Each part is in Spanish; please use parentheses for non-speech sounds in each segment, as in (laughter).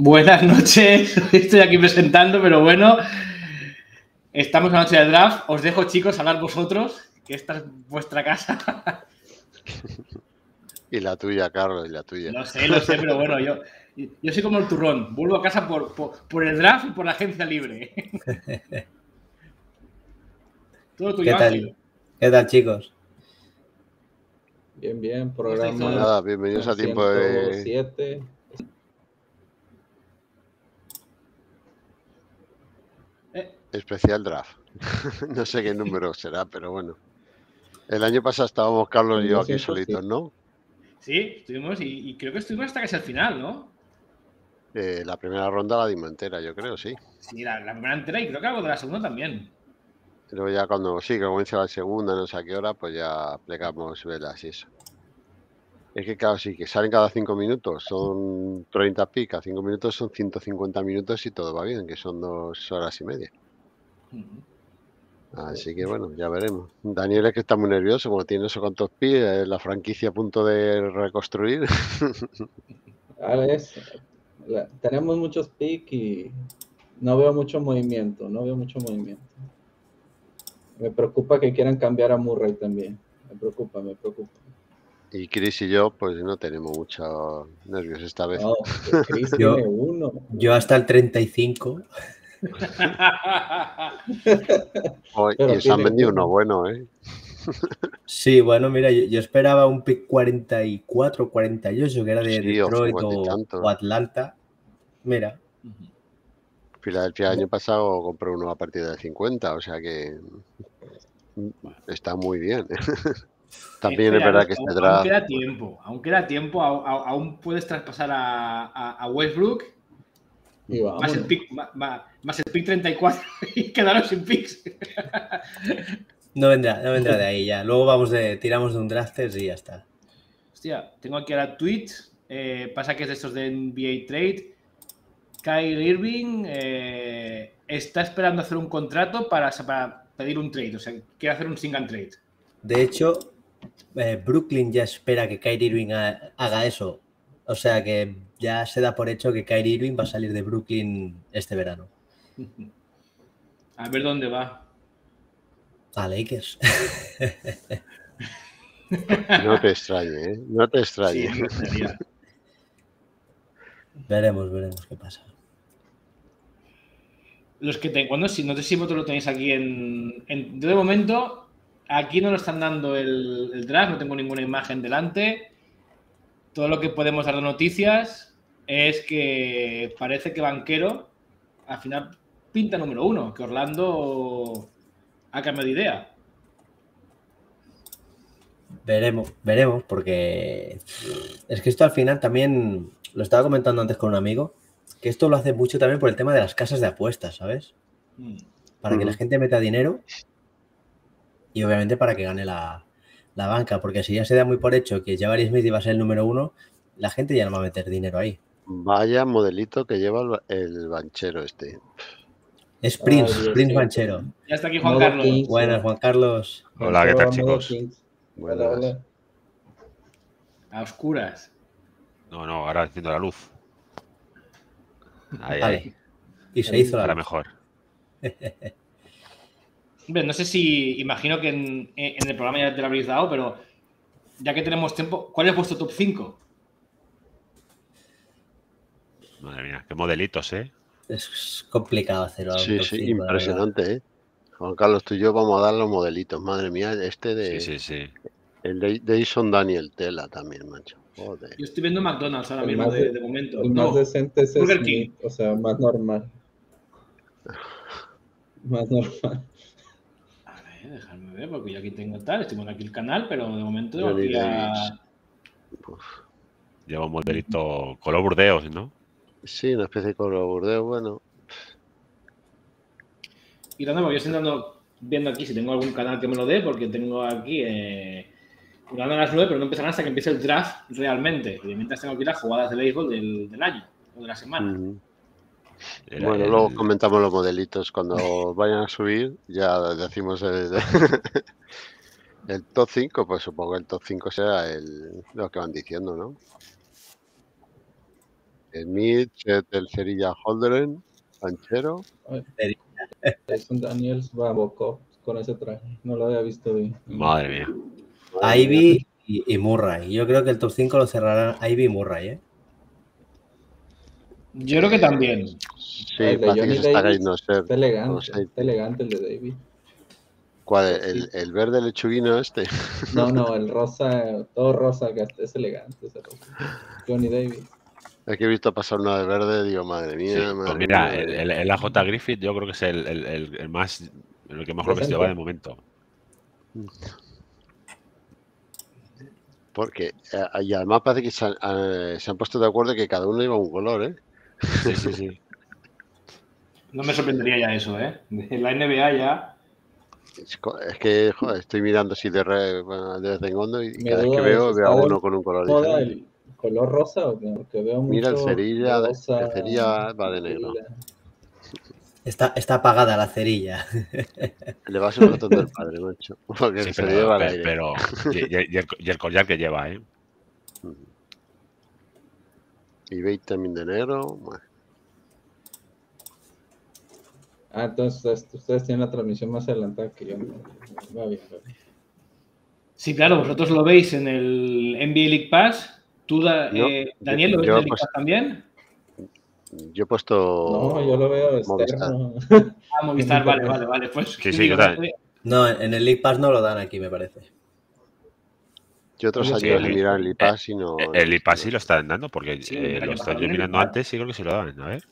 Buenas noches, (laughs) estoy aquí presentando, pero bueno, estamos en la noche del draft. Os dejo, chicos, hablar vosotros, que esta es vuestra casa. (laughs) Y la tuya, Carlos, y la tuya. Lo sé, lo sé, pero bueno, yo, yo soy como el turrón. Vuelvo a casa por, por, el draft y por la agencia libre. (laughs) Todo tuyo, ¿Qué tal? ¿Qué tal, chicos? Bien, bien, programa. Nada, bienvenidos a tiempo de. Especial draft. (laughs) no sé qué número será, pero bueno. El año pasado estábamos Carlos y yo aquí solitos, ¿no? Sí, estuvimos y, creo que estuvimos hasta casi al final, ¿no? Eh, la primera ronda la dimos entera, yo creo, sí. Sí, la, primera entera y creo que algo de la segunda también. Pero ya cuando sí, que comience la segunda, no sé a qué hora, pues ya plegamos velas y eso. Es que claro, sí, que salen cada cinco minutos, son 30 picas, cinco minutos son 150 minutos y todo va bien, que son dos horas y media. Así que bueno, ya veremos. Daniel es que está muy nervioso, como tiene esos cuantos pies, la franquicia a punto de reconstruir. (laughs) A ver, tenemos muchos picks y no veo mucho movimiento, no veo mucho movimiento. Me preocupa que quieran cambiar a Murray también. Me preocupa, me preocupa. Y Chris y yo, pues no tenemos muchos nervios esta vez. No, Chris (laughs) tiene uno. Yo hasta el 35 y se han vendido uno bueno, ¿eh? Sí, bueno, mira, yo, esperaba un pick 44, 48, que era de Detroit o, Atlanta. Mira. Filadelfia el año pasado compró uno a partir de 50, o sea que está muy bien. (laughs) También es verdad que este draft... Aún queda tiempo, aún queda tiempo, aún puedes traspasar a Westbrook más, el pick, más, el pick 34 y quedaron sin picks. No vendrá, no vendrá de ahí ya. Luego vamos de, tiramos de un drafters y ya está. Hostia, tengo aquí ahora tweets. Eh, pasa que es de estos de NBA Trade. Kyle Irving eh, está esperando hacer un contrato para, para, pedir un trade. O sea, quiere hacer un single trade. De hecho, eh, Brooklyn ya espera que Kyle Irving haga eso. O sea que ya se da por hecho que Kyrie Irving va a salir de Brooklyn este verano. A ver dónde va. A Lakers. (laughs) No te extrañe, ¿eh? No te extrañe. veremos, veremos qué pasa. Los que te, cuando si no sé si vosotros lo tenéis aquí en, de momento aquí no lo están dando el, el draft, no tengo ninguna imagen delante todo lo que podemos dar de noticias es que parece que Banquero al final pinta número uno, que Orlando ha cambiado de idea. Veremos, veremos, porque es que esto al final también lo estaba comentando antes con un amigo, que esto lo hace mucho también por el tema de las casas de apuestas, ¿sabes? Mm. Para que la gente meta dinero y obviamente para que gane la, la banca, porque si ya se da muy por hecho que Jabari Smith iba a ser el número uno, la gente ya no va a meter dinero ahí. Vaya modelito que lleva el, banchero este. Es Prince, Prince Banchero. Ya está aquí Juan Carlos. Buenas, Juan Carlos. Hola, ¿qué tal, chicos? Buenas. A oscuras. No, no, ahora enciendo la luz. Ahí, ahí. Y se hizo la mejor. (laughs) no sé si, imagino que en, el programa ya te lo habréis dado, pero ya que tenemos tiempo, ¿cuál es vuestro top 5? Madre mía, qué modelitos, ¿eh? Es complicado hacerlo. Sí, sí, impresionante, ¿eh? Juan Carlos, tú y yo vamos a dar los modelitos. Madre mía, este de. Sí, sí, sí. El de Jason Daniel Tela también, macho. Joder. Yo estoy viendo McDonald's ahora mismo de, momento. El más decente es Smith, o sea, más normal. (laughs) más normal déjame ver, porque yo aquí tengo tal, estoy aquí el canal, pero de momento aquí a... Lleva un modelito color burdeos, ¿no? Sí, una especie de color burdeos, bueno. Y dando, porque yo estoy intentando, viendo aquí si tengo algún canal que me lo dé, porque tengo aquí eh, a las 9, pero no empezarán hasta que empiece el draft realmente. Y mientras tengo aquí las jugadas de béisbol del, del año o de la semana bueno, luego comentamos los modelitos. Cuando vayan a subir, ya decimos el, (laughs) el top 5, pues supongo que el top 5 será el, lo que van diciendo, ¿no? Smith, Chet, el Cerilla Holderen, Panchero. Jason Daniels va a Bocó con ese traje. No lo había visto bien. Madre mía. Ivy y, y Murray. Yo creo que el top 5 lo cerrarán Ivy y Murray, ¿eh? Yo creo que también. Sí, El de parece que Johnny se está Davis cayendo a ser. Está elegante, no sé. está elegante el de David. ¿Cuál? El, el verde lechuguino este. No, no, (laughs) el rosa, todo rosa, que es elegante ese rosa. Johnny Davis. Es que he visto pasar una de verde, digo, madre mía. Sí, madre pues mira, mía. el, el, el AJ Griffith yo creo que es el, el, el- el más, el que mejor vestido va de momento. Porque, eh, y además parece que se han, eh, se han puesto de acuerdo que cada uno lleva un color, ¿eh? Sí, sí, sí. (laughs) No me sorprendería ya eso, ¿eh? En la NBA ya. Es, que, joder, estoy mirando así de, re- bueno, de vez en cuando y Me cada vez que veo, veo a uno con un color diferente. El color rosa o qué? Porque veo mucho Mira el cerilla, rosa, el cerilla va de negro. Está, está apagada la cerilla. (laughs) Le va a ser un ratón del (laughs) padre, macho. Porque Sí, se pero, le lleva al pe- aire. pero- y, y- y el, y el collar que lleva, ¿eh? Y veis también de negro. bueno. Ah, entonces ustedes- ustedes tienen la transmisión más adelantada que yo. Va bien, va bien. Sí, claro, vosotros lo veis en el NBA League Pass. ¿Tú, Da- Yo- eh, Daniel, lo ves yo, el pues, también? Yo he puesto. No, yo lo veo Movistar. externo. (laughs) Ah, Movistar, vale, vale, vale. Pues Sí, sí, digo, yo también. No, en el League Pass no lo dan aquí, me parece. Yo otros Sí, años el- he mirado el IPAS y no. El IPA sí lo están dando porque Sí, eh, el lo estoy yo el mirando antes y creo que sí lo daban. A ver.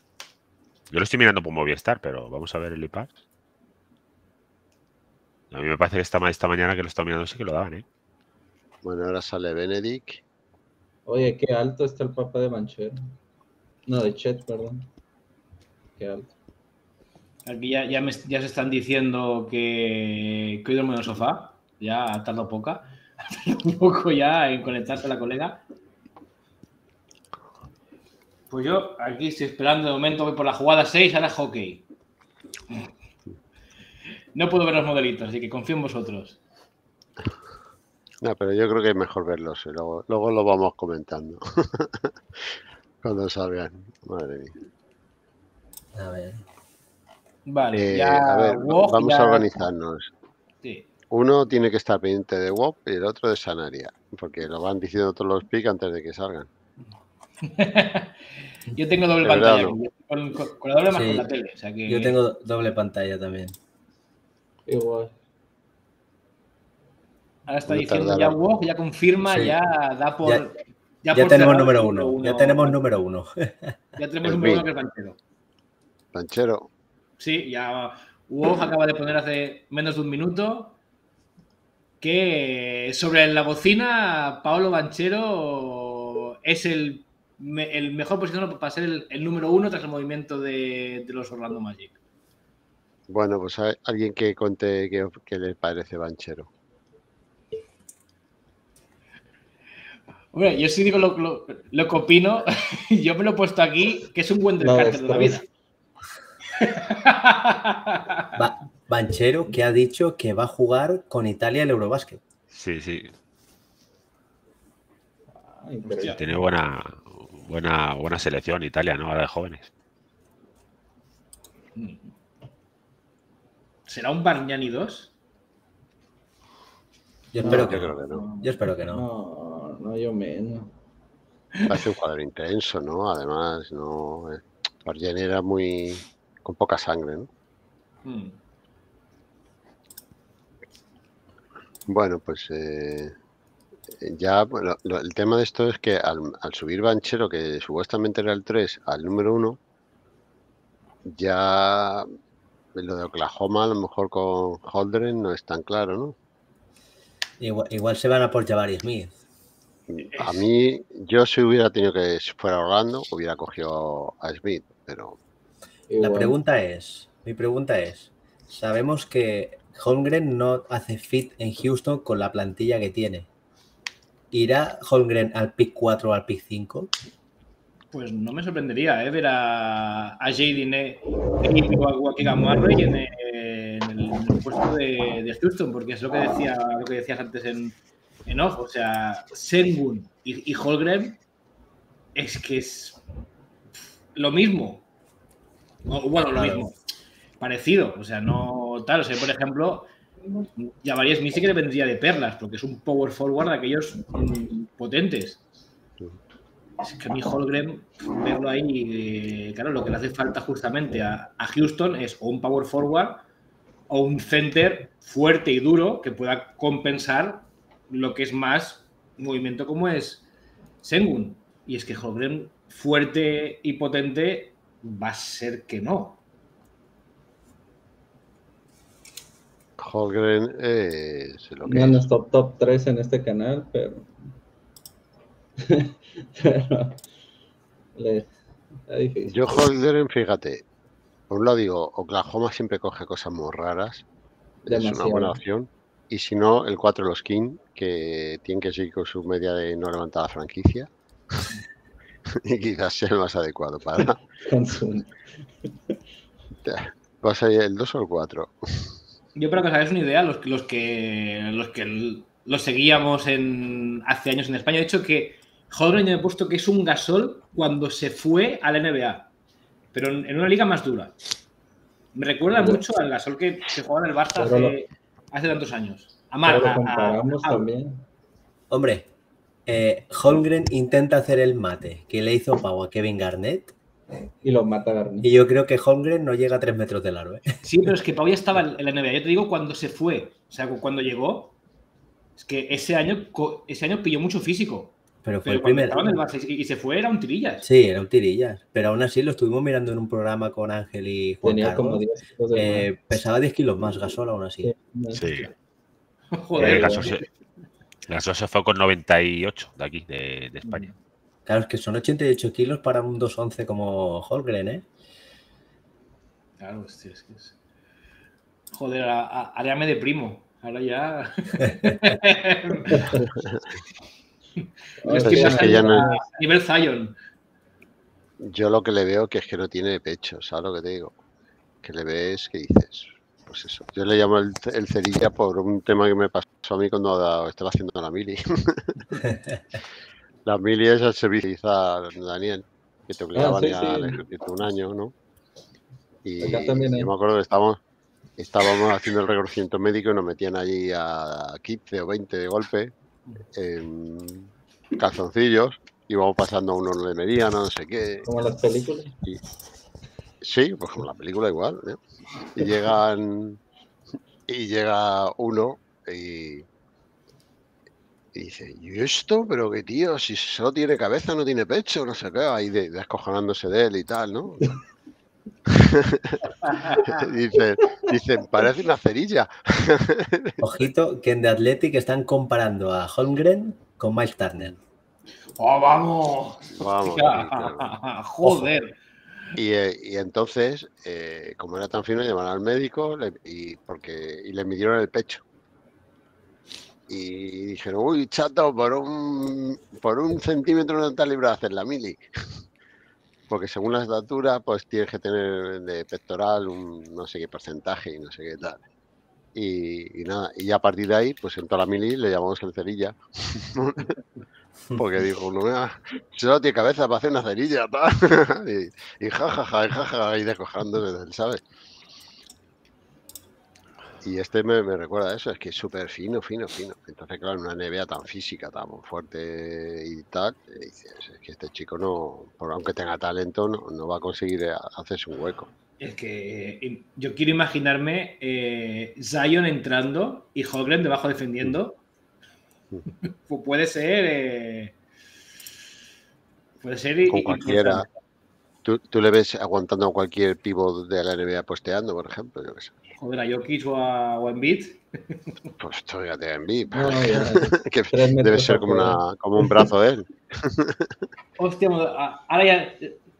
Yo lo estoy mirando por Movistar, pero vamos a ver el IPAS. A mí me parece que esta, esta mañana que lo estaba mirando sí que lo daban, ¿eh? Bueno, ahora sale Benedict. Oye, qué alto está el papa de Manchero. No, de Chet, perdón. Qué alto. Aquí ya, ya, se están diciendo que, que hoy duermo en el sofá. Ya ha tardado poca. (laughs) Un poco ya en conectarse la colega. Pues yo aquí estoy esperando de momento, por la jugada 6, ahora hockey. No puedo ver los modelitos, así que confío en vosotros. No, pero yo creo que es mejor verlos y luego, luego lo vamos comentando. (laughs) Cuando salgan. Madre mía. A ver. Vale, Eh, ya. a ver, vamos ya- a organizarnos. Sí. Uno tiene que estar pendiente de WOP y el otro de Sanaria. Porque lo van diciendo todos los pics antes de que salgan. (laughs) Yo tengo doble pantalla. no. Con, con- con la doble más Sí. con la tele. o sea que- Yo tengo doble pantalla también. Igual. Ahora está diciendo ya Woj, ya confirma, Sí. ya da por. Ya- Ya, Ya por tenemos cerrado número uno. Ya tenemos número uno. (laughs) Ya tenemos Pues número uno que es Banchero. Panchero, Sí, ya Woj acaba de poner hace menos de un minuto que sobre la bocina Paolo Banchero es el, el mejor posicionado para ser el, el número uno tras el movimiento de, de los Orlando Magic. bueno, pues hay alguien que cuente qué, qué le parece Banchero. Hombre, yo sí digo lo, lo- lo que opino, (laughs) yo me lo he puesto aquí, que es un buen No, descarte de la vida. Ba- Banchero que ha dicho que va a jugar con Italia el Eurobásquet. Sí, sí. Ay, Hostia. Tiene buena, buena, buena selección Italia, ¿no? Ahora de jóvenes. ¿Será un Bargnani 2? Yo espero No, que Yo no. creo que no. Yo espero que no. No, no, yo menos. Parece un jugador intenso, ¿no? Además, no. Bargeni era muy. con poca sangre, ¿no? Hmm. Bueno, pues eh, ya bueno, lo- el tema de esto es que al, al subir Banchero, que supuestamente era el 3, al número 1, ya lo de Oklahoma a lo mejor con Holdren no es tan claro, ¿no? Igual, igual se van a por Jabari Smith. A mí, yo si hubiera tenido que, si fuera Orlando, hubiera cogido a Smith, pero La pregunta es, mi pregunta es, sabemos que Holmgren no hace fit en Houston con la plantilla que tiene. ¿Irá Holmgren al pick 4 o al pick 5? Pues no me sorprendería ¿eh? ver a, a Jaden eh, o a Joaquín Murray en, el- en el, en el puesto de, de Houston, porque es lo que decía lo que decías antes en, en off. O sea, Sengun y, y Holmgren es que es lo mismo. bueno, lo mismo. Parecido. O sea, no tal. O sea, por ejemplo, llamaría Smith que le vendría de perlas, porque es un power forward de aquellos mm, potentes. Es que a mí Holgren, verlo ahí, claro, lo que le hace falta justamente a, Houston es o un power forward o un center fuerte y duro que pueda compensar lo que es más movimiento como es Sengun. Y es que Holgren fuerte y potente va a ser que no. Holgren es lo que no es top top 3 en este canal, pero (laughs) Yo Holgren, fíjate, por un lado digo, Oklahoma siempre coge cosas muy raras. Es una buena opción. Y si no, el 4 de los King, que tienen que seguir con su media de no levantada franquicia. (laughs) y quizás sea el más adecuado para. (laughs) (laughs) ¿Vas a ir el 2 o el 4? Yo creo que os una idea, los, los que los que lo seguíamos en, hace años en España, he dicho que Holgren me he puesto que es un gasol cuando se fue a la NBA, pero en, una liga más dura. Me recuerda mucho al gasol que se jugaba en el Barça hace, hace, tantos años. A lo comparamos también. Hombre, eh, Holmgren intenta hacer el mate que le hizo Pau a Kevin Garnett. Y lo mata Garnett. Y yo creo que Holmgren no llega a tres metros de largo. ¿eh? Sí, pero es que Pau ya estaba en la NBA. Yo te digo cuando se fue. O sea, cuando llegó. Es que ese año, ese año pilló mucho físico. Pero fue el primer. y se fue, era un tirillas. Sí, era un tirillas. Pero aún así lo estuvimos mirando en un programa con Ángel y Juan Tenía Como 10 eh, pesaba 10 kilos más Gasol aún así. Sí. (laughs) Joder. Eh, Gasol, se fue con 98 de aquí, de, España. Claro, es que son 88 kilos para un 211 como Holgren, ¿eh? Claro, hostia, es que es. Joder, ahora me deprimo. Ahora ya. (laughs) (laughs) (laughs) es que, ya no... nivel Zion. Yo lo que le veo que es que no tiene pecho, ¿sabes lo que te digo? Que le ves que dices, pues eso. Yo le llamo el, cerilla por un tema que me pasó a mí cuando estaba haciendo la mili. (laughs) la mili es el servicio Daniel, que te obligaban ah, a elegir un año, ¿no? Y yo me acuerdo que estábamos, estábamos haciendo el reconocimiento médico y nos metían allí a 15 o 20 de golpe en calzoncillos, íbamos pasando a uno de mediano, no sé qué. ¿Como las películas? sí, pues como la película igual. Y llegan y llega uno y, dice, ¿y esto? Pero que tío, si solo tiene cabeza, no tiene pecho, no sé qué, ahí de, descojonándose de él y tal, ¿no? (laughs) dicen, dicen, parece una cerilla. (laughs) Ojito, que en The Athletic están comparando a Holmgren con Miles Turner. ¡Oh, vamos! Vamos. (laughs) Joder. Eh, y, entonces, eh, como era tan fino, llamaron al médico y, porque, y le midieron el pecho. Y dijeron, uy, chato, por un, por un centímetro no te libra de hacer la mili porque según la estatura, pues tienes que tener de pectoral un no sé qué porcentaje y no sé qué tal. Y, nada, y a partir de ahí, pues en toda la mili le llamamos el cerilla. (laughs) porque dijo, no, mira, solo tiene cabeza para hacer una cerilla, (laughs) y, jajaja, y jajaja, y descojándose, ¿sabes? Y este me, recuerda a eso, es que es súper fino, fino, fino. Entonces, claro, una NBA tan física, tan fuerte y tal, dices, es que este chico no, por, aunque tenga talento, no, va a conseguir eh, hacerse un hueco. Es que eh, yo quiero imaginarme eh, Zion entrando y Hoglen debajo defendiendo. Mm. puede ser. puede ser. Con cualquiera. ¿Tú, ¿Tú, le ves aguantando a cualquier pivo de la NBA posteando, por ejemplo, yo qué sé. Joder, a Jokic o a, o Embiid. (laughs) Pues todavía de Embiid. (laughs) que debe ser como, una, como un brazo de él. (laughs) Hostia, ahora ya,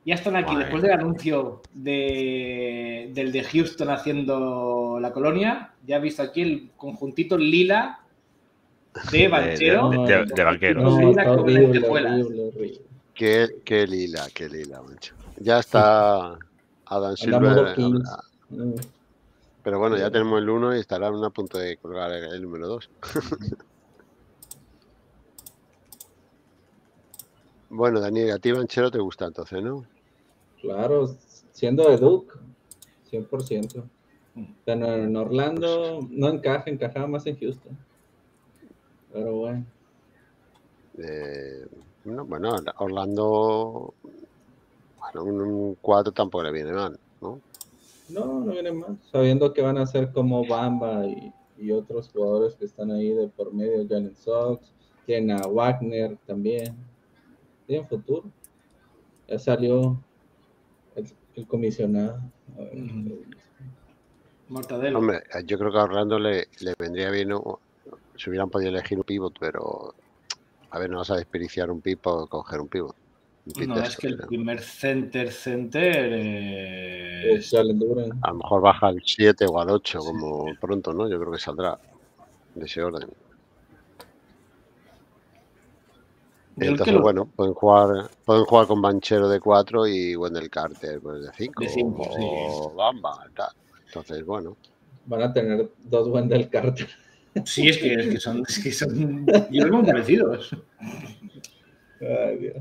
ya están aquí, después del anuncio de, del de Houston haciendo la colonia, ya he visto aquí el conjuntito lila de banquero. De, de, banquero. Qué, qué lila, qué lila, mucho. Ya está Adam Silver. Pero bueno, ya tenemos el 1 y estará a punto de colgar el, número 2. bueno, Daniel, a ti Banchero te gusta entonces, ¿no? Claro, siendo de Duke, 100%. Pero en Orlando no encaja, encajaba más en Houston. Pero bueno. Eh, bueno, Orlando, bueno, un 4 tampoco le viene mal, ¿no? No, no viene mal, sabiendo que van a ser como Bamba y, otros jugadores que están ahí de por medio, Jalen Sox, tienen a Wagner también, tienen futuro. Ya salió el, comisionado. Mortadelo. Hombre, yo creo que a Orlando le, le vendría bien, si hubieran podido elegir un pivot, pero a ver, no vas a desperdiciar un pivot o coger un pivot. No, es que el primer center center es... A lo mejor baja al 7 o al 8 como pronto, ¿no? Yo creo que saldrá de ese orden. Entonces, bueno, pueden jugar, pueden jugar con Banchero de 4 y Wendell Carter pues, de 5. De 5, o Bamba, tal. Entonces, bueno. Van a tener dos Wendell Carter. Sí, es que, es que son, es que son muy parecidos. Ay, Dios.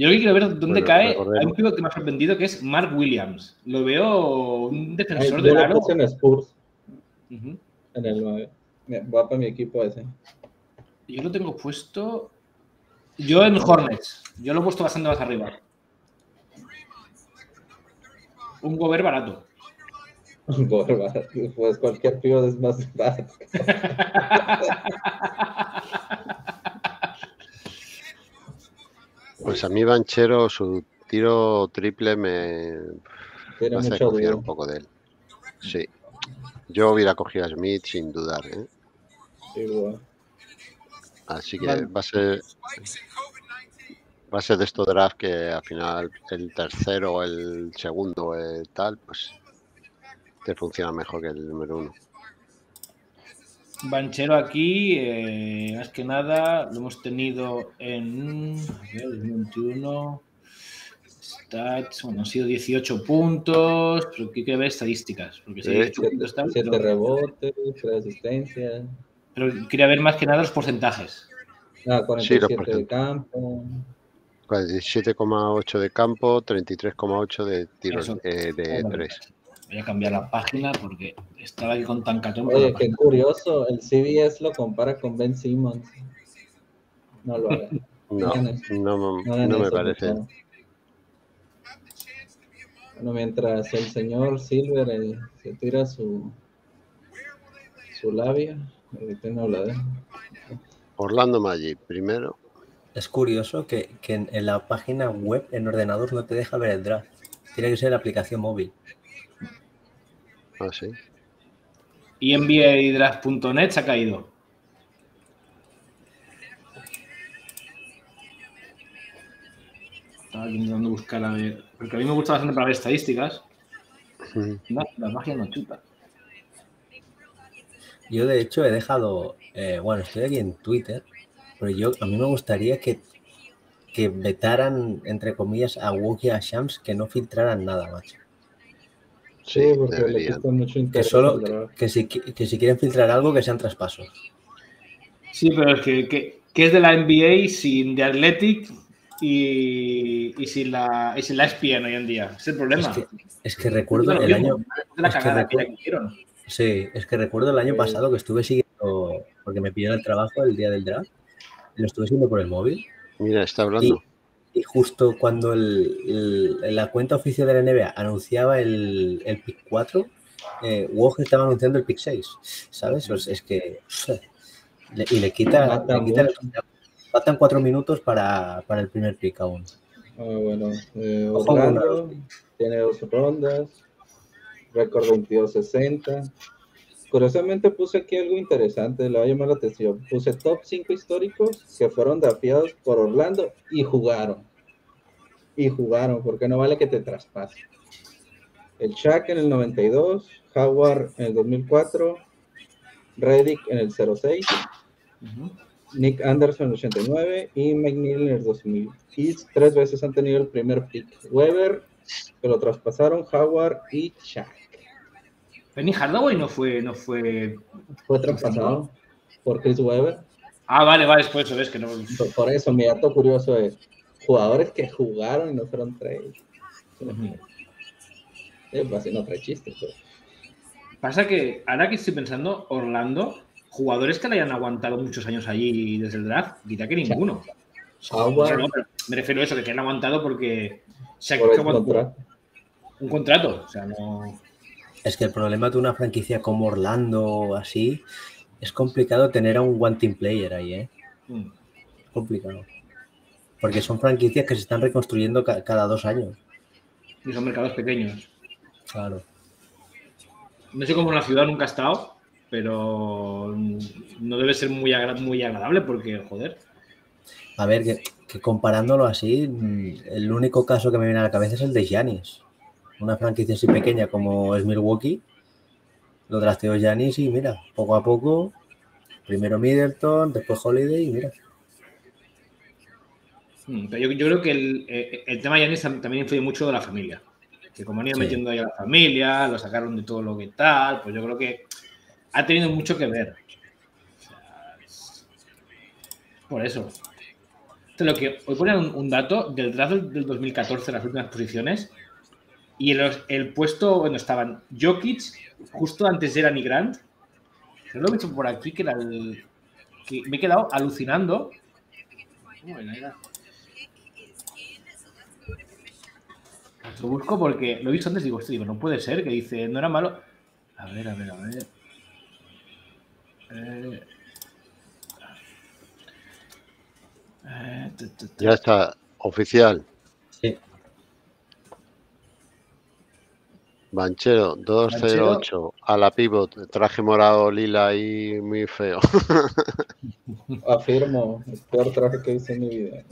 Yo lo que quiero ver dónde cae. Hay un pivo que me ha sorprendido que es Mark Williams. Lo veo un defensor de aro. en Spurs. En el 9. Va para mi equipo ese. Yo lo tengo puesto. Yo en Hornets. Yo lo he puesto bastante más arriba. Un gober barato. Un gober barato. Pues cualquier pivo es más barato. (laughs) Pues a mí Banchero, su tiro triple me, me hace confiar un poco de él. Sí. Yo hubiera cogido a Smith sin dudar. ¿eh? Igual. Así que va a ser va a ser de estos draft que al final el tercero o el segundo el tal, pues te funciona mejor que el número uno. Banchero aquí, eh, más que nada, lo hemos tenido en 21 stats, bueno, han sido 18 puntos, pero hay que ver estadísticas, porque si 7 rebotes, 3 asistencias. Pero quería ver más que nada los porcentajes. Ah, 47 de campo. 47,8 de campo, 33,8 de tiros eh, de 3. Voy a cambiar la página porque estaba aquí con tan catón. Oye, qué curioso, el CBS lo compara con Ben Simmons. No lo haga. (laughs) No, no, no, no me parece. Bueno, mientras el señor Silver eh, se tira su, su labia, ahorita no la de. Orlando Magic, primero. Es curioso que, que en, en, la página web, en ordenador, no te deja ver el draft. Tiene que ser la aplicación móvil. Ah, sí. Y NBADraft.net se ha caído. Estaba intentando buscar a ver. Porque a mí me gusta bastante para ver estadísticas. No, la magia no chuta. Yo, de hecho, he dejado. Eh, bueno, estoy aquí en Twitter. Pero yo, a mí me gustaría que, que vetaran, entre comillas, a Wookie y a Shams que no filtraran nada, macho. Sí, porque le mucho interés. Que, solo, que, si, que, si, quieren filtrar algo, que sean traspasos. Sí, pero es que, que, es de la NBA sin The Athletic y, y, sin la, y sin la ESPN hoy en día. Es el problema. Es que, recuerdo el año. Sí, es que recuerdo el año pasado que estuve siguiendo, porque me pidieron el trabajo el día del draft, y lo estuve siguiendo por el móvil. Mira, está hablando y justo cuando el, la cuenta oficial de la NBA anunciaba el, el pick 4, eh, Woj estaba anunciando el pick 6, ¿sabes? es que... y le quita... Le quita faltan cuatro minutos para, para, el primer pick aún. Ah, bueno, eh, Orlando tiene dos rondas, récord 22-60. Curiosamente puse aquí algo interesante, le va a llamar la atención. Puse top 5 históricos que fueron desafiados por Orlando y jugaron. Y jugaron, porque no vale que te traspase. El Shaq en el 92, Howard en el 2004, Reddick en el 06, Nick Anderson en el 89 y McNeil en el 2000. Y tres veces han tenido el primer pick. Weber, lo traspasaron, Howard y Shaq. Penny Hardaway no fue, no fue. Fue traspasado por Chris Webber. Ah, vale, vale, por eso ves que no. Por, eso, mi dato curioso es. jugadores que jugaron y no fueron trade. así no trae chistes. Pasa que ahora que estoy pensando, Orlando, jugadores que le hayan aguantado muchos años allí desde el draft, diría que ninguno. me refiero a eso, que, que han aguantado porque se ha un, un contrato. O sea, no. Es que el problema de una franquicia como Orlando o así es complicado tener a un one team player ahí, ¿eh? Mm. complicado. Porque son franquicias que se están reconstruyendo cada dos años. Y son mercados pequeños. Claro. No sé cómo en la ciudad nunca ha estado, pero no debe ser muy, muy agradable porque, joder. A ver, que, comparándolo así, mm, el único caso que me viene a la cabeza es el de Giannis. Una franquicia así pequeña como es Milwaukee, lo trasteó Giannis y mira, poco a poco, primero Middleton, después Holiday y mira. Hmm, yo, creo que el, eh, el tema Giannis también influye mucho de la familia. Que como han ido metiendo ahí a la familia, lo sacaron de todo lo que tal, pues yo creo que ha tenido mucho que ver. por eso. lo que, hoy ponen un, dato del draft del 2014, las últimas posiciones, y el, el puesto, bueno, estaban Jokic, justo antes era Ni Grant. lo he visto por aquí, que era el. que me he quedado alucinando. Lo busco porque lo he visto antes y digo, digo, no puede ser, que dice, no era malo. A ver, a ver, a ver. Eh, eh, ya está, oficial. Banchero, 208, a la pivot, traje morado, lila y muy feo. (laughs) Afirmo, el peor traje que hice en mi vida.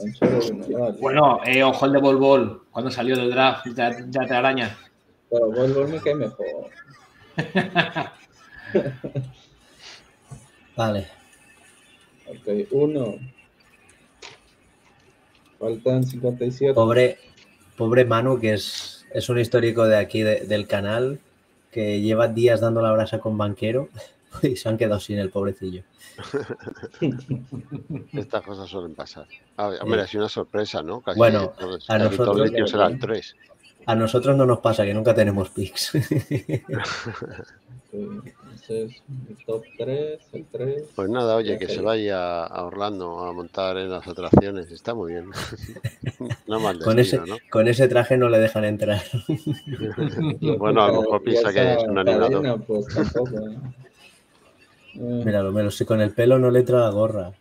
bueno, eh, ojo el de Bol Bol, cuando salió del draft, ya, te araña. Pero Bol Bol me cae mejor. (laughs) Vale. Ok, uno. Faltan 57. Pobre, pobre Manu, que es, es un histórico de aquí del canal, que lleva días dando la brasa con banquero (laughs) y se han quedado sin el pobrecillo. (laughs) Estas cosas suelen pasar. A ver, hombre, ha sido una sorpresa, ¿no? bueno, a nosotros, tres. a nosotros no nos pasa que nunca tenemos picks. (laughs) Entonces, el top 3, el 3. Pues nada, oye, que se vaya a Orlando a montar en las atracciones, está muy bien. (laughs) no mal con, ese, ¿no? con ese traje no le dejan entrar. (laughs) bueno, a lo mejor piensa que es un animador. Pues, tampoco, ¿eh? (laughs) Míralo, menos si con el pelo no le entra la gorra.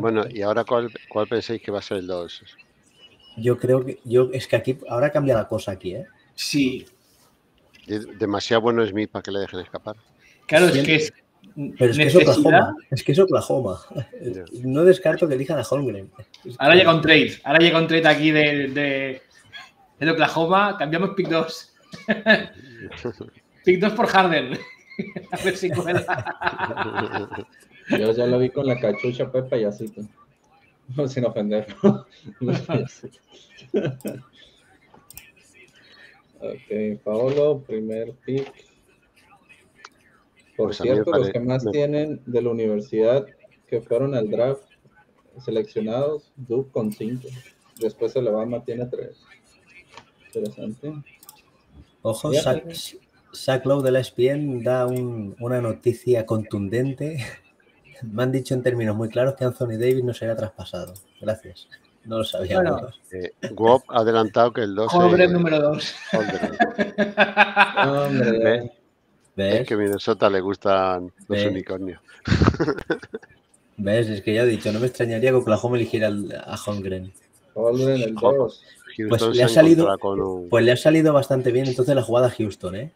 Bueno, ¿y ahora cuál, cuál pensáis que va a ser el 2? Yo creo que yo es que aquí ahora cambia la cosa aquí, ¿eh? Sí, Demasiado bueno es mí para que le dejen escapar. Claro, es que es. Pero es que es Oklahoma. Es que es Oklahoma. No descarto que elijan a Holmgren. Ahora llega un trade. Ahora llega un trade aquí de, de, Oklahoma. Cambiamos pick 2. (laughs) pick 2 por Harden. a ver si cuela. Yo ya lo vi con la cachucha Pepe y así. Sin ofender. (laughs) Ok, Paolo, primer pick. Por pues cierto, los que más tienen de la universidad que fueron al draft seleccionados, Duke con 5. Después Alabama tiene 3. Interesante. Ojo, Zach, Lowe de la ESPN da una noticia contundente. (laughs) Me han dicho en términos muy claros que Anthony Davis no será traspasado. Gracias. No lo sabía. Bueno, eh, ha adelantado que el 2 Hombre número 2. Hombre. ¿Ves? Es que a Minnesota le gustan los unicornios. ¿Ves? Es que ya he dicho, no me extrañaría que Oklahoma eligiera a Holmgren. Holmgren, el 2. Pues le, ha salido, pues le ha salido bastante bien entonces la jugada a Houston, ¿eh?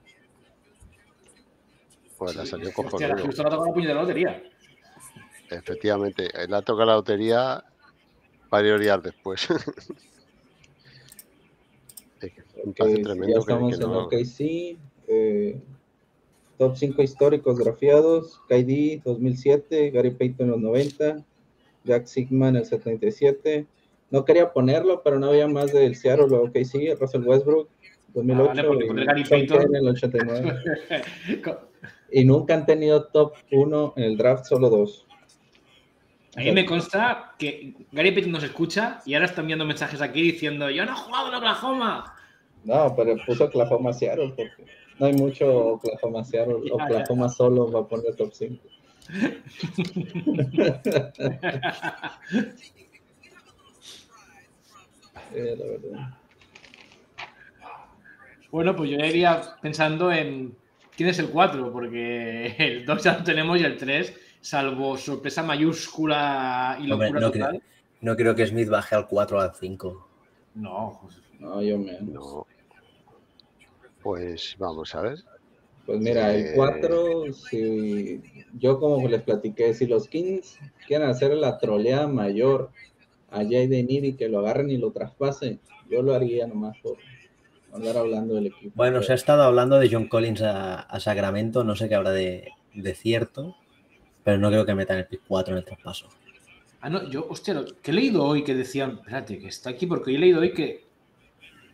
Pues la salió con Houston ha tocado la de la lotería. Efectivamente, él ha tocado la lotería varios después. (laughs) un tremendo ya estamos en OKC. Eh, top 5 históricos grafiados. KD 2007, Gary Payton en los 90, Jack Sigman en el 77. No quería ponerlo, pero no había más del Seattle o OKC, Russell Westbrook 2008 ah, y en el 89. (laughs) y nunca han tenido top 1 en el draft, solo dos. A mí me consta que Gary Payton nos escucha y ahora está enviando mensajes aquí diciendo: Yo no he jugado en Oklahoma. No, pero puso Oklahoma Seattle porque no hay mucho Oklahoma Seattle. (laughs) Oklahoma solo va a poner top 5. (laughs) Bueno, pues yo iría pensando en quién es el 4, porque el 2 ya lo tenemos y el 3, salvo sorpresa mayúscula y locura no total. Creo, no creo que Smith baje al 4 o al 5. No, José. No, yo menos. No. Pues vamos a ver. Pues mira, el 4, si yo como les platiqué, si los Kings quieren hacer la troleada mayor a Jaden Ivy, que lo agarren y lo traspasen, yo lo haría nomás por andar hablando del equipo. Bueno, se ha estado hablando de John Collins a, a Sacramento, no sé qué habrá de, de, cierto, pero no creo que metan el pick 4 en el traspaso. Ah, no, yo, hostia, lo que he leído hoy que decían, espérate, que está aquí, porque he leído hoy que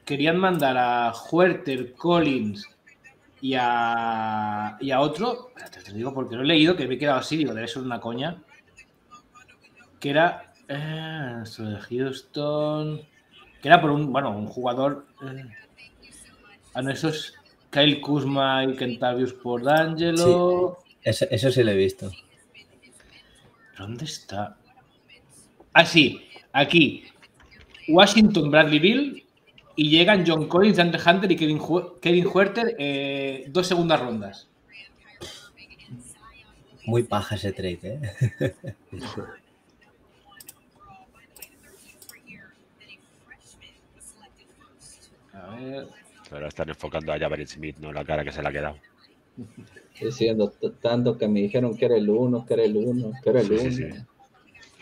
querían mandar a Huerter, Collins y a, y a otro, espérate, te digo porque lo he leído, que me he quedado así, digo, debe ser una coña, que era eh, de Houston, que era por un, bueno, un jugador... Eh, Ah, no, eso es Kyle Kuzma y Kentavius por D'Angelo. Sí, eso, eso, sí lo he visto. ¿Dónde está? Ah, sí, aquí. Washington, Bradley Bill y llegan John Collins, Andre Hunter y Kevin, Kevin Huerter eh, dos segundas rondas. Muy paja ese trade, ¿eh? (laughs) A ver. Ahora están enfocando a Javier Smith, ¿no? La cara que se le ha quedado. Diciendo tanto que me dijeron que era el 1, que era el 1, que era el 1. Sí, sí, sí.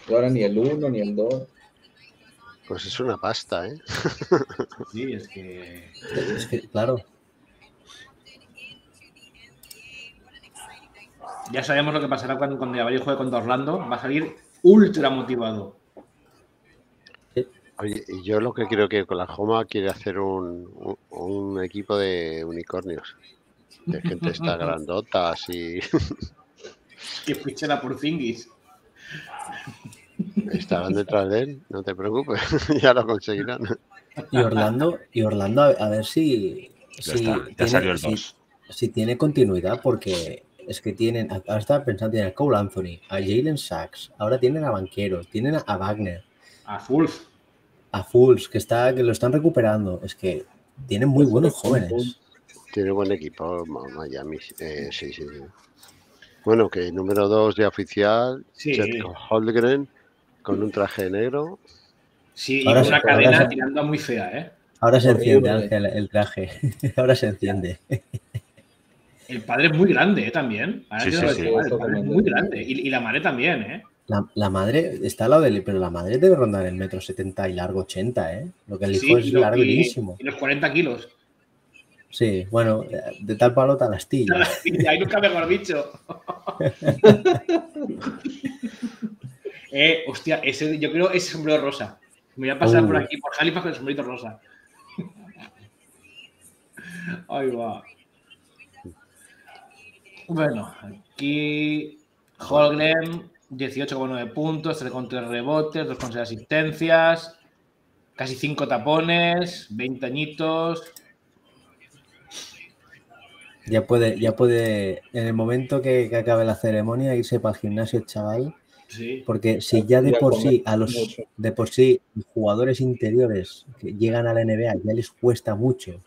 Y ahora ni el 1 ni el 2. Pues es una pasta, ¿eh? Sí, es que. Es que, claro. Ya sabemos lo que pasará cuando, cuando Javier juegue contra Orlando. Va a salir ultra motivado. Oye, yo lo que creo que Oklahoma quiere hacer un, un, un equipo de unicornios. De gente está grandota, así. (laughs) que fichen a Porzingis. Estarán detrás de él, no te preocupes, (laughs) ya lo conseguirán. Y Orlando, y Orlando a ver si, Ya si, tiene, salió el si- 2. si tiene continuidad, porque es que tienen, ahora estaba pensando, tienen a Cole Anthony, a Jalen Sachs, ahora tienen a Banquero, tienen a Wagner, A Fulf. a Fools, que está, que lo están recuperando. Es que tienen muy buenos jóvenes. Tiene buen equipo Miami, eh, sí, sí, sí. Bueno, que número 2 de oficial, Sí. Chet Holmgren, con un traje negro. Sí, y Ahora con una ahora cadena se- tirando muy fea, ¿eh? Ahora se enciende, Ángel, el traje. (laughs) ahora se enciende. El padre es muy grande, ¿eh? También. Ahora Sí, sí, sí. El padre es muy grande. Y, y la madre también, ¿eh? La, la madre está al lado de él, pero la madre debe rondar el metro 70 y largo 80, ¿eh? Lo que el hijo es lo- y- larguísimo. y los 40 kilos. Sí, bueno, de tal palo tal astilla. Ahí nunca mejor dicho. (laughs) eh, hostia, ese, yo creo ese sombrero rosa. Me voy a pasar Uh. por aquí, por Halifax con el sombrerito rosa. Ahí va. Bueno, aquí Holgren, 18,9 puntos, 3,3 rebotes, 2,6 asistencias, casi 5 tapones, 20 añitos. Ya puede, ya puede, en el momento que, que acabe la ceremonia, irse para el gimnasio, chaval. Sí. Porque si ya de por sí, a los de por sí, jugadores interiores que llegan a la NBA ya les cuesta mucho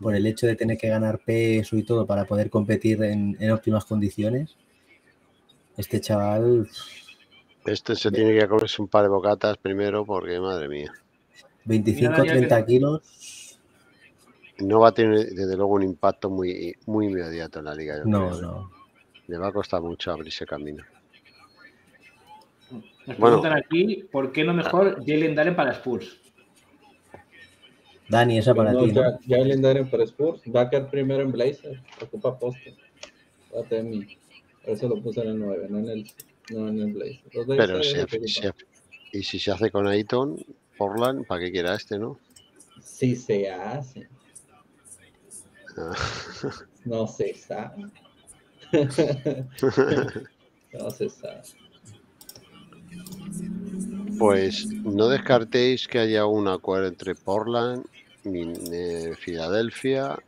por el hecho de tener que ganar peso y todo para poder competir en, en óptimas condiciones. Este chaval, Este se tiene que comerse un par de bocatas primero porque, madre mía, 25, Mira, ya que- 30 kilos. No va a tener desde luego un impacto muy, muy inmediato en la liga. yo No, creo. no. Le va a costar mucho abrirse camino. Nos Bueno. preguntan aquí por qué no mejor Jalen Daren para Spurs. Dani, esa para no, ti, ¿no? el Indaren para Spurs. Va a quedar primero en Blazer. Ocupa poste. Mí. Por eso lo puse en el 9, no en el, no en el Blazer. Pero si, si- y si se hace con Ayton, Portland, ¿para qué quiera este, no? Sí se hace. (laughs) No se sabe. (laughs) no se sabe. Pues no descartéis que haya un acuerdo entre Portland, eh, Filadelfia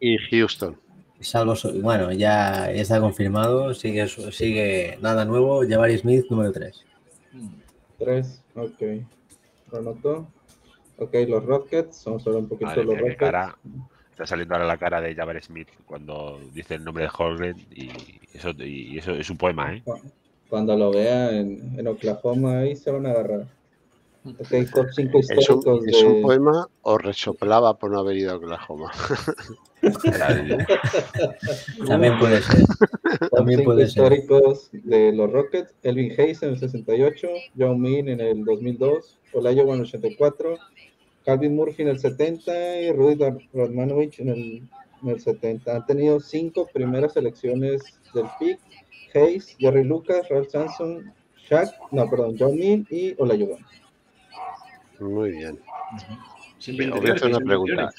y Houston. Salvo, bueno, ya está confirmado, sigue, sigue nada nuevo, Jabari Smith número 3. 3, ok. Lo anotó. Ok, los Rockets, vamos a ver un poquito los Rockets. está saliendo ahora la cara de Jabari Smith cuando dice el nombre de Holgren y eso, y eso es un poema, ¿eh? Cuando lo vea en, en Oklahoma, ahí se van a agarrar. Okay, top 5 ¿Es, un, ¿Es un poema o resoplaba por no haber ido a Oklahoma? (laughs) También puede ser. También puede históricos de los Rockets, Elvin Hayes en el 68, John Mean en el 2002, Olajuwon en el 84, Calvin Murphy en el 70 y Rudy Radmanovich en el, en el 70. Han tenido cinco primeras selecciones del pick, Hayes, Jerry Lucas, Ralph Samson, Shaq, no, perdón, John Mean y Olajuwon. Muy bien. voy a hacer una pregunta.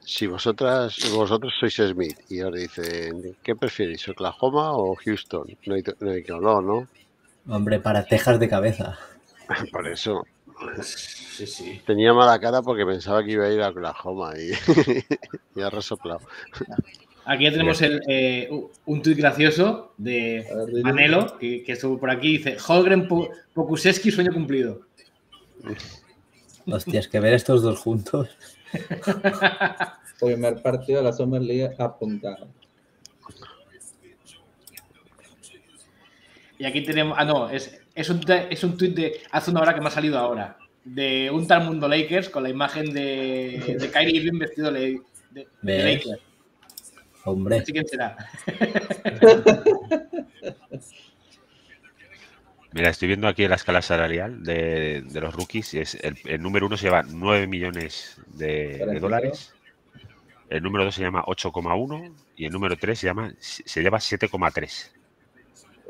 Si vosotras, vosotros sois Smith y os dicen, ¿qué preferís, Oklahoma o Houston? No hay, no hay que hablar, ¿no? Hombre, para Texas de cabeza. (laughs) Por eso. Sí, sí. Tenía mala cara porque pensaba que iba a ir a Oklahoma y, (laughs) y ha resoplado. Aquí ya tenemos el, eh, un tuit gracioso de Manelo, que, que, estuvo por aquí, dice, Holgren Pokuseski, sueño cumplido. Hostia, es que ver estos dos juntos. (laughs) Primer partido de la Summer League apuntado. Y aquí tenemos. Ah, no, es, es un, es un tweet de hace una hora que me ha salido ahora. De un tal mundo Lakers con la imagen de, de (laughs) Kyrie Irving vestido de, de, Lakers. Hombre. quién será. (laughs) Mira, estoy viendo aquí la escala salarial de, los rookies. Es el, número uno se lleva 9 millones de, dólares. El número 2 se llama 8,1 y el número 3 se, llama, se lleva 7,3.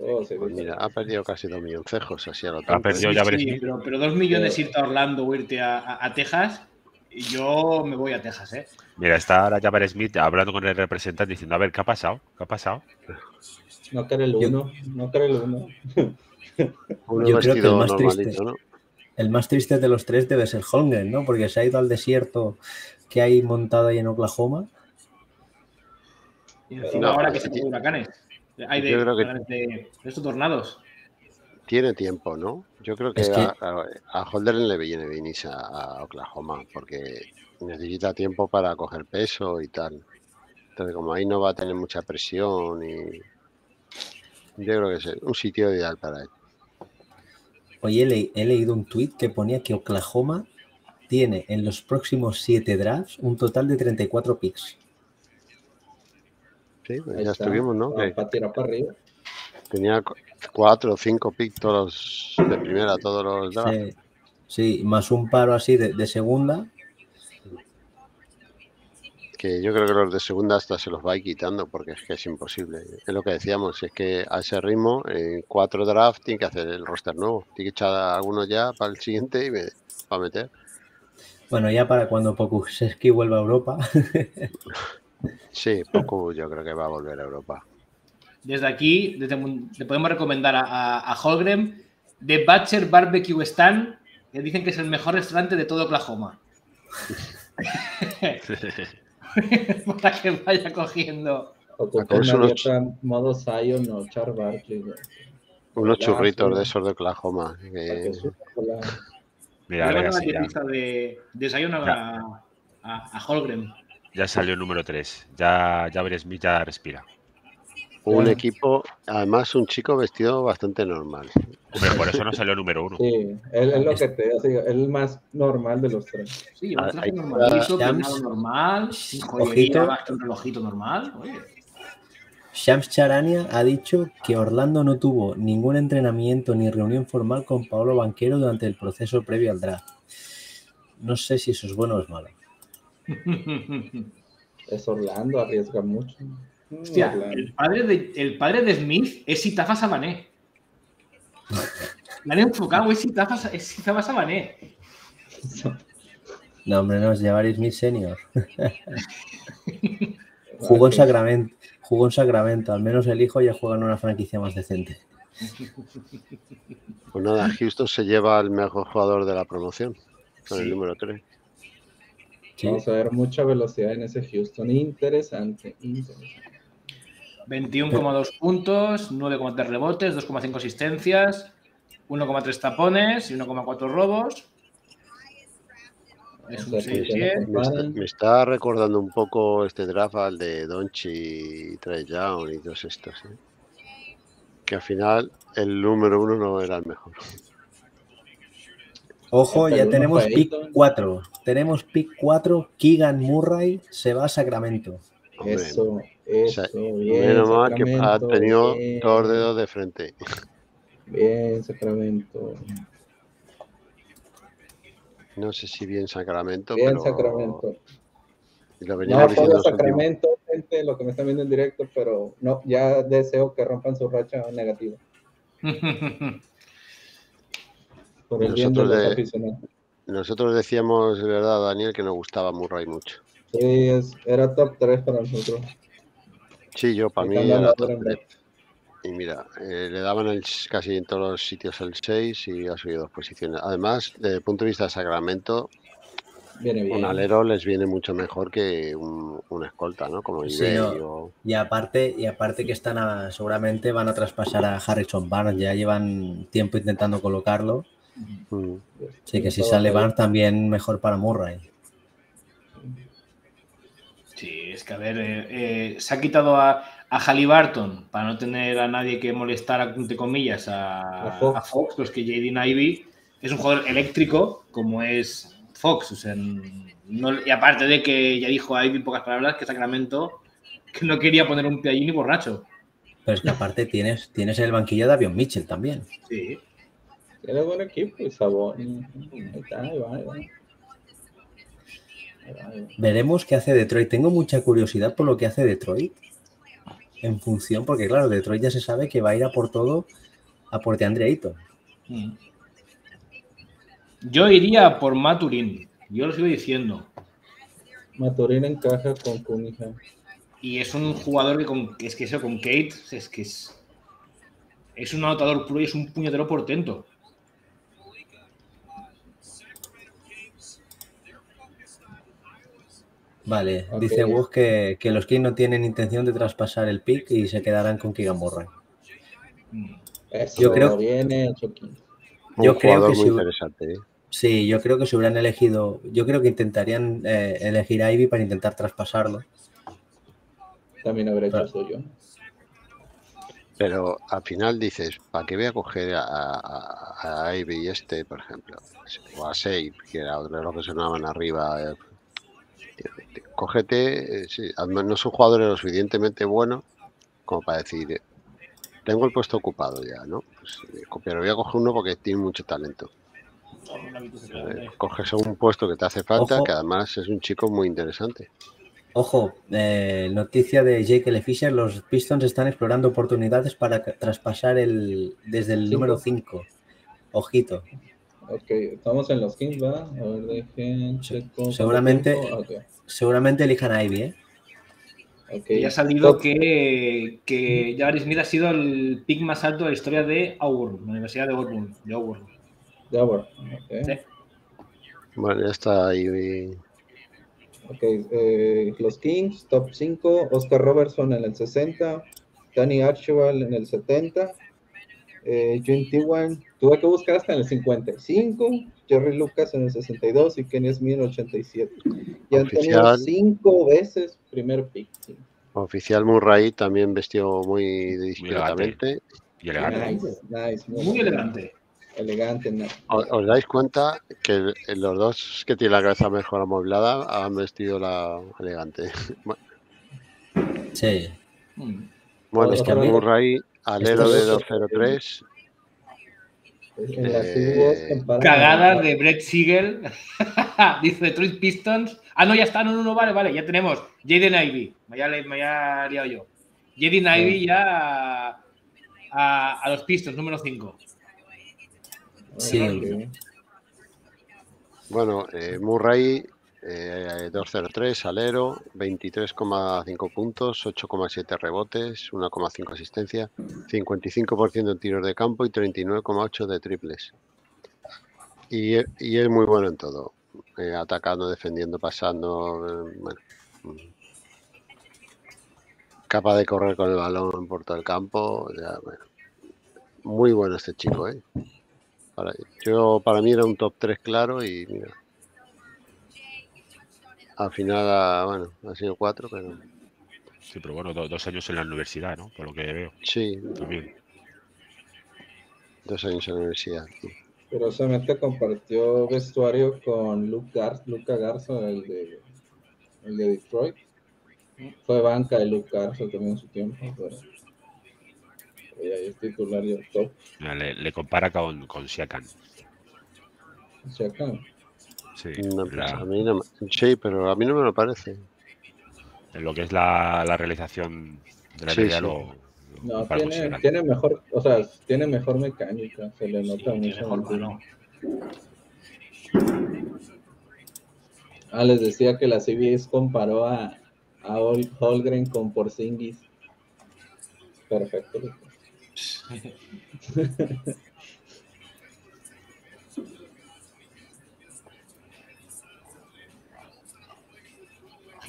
Pues mira, ha perdido casi 2 millones así a lo Ha perdido ya sí, pero, pero 2 millones irte a Orlando o irte a, Texas, y yo me voy a Texas, ¿eh? Mira, está ahora Javier Smith hablando con el representante diciendo, a ver, ¿qué ha pasado? ¿Qué ha pasado? No quiere el 1, no quiere el 1. (laughs) Yo creo que el más, triste, el más triste de los tres debe ser Holmgren, ¿no? Porque se ha ido al desierto que hay montado ahí en Oklahoma. Y encima ahora que se tiene huracanes. Hay de, estos tornados. Tiene tiempo, ¿no? Yo creo que, A, a, le viene bien a, Oklahoma porque necesita tiempo para coger peso y tal. Entonces, como ahí no va a tener mucha presión y yo creo que es un sitio ideal para él. Oye, he, leído un tuit que ponía que Oklahoma tiene en los próximos siete drafts un total de 34 picks. Sí, pues ya estuvimos, ¿no? Para tirar para arriba. Tenía cuatro o cinco picks todos de primera, todos los drafts. Sí, más un paro así de segunda que yo creo que los de segunda hasta se los va a ir quitando porque es que es imposible. Es lo que decíamos, es que a ese ritmo, en cuatro drafts, tiene que hacer el roster nuevo. Tiene que echar a alguno ya para el siguiente y me, para meter. Bueno, ya para cuando Pokuseski vuelva a Europa. (laughs) sí, Poku yo creo que va a volver a Europa. Desde aquí desde, le podemos recomendar a, a, Holgren The Butcher Barbecue Stand, que dicen que es el mejor restaurante de todo Oklahoma. (laughs) (laughs) para que vaya cogiendo. modo Zion o Char Barkley. Unos churritos de esos de Oklahoma. Mira, la de, de Zion a, a, Holgren. Ya salió el número 3. Ya, ya Smith ya respira. Un equipo, además un chico vestido bastante normal. Hombre, por eso no salió el número uno. Sí, él es lo que te digo, el más normal de los tres. Sí, un traje normalito, normal, ojito, un relojito normal. Shams Charania ha dicho que Orlando no tuvo ningún entrenamiento ni reunión formal con Pablo Banquero durante el proceso previo al draft. No sé si eso es bueno o es malo. Es Orlando, arriesga mucho. Hostia, el padre, de, el padre de Smith es Sitafa Sabané. Me han enfocado, es Sitafa, Sabané. No, hombre, no, es llevar Smith Senior. (laughs) jugó en Sacramento, jugó en Sacramento, al menos el hijo ya juega en una franquicia más decente. Pues nada, Houston se lleva al mejor jugador de la promoción, con el número 3. Vamos a ver mucha velocidad en ese Houston. Interesante, interesante. 21,2 puntos, 9,3 rebotes, 2,5 asistencias, 1,3 tapones y 1,4 robos. Es un 6 me, está, me, está, recordando un poco este draft al de Donchi y Trey Young y todos estos. ¿eh? Que al final el número uno no era el mejor. Ojo, ya tenemos pick 4. Tenemos pick 4. Keegan Murray se va a Sacramento. Eso, eso, bien. Menos mal que ha tenido dos dedos de frente. Bien, Sacramento. No sé si bien Sacramento. Bien pero... Sacramento. Lo no, todo Sacramento, gente, lo que me están viendo en directo, pero no, ya deseo que rompan su racha negativa. (laughs) Por el nosotros, bien de de, nosotros decíamos, de verdad, Daniel, que nos gustaba Murray mucho. Sí, es, era top 3 para nosotros. Sí, yo para mí era top 3. Y mira, eh, le daban el, casi en todos los sitios el 6 y ha subido dos posiciones. Además, desde el punto de vista de Sacramento, viene bien. un alero les viene mucho mejor que un, una escolta, ¿no? Como sí, no. o... y aparte y aparte que están a, seguramente van a traspasar a Harrison Barnes, ya llevan tiempo intentando colocarlo. Sí, que si sale Barnes también mejor para Murray. Sí, es que a ver, eh, eh, se ha quitado a, a Halliburton para no tener a nadie que molestar, entre comillas, a, a Fox, a Fox pues que Jaden Ivy es un jugador eléctrico como es Fox. O sea, no, y aparte de que ya dijo Ivy en pocas palabras que Sacramento que no quería poner un pie allí ni borracho. Pero es que aparte tienes, tienes el banquillo de Avion Mitchell también. Sí. Tiene buen equipo y sabor. Ahí está, ahí va, ahí va. Veremos qué hace Detroit. Tengo mucha curiosidad por lo que hace Detroit en función, porque claro, Detroit ya se sabe que va a ir a por todo a por Ayton. Mm. Yo iría por Maturín, yo lo sigo diciendo. Maturín encaja con Cunningham. Y es un jugador que con, es que eso con Kate es que es es un anotador puro y es un puñetero portento. Vale, okay. dice Wood que, que, los Kings no tienen intención de traspasar el pick y se quedarán con Keegan Murray. Eso yo creo, viene yo creo que muy si, interesante. ¿eh? Sí, yo creo que si hubieran elegido, yo creo que intentarían eh, elegir a Ivy para intentar traspasarlo. También habrá hecho eso yo. Pero al final dices, ¿para qué voy a coger a, a, a Ivy y este, por ejemplo? O a Save, que era otro de los que sonaban arriba. Cógete, eh, sí, no son jugadores lo suficientemente buenos como para decir, eh, tengo el puesto ocupado ya, ¿no? Pues, eh, pero voy a coger uno porque tiene mucho talento. Eh, coges un puesto que te hace falta, Ojo. que además es un chico muy interesante. Ojo, eh, noticia de Jake L. Fisher, los Pistons están explorando oportunidades para traspasar el desde el número 5. Ojito. Ok, estamos en los Kings, ¿verdad? A ver, dejen checo. Seguramente, okay. seguramente elijan a Ivy, ¿eh? Okay. Y ha salido que, que Javaris Smith ha sido el pick más alto de la historia de Auburn, la Universidad de Auburn. De Auburn. De Auburn. Okay. Sí. Bueno, ya está Ivy. Ok, eh, los Kings, top 5, Oscar Robertson en el 60, Danny Archibald en el 70, eh, Jim Tiwan, tuve que buscar hasta en el 55, Jerry Lucas en el 62 y Kenny Smith en el 87. Y han tenido cinco veces primer pick. Sí. Oficial Murray también vestió muy discretamente. Y elegante. Nice, nice, muy, muy elegante. Elegante. No. ¿Os, ¿Os, dais cuenta que los dos que tienen la cabeza mejor amueblada han vestido la elegante? Sí. Bueno, es que Murray alero de 203. Eh, cagada de Brett Siegel. (laughs) Dice Detroit Pistons. Ah, no, ya está. No, no, no, vale, vale. Ya tenemos. Jaden Ivy. Me había, me había liado yo. Jaden sí. Ivy ya a, a, a, los Pistons, número 5. Sí. Bueno, eh, Murray Eh, 2.03 alero, 23,5 puntos, 8,7 rebotes, 1,5 asistencia, 55% en tiros de campo y 39,8 de triples. Y, y, es muy bueno en todo, eh, atacando, defendiendo, pasando, eh, bueno, mm. capaz de correr con el balón por todo el campo. Ya, bueno. Muy bueno este chico, ¿eh? Para, yo, para mí era un top 3 claro y mira. Al final, bueno, ha sido 4, pero. Sí, pero bueno, do, dos años en la universidad, ¿no? Por lo que veo. Sí. También. Dos años en la universidad. Sí. Curiosamente compartió vestuario con Luke Gar Luca Garza, el de, el de Detroit. Fue banca de Luke Garza también en su tiempo. Pero ya es titular y el top. Le, le, compara con, con Siakam. Siakam. Sí, No, pues la- a mí no, sí, pero a mí no me lo parece. en lo que es la, la realización de la Sí, NBA sí. lo, lo No, tiene, tiene mejor, o sea, tiene mejor mecánica, se le nota mucho. mejor. Ah, les decía que la CBS comparó a, a Hol- Holgren con Porzingis. Perfecto. (laughs)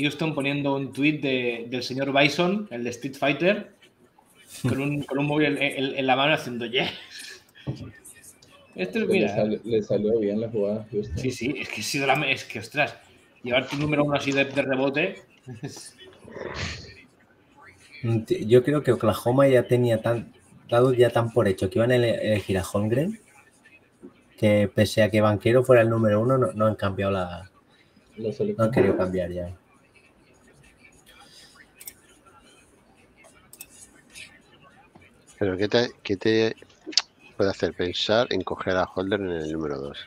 Houston poniendo un tweet de, del señor Bison, el de Street Fighter, con un, con un móvil en, en- en la mano haciendo yes. Esto es, Le, mira, salió, le salió bien la jugada. Houston. sí, sí, es que ha sido la, es que, ostras, llevar tu número uno así de, de rebote, Yo creo que Oklahoma ya tenía tan, dado ya tan por hecho que iban a ele- elegir a Holmgren, que pese a que Banquero fuera el número uno, no, no han cambiado la. No han querido cambiar ya. Pero ¿qué te, qué te puede hacer pensar en coger a Holder en el número 2?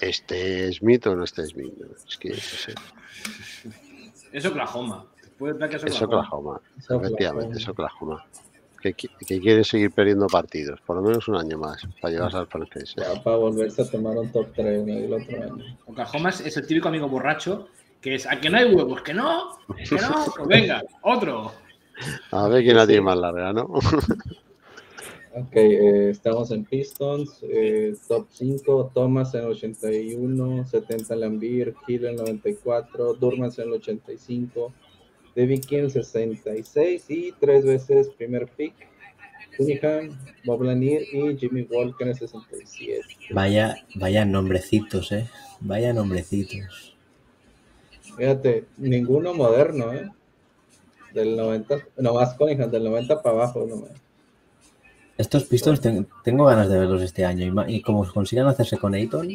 ¿Este Smith o no este Smith? Es que no sé. es Oklahoma. Que es es Oklahoma. Es Oklahoma. Efectivamente, es Oklahoma. Que, qui- que quiere seguir perdiendo partidos, por lo menos un año más, para llevarse al francés. ¿eh? Ya para volverse a tomar un top 3 el otro año. Oklahoma es, es el típico amigo borracho que es, ¿a que no hay huevos? ¿Que no? ¿Que no? Pues venga, otro. A ver quién la tiene más larga, ¿no? (laughs) Ok, eh, estamos en Pistons, eh, top 5, Thomas en el 81, 70 Lambir, Hill en el 94, Durmans en el 85, David King en el 66 y tres veces primer pick, Cunningham, Bob Lanier y Jimmy Walker en el 67. Vaya, vaya nombrecitos, eh. Vaya nombrecitos. Fíjate, ninguno moderno, ¿eh? Del 90, nomás Cunningham, del 90 para abajo, nomás. Estos Pistons ten- tengo ganas de verlos este año. Y, y como consigan hacerse con Ayton,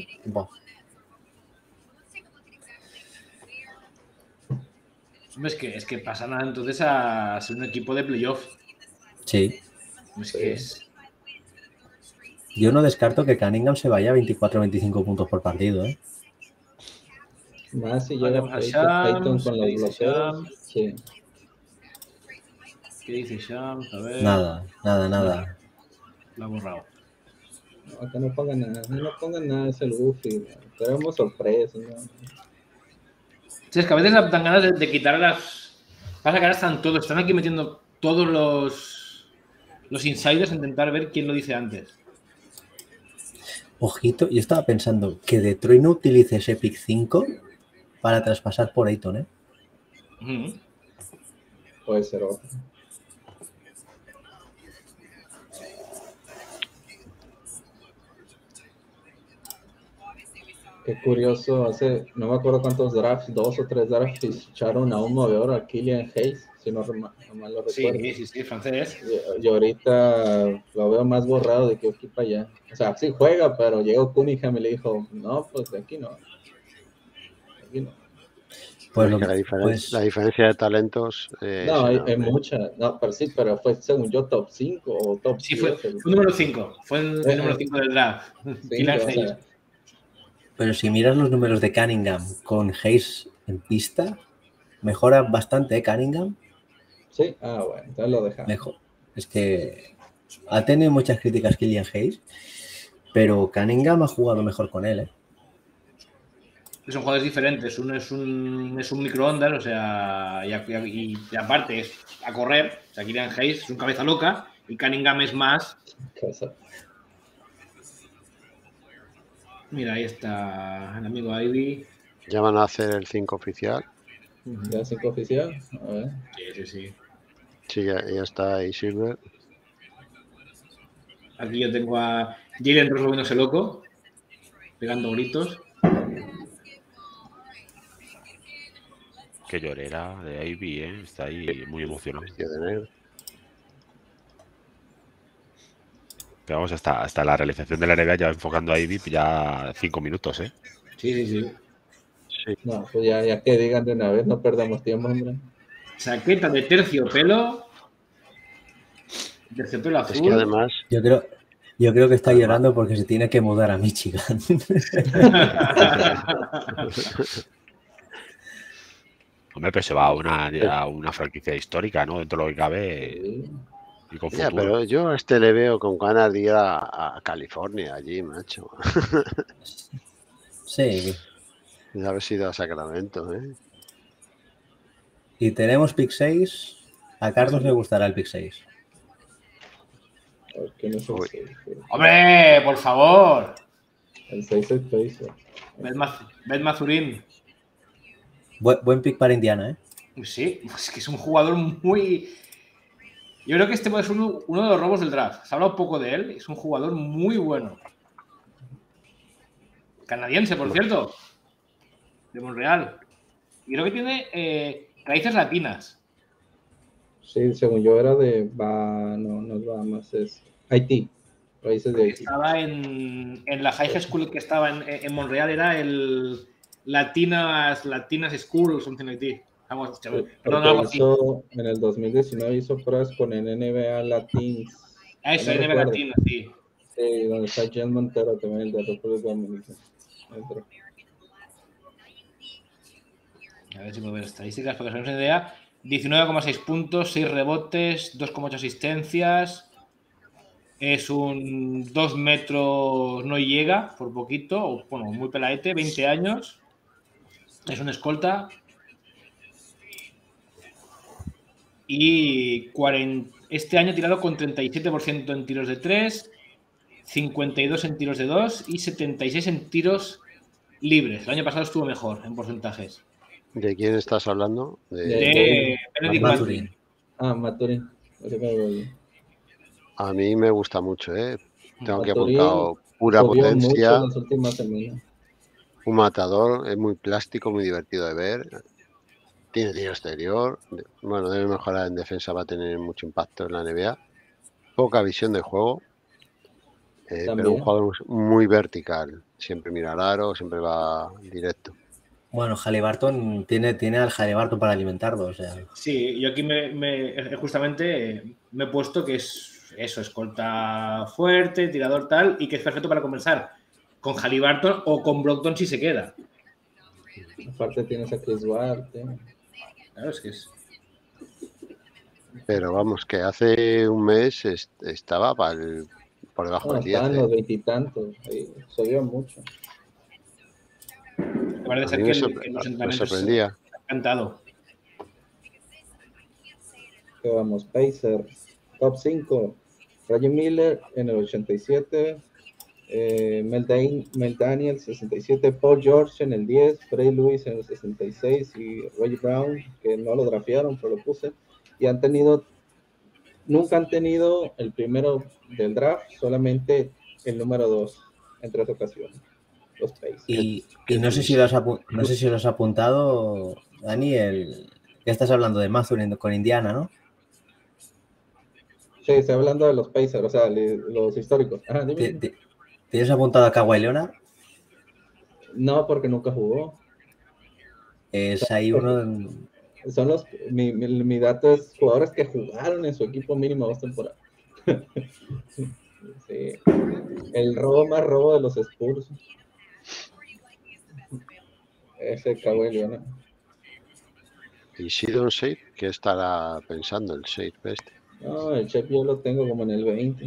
Hombre, Es que, es que pasan entonces a ser un equipo de playoff. sí. Es que es. Yo no descarto que Cunningham se vaya a 24-25 puntos por partido, ¿eh? Más si llega Peyton con ¿qué los bloqueos. Sí. ¿Qué dice Shams? A ver. Nada, nada, nada. Lo ha borrado. No, que no pongan nada, no pongan nada, es el Goofy. sorpresas. ¿no? Sí, es que a veces dan ganas de, de quitar las. Pasa que ahora están todos, están aquí metiendo todos los. Los insiders a intentar ver quién lo dice antes. Ojito, yo estaba pensando que Detroit no utilice ese pick 5 para traspasar por Ayton, ¿eh? Puede ser otro. Qué curioso, hace, no me acuerdo cuántos drafts, dos o tres drafts, ficharon a un movedor, a Killian Hayes, si no, mal lo Sí, recuerdo. sí, sí, francés. Y, y ahorita lo veo más borrado de que aquí para allá. O sea, sí juega, pero llegó Cunningham y le dijo, no, pues de aquí no. De Aquí no. Pues Es lo que la, que- diferen- pues- la diferencia de talentos. eh, No, es hay, mucha. No, pero sí, pero fue según yo top 5 o top Sí, fue, 10, el- fue número 5. Fue el, Eh, número 5 del draft. sí, Kylian o sea, Hayes. Pero si miras los números de Cunningham con Hayes en pista, mejora bastante, ¿eh? Cunningham. sí, ah, bueno, entonces lo dejamos. Mejor. Es que ha tenido muchas críticas Killian Hayes, pero Cunningham ha jugado mejor con él, ¿eh? son jugadores diferentes. Uno es un, es un microondas, o sea, y, aparte es a correr. O sea, Kieran Hayes es un cabeza loca y Cunningham es más. Mira, ahí está el amigo Ivy. Ya van a hacer el 5 oficial. ¿Ya el 5 oficial? A ver. Sí, sí, sí. Sí, ya, está ahí Silver. Aquí yo tengo a Jalen volviéndose loco, pegando gritos. Qué llorera de Ivy, ¿eh? Está ahí muy emocionado. Pero vamos, hasta, hasta la realización de la NBA ya enfocando a Ivy ya cinco minutos, ¿eh? Sí, sí, sí. sí. No, pues ya, ya que digan de una vez, no perdamos tiempo, hombre. Chaqueta de terciopelo. Terciopelo azul. Es que además. Yo creo, yo creo que está llorando porque se tiene que mudar a Michigan. (laughs) Hombre, pero se va a una, una franquicia histórica, ¿no? Dentro de lo que cabe. Y con ya, pero yo a este le veo con ganas de ir a, California, allí, macho. sí. De haber sido a Sacramento, ¿eh? Y tenemos pick 6. A Carlos le gustará el pick 6. ¡Hombre, por favor! El 6 es Pacer. Ben Mazurín. Buen, pick para Indiana, ¿eh? Sí, es que es un jugador muy. Yo creo que este puede ser uno, de los robos del draft. Se ha hablado poco de él, es un jugador muy bueno. Canadiense, por cierto. De Montreal. Y creo que tiene eh, raíces latinas. Sí, según yo era de. No, no es más es Haití. Raíces de Haití. Estaba en, en la high school que estaba en, en Montreal, era el Latinas, Latinas School o something like that. Vamos, en el 2019 hizo pruebas con el NBA Latins. Ah, eso, NBA Latinas, sí. Sí, donde está Jen Montero también, el de República Dominicana. A ver si puedo ver estadísticas para que se una idea. 19,6 puntos, 6 rebotes, 2,8 asistencias. Es un 2 metros, no llega, por poquito, bueno, muy peladete, 20 años. Es un escolta. Y este año ha tirado con 37% en tiros de 3, 52 en tiros de 2 y 76 en tiros libres. El año pasado estuvo mejor en porcentajes. ¿De quién estás hablando? De, Benedict Maturin. Ah, Maturin. A mí me gusta mucho, ¿eh? Tengo que apuntar pura potencia. Un matador, es muy plástico, muy divertido de ver. Tiene tiro exterior. Bueno, debe mejorar en defensa, va a tener mucho impacto en la NBA. Poca visión de juego. Eh, pero un jugador muy vertical. Siempre mira al aro, siempre va directo. Bueno, Halliburton tiene, tiene al Halliburton para alimentarlo. O sea. Sí, yo aquí me, justamente me he puesto que es eso, escolta fuerte, tirador tal, y que es perfecto para conversar con Halliburton o con Brockton si se queda. Aparte tienes a Chris Duarte. Claro, es que es. Pero vamos, que hace un mes estaba para por debajo del 10. los veintitantos, se vio mucho. Parece ser que, el, que me sorprendía. encantado. vamos, Pacer, top 5. Roger Miller en el 87, eh, Mel, Daniel 67, Paul George en el 10, Frey Lewis en el 66 y Roy Brown, que no lo drafearon, pero lo puse. Y han tenido, nunca han tenido el primero del draft, solamente el número 2 en tres ocasiones. Los y, y, no sé si lo has, no sé si lo has apuntado, Dani, el, ya estás hablando de Mathur con Indiana, ¿no? Sí, estoy hablando de los Pacers, o sea, los históricos. ¿Tienes apuntado a Kawhi Leonard? No, porque nunca jugó. Es ahí uno. Son los. Mi, mi, dato es jugadores que jugaron en su equipo mínimo dos temporadas. (laughs) sí. El robo más robo de los Spurs. Ese Kawhi Leonard. ¿Y Sidon Shape? ¿Qué estará pensando el Shape este? No, el Shape yo lo tengo como en el 20.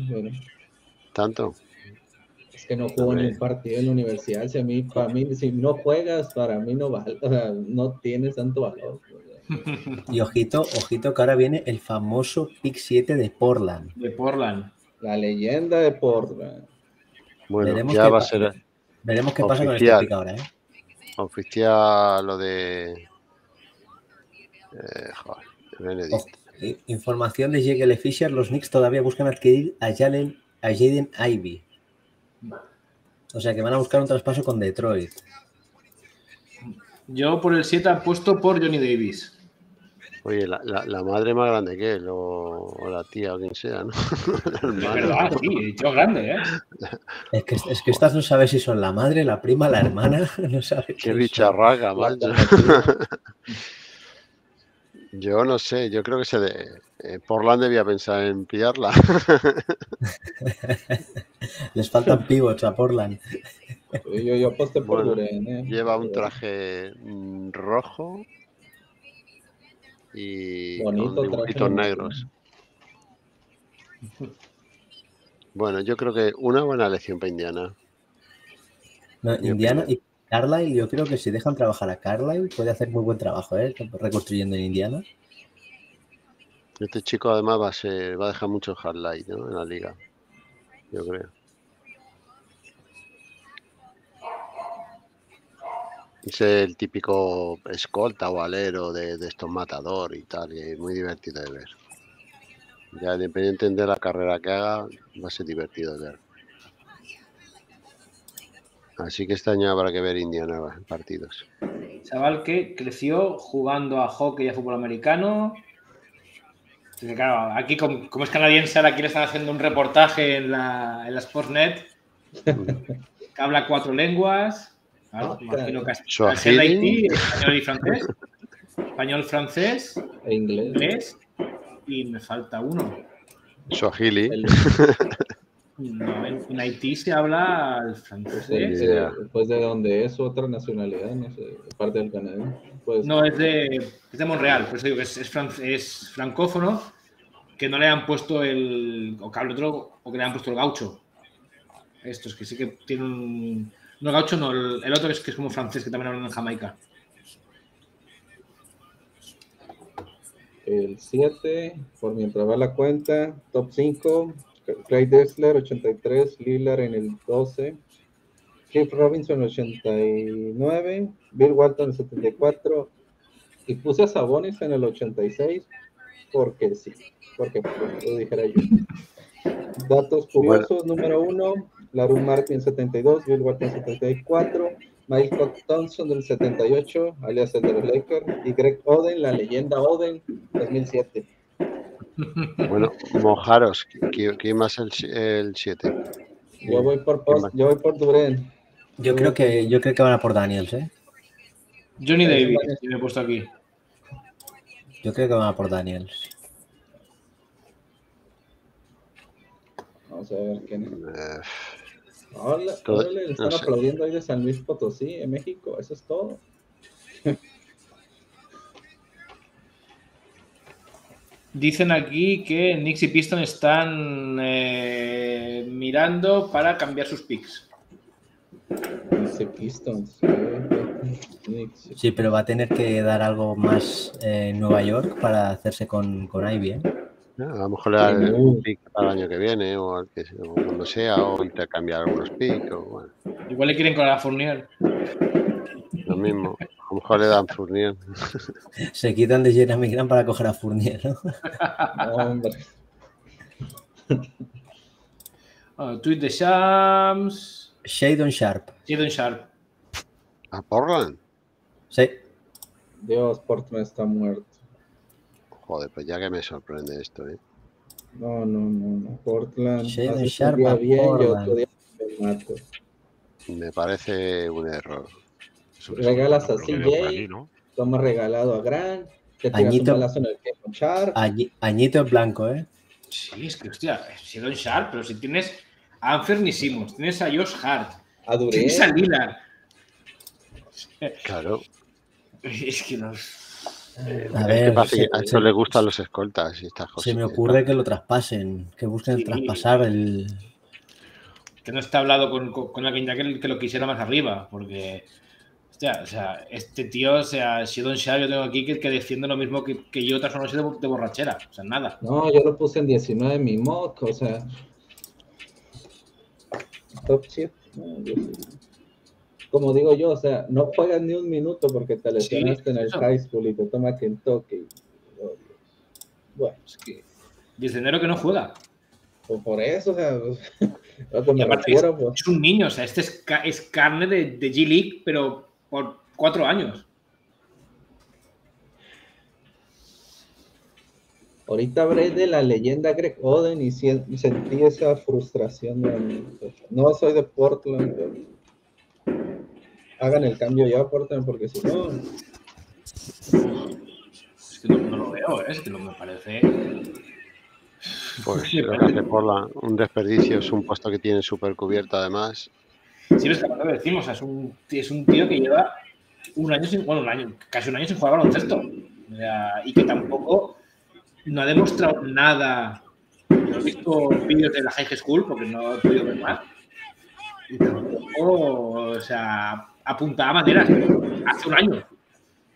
¿Tanto? Es que no juego ni un partido en la universidad. Si a mí, para mí, si no juegas, para mí no vale, o sea, no tienes tanto valor. Y ojito, ojito que ahora viene el famoso Pick 7 de Portland. De Portland. La leyenda de Portland. Bueno, Veremos ya qué va a ser Veremos qué pasa con este pick ahora, ¿eh? oficial lo de. Eh, joder, Benedict. Información de Jekyll Fisher, los Knicks todavía buscan adquirir a Jalen, a Jaden Ivy. O sea que van a buscar un traspaso con Detroit. Yo por el 7 apuesto por Johnny Davis. Oye, la, la, la madre más grande que él, o, o la tía, o quien sea, ¿no? (laughs) La Es verdad, sí, tío grande, ¿eh? Es que, es que estas no sabes si son la madre, la prima, la hermana. (laughs) No sabes. Qué bicharraga, macho. (laughs) Yo no sé, yo creo que se de, eh, Portland debía pensar en pillarla. (laughs) Les faltan pivots a Portland. Yo, yo aposté por Bueno, Duren, ¿eh? Lleva un traje mm, rojo y Bonito con dibujitos negros. Bueno, yo creo que una buena elección para Indiana. No, Indiana y Carlisle, yo creo que si dejan trabajar a Carlisle, puede hacer muy buen trabajo, ¿eh? Reconstruyendo en Indiana. Este chico además va a ser, va a dejar mucho highlight ¿no? en la liga. Yo creo. Es el típico escolta o alero de, de estos matador y tal, y muy divertido de ver. Ya independiente de la carrera que haga, va a ser divertido de ver. Así que este año habrá que ver Indiana en partidos. Chaval que creció jugando a hockey y a fútbol americano. Entonces, claro, aquí como, como es canadiense, ahora aquí le están haciendo un reportaje en la, en la Sportsnet que habla cuatro lenguas. Claro, Ah, imagino que Haití, español y francés. Español, francés, E inglés. inglés y me falta uno. Swahili. El- No, en, Haití se habla el francés. sí, idea. Pues de donde es otra nacionalidad, no sé, parte del Canadá. Pues, No, es de, es de Monreal, por eso digo que es, es, fran- es francófono, que no le han puesto el. o que otro, o que le han puesto el gaucho. Estos que sí que tienen un. No el gaucho, no, el, el otro es, que es como francés, que también hablan en Jamaica. el 7, por mientras va la cuenta, top 5, Craig Dessler 83, Lillard en el 12, Cliff Robinson 89, Bill Walton el 74 y puse a Sabonis en el 86 porque sí, porque pues, lo dijera yo. Datos curiosos, número 1, Larun Martin 72, Bill Walton 74, Michael Thompson del 78, alias el de los Lakers, y Greg Oden, la leyenda Oden, 2007. Bueno, mojaros. ¿Qui- ¿Quién más el 7? Yo voy por post, yo voy por Duren. Yo creo que yo creo que van a por Daniels, ¿eh? Johnny Davis, que me he puesto aquí. Yo creo que van a por Daniels. Vamos a ver quién es. Hola, le están no sé. aplaudiendo ahí de San Luis Potosí, en México, eso es todo. Dicen aquí que Knicks y Piston están eh, mirando para cambiar sus picks. Dice Pistons. eh. Sí, pero va a tener que dar algo más eh, en Nueva York para hacerse con, con Ivy, ¿eh? a lo mejor le no. un pick para el año que viene o, al que, o cuando sea, o intercambiar algunos picks, o bueno, Igual le quieren con la Fournier. Lo (laughs) mismo. A lo mejor le dan Fournier. (laughs) Se quitan de Jeremy Grant para coger a Fournier, ¿no? (laughs) No, hombre. Tweet de Shams. Shadon Sharp. Jadon Sharp. ¿A Portland? Sí. Dios, Portman está muerto. Joder, pues ya que me sorprende esto, ¿eh? No, no, no, no. Portland. Shadon Sharp bien Portland. otro día me mato. Me parece un error. Regalas a Lo CJ, ¿no? tomas regalado a Grant, te Añito. un balazo en el que ponchar. Añi- Añito en blanco, ¿eh? Sí, es que, hostia, Jadon Sharp, pero si tienes a Anthony Simmons, tienes a Josh Hart, A Durén. tienes a Lillard. Claro. Es que nos. A Es que ver, se, que a eso le gustan los escoltas y estas cosas. se me ocurre que lo traspasen, que busquen Sí. traspasar el... que no está hablado con, con, alguien ya que, que, lo quisiera más arriba, porque, hostia, o sea, este tío, o sea, si Don Shah, yo tengo aquí que, que defiende lo mismo que, que yo otras noches de, de borrachera, o sea, nada. No, yo lo puse en 19 mi mock, o sea, top chip, como digo yo, o sea, no juegas ni un minuto porque te lesionaste en el high school y te toma Kentucky. Bueno, es que desde enero que no juega. Pues por eso, o sea, (laughs) refiero, pues. es, un niño, o sea, este es, es carne de, de G-League, pero por cuatro años. Ahorita hablé de la leyenda Greg Oden y sentí esa frustración. no soy de Portland. hagan el cambio ya, Portland, porque si no. Es que no, lo veo, ¿eh? es que no me parece. Pues Portland, un desperdicio, es un puesto que tiene súper cubierto además. Sí, es que lo decimos, es un, es un tío que lleva un año sin, bueno, un año, casi un año sin jugar baloncesto. O sea, y que tampoco no ha demostrado nada. No he visto vídeos de la High School porque no he podido ver más. Y tampoco, o sea, apuntaba maneras hace un año.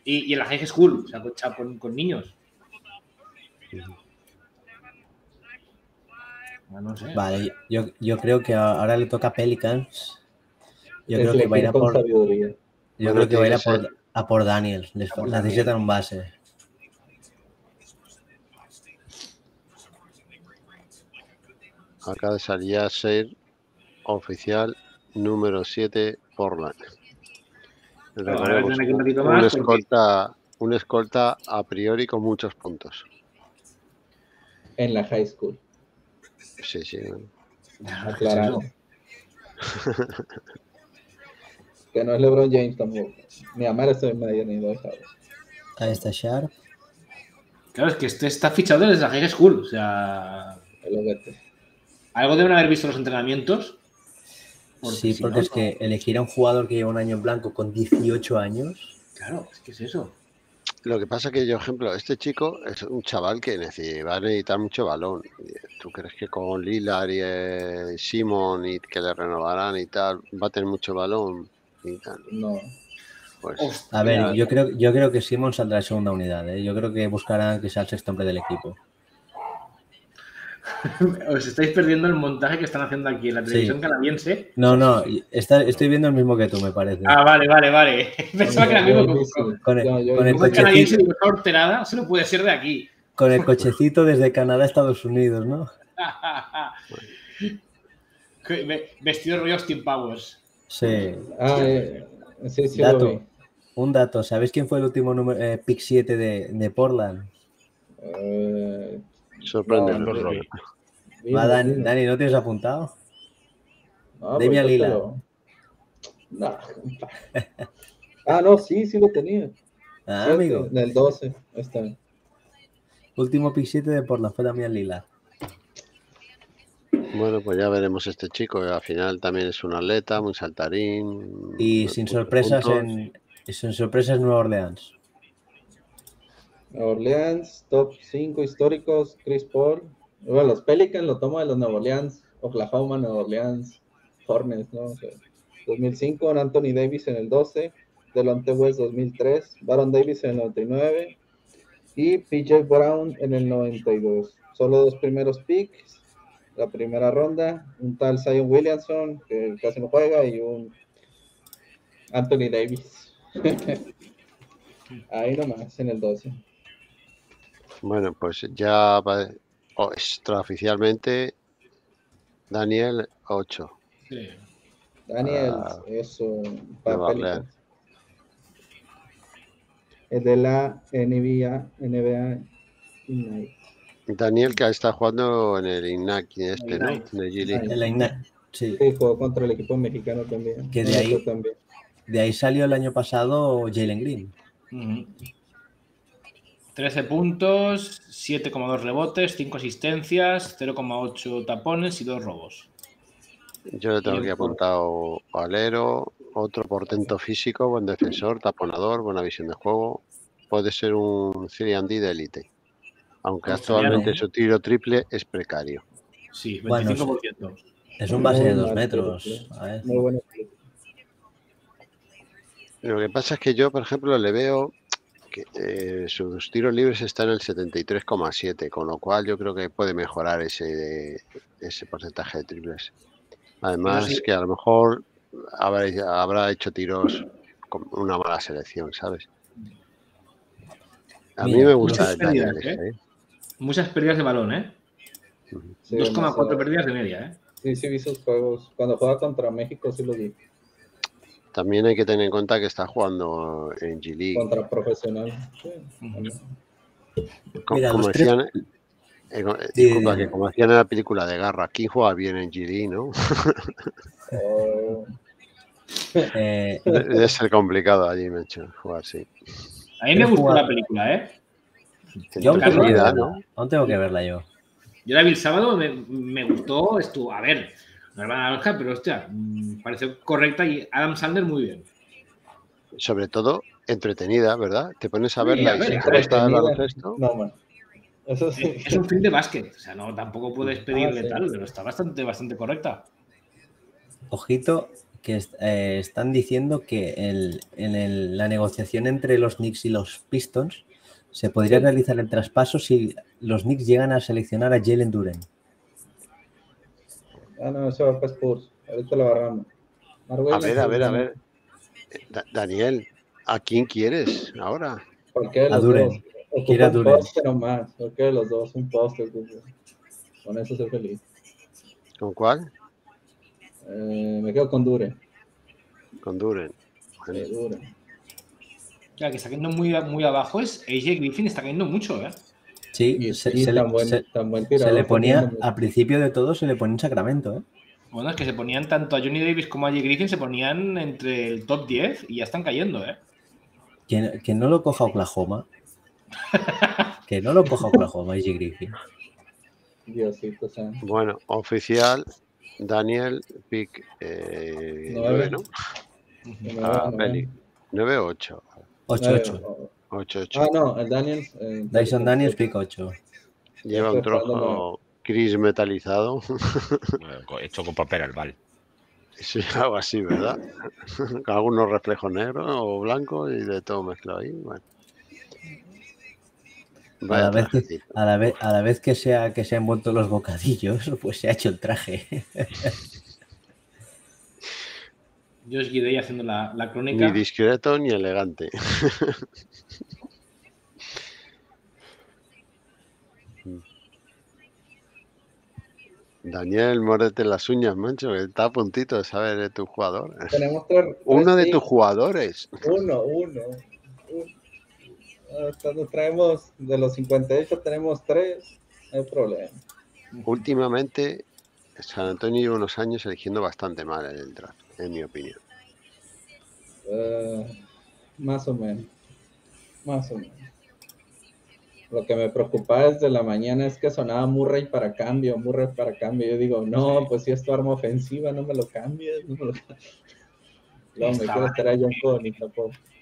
Y, y en la High School, o sea, con, con niños. No sé. Vale, yo, yo, creo que ahora le toca a Pelicans. Yo creo que va a ir a por. Yo creo que va a ir a por, a por Daniel. Les necesitan un base. De salir ser oficial número 7 Portland. un, escolta, un escolta a priori con muchos puntos. En la high school. Sí, sí. Aclarado. (laughs) que no es LeBron James tampoco. Mi amar estoy en medio ni dos Ahí está Sharp. Claro, es que este está fichado desde la high school. O sea. Algo deben haber visto los entrenamientos. Sí, porque es que elegir a un jugador que lleva un año en blanco con 18 años. Claro, es que es eso. Lo que pasa que yo, ejemplo, este chico es un chaval que va a necesitar mucho balón. ¿Tú crees que con Lilar y eh, Simon y que le renovarán y tal, va a tener mucho balón? No. Pues, a ver, yo creo, yo creo que Simon saldrá de segunda unidad. ¿eh? Yo creo que buscarán que sea el sexto hombre del equipo. (laughs) Os estáis perdiendo el montaje que están haciendo aquí en la televisión canadiense. No, no, estoy viendo el mismo que tú, me parece. Ah, vale, vale, vale. (laughs) Pensaba que era el mismo con, el, con el canadiense de horterada, solo puede ser de aquí. Con el cochecito desde Canadá a Estados Unidos, ¿no? (laughs) Vestido rollo Austin Powers. Sí. Ah, eh, sí, sí dato, un dato. ¿Sabéis quién fue el último número, eh, pick 7 de, de Portland? Eh, Sorprende. Va, Dani, Dani, ¿no tienes apuntado? No, Demian pues Lila. No. ah, no, sí, sí lo tenía. Ah, amigo. En el 12, está. Último pick 7 de por la fue Damián Lila. Bueno, pues ya veremos este chico. Al final también es un atleta, muy saltarín. Y sin sorpresas en, sin sorpresas Nueva Orleans. Nueva Orleans, top 5 históricos, Chris Paul. Bueno, los Pelicans lo tomo de los Nueva Orleans, Oklahoma, Nueva Orleans, Hornets, ¿no? 2005, Anthony Davis en el 12, Delonte West 2003, Baron Davis en el 99 y PJ Brown en el 92. Solo dos primeros picks, la primera ronda, un tal Zion Williamson que casi no juega y un Anthony Davis. (laughs) Ahí nomás, en el 12. Bueno, pues ya extraoficialmente Daniel 8. Sí. Daniel, ah, eso, papel. Es de la NBA, NBA Daniel que está jugando en el Ignaki este, ¿no? En el sí. sí. jugó contra el equipo mexicano también. Que de ahí, también. de ahí salió el año pasado Jalen Green. 13 puntos, 7,2 rebotes, 5 asistencias, 0,8 tapones y 2 robos. Yo le tengo aquí apuntado Valero, otro portento físico, buen defensor, taponador, buena visión de juego. Puede ser un 3 de élite, aunque actualmente su tiro triple es precario. Sí, 25%. Es un base de dos metros. Muy bueno. Lo que pasa es que yo, por ejemplo, le veo que eh, sus tiros libres están en el 73,7, con lo cual yo creo que puede mejorar ese, ese porcentaje de triples. Además, que a lo mejor habrá, habrá hecho tiros con una mala selección, ¿sabes? A mí me gusta muchas pérdidas, ¿eh? Muchas pérdidas de balón, ¿eh? 2,4 pérdidas de media, ¿eh? Sí, sí vi sus juegos. Cuando juega contra México sí lo vi. También hay que tener en cuenta que está jugando en G League. Contra profesional. como, decían, eh, eh, disculpa, que como decían en la película de Garra, ¿quién juega bien en G League, no? Oh. (laughs) Eh, (laughs) Debe ser complicado allí, me hecho, jugar, sí. A mí me gustó la película, ¿eh? Yo aún tengo, que verla, ¿no? aún tengo que verla yo. Yo la vi el sábado, me, me gustó, estuvo, a ver, no es naranja, pero hostia, mm, parece correcta y Adam Sandler muy bien. Sobre todo entretenida, ¿verdad? Te pones a verla y si te gusta el baloncesto. No, Eso sí. Es un fin de básquet, o sea, no tampoco puedes pedirle ah, tal, pero está bastante, bastante correcta. Ojito, que eh, están diciendo que en la negociación entre los Knicks y los Pistons se podría realizar el traspaso si los Knicks llegan a seleccionar a Jalen Duren. Ah, no, eso va para Spurs. Ahorita lo agarramos. a ver, a ver, a ver. Daniel, ¿a quién quieres ahora? Cualquiera de los Dos. Quiere a Duren. Un más. Cualquiera de los dos, un póster. Con eso soy feliz. ¿Con cuál? Eh, me quedo con Duren. Con Duren. Duren. Ya, que está cayendo muy, muy abajo es AJ Griffin, está cayendo mucho, ¿eh? Sí, se, le, ponía, al principio de todo se le ponía un sacramento, ¿eh? Bueno, es que se ponían tanto a Johnny Davis como a J. Griffin, se ponían entre el top 10 y ya están cayendo, ¿eh? Que, no lo coja Oklahoma. que no lo coja Oklahoma, J. Griffin. Diosito, sea. Bueno, oficial, Daniel Pick eh, 9, ¿no? 9 o 8. 8, 8. 8, 8. Ah, no, el Daniels. Eh, Dyson Daniels pica 8. Lleva un trozo gris metalizado. (laughs) Hecho con papel albal. Sí, algo así, ¿verdad? (laughs) con algunos reflejos negros o blancos y de todo mezclado ahí. Bueno. A la, vez que, a, la vez, a la vez que, sea, que se han vuelto los bocadillos, (laughs) pues se ha hecho el traje. Yo os haciendo la, la, crónica. Ni discreto ni elegante. (laughs) Daniel, muérete las uñas, mancho, está a puntito de saber de tu jugador. Tenemos uno de tus jugadores. Uno, uno. Cuando traemos de los 58, tenemos tres, no hay problema. Últimamente, San Antonio lleva unos años eligiendo bastante mal el draft en mi opinión. Eh, más o menos. Más o menos. Lo que me preocupaba desde la mañana es que sonaba Murray para cambio, Murray para cambio. Yo digo, no, pues si es tu arma ofensiva, no me lo cambies. No, me lo no me quiero estar allá en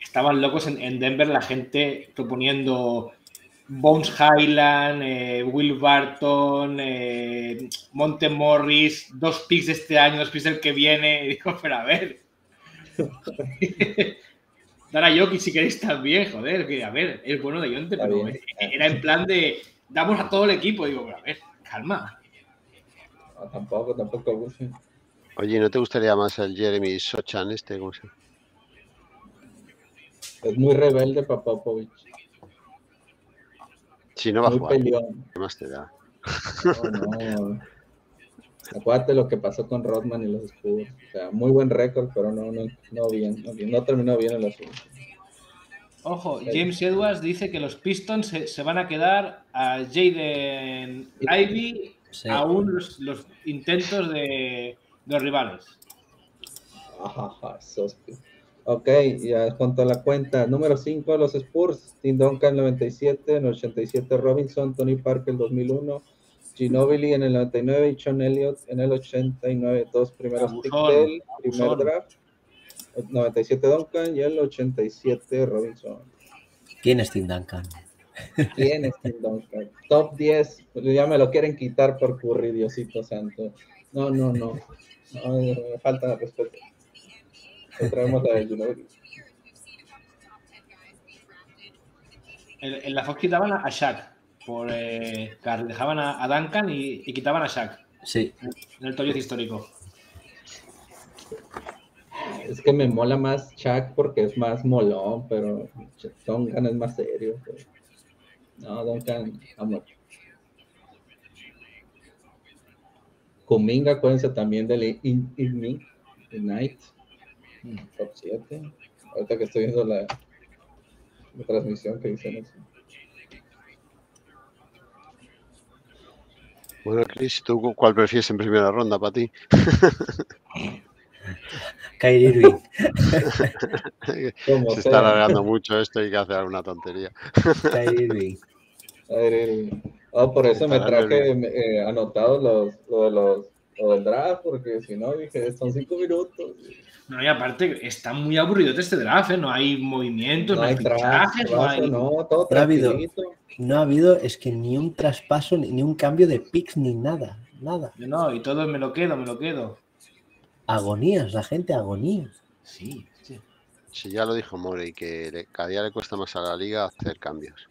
Estaban locos en, Denver la gente proponiendo Bones Highland, eh, Will Barton, eh, Monte Morris, dos picks de este año, dos picks del que viene. Y (laughs) digo, pero a ver. (laughs) Dar a Jokic si queréis también, joder, que a ver, es bueno de Yonte, pero era en plan de damos a todo el equipo. Digo, pero a ver, calma. tampoco, tampoco. Oye, ¿no te gustaría más el Jeremy Sochan este? ¿Cómo se Es muy rebelde para Popovich. Si no va a jugar, ¿qué más te da? No, Acuérdate lo que pasó con Rodman y los Spurs. O sea, muy buen récord, pero no, no, no bien, no, terminó bien el asunto. Ojo, James Edwards dice que los Pistons se, van a quedar a Jaden Ivy aún los, los, intentos de, los rivales. Ajá, Ok, ya a la cuenta, número 5 los Spurs, Tim Duncan 97, en 87 Robinson, Tony Parker 2001, Ginobili en el 99 y Sean Elliott en el 89, dos primeros picks del primer draft. 97 Duncan y el 87 Robinson. ¿Quién es Tim Duncan? ¿Quién es Tim Duncan? Top 10, ya me lo quieren quitar por Curry, Diosito Santo. No, no, no. no me falta de respeto. Traemos a. En, en, la Fox quitaban a Shaq. Por, eh, dejaban a, a Duncan y, y, quitaban a Shaq. Sí. En el Toyota histórico. Es que me mola más Shaq porque es más molón, pero Duncan es más serio. Pero... No, Duncan, amor. Kuminga, acuérdense también del Evening, The Night, top 7. Ahorita que estoy viendo la, la transmisión que dicen eso. Bueno, Chris, ¿tú cuál prefieres en primera ronda para ti? (laughs) Kyrie Irving. Se está alargando mucho esto y que hacer alguna tontería. Kyrie Irving. Kyrie Irving. Oh, por eso me traje eh, anotados los, lo de los, lo del draft, porque si no, dije, son cinco minutos. No, y aparte, está muy aburrido este draft, ¿eh? No hay movimientos, no, no hay fichajes, no hay... No, todo no ha, habido, no ha habido, es que ni un traspaso, ni, ni un cambio de picks, ni nada, nada. No, y todo me lo quedo, me lo quedo. Agonías, la gente agonía. Sí, sí. Sí, ya lo dijo Morey, que le, cada día le cuesta más a la liga hacer cambios.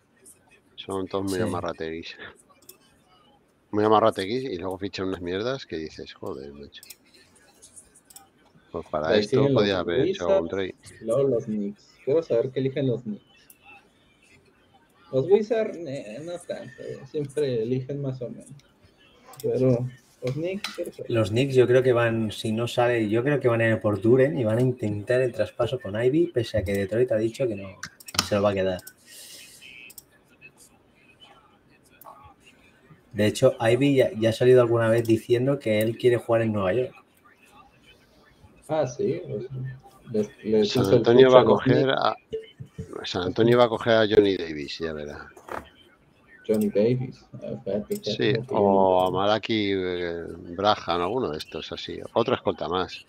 Son todos muy Sí. amarrateguis. Muy amarrateguis y luego fichan unas mierdas que dices, joder, macho. Pues para Ahí esto podía haber hecho Wizards. un trade. Luego los Knicks. Quiero saber qué eligen los Knicks. Los Wizards, eh, no tanto. Siempre eligen más o menos. Pero los Knicks. Los Knicks yo creo que van, si no sale, yo creo que van a ir por Duren y van a intentar el traspaso con Ivy, pese a que Detroit ha dicho que no se lo va a quedar. De hecho, Ivy ya, ya ha salido alguna vez diciendo que él quiere jugar en Nueva York. Ah, sí. les- les San Antonio va a coger a San Antonio va a coger a Johnny Davis, ya verá. Johnny Davis. Ah, Sí, o a Malaki eh, Brahan, alguno de estos así. Otra escolta más.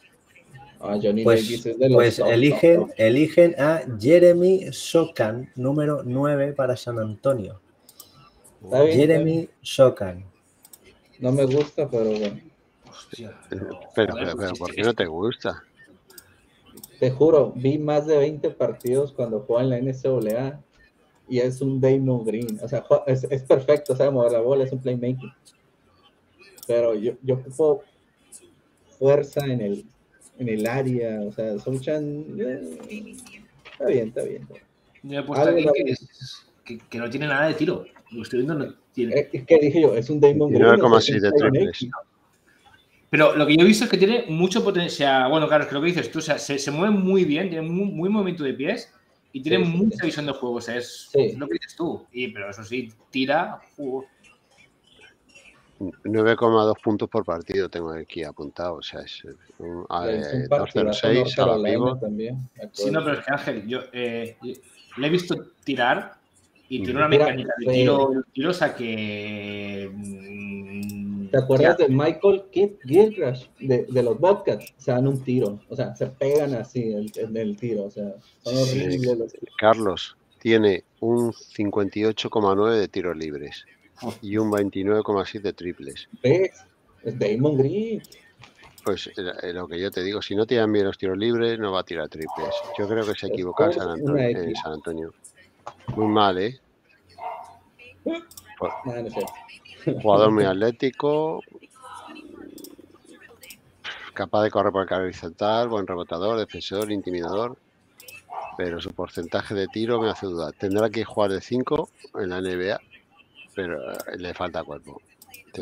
Ah, Johnny Pues, Davis es de los pues top, eligen, top, top. eligen a Jeremy Sokan, número 9 para San Antonio. Jeremy Sokan. No me gusta, pero bueno. Hostia. Pero, pero, pero, ¿por qué no te gusta? Te juro, vi más de 20 partidos cuando juega en la NCAA y es un Damon Green. O sea, es, es perfecto, sabe mover la bola, es un playmaking. Pero yo, yo ocupo fuerza en el, en el área. O sea, Solchan. eh, está bien, está bien. Yo que, es- que- que no tiene nada de tiro. Lo estoy viendo, no tiene. Eh, Es que dije yo, es un Damon Green. 19,6 o sea, de es un triples. Pero lo que yo he visto es que tiene mucho potencial. Bueno, claro, es que lo que dices tú, o sea, se, se mueve muy bien, tiene muy, muy movimiento de pies y tiene Sí, mucha sí. visión de juego. O sea, es, Sí. es lo que dices tú. Y, pero eso sí, tira. uh, 9,2 puntos por partido tengo aquí apuntado. O sea, es un, a- Es un eh, partidazo 2,06 North a la pivot. también. Sí, no, pero es que Ángel, yo eh, le he visto tirar y tiene una mecánica de sí. tiro, tiro, o sea que. ¿Te acuerdas ya, de Michael Kidd Gilchrist de, de los Bobcats? Se dan un tiro, o sea, se pegan así en, en el tiro, o sea, son horribles los Carlos tiene un 58,9 de tiros libres y un 29,6 de triples. ¿Ves? Es Damon Green. Pues eh, lo que yo te digo, si no tiran bien los tiros libres, no va a tirar triples. Yo creo que se equivoca en San Antonio. en X. San Antonio. Muy mal, ¿eh? No, no cierto. Jugador muy atlético, capaz de correr por el carril central, buen rebotador, defensor, intimidador, pero su porcentaje de tiro me hace dudar. Tendrá que jugar de 5 en la NBA, pero eh, le falta cuerpo.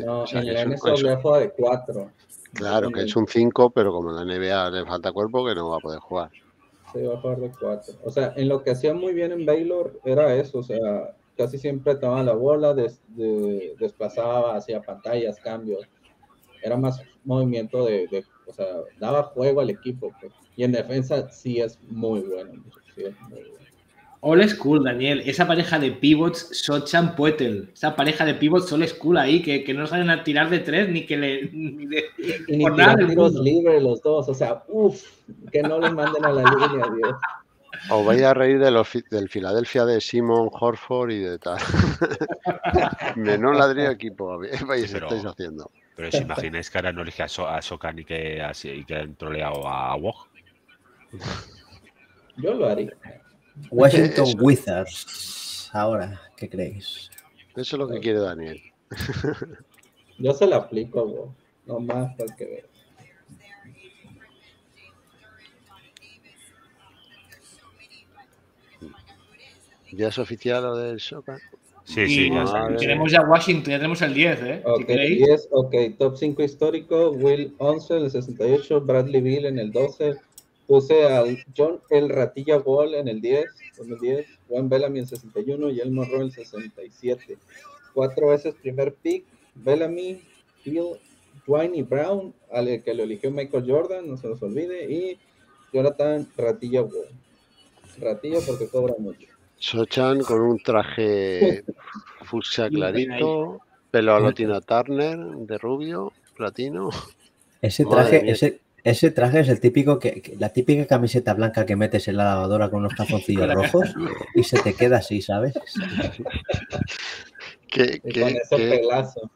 No, O sea, en la un- juega de 4. claro que es un 5, pero como en la NBA le falta cuerpo, que no va a poder jugar. Sí, va a jugar de 4. O sea, en lo que hacía muy bien en Baylor era eso, o sea, casi siempre tomaba la bola, des- de- desplazaba, hacía pantallas, cambios. Era más movimiento de, de- o sea, daba juego al equipo. pues. Y en defensa sí es muy bueno. sí es muy bueno. Old school, Daniel. Esa pareja de pivots, Sochan Puetel. Esa pareja de pivots old school ahí, que, que no salen a tirar de tres ni que le. Ni de, Y ni tirar tiros libres los dos, o sea, uff, que no les manden a la línea, Dios. Os vais a reír de los, del Filadelfia de Simon Horford y de tal. (laughs) Menos ladrillo equipo vais Pero- estáis haciendo. Pero si imagináis que ahora no elige a, so a Sokan y que, así, y que han troleado a Wog. Yo lo haría. Washington Wizards. Ahora, ¿qué creéis? Eso es lo que quiere Daniel. Yo se lo aplico Wog. No más para ¿Ya es oficial lo del Shokan? Sí, sí, ya está. tenemos ya Washington, ya tenemos el 10, ¿eh? Si Ok, queréis. 10, ok, top 5 histórico, Will 11 en el 68, Bradley Bill en el 12, puse al John El Ratilla Wall en el 10, en el 10, Juan Bellamy en el 61 y El Morro en el 67. Cuatro veces primer pick, Bellamy, Bill, Dwayne y Brown, al que lo eligió Michael Jordan, no se nos olvide, y Jonathan Ratilla Wall. Ratilla porque cobra mucho. Sochan con un traje (laughs) fucsia clarito, pelo a lo Tina Turner de rubio, platino. Ese traje, ese, ese traje es el típico que, que- la típica camiseta blanca que metes en la lavadora con unos (laughs) calzoncillos rojos y se te queda así, ¿sabes? (laughs) ¿Qué, qué- con ese qué- pelazo.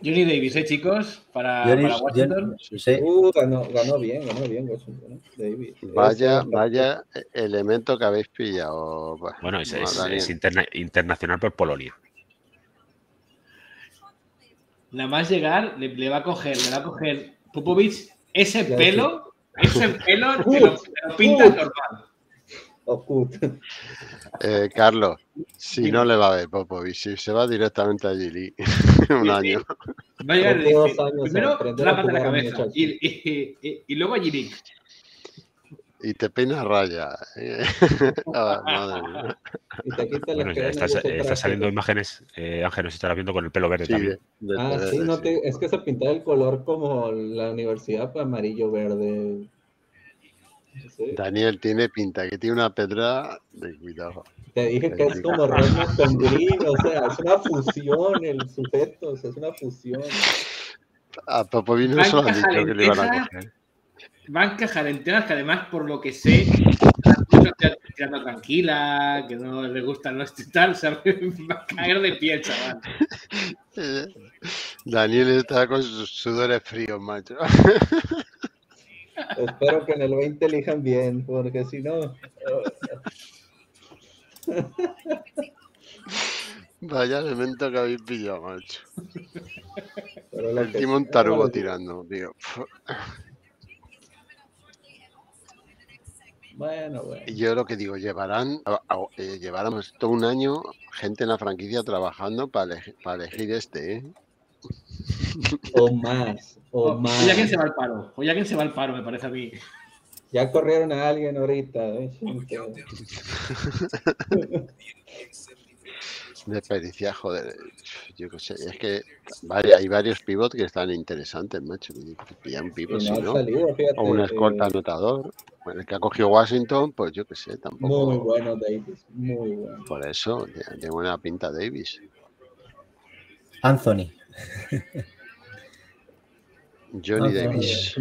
Johnny Davis, ¿eh, chicos? Para, Johnny- para Washington. Johnny- sí. Uh, ganó, ganó bien, ganó bien Washington, ¿eh? Davis. Vaya, Ese- vaya elemento que habéis pillado. Bueno, es, es- Daniel. es interna- internacional por Polonia. Nada más llegar, le, le va a coger, le va a coger Popovich ese Ya, pelo, ese pelo (laughs) te lo, te lo pinta normal. Eh, Carlos, si no le va a ver Popovich, si se va directamente a Gili (laughs) un Sí, año. Va a llegar años primero aprender a rápate la cabeza y, y, y- y luego a Yirik. Y te peina raya. (laughs) Ah, madre mía. Y te quita Bueno, está, de está saliendo imágenes, eh, Ángel, nos estará viendo con el pelo verde Sí, también. de- de- Ah, de- sí, no sí. te- es que se pintaba el color como la universidad, pues, amarillo, verde. Sí. Daniel tiene pinta que tiene una pedra de cuidado. Te dije que es como Redmond con Green, o sea, es una fusión el sujeto, o sea, es una fusión. A Popovich no Va a se lo han encajar dicho que le iban a coger. En temas que además, por lo que sé, está tirando tranquila, que no le gusta no y tal, ¿sabes? va a caer de pie, chaval. (laughs) Daniel está con sus sudores fríos, macho. (laughs) Espero que en el 20 elijan bien, porque si no, Vaya elemento que habéis pillado, macho. pero El que- Timón Tarugo tirando, tío. Bueno, bueno. Yo lo que digo, llevarán, eh, llevarán pues, todo un año gente en la franquicia trabajando para elegir, para elegir este, ¿eh? O más, o O más. ya quien se va al paro, o ya quien se va al paro, me parece a mí. Ya corrieron a alguien ahorita. ¿eh? pericia, joder. Yo qué sé, es que hay varios pivots que están interesantes, macho. Pillan un Y pivot, no si no. salido, fíjate. O un escolta eh, anotador. Bueno, el que ha cogido Washington, pues yo qué sé, tampoco. muy bueno, Davis, muy bueno. Por eso, de buena pinta Davis. Anthony. (laughs) Johnny Ah, Davis.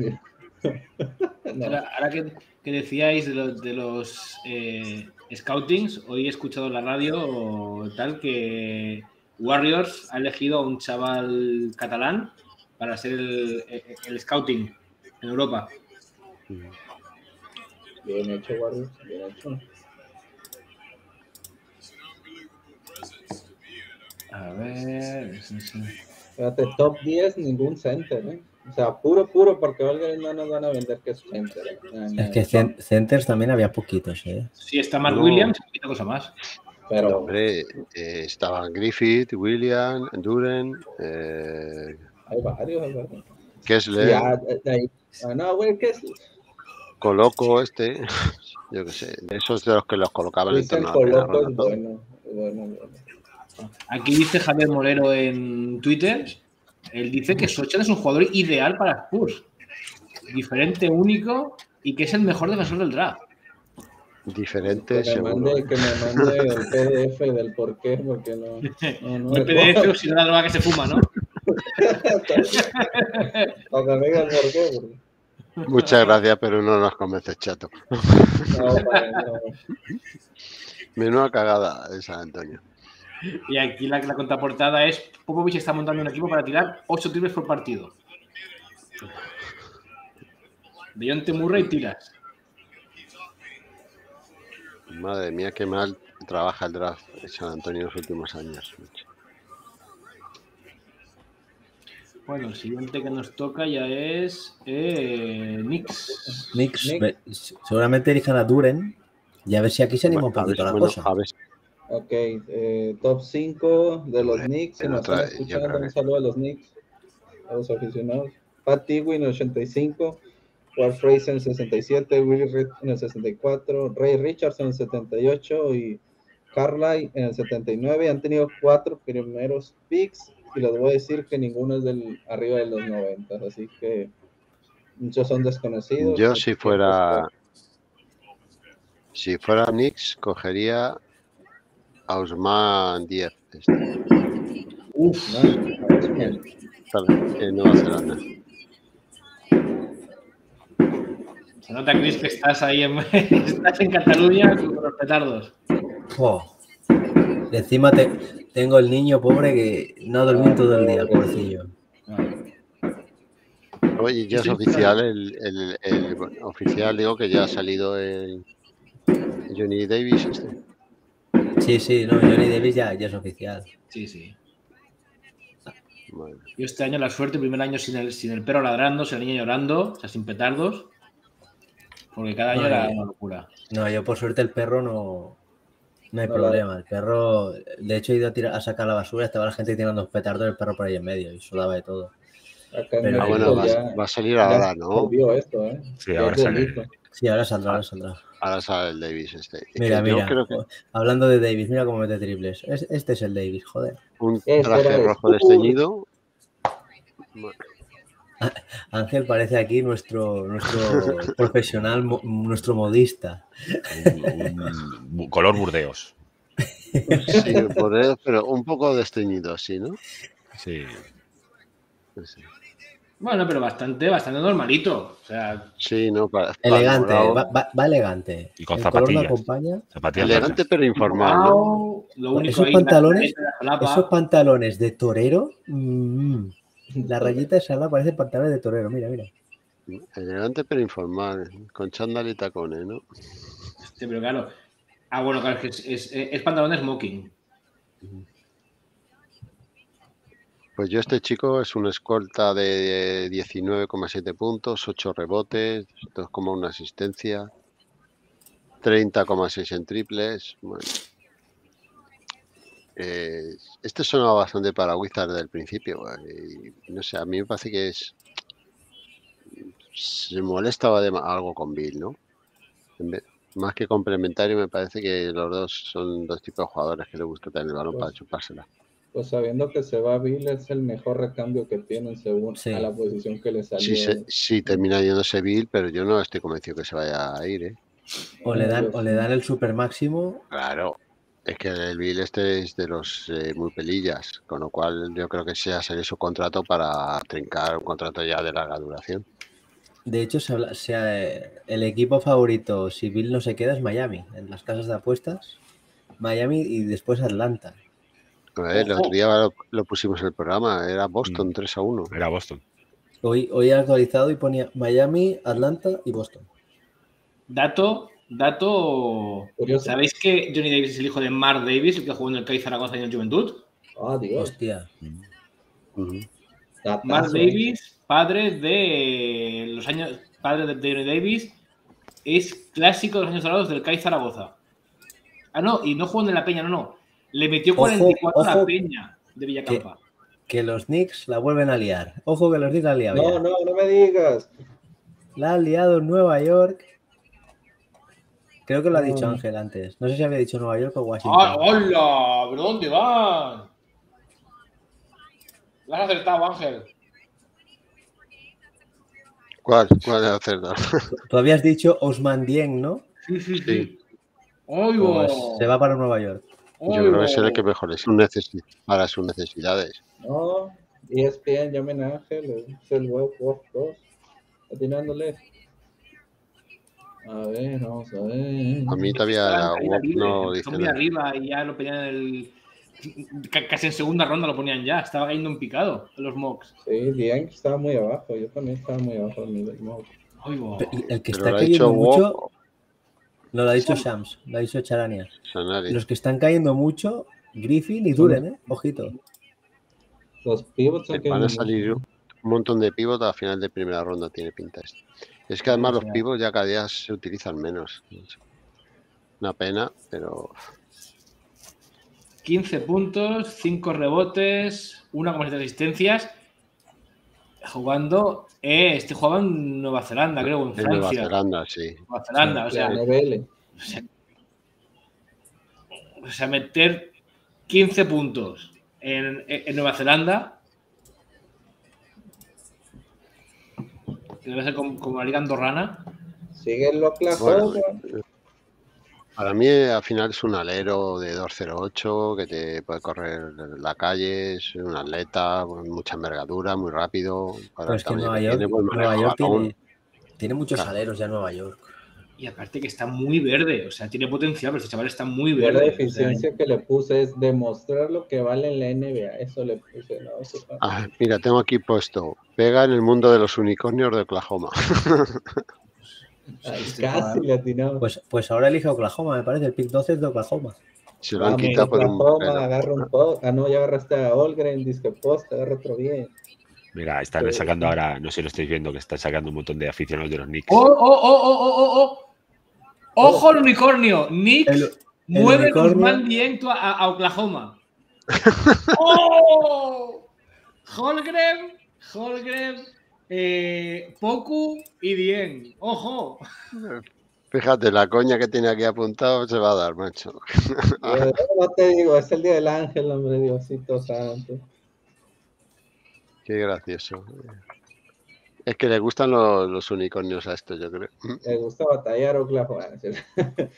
(laughs) Ahora, ahora que, que decíais de los, de los eh, scoutings, hoy he escuchado en la radio o tal que Warriors ha elegido a un chaval catalán para ser el, el- el scouting en Europa. Bien hecho, Warriors, bien hecho. A ver. sí, sí. Fíjate, top 10, ningún center, ¿eh? O sea, puro, puro, porque Valkyrie no nos van a vender que es center. ¿eh? No, no, Es que cen- centers también había poquitos, ¿eh? Si está Mark No. Williams, poquita cosa más. Pero, Hombre, eh, estaban Griffith, William, Duren, eh, hay varios, hay varios. Kessler, Ya, de ahí- ah, no, güey, ¿qué es? Coloco este. (laughs) Yo qué sé, de esos de los que los colocaban en torno a la bueno, bueno, bueno. Aquí dice Javier Molero en Twitter. Él dice que Sochan es un jugador ideal para Spurs. Diferente, único y que es el mejor defensor del draft. Diferente, Que me, seguro. mande, que me mande el PDF del por qué, porque no. no, no el PDF o si no la droga que se fuma, ¿no? (laughs) O que me diga el por qué. porque- Muchas gracias, pero no nos convences, chato. No, vale, no. Menuda cagada esa, Antonio. Y aquí la, la contraportada es Popovich está montando un equipo para tirar 8 triples por partido. Deontay Murray tiras. Madre mía, qué mal trabaja el draft de San Antonio en los últimos años. Bueno, el siguiente que nos toca ya es eh, Knicks. Knicks, seguramente elijan a Duren y a ver si aquí se anima un poquito la cosa. Ok, eh, top 5 de los Knicks. Si nos están escuchando, un saludo a los Knicks, a los aficionados. Pat Tewin en el 85, Walt Fraser en el 67, Willie Reed en el 64, Ray Richards en el 78 y Carly en el 79. Han tenido cuatro primeros picks y les voy a decir que ninguno es del arriba de los 90, así que muchos son desconocidos. Yo si fuera si fuera Knicks cogería a Usman 10. Este. Uf, en Nueva Zelanda. Se nota, Chris, que estás ahí en, (laughs) estás en Cataluña con los petardos. Oh. Encima te, tengo el niño pobre que no ha dormido todo el día, pobrecillo. Oye, ya es oficial, el, el, el, oficial, digo que ya ha salido el Johnny Davis este. Sí, sí, no, Johnny Davis ya, ya es oficial. Sí, sí. Bueno. Yo este año la suerte, primer año sin el, sin el perro ladrando, sin el niño llorando, o sea, sin petardos. Porque cada año no, era una locura. No, yo por suerte el perro no, no hay problema. El perro, de hecho, he ido a, tirar, a sacar la basura, estaba la gente tirando los petardos, el perro por ahí en medio y solaba de todo. Pero, ah, bueno, va, va, a salir ahora, ¿no? Esto, ¿eh? Sí, ahora sale. Sí, ahora saldrá, ahora saldrá. Ahora sale el Davis este. Mira, mira, que... hablando de Davis, mira cómo mete triples. Este es el Davis, joder. Un traje rojo desteñido. (laughs) Ángel parece aquí nuestro, nuestro (laughs) profesional, nuestro modista. Un, un, color burdeos. Sí, burdeos, pero un poco desteñido así, ¿no? Sí. sí. Bueno, pero bastante, bastante normalito. O sea, sí, no, para, elegante, va, va, va, elegante. Y con El zapatillas. color lo acompaña. zapatillas elegante pero informal. ¿no? wow, lo único Esos ahí, pantalones, la esos pantalones de torero, mm, la rayita esa la parece pantalones de torero, mira, mira. Elegante pero informal, con chándal y tacones, ¿no? Sí, pero claro. Ah, bueno, claro, es, que es, es, es pantalón de smoking. Pues yo este chico es una escolta de 19,7 puntos, 8 rebotes, 2,1 asistencia, 30,6 en triples. Bueno. Eh, este sonaba bastante para Wizard del principio. eh, y no sé, a mí me parece que es... Se molestaba de algo con Bill, ¿no? Vez- más que complementario, me parece que los dos son dos tipos de jugadores que le gusta tener el balón para chupársela. Pues sabiendo que se va Bill, es el mejor recambio que tienen según Sí. a la posición que le salió. Sí, se- sí, termina yéndose Bill, pero yo no estoy convencido que se vaya a ir, ¿eh? O le dan, o le dan el super máximo. Claro, es que el Bill este es de los eh, muy pelillas, con lo cual yo creo que sea sería su contrato para trincar un contrato ya de larga duración. De hecho, se habla- se ha- el equipo favorito, si Bill no se queda, es Miami, en las casas de apuestas. Miami y después Atlanta. Eh, el otro día lo, lo pusimos en el programa, era Mm. Boston 3 a 1. Era Boston. Hoy, hoy he actualizado y ponía Miami, Atlanta y Boston. Dato, dato. Curioso. ¿Sabéis que Johnny Davis es el hijo de Mark Davis, el que jugó en el CAI Zaragoza en el Juventud? Ah, Dios. Hostia. Mark. Davis, padre de los años, padre de Johnny Davis, es clásico de los años dorados del CAI Zaragoza. Ah, no, y no jugó en la Peña, no, no. Le metió Ojo, 44 a la ojo. Peña de Villacampa. Que los Knicks la vuelven a liar. Ojo que los Knicks la han liado. No, ya. no, no me digas. La han liado en Nueva York. Creo que lo ha dicho. Ángel antes. No sé si había dicho Nueva York o Washington. ¡Ah, hola! ¿Pero dónde van? Lo has acertado, Ángel. ¿Cuál? ¿Cuál es Cerda? Tú habías dicho Osman Dieng, ¿no? Sí, sí, Sí. sí. Pues se va para Nueva York. Yo creo que es el que mejor es un necesi- para sus necesidades. No, ESPN, llamen a Ángel, es el web Wolf 2. Atinándole. A ver, vamos a ver. A mí todavía la libre, no dice nada. arriba y ya lo pedían en el, casi en segunda ronda lo ponían ya, estaba cayendo en picado los mocks. Sí, bien, estaba muy abajo, yo también estaba muy abajo en mi mock. El que está cayendo mucho, no lo ha dicho Shams, lo ha dicho Charania. Los que están cayendo mucho, Griffin y Duren, ¿eh? Ojito. Los pivots van a salir un montón de pivots a final de primera ronda, tiene pinta esto. Es que además los pivots ya cada día se utilizan menos. Una pena, pero 15 puntos, 5 rebotes, una con de asistencias. Jugando, eh, este jugaba en Nueva Zelanda, creo, en Francia. Nueva Zelanda, sí. Nueva Zelanda, o, sea, o, sea, meter 15 puntos en, Nueva Zelanda. Debe ser como, la liga andorrana. Sigue en Oklahoma. Para mí al final es un alero de 208 que te puede correr la calle, es un atleta con mucha envergadura, muy rápido. Pero es que Nueva York, tiene, Nueva York tiene, muchos aleros ya Nueva York. Y aparte que está muy verde, o sea, tiene potencial, pero este chaval está muy verde. La deficiencia que le puse es demostrar lo que vale en la NBA, eso le puse. No, ah, mira, tengo aquí puesto, pega en el mundo de los unicornios de Oklahoma. (laughs) Casi le Pues, pues ahora elige Oklahoma, me parece. El pick 12 es de Oklahoma. Se lo han quitado por un. agarra un post. Ah, no, ya agarraste a Olgren, disque post, agarra otro bien. Mira, están sacando ahora, no sé si lo estáis viendo, que están sacando un montón de aficionados de los Knicks. ¡Oh, oh, oh, oh, oh, oh! oh! ¡Ojo al unicornio! Knicks mueve Guzmán viento a, a Oklahoma. (laughs) ¡Oh! Holgren, Holgren eh, Poku y Dien. ¡Ojo! Fíjate, la coña que tiene aquí apuntado se va a dar, macho. (laughs) no te digo, es el día del ángel, hombre, Diosito santo. Qué gracioso. Es que le gustan los, unicornios a esto, yo creo. Le gusta batallar o (laughs)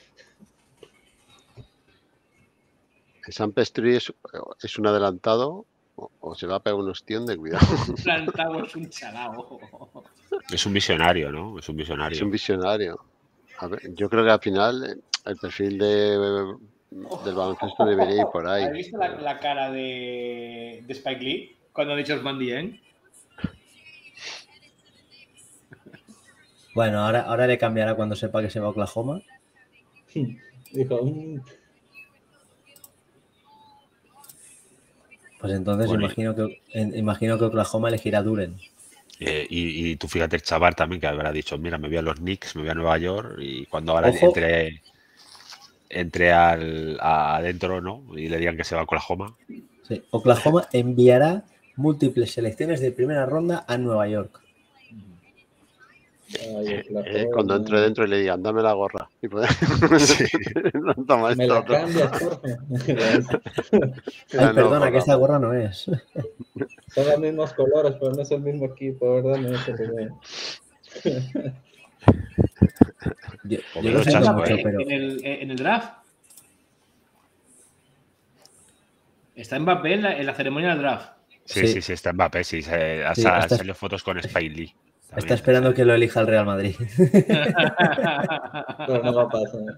San Pestri es, es un adelantado o, se va a pegar un ostión de cuidado. (laughs) Plantado es un chalao. Es un visionario, ¿no? Es un visionario. Es un visionario. yo creo que al final el perfil de, del baloncesto debería ir por ahí. ¿Has visto la, cara de, de, Spike Lee cuando ha dicho Osman Dien? Bueno, ahora, ahora le cambiará cuando sepa que se va a Oklahoma. (laughs) Dijo, mm, Pues entonces imagino, que, imagino que Oklahoma elegirá Duren. Eh, y, tú fíjate el chaval también que habrá dicho, mira, me voy a los Knicks, me voy a Nueva York y cuando ahora entre, entre al, adentro ¿no? y le digan que se va a Oklahoma. Sí. Oklahoma enviará múltiples selecciones de primera ronda a Nueva York. Eh, eh, cuando entre dentro y le digan, dame la gorra. Y pues, Me la cambias, (laughs) Jorge. Ay, perdona, que esta gorra no es. Son los mismos colores, pero no es el mismo equipo, ¿verdad? No es el yo, yo lo siento mucho, pero... en, el, en el draft. Está Mbappé en la, en la ceremonia del draft. Sí, sí, sí, está Mbappé, sí. Se, sí, salió fotos con Spike Lee. Está esperando que lo elija el Real Madrid. (laughs) Pero no va a pasar.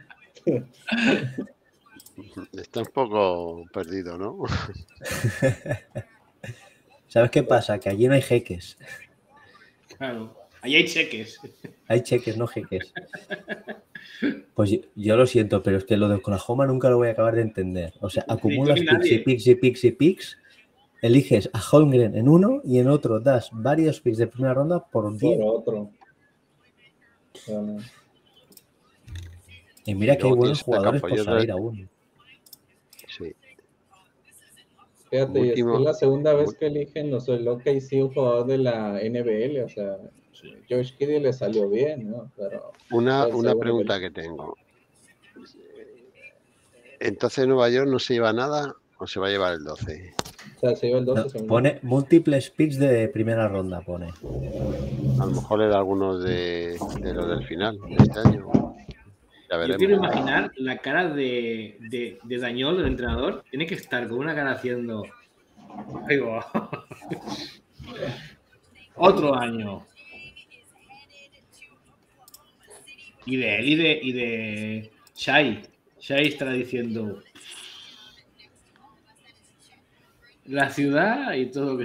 Está un poco perdido, ¿no? (laughs) ¿Sabes qué pasa? Que allí no hay jeques. Claro, allí hay cheques. Hay cheques, no jeques. Pues yo, lo siento, pero es que lo de Oklahoma nunca lo voy a acabar de entender. O sea, acumulas picks y picks y picks y picks eliges a Holmgren en uno y en otro das varios picks de primera ronda por 10. Por otro. Y mira que hay buenos jugadores por salir aún. Sí. Fíjate, es la segunda vez que eligen los sí un jugador de la NBL, o sea, George Kiddy le salió bien, ¿no? Pero una, una pregunta que tengo. Entonces Nueva York no se lleva nada o se va a llevar el 12? Pone múltiples picks de primera ronda, pone. A lo mejor era alguno de, de los del final de este año. Yo quiero imaginar la cara de, de, de Dañol, el entrenador. Tiene que estar con una cara haciendo. (laughs) Otro año. Y de él y de, y de Shai. Shai estará diciendo. La ciudad y todo.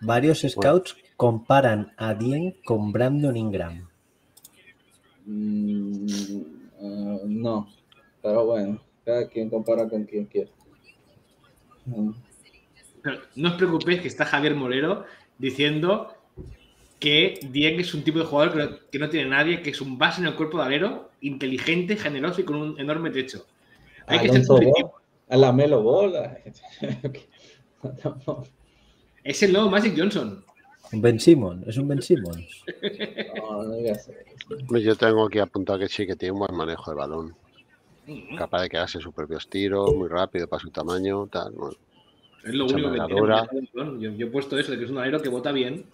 Varios scouts comparan a Dien con Brandon Ingram. Mm, ah, no, pero bueno, cada quien compara con quien quiere. Mm. no os preocupéis que está Javier Molero diciendo que Dien es un tipo de jugador que no, tiene nadie, que es un base en el cuerpo de alero, inteligente, generoso y con un enorme techo. Hay que ser A la Melo Bola. (laughs) es el nuevo Magic Johnson. Un Ben Simon, es un Ben Simon. Yo tengo aquí apuntado que sí, que tiene un buen manejo de balón. Capaz de quedarse sus propios tiros, muy rápido para su tamaño, tal. es lo único que tiene. Yo, yo, he puesto eso, de que es un alero que bota bien,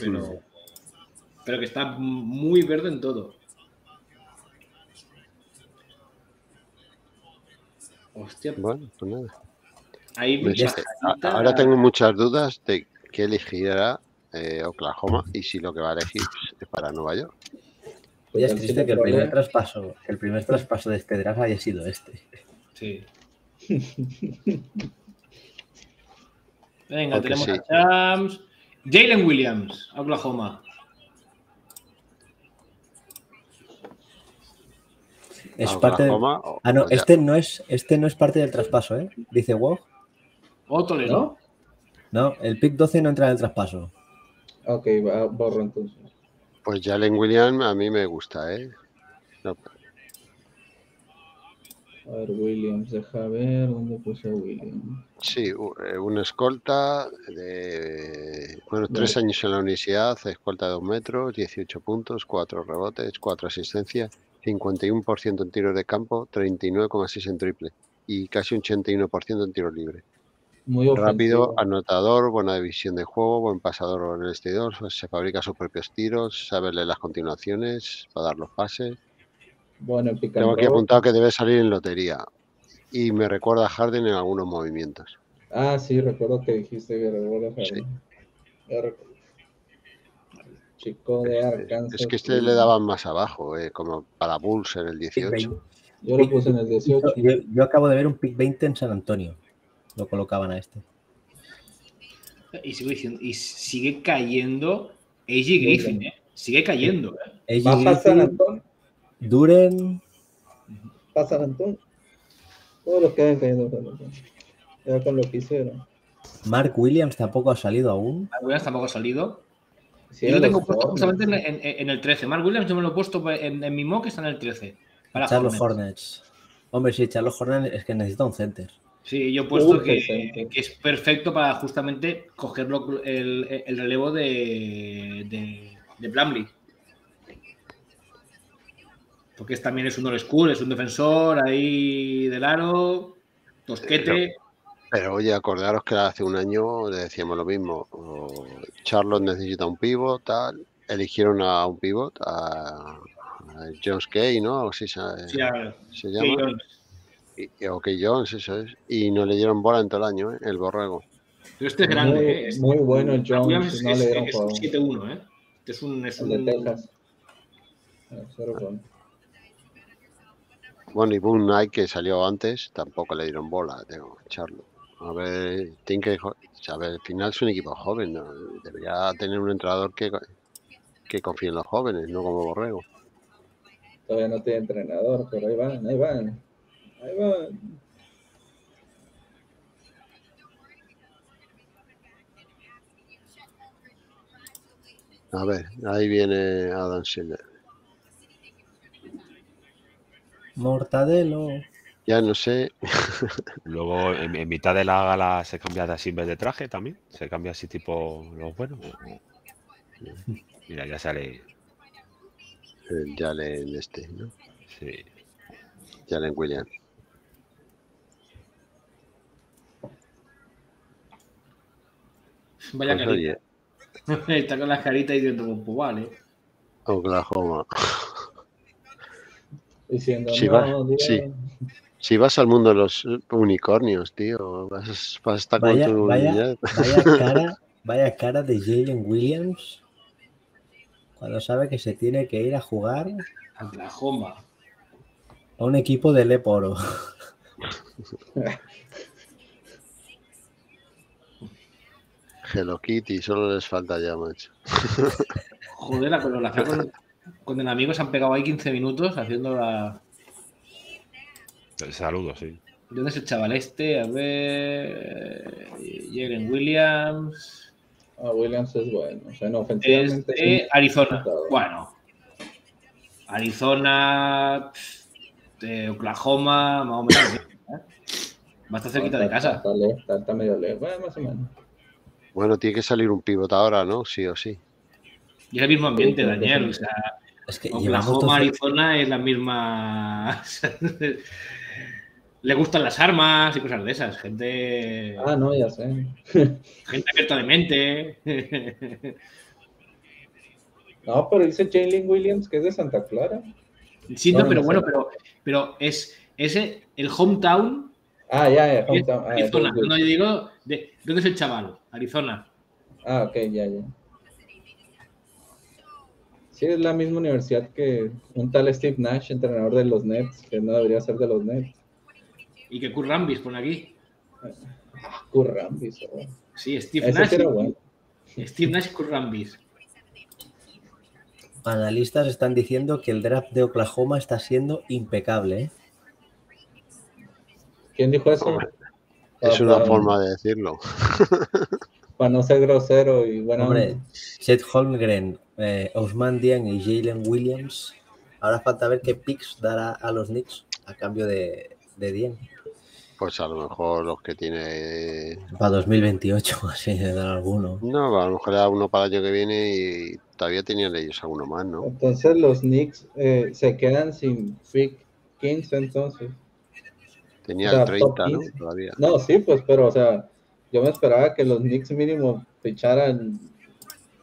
pero, pero que está muy verde en todo. Hostia. Bueno, pues nada. Ahora tengo muchas dudas de qué elegirá eh, Oklahoma y si lo que va a elegir es para Nueva York. Ya es triste que el primer traspaso, el primer traspaso de este draft haya sido este. Sí. (laughs) Venga, tenemos a Chams. Jalen Williams, Oklahoma. Es parte Ah, no, este no es, este no es parte del traspaso, ¿eh? Dice Wog. Otro, ¿no? No, el pick 12 no entra en el traspaso. Ok, borro entonces. Pues Jalen Williams a mí me gusta, ¿eh? A ver, Williams, deja ver dónde puse a Williams. Sí, eh, una escolta de. Bueno, tres años en la universidad, escolta de dos metros, 18 puntos, cuatro rebotes, cuatro asistencias, 51% en tiros de campo, 39,6 en triple y casi un 81% en tiro libre. Muy Rápido, anotador, buena visión de juego, buen pasador en el exterior, se fabrica sus propios tiros, sabe leer las continuaciones para dar los pases. Bueno, Tengo aquí apuntado que debe salir en lotería. Y me recuerda a Harden en algunos movimientos. Ah, sí, recuerdo que dijiste que recuerda a Harden. Chico de Arkansas. Es que este le daban más abajo, eh, como para Bulls en el 18. Yo lo puse en el 18. Yo, acabo de ver un pick 20 en San Antonio. Lo colocaban a este. Y sigo diciendo, y sigue cayendo AJ Griffin, ¿eh? Sigue cayendo, ¿eh? ¿Va San Antonio? Duren. Pasa Antón. Todos los que han caído Ya con lo que hicieron. Mark Williams tampoco ha salido aún. Mark Williams tampoco ha salido. yo lo tengo puesto justamente en, el 13. Mark Williams yo me lo he puesto en, mi mock que está en el 13. Para Charles Hornets. Hombre, sí, Charles Hornets es que necesita un center. Sí, yo he puesto que, es perfecto para justamente coger el, el, relevo de, de, de Plumlee porque también es un old school, es un defensor ahí del aro, tosquete. Pero, oye, acordaros que hace un año le decíamos lo mismo. Charlotte necesita un pivot, tal. Eligieron a un pivot, a, Jones Kay, ¿no? Así se, se llama. Y, o Jones, eso es. Y no le dieron bola en todo el año, ¿eh? el borrego. Pero este es grande, muy, ¿eh? muy bueno el Jones. Es, no le dieron es un 7-1, ¿eh? Este es un. Es un... de Texas. Bueno, y Boone Knight, que salió antes, tampoco le dieron bola, tengo echarlo. A ver, tiene que, a ver, al final es un equipo joven, ¿no? debería tener un entrenador que, que confíe en los jóvenes, no como Borrego. Todavía no tiene entrenador, pero ahí van, ahí van, ahí. A ver, ahí viene Adam Silver. Mortadelo. Ya no sé. (laughs) Luego, en, mitad de la gala se cambia de así en vez de traje también. Se cambia así tipo los buenos. (laughs) Mira, ya sale. Ya en este, ¿no? Sí. Ya en William. Vaya pues, carita. (laughs) Está con las caritas y diciendo, pues vale. Oklahoma diciendo, si, si vas al mundo de los unicornios, tío, vas, a estar vaya, con tu vaya, (laughs) cara, vaya cara de Jalen Williams cuando sabe que se tiene que ir a jugar a Oklahoma. A un equipo de Leporo. (laughs) Hello Kitty, solo les falta ya, macho. (laughs) Joder, pero la con, con el amigo se han pegado ahí 15 minutos haciendo la. Saludos, sí. ¿Dónde es el chaval este? A ver. Jalen Williams. Ah, Williams es bueno. O sea, no, ofensivamente. Es Arizona. Bueno. Arizona. De Oklahoma, más o menos. ¿eh? Va a estar cerquita de casa. Está, está, medio lejos. Bueno, más o menos. Bueno, tiene que salir un pivot ahora, ¿no? Sí o sí. Y es el mismo ambiente, Daniel. O sea, es que Oklahoma, Arizona es la misma. (laughs) Le gustan las armas y cosas de esas. Gente. Ah, no, ya sé. (laughs) Gente abierta de mente. (laughs) no, pero dice Jalen Williams que es de Santa Clara. Sí, no, pero bueno, pero, pero es ese el hometown. Ah, ya, ya. Ah, Arizona. no, yo digo, de, ¿dónde es el chaval? Arizona. Ah, ok, ya, ya. Sí, es la misma universidad que un tal Steve Nash, entrenador de los Nets, que no debería ser de los Nets. Y que Kurt Rambis pone aquí. Ah, Kurt Rambis. Oh. Sí, Steve Nash. Steve Nash y Kurt Rambis. Analistas están diciendo que el draft de Oklahoma está siendo impecable. ¿eh? ¿Quién dijo eso? Es una forma de decirlo. (laughs) Para no ser grosero y bueno. Hombre, Chet Holmgren, eh, Osman Dian y Jalen Williams. Ahora falta ver qué picks dará a los Knicks a cambio de, de Dien. Pues a lo mejor los que tiene. Para 2028, (laughs) así de dar alguno. No, a lo mejor era uno para el año que viene y todavía tenían ellos alguno más, ¿no? Entonces los Knicks eh, se quedan sin pick 15 entonces. Tenía el 30, ¿no? Todavía. No, sí, pues, pero, o sea, yo me esperaba que los Knicks mínimo ficharan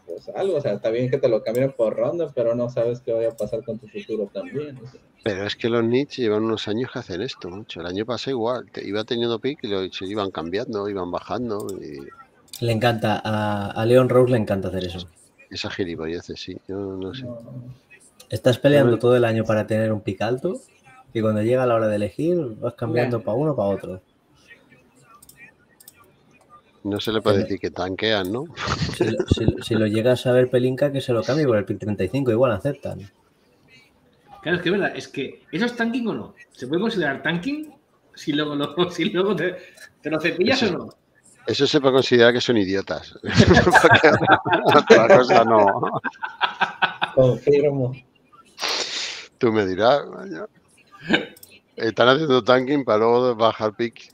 pues algo, o sea, está bien que te lo cambien por ronda, pero no sabes qué vaya a pasar con tu futuro también. Pero es que los Knicks llevan unos años que hacen esto, mucho. El año pasado igual, te iba teniendo pick y lo iban cambiando, iban bajando. Y... Le encanta, a, a Leon Rose le encanta hacer eso. Esa gilipolleces, sí, yo no sé. Estás peleando todo el año para tener un pick alto y cuando llega la hora de elegir vas cambiando para uno o para otro. No se le puede decir que tanquean, ¿no? Si, lo llegas a ver Pelinka, que se lo cambie por el pick 35, igual aceptan. Claro, es que es verdad, es que ¿eso es tanking o no? ¿Se puede considerar tanking? Si luego, (laughs) si luego te, lo cepillas o no. Eso se puede considerar que son idiotas. (laughs) Otra cosa no. (laughs) Confirmo. Tú me dirás, están haciendo tanking para luego bajar pick,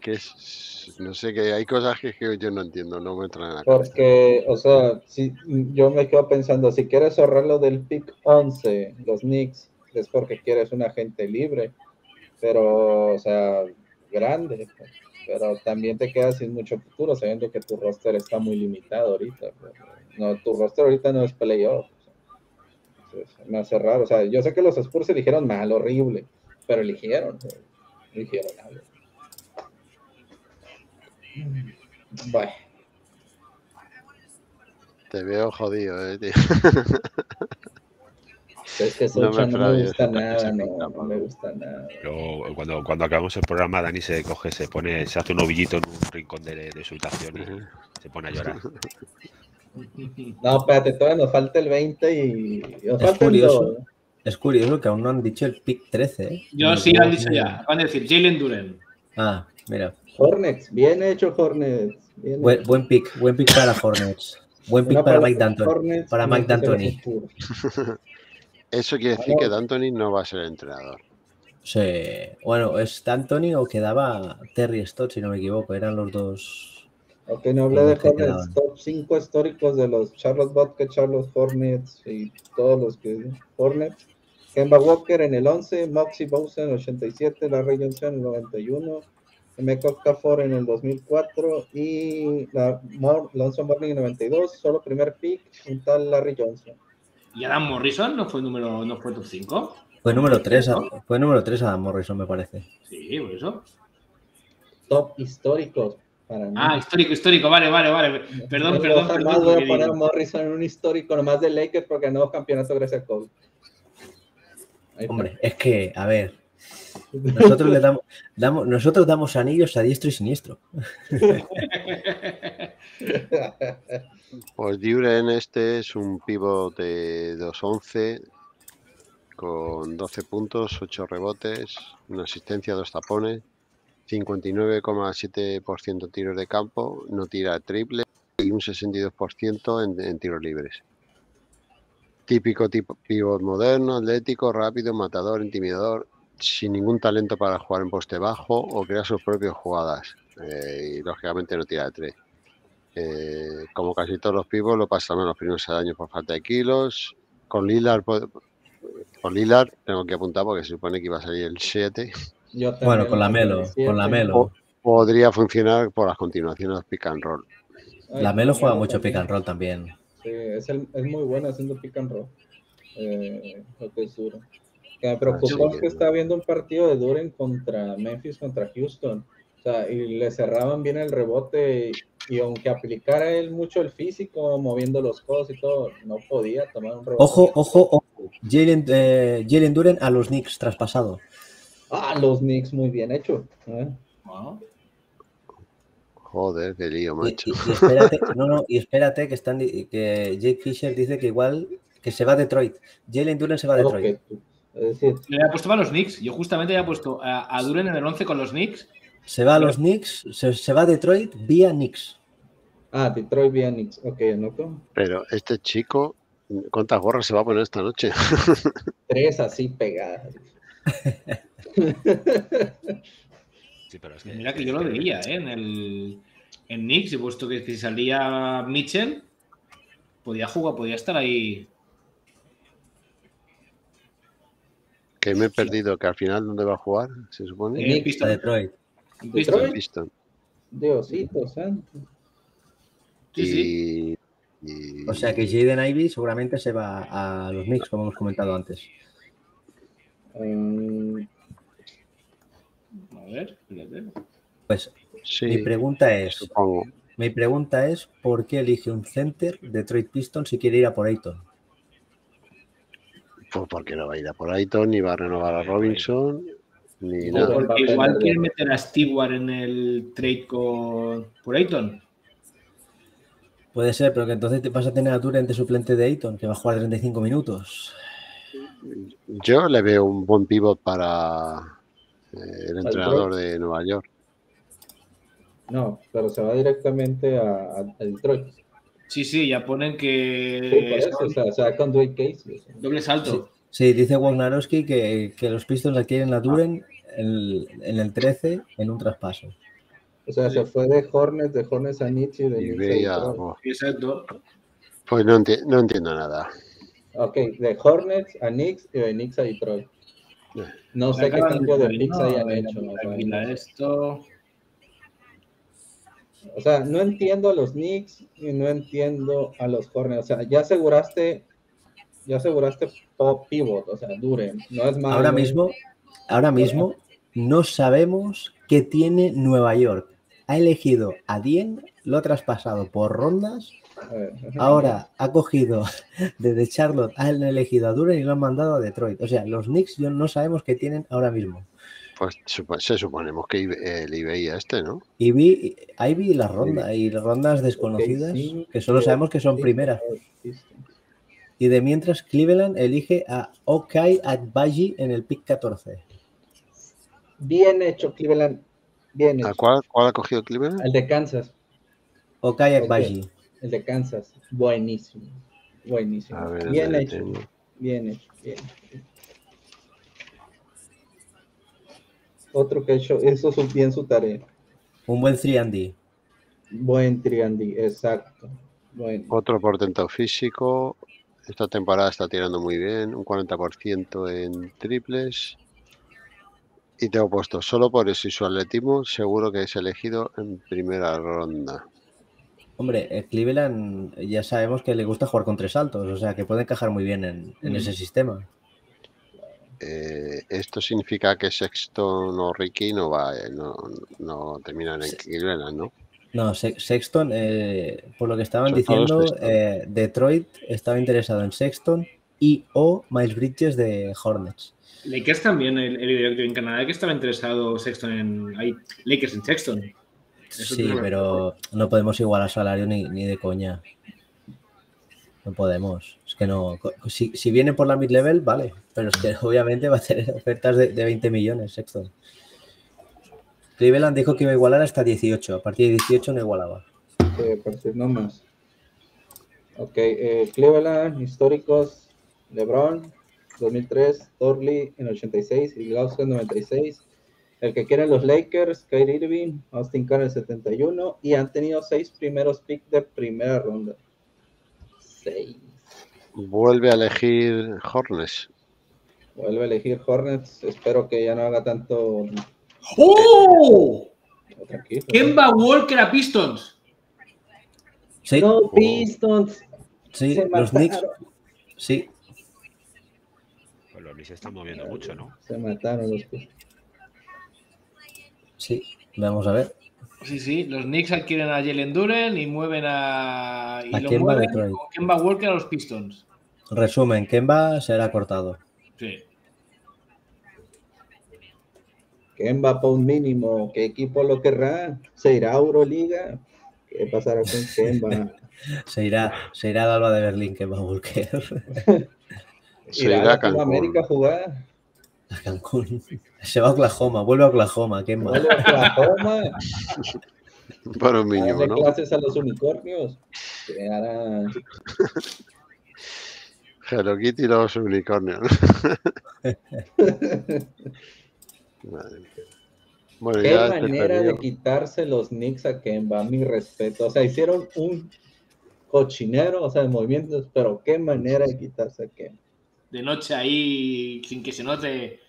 que es no sé, que hay cosas que, yo no entiendo, no me entran en la Porque, o sea, si yo me quedo pensando, si quieres ahorrarlo del pick 11, los Knicks, es porque quieres un agente libre, pero, o sea, grande, pero también te quedas sin mucho futuro, sabiendo que tu roster está muy limitado ahorita. No, tu roster ahorita no es playoff. Me hace raro, o sea, yo sé que los Spurs eligieron mal, horrible, pero eligieron, eligieron algo. Bueno. Te veo jodido, eh, tío. Es que (laughs) no, me, (laughs) no me gusta nada, no, me gusta nada. cuando, cuando acabamos el programa, Dani se coge, se pone, se hace un ovillito en un rincón de, de su habitación y se pone a llorar. (laughs) No, espérate, todavía nos falta el 20 y. es, curioso, es curioso que aún no han dicho el pick 13. ¿eh? Yo sí han dicho ya. Van a decir Jalen Duren. Ah, mira. Hornets, bien hecho Hornets. buen, pick, buen pick para Hornets. Buen pick para Mike D'Antoni. Para Mike D'Antoni. (laughs) Eso quiere decir que D'Antoni no va a ser entrenador. Sí, bueno, es D'Antoni o quedaba Terry Stott, si no me equivoco, eran los dos. Ok, no hablé de Hornets, top 5 históricos de los Charlotte Bobcats, Charlotte Hornets y todos los que. Hornets. Kemba Walker en el 11, Moxie Bowser en el 87, Larry Johnson en el 91. Meco Cafor en el 2004 y la Lonzo Morning en el 92, solo primer pick, un tal Larry Johnson. ¿Y Adam Morrison no fue número no fue top 5? Fue número 3, fue número 3 Adam Morrison, me parece. Sí, por eso. Top históricos. Para mí. Ah, histórico, histórico, vale, vale, vale. Perdón, no, perdón. Jamás voy a poner a Morrison en un histórico nomás de Lakers porque no campeonato gracias a Kobe. Hombre, es que, a ver, nosotros le (laughs) damos, damos, nosotros damos anillos a diestro y siniestro. (laughs) Pues Duren este es un pivot de 2-11 con 12 puntos, 8 rebotes, una asistencia, dos tapones, 59,7% tiros de campo, no tira triple y un 62% en, en tiros libres. Típico tipo pivot moderno, atlético, rápido, matador, intimidador, sin ningún talento para jugar en poste bajo o crear sus propias jugadas. Eh, y lógicamente no tira de tres. Eh, como casi todos los pibos, lo pasan los primeros años por falta de kilos. Con Lilar, con Lilar tengo que apuntar porque se supone que iba a salir el 7. Bueno, con la Melo, con la Melo. Podría funcionar por las continuaciones pick and roll. La Melo juega mucho pick and roll también. Sí, es, el, es muy bueno haciendo pick and roll. Eh, lo que es duro. Que me preocupó es que estaba viendo un partido de Duren contra Memphis, contra Houston. O sea, y le cerraban bien el rebote y, aunque aplicara él mucho el físico, moviendo los codos y todo, no podía tomar un rebote. Ojo, ojo, ojo. Jalen, eh, Duren a los Knicks traspasado. Ah, los Knicks, muy bien hecho. ¿eh? Joder, qué lío, macho. Y, espérate, no, no, y espérate que, están, que Jake Fisher dice que igual que se va a Detroit. Jalen Duren se va a Detroit. Le había puesto a los Knicks. Yo justamente había puesto a, Duren en el 11 con los Knicks. Se va a los Knicks, se, va a Detroit vía Knicks. Ah, Detroit vía Knicks. Ok, anoto. Pero este chico, ¿cuántas gorras se va a poner esta noche? Tres así pegadas. (laughs) Mira que yo lo veía ¿eh? en el en Knicks, y puesto que si salía Mitchell, podía jugar, podía estar ahí Que me he perdido, que al final dónde va a jugar, se supone. En Pista Detroit. Detroit. Piston. Diosito santo. Sí, sí. O sea que Jaden Ivy seguramente se va a los Knicks, como hemos comentado antes. Um... A ver, Pues mi pregunta es, mi pregunta es, ¿por qué elige un center Detroit Pistons si quiere ir a por Ayton? Pues porque no va a ir a por Ayton, ni va a renovar a Robinson, ni nada. Porque igual quiere meter a Stewart en el trade con por Ayton. Puede ser, pero que entonces te vas a tener a Duren de suplente de Ayton, que va a jugar 35 minutos. Yo le veo un buen pivot para el entrenador de Nueva York. No, pero se va directamente a Detroit. Sí, sí, ya ponen que. o, sea, con Dwight Case. Doble salto. Sí, dice Wognarowski que, que, los Pistons adquieren a Duren en, en, el 13 en un traspaso. O sea, se fue de Hornets, de Hornets a Nietzsche de Nietzsche oh. Exacto. Pues no, enti no, entiendo nada. Ok, de Hornets a Knicks y de Knicks a Detroit. No sé qué cambio de Knicks hayan hecho. No, esto. O sea, no entiendo a los Knicks y no entiendo a los Hornets. O sea, ya aseguraste, ya aseguraste top pivot, o sea, Duren. No es más. Ahora mismo, ahora mismo no sabemos qué tiene Nueva York. Ha elegido a Dien, lo ha traspasado por rondas. (laughs) Ahora ha cogido (laughs) desde Charlotte, han elegido a Duren y lo han mandado a Detroit. O sea, los Knicks no sabemos qué tienen ahora mismo. Pues se suponemos que el eBay este, ¿no? Ivy, Ivy y las rondas, y rondas desconocidas, que solo sabemos que son primeras. Y de mientras Cleveland elige a Okai Adbaji en el pick 14. Bien hecho, Cleveland. Bien hecho. cuál, ha cogido Cleveland? El de Kansas. Okai Adbaji. El de Kansas. Buenísimo. Buenísimo. bien, hecho. bien hecho. Bien hecho. Otro que ha hecho, eso es bien su tarea. Un buen triandy. Buen triandy, exacto. Otro portento físico. Esta temporada está tirando muy bien, un 40% en triples. Y te he puesto solo por eso y su atletismo, seguro que es elegido en primera ronda. Hombre, Cleveland ya sabemos que le gusta jugar con tres saltos, o sea que puede encajar muy bien en, en ese sistema. Eh, esto significa que Sexton o Ricky no va, eh, no, no terminan en Cleveland, ¿no? No, Sexton, eh, por lo que estaban diciendo, Detroit estaba interesado en Sexton y o Miles Bridges de Hornets. Lakers también, el, el director en Canadá que estaba interesado Sexton en. Hay Lakers en Sexton. Sí, pero no podemos igualar salario ni, ni de coña. No podemos. Es que no. Si, si, viene por la mid-level, vale. Pero es que (laughs) obviamente va a tener ofertas de, de 20 millones, Sexton. Cleveland dijo que iba a igualar hasta 18. A partir de 18 no igualaba. a partir no más. Ok, eh, Cleveland, históricos, LeBron, 2003, Torley en 86 y Lawson en 96. El que quieren los Lakers, Kyrie Irving, Austin Carr en 71 y han tenido seis primeros picks de primera ronda. Seis. Vuelve a elegir Hornets. Vuelve a elegir Hornets. Espero que ya no haga tanto. ¡Oh! Kemba Walker a Pistons. Sí. No, Pistons. Sí, los Knicks. Sí. Pues los Knicks se están moviendo mucho, ¿no? Se mataron los Pistons. Sí, vamos a ver. Sí, sí, los Knicks adquieren a Jalen Duren y mueven a. Y A lo Kemba mueven Detroit. con Kemba Walker a los Pistons. Resumen, Kemba será cortado. Sí. Kemba para un mínimo. ¿Qué equipo lo querrá? ¿Se irá a Euroliga? ¿Qué pasará con Kemba? (laughs) Se irá, se irá al Alba de Berlín, Kemba Walker. (laughs) Se ¿Irá a Cancún. América a jugar? A Cancún. (laughs) Se va a Oklahoma, vuelve a Oklahoma, Kemba. ¿Vuelve a Oklahoma? (laughs) Para un mínimo, Darle ¿no? clases a los unicornios. ¿Qué hará? Hello Kitty y los unicornios. (laughs) Madre mía. Bueno, Qué ya manera de quitarse los Knicks a Kemba, mi respeto. O sea, hicieron un cochinero, o sea, de movimientos, pero qué manera de quitarse a Kemba. De noche ahí, sin que se note.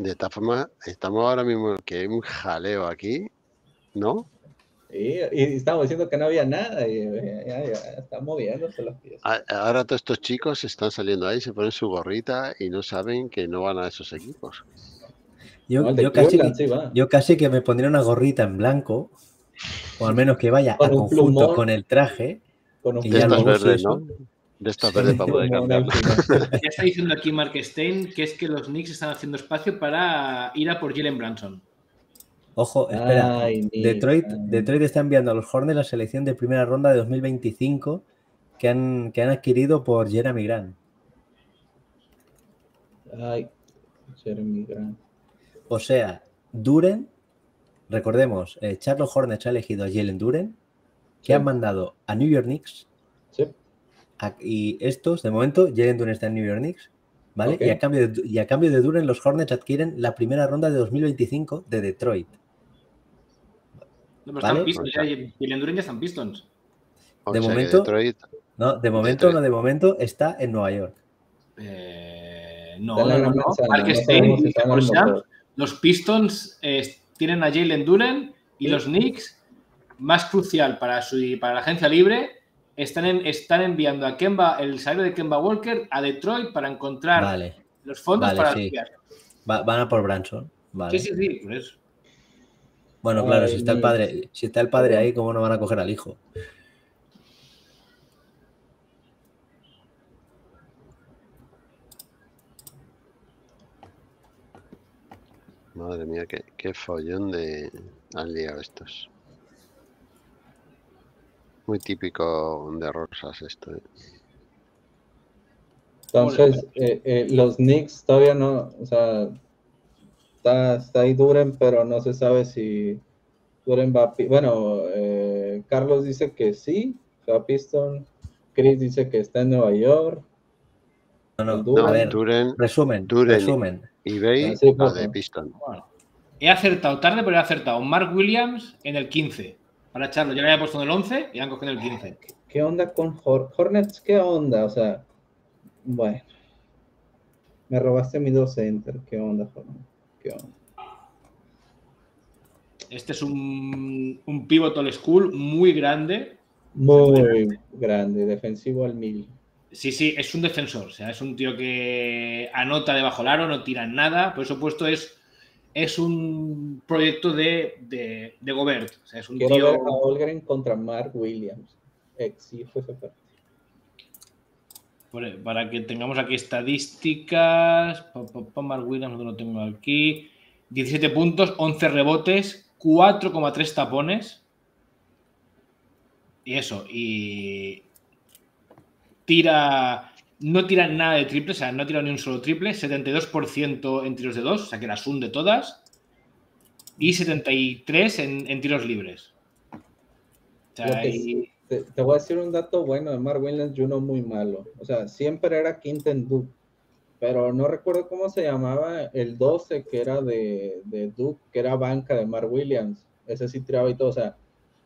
De esta forma, estamos ahora mismo que hay un jaleo aquí, ¿no? Y, y estábamos diciendo que no había nada y eh, ya, ya, ya están moviéndose los pies. A- Ahora todos estos chicos están saliendo ahí, se ponen su gorrita y no saben que no van a esos equipos. Yo, No, casi, sí yo que me pondría una gorrita en blanco, o al menos que vaya Con a un conjunto plumón. con el traje. Con un Y De ya luego sí, verdes. ¿no? De estas verdes para poder. (laughs) Ya está diciendo aquí Mark Stein que es que los Knicks están haciendo espacio para ir a por Jalen Branson. Ojo, espera. Ay, Detroit, ay. Detroit está enviando a los Hornets la selección de primera ronda de 2025 que han, que han adquirido por Jeremy Grant. Ay, Jeremy Grant. O sea, Duren, recordemos, eh, Charlotte Hornets ha elegido a Jalen Duren, que Sí. han mandado a New York Knicks. Y estos, de momento, Jalen Duren está en New York Knicks. ¿Vale? Y, a cambio de, y a cambio de Duren, los Hornets adquieren la primera ronda de 2025 de Detroit. No, pero Vale. están Pistons, ya, Jalen Duren ya están Pistons. O De sea momento- Detroit, No, de momento, Detroit. no, de momento está en Nueva York. Eh, no, no, no, Mark Stein los Pistons eh, tienen a Jalen Duren y los Knicks, más crucial para, su, para la agencia libre, están, en- están enviando a Kemba, el salario de Kemba Walker a Detroit para encontrar Vale. los fondos Vale, para sí. Va- van a por Branson. Vale. Sí, sí, sí, por eso. Bueno, claro, si está el padre, si está el padre ahí, ¿cómo no van a coger al hijo? madre mía, qué, qué follón de han liado estos. Muy típico de Rosas esto. ¿eh? Entonces, eh, eh, los Knicks todavía no, o sea, está, está ahí Duren, pero no se sabe si Duren va a... Bueno, eh, Carlos dice que sí, va a Piston. Chris dice que está en Nueva York. No, no, Duren. a ver, Duren resumen, Duren. resumen. y Bay Ah, sí, a pues, de. Piston. Bueno, he acertado tarde, pero he acertado Mark Williams en el 15 para echarlo. Yo le había puesto en el 11 y han cogido el 15. ¿Qué onda con Hor- Hornets? ¿Qué onda? O sea, bueno. Me robaste mi dos center. ¿Qué onda, Hornets? ¿Qué onda? Este es un, un pivot old school muy grande. Muy grande, defensivo al mil. Sí, sí, es un defensor. O sea, es un tío que anota debajo del aro, no tira nada. Por eso puesto es, es un proyecto de, de, de Gobert. O sea, es un Quiero tío. ver a Olgren contra Mark Williams. Ex IFFP. Por- Para que tengamos aquí estadísticas. Mark Williams, no lo tengo aquí. 17 puntos, 11 rebotes, 4,3 tapones. Y eso, y tira, no tira nada de triple, o sea, no tira ni un solo triple, 72% en tiros de dos, o sea que las hunde todas, y 73 en, en tiros libres. O sea, y... te, te, voy a decir un dato bueno de Mark Williams y uno muy malo. O sea, siempre era quinta en Duke, pero no recuerdo cómo se llamaba el 12 que era de, de Duke, que era banca de Mark Williams. Ese sí tiraba y todo. O sea,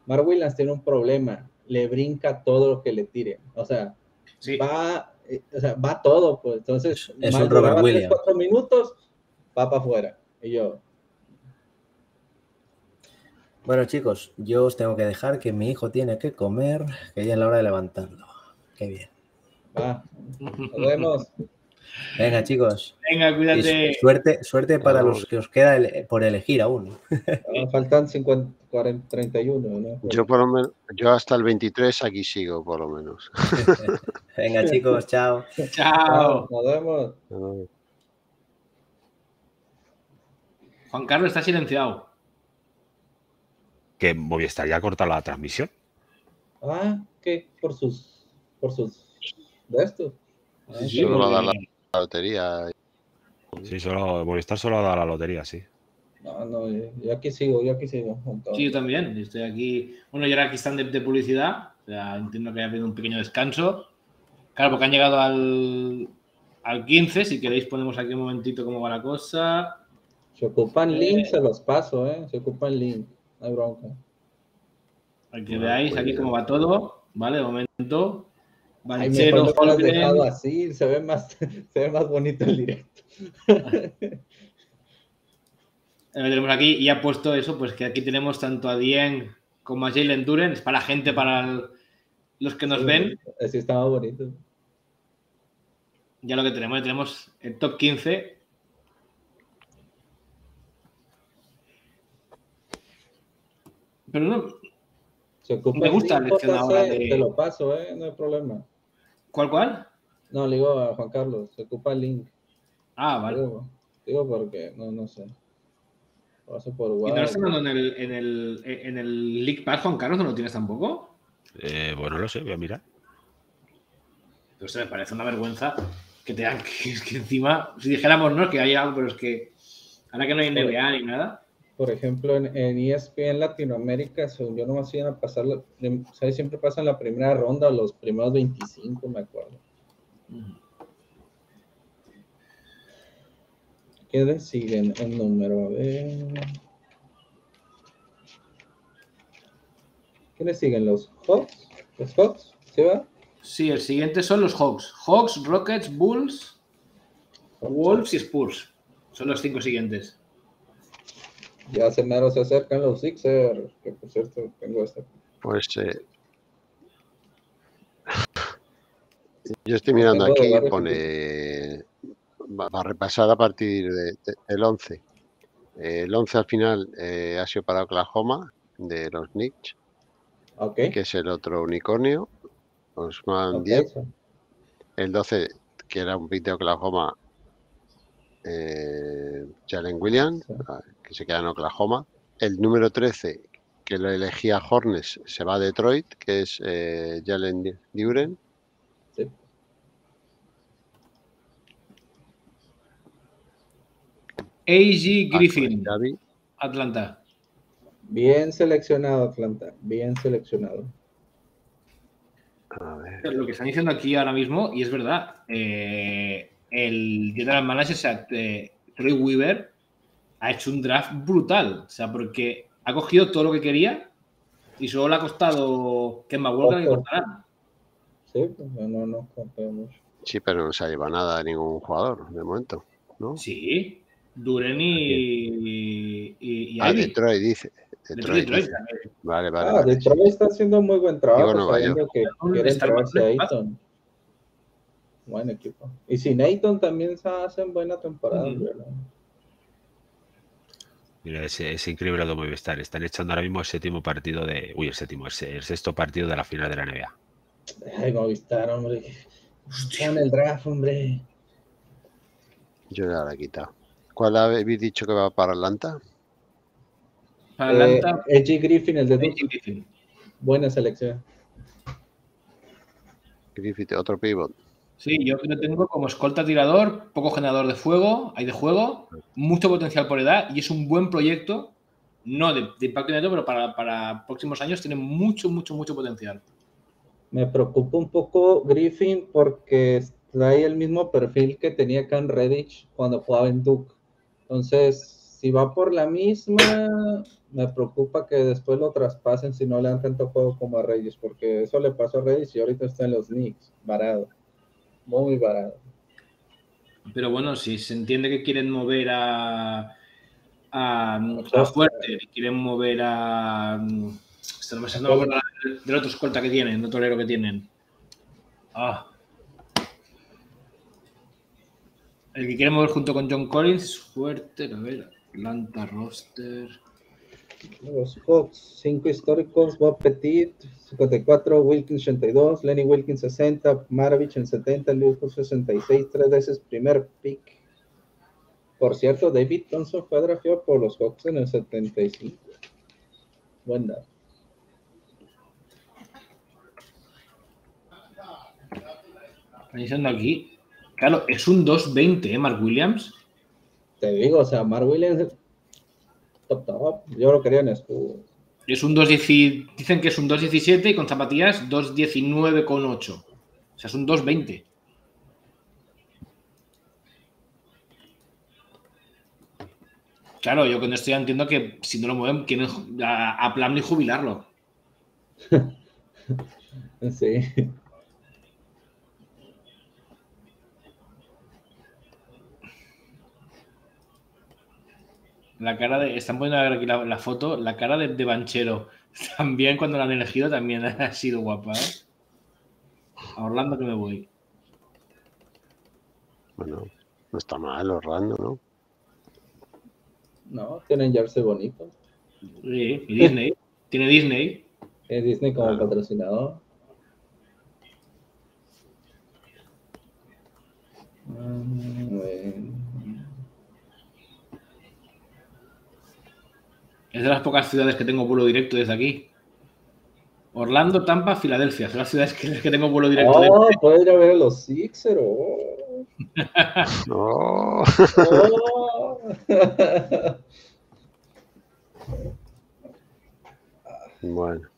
Mark Williams tiene un problema, le brinca todo lo que le tire. O sea, sí. va, o sea, va todo, pues. Entonces, es un Robert Williams. cuatro minutos, va para afuera. Y yo. Bueno, chicos, yo os tengo que dejar que mi hijo tiene que comer, que ya es la hora de levantarlo. Qué bien. Va, nos vemos. Venga, chicos. Venga, cuídate. Y suerte, suerte para Vamos. los que os queda ele por elegir aún. (laughs) Ah, faltan 50, 40, 31, ¿no? Yo por lo menos, yo hasta el 23 aquí sigo, por lo menos. (laughs) Venga, chicos, chao. Chao. Nos vemos. Juan Carlos está silenciado. Que Movistar ya ha cortado la transmisión. Ah, ¿qué? Por sus, por sus, de estos. Ah, sí, solo va a dar la, la, lotería. Sí, solo, Movistar solo da la lotería, sí. No, no, yo aquí sigo, yo aquí sigo. Sí, yo también. Estoy aquí. Bueno, y ahora aquí están de, de publicidad. O sea, entiendo que haya habido un pequeño descanso. Claro, porque han llegado al, al 15. Si queréis, ponemos aquí un momentito cómo va la cosa. Se ocupan eh, links, se los paso, ¿eh? Se ocupan links. No hay bronca. Para que veáis aquí cómo va todo. Vale, de momento. Has dejado así, se ve más, (laughs) se ve más bonito el directo. (laughs) tenemos aquí y ha puesto eso, pues que aquí tenemos tanto a Dien como a Jalen Duren, es para la gente, para el, los que nos sí, ven. Así más bonito. Ya lo que tenemos, tenemos el top 15. Pero no, se me gusta el ahora de... Te lo paso, ¿eh? No hay problema. ¿Cuál, cuál? No, le digo a Juan Carlos, se ocupa el link. Ah, vale. Digo, digo porque, no, no sé. Paso por ¿Y no lo dando en el, en el, en el League Pass, Juan Carlos? ¿No lo tienes tampoco? Eh, bueno, lo sé, voy a mirar. Entonces me parece una vergüenza que tengan (laughs) que, que encima, si dijéramos no, que hay algo, pero es que ahora que no hay NBA ni nada. Por ejemplo, en, en ESPN Latinoamérica, según yo nomás iban a pasar, ¿sabes? siempre pasan la primera ronda, los primeros 25, me acuerdo. ¿Qué siguen el número? A ver. ¿Quiénes siguen? ¿Los Hawks? ¿Los Hawks? ¿Sí va? Sí, el siguiente son los Hawks. Hawks, Rockets, Bulls, Wolves y Spurs. Son los cinco siguientes. Ya se me se acercan los Sixers, que por cierto tengo esta. Pues eh, (laughs) yo estoy mirando aquí, pone va, va, a repasar a partir del de, de, 11. Eh, el 11 al final eh, ha sido para Oklahoma, de los Knicks, okay. que es el otro unicornio, Osman okay, 10. So. El 12, que era un pick de Oklahoma, eh, Jalen Williams, sí. que se queda en Oklahoma. El número 13, que lo elegía Hornes, se va a Detroit, que es eh, Jalen Duren. Sí. A.G. Griffin, Atlanta. Bien seleccionado, Atlanta. Bien seleccionado. A ver. Lo que están diciendo aquí ahora mismo, y es verdad, eh, el general manager, o sea, eh, Troy Weaver, ha hecho un draft brutal. O sea, porque ha cogido todo lo que quería y solo le ha costado Kemba Walker y cortarán. Sí, pues no, no, no mucho. Sí, pero no se ha llevado nada a ningún jugador de momento, ¿no? Sí, Duren y. y, y ah, Detroit dice. Detroit, Detroit. Vale, vale. Ah, vale. Detroit está haciendo muy buen trabajo. Digo, sabiendo que a Ayton. Buen equipo. Y sin Ayton también se hacen buena temporada, mm. ¿verdad? Mira, es, es, increíble lo Movistar. Están echando ahora mismo el séptimo partido de. Uy, el séptimo, el, sexto partido de la final de la NBA. Ay, Movistar, hombre. Hostia, en el draft, hombre. Yo ya la he quitado. ¿Cuál habéis dicho que va para Atlanta? Atlanta. Eh, Griffin, el de Griffin. Buena selección. Griffith, otro pivot. Sí, yo lo tengo como escolta tirador, poco generador de fuego, hay de juego, mucho potencial por edad y es un buen proyecto, no de, impacto inmediato, pero para, para, próximos años tiene mucho, mucho, mucho potencial. Me preocupa un poco Griffin porque trae el mismo perfil que tenía Can Redditch cuando jugaba en Duke. Entonces, si va por la misma, me preocupa que después lo traspasen si no le dan tanto juego como a Reyes, porque eso le pasó a Reyes y ahorita está en los Knicks, varado muy barato. Pero bueno, si se entiende que quieren mover a, a, Fuerte, quieren mover a. Esto no me sale del otro escolta que tienen, del otro que tienen. Ah. El que quieren mover junto con John Collins fuerte. A ver, Atlanta roster. Los Hawks, 5 históricos, Bob Petit, 54, Wilkins 82, Lenny Wilkins 60, Maravich en 70, Lujo 66, tres veces primer pick. Por cierto, David Thompson fue drafteado por los Hawks en el 75. Buen dato. diciendo aquí, claro, es un 220, ¿eh, Mark Williams? Te digo, o sea, Mark Williams. Yo lo quería en escudo. Es un 2, dicen que es un 2.17 y con zapatillas 2.19,8. O sea, es un 2.20. Claro, yo con esto ya entiendo que si no lo mueven, quieren a, a Plumlee jubilarlo. (laughs) sí. La cara de. Están poniendo aquí la, foto. La cara de, Banchero. (laughs) También cuando la han elegido también (laughs) ha sido guapa, ¿eh? A Orlando que me voy. Bueno, no está mal Orlando, ¿no? No, tienen jersey bonito. Sí, y Disney. (laughs) Tiene Disney. Tiene Disney como patrocinador. Mm, Es de las pocas ciudades que tengo vuelo directo desde aquí. Orlando, Tampa, Filadelfia. Son las ciudades que, que tengo vuelo directo. Oh, puedes ir a ver a los Sixers. (laughs) no. (laughs) bueno.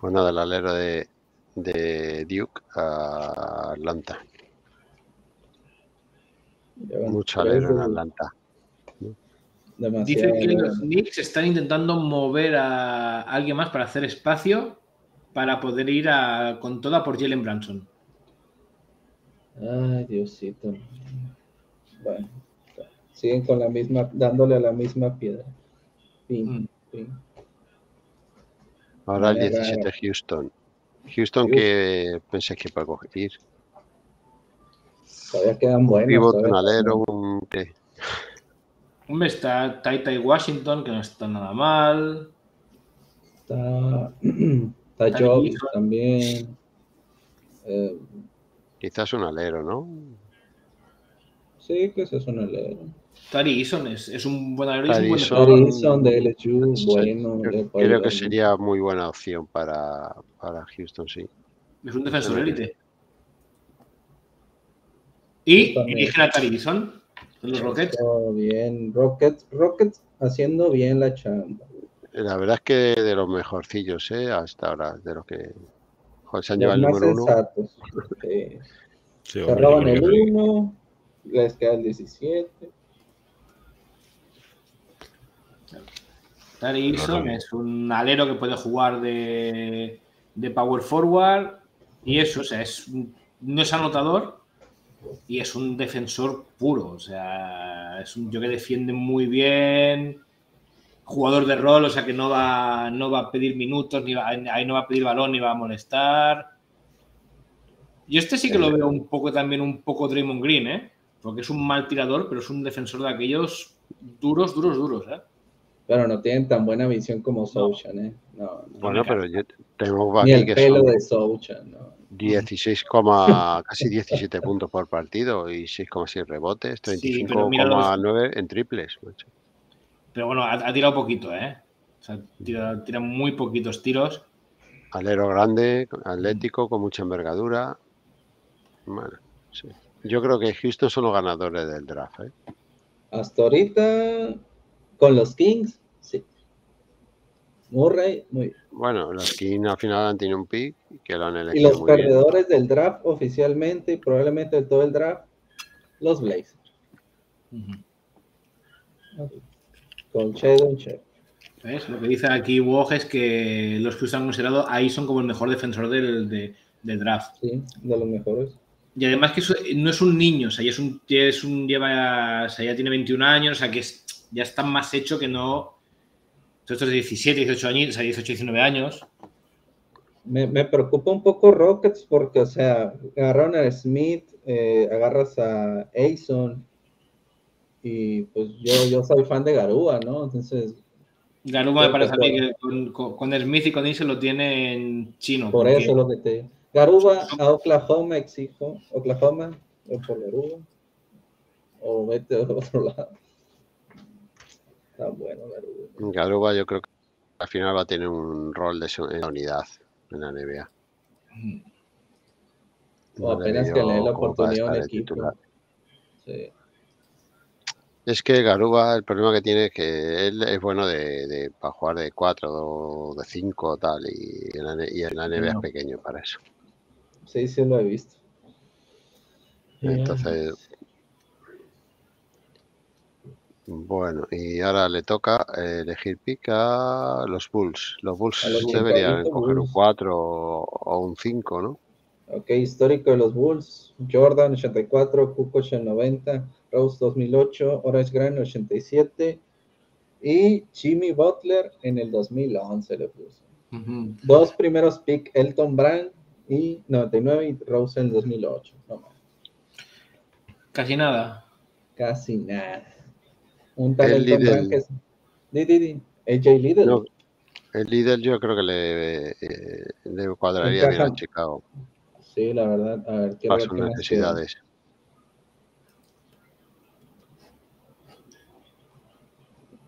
Pues nada, el alero de, de Duke a Atlanta. Mucho alero en Atlanta. Dicen que los Knicks están intentando mover a alguien más para hacer espacio para poder ir con toda por Jalen Branson. Ay, Diosito. Bueno, siguen con la misma, dándole a la misma piedra. Mm. Ahora el 17 Houston. Houston que pensé que para coger. Todavía quedan buenos. Un alero, un... Hombre, está Taita y Washington, que no está nada mal. Está, (clears throat) está Job también. Eh, Quizás un alero, ¿no? Sí, que es un alero. Tari Eason es, es, un buen alero. Tari Eason de LSU, bueno. Creo, que sería muy buena opción para, para Houston, sí. Es un defensor élite. Y dirige a Tari Eason. Los Rockets. bien. Rockets, Rockets haciendo bien la chamba. La verdad es que de los mejorcillos, ¿eh? Hasta ahora, de los que se han llevado el número uno. Sí. se roban el 1, les queda el 17. Tari es un alero que puede jugar de, de power forward y eso, o sea, es, no es anotador, y es un defensor puro, o sea, es un tío que defiende muy bien, jugador de rol, o sea que no va, no va a pedir minutos, ni ahí no va a pedir balón, ni va a molestar. Y este sí que lo veo un poco también, un poco Draymond Green, ¿eh? Porque es un mal tirador, pero es un defensor de aquellos duros, duros, duros, ¿eh? Pero no tienen tan buena visión como Souchan, ¿eh? bueno, pero yo tengo Ni el pelo de Souchan, ¿no? 16, casi 17 puntos por partido y 6,6 rebotes, 35,9 en triples. Pero bueno, ha, tirado poquito, ¿eh? O sea, tira, muy poquitos tiros. Alero grande, atlético, con mucha envergadura. Bueno, sí. Yo creo que Houston son los ganadores del draft. ¿eh? Hasta ahorita, con los Kings. Murray, muy Bueno, los Kings al final han tenido un pick que lo han elegido. Y los perdedores del draft oficialmente y probablemente de todo el draft, los Blazers. Con Shadon ¿Ves? Lo que dice aquí Woj es que los que han considerado ahí son como el mejor defensor del, del draft. Sí, de los mejores. Y además que no es un niño, o sea, ya es un, es un lleva, o sea, ya tiene 21 años, o sea, que es, ya está más hecho que no. Estos de 17, 18 años, o sea, 18, 19 años. Me, me, preocupa un poco Rockets porque, o sea, agarraron a Smith, eh, agarras a Ason y pues yo, yo soy fan de Garúa, ¿no? Entonces... Garúa me parece a mí que con, con, Smith y con Ason lo tiene en chino. Por eso lo que te... Garuba a Oklahoma, exijo. Oklahoma, o por Garuba. O vete a otro lado. Está bueno Garuba. Garuba yo creo que al final va a tener un rol de unidad en la NBA. O apenas que le dé la oportunidad en equipo. Sí. Es que Garuba, el problema que tiene es que él es bueno de, de para jugar de 4 o de 5 tal, y en la, y en la NBA es pequeño para eso. Sí, sí lo he visto. Entonces, bueno, y ahora le toca eh, elegir pick a los Bulls. Los Bulls deberían coger un 4 o un 5, ¿no? Ok, histórico de los Bulls. Jordan 84, Kukoc en 90, Rose 2008, Orange Grant 87 y Jimmy Butler en el 2011 le puso. Dos primeros pick, Elton Brand y 99 y Rose en 2008. Casi nada. Casi nada. Un talento gran que es... Di, di, di. AJ Lidl. el líder yo creo que le, eh, le cuadraría bien a Chicago. Sí, la verdad. A ver, qué Para sus necesidades.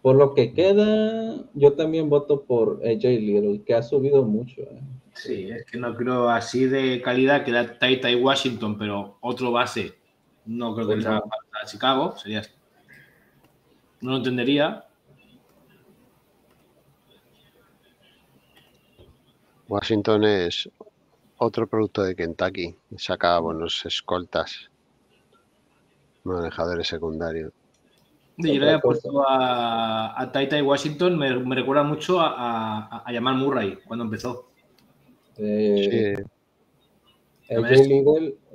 Por lo que queda, yo también voto por AJ Little, que ha subido mucho. Eh. Sí, es que no creo así de calidad que da Taita y Washington, pero otro base no creo que pues sea para Chicago. Sería. No lo entendería. Washington es otro producto de Kentucky. Saca buenos escoltas, manejadores secundarios. yo le había puesto a, a Taita y Washington, me, recuerda mucho a, a, a Jamal Murray cuando empezó. Eh, El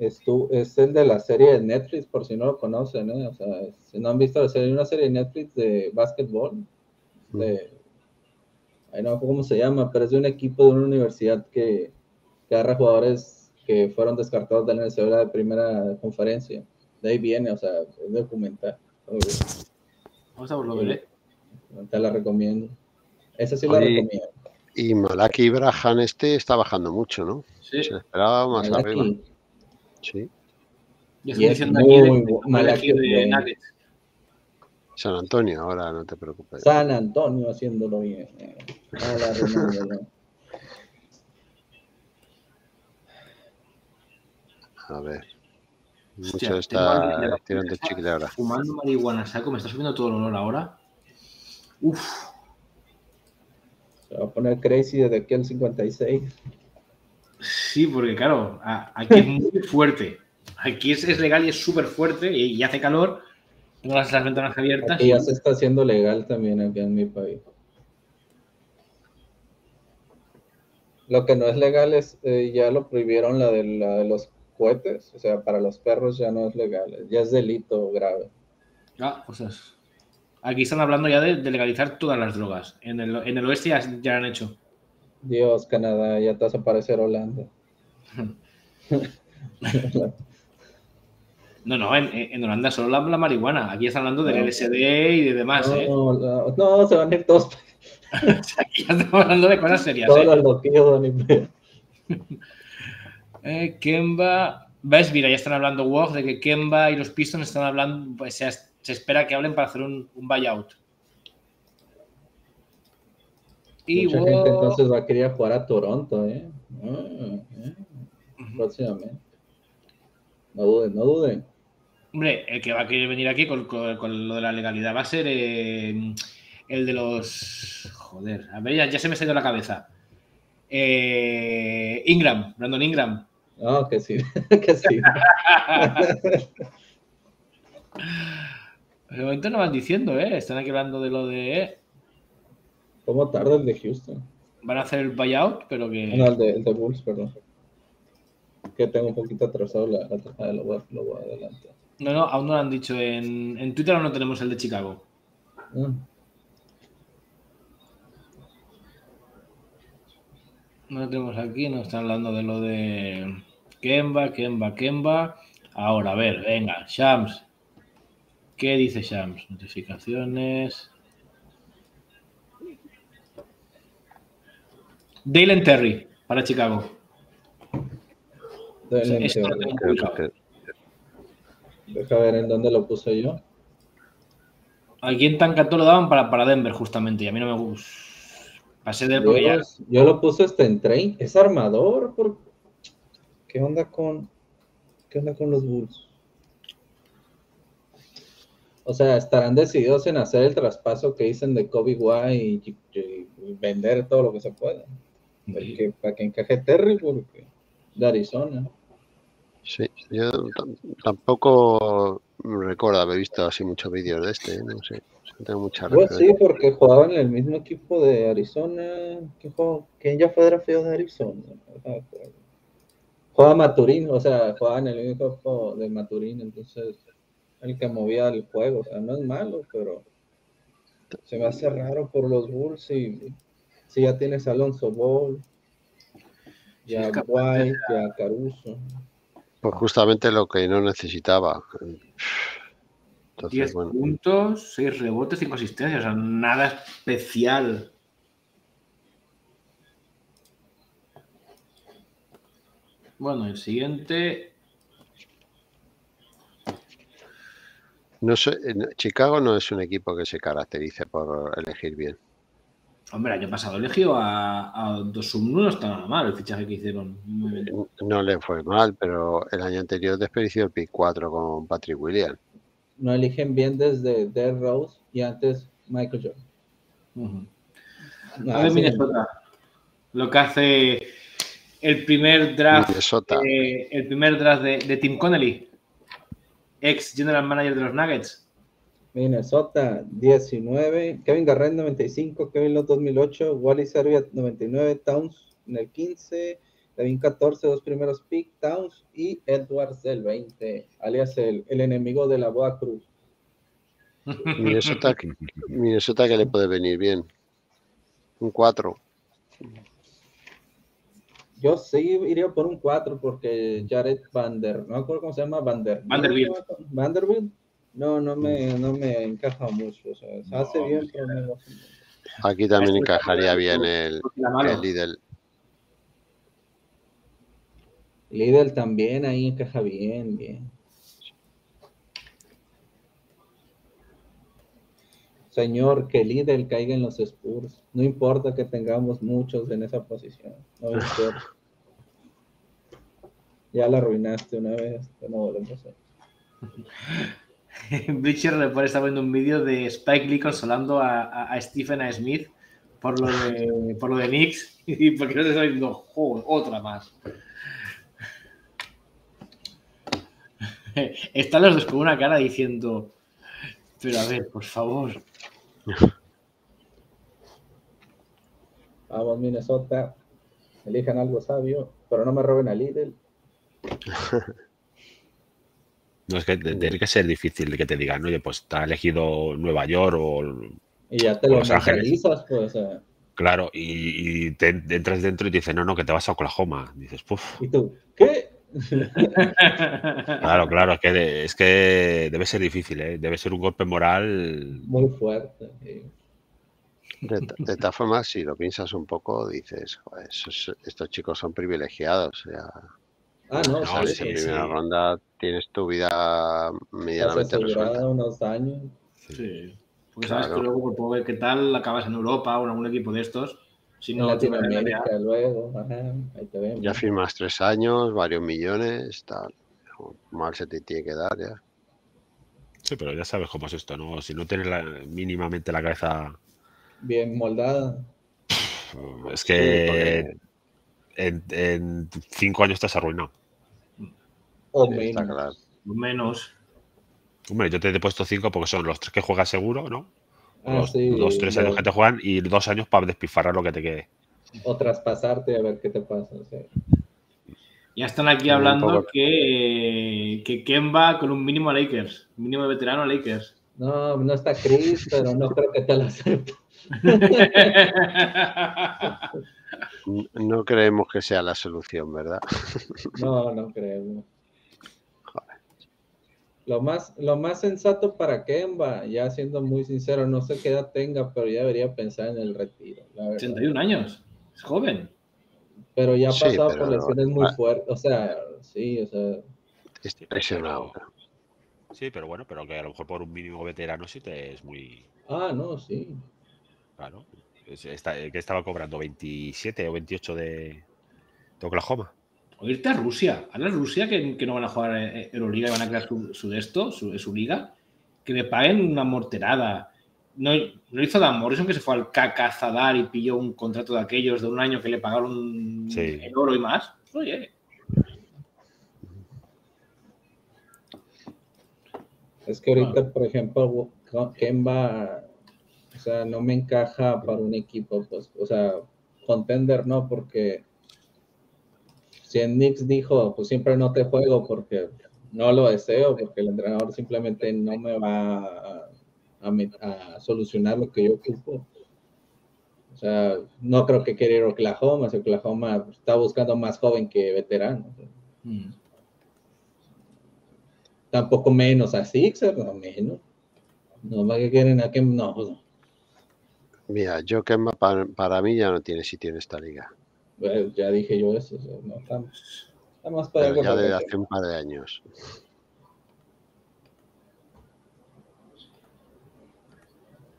es el de la serie de Netflix, por si no lo conocen, ¿eh? O sea, si no han visto la serie, una serie de Netflix de básquetbol, de, ahí no sé cómo se llama, pero es de un equipo de una universidad que, que agarra jugadores que fueron descartados de la universidad de primera conferencia. De ahí viene, o sea, es documental. Vamos a verlo, veré. Te la recomiendo. Esa sí la recomiendo. Y Malaki Brahan este está bajando mucho, ¿no? Sí. Se esperaba más arriba. Sí. Yo estoy diciendo aquí de, Malaki de Nuggets. San Antonio, ahora no te preocupes. San Antonio haciéndolo bien. Eh. A ver. Mucho está tirando chicle ahora. Fumando marihuana saco, me está subiendo todo el olor ahora. Uf. Se va a poner crazy desde aquí al 56. Sí, porque claro, aquí es muy fuerte. Aquí es, legal y es súper fuerte y, hace calor. Tengo las, ventanas abiertas. Y ya se está haciendo legal también aquí en mi país. Lo que no es legal es, eh, ya lo prohibieron la de, la de los cohetes, o sea, para los perros ya no es legal, ya es delito grave. Ah, pues es. Aquí están hablando ya de, legalizar todas las drogas. En el, en el oeste ya, ya, han hecho. Dios, Canadá, ya te vas a parecer Holanda. (laughs) no, no, en, en, Holanda solo la, la marihuana. Aquí están hablando del LSD y de demás. No, ¿eh? no, no, se van a ir todos. (laughs) Aquí ya estamos hablando de cosas serias. Todos ¿eh? los bloqueos, (laughs) Eh, Kemba. ¿Ves? Mira, ya están hablando Wog de que Kemba y los Pistons están hablando. Pues se, espera que hablen para hacer un, buyout. Y Mucha gente entonces va a querer jugar a Toronto, ¿eh? Ah, eh. Próximamente. No duden, no duden. Hombre, el que va a querer venir aquí con, lo de la legalidad va a ser eh, el de los. Joder, a ver, ya, se me ha salido la cabeza. Eh, Ingram, Brandon Ingram. Ah, que sí, (laughs) que sí. (laughs) De momento no van diciendo, ¿eh? Están aquí hablando de lo de. ¿Cómo tarda el de Houston? Van a hacer el buyout, pero que. No, el de, el de Bulls, perdón. Que tengo un poquito atrasado la, la de lo voy, lo voy adelante. No, no, aún no lo han dicho. En, en Twitter no tenemos el de Chicago. Mm. No lo tenemos aquí, nos están hablando de lo de Kemba, Kemba, Kemba. Ahora, a ver, venga, Shams. ¿Qué dice Shams? Notificaciones. Dale Terry para Chicago. Dale Deja ver en dónde lo puse yo. Aquí en Tancato lo daban para, para Denver, justamente, y a mí no me gusta. Pasé del yo, ya... yo lo puse hasta en train. ¿Es armador? ¿Por... ¿Qué onda con qué onda con los Bulls? O sea, estarán decididos en hacer el traspaso que dicen de Kobe White y, vender todo lo que se pueda. Para que encaje Terry, porque de Arizona. Sí, yo tampoco recuerdo haber visto así muchos vídeos de este, ¿eh? no sé. Tengo mucha pues sí, porque jugaban en el mismo equipo de Arizona. ¿Quién ya fue drafteado de Arizona? Jugaba Maturín, o sea, jugaba en el mismo equipo de Maturín, entonces el que movía el juego. O sea, no es malo, pero se me hace raro por los Bulls y si ya tienes Alonso Ball, ya White, ya Caruso. Pues justamente lo que no necesitaba. 10 puntos, 6 rebotes, 5 asistencias, o sea, nada especial. Bueno, el siguiente. No sé, Chicago no es un equipo que se caracterice por elegir bien. Hombre, el año pasado eligió a, a dos no está nada mal el fichaje que hicieron. No le fue mal, pero el año anterior desperdició el pick 4 con Patrick Williams. No eligen bien desde Derr Rose y antes Michael Jordan. a ver, Minnesota. Lo que hace el primer draft, eh, el primer draft de, de Tim Connelly, ex general manager de los Nuggets Minnesota 19, Kevin Garrett 95, Kevin Lott 2008, Wally Serbia 99, Towns en el 15, Devin 14, dos primeros pick, Towns y Edwards del 20, alias el, enemigo de la Boa Cruz. Minnesota, Minnesota que le puede venir bien. Un 4. Yo sí iría por un 4 porque Jared Vander, no me acuerdo cómo se llama, Vander. Vanderbilt. Vanderbilt no, no me, no me encaja mucho. O sea, se hace bien, pero no Aquí también encajaría bien el, el Lidl. Lidl también ahí encaja bien, bien. Señor, que Lidl caiga en los Spurs. No importa que tengamos muchos en esa posición. No (laughs) importa. ya la arruinaste una vez, no volvemos a. Bleacher Report está viendo un vídeo de Spike Lee consolando a, Stephen A. Smith por lo de, (laughs) por lo de Knicks y porque no te está viendo otra más. (laughs) Están los dos con una cara diciendo, pero a ver, por favor. Vamos, Minnesota. Elijan algo sabio, pero no me roben a Lidl. (laughs) No, es que tiene que ser difícil de que te digan, oye, pues te ha elegido Nueva York o. Y ya te lo mentalizas, pues. Claro, y, te entras dentro y te dicen, no, no, que te vas a Oklahoma. dices, puf. ¿Y tú? ¿Qué? Claro, claro, es que, es que debe ser difícil, ¿eh? debe ser un golpe moral. Muy fuerte. De, de todas formas, si lo piensas un poco, dices, estos chicos son privilegiados. O sea, Ah, no, no sí, en primera ronda tienes tu vida medianamente resuelta. unos años. Sí. Porque sabes que luego, por poco qué tal, acabas en Europa o en algún equipo de estos. Si no, Latinoamérica luego, ajá, ahí te vemos. Ya firmas tres años, varios millones, tal. Mal se te tiene que dar ya. Sí, pero ya sabes cómo es esto, ¿no? Si no tienes la, mínimamente la cabeza bien moldada. Es que en, cinco años estás arruinado. O menos. O menos. Hombre, yo te he puesto cinco porque son los tres que juegas seguro, ¿no? Ah, los, tres años que te juegan y dos años para despifarrar lo que te quede. O traspasarte a ver qué te pasa. Ya están aquí hablando que, que Kemba con un mínimo a Lakers, mínimo de veterano a Lakers. No, no está Chris, pero no creo que te lo acepte. (laughs) no creemos que sea la solución, ¿verdad? no, no creemos. Lo más, lo más sensato para Kemba, ya siendo muy sincero, no sé qué edad tenga, pero ya debería pensar en el retiro. 81 años, es joven. Pero ya ha pasado por lesiones muy fuertes, o sea, sí, o sea. Está presionado. Sí, pero bueno, pero que a lo mejor por un mínimo veterano sí te es muy. Ah, no, sí. Claro. que estaba cobrando 27 o 28 de, de Oklahoma. O irte a Rusia. Ahora Rusia que, que, no van a jugar Euroliga y van a crear su, su de esto, su, su, liga. Que me paguen una morterada. No, no hizo Dan Morrison que se fue al Cacazadar y pilló un contrato de aquellos de un año que le pagaron el oro y más. Oye. Es que ahorita, por ejemplo, Kemba o sea, no me encaja para un equipo, pues, o sea, contender no, porque si en Knicks dijo, pues siempre no te juego porque no lo deseo, porque el entrenador simplemente no me va a, solucionar lo que yo ocupo. O sea, no creo que quiera ir a Oklahoma, si Oklahoma está buscando más joven que veterano. Mm. Tampoco menos a Sixer, no menos. No más que quieren a que no, pues no. Mira, yo que para, para, mí ya no tiene sitio en esta liga. Ya dije yo eso, no estamos, estamos para ya desde hace un par de años.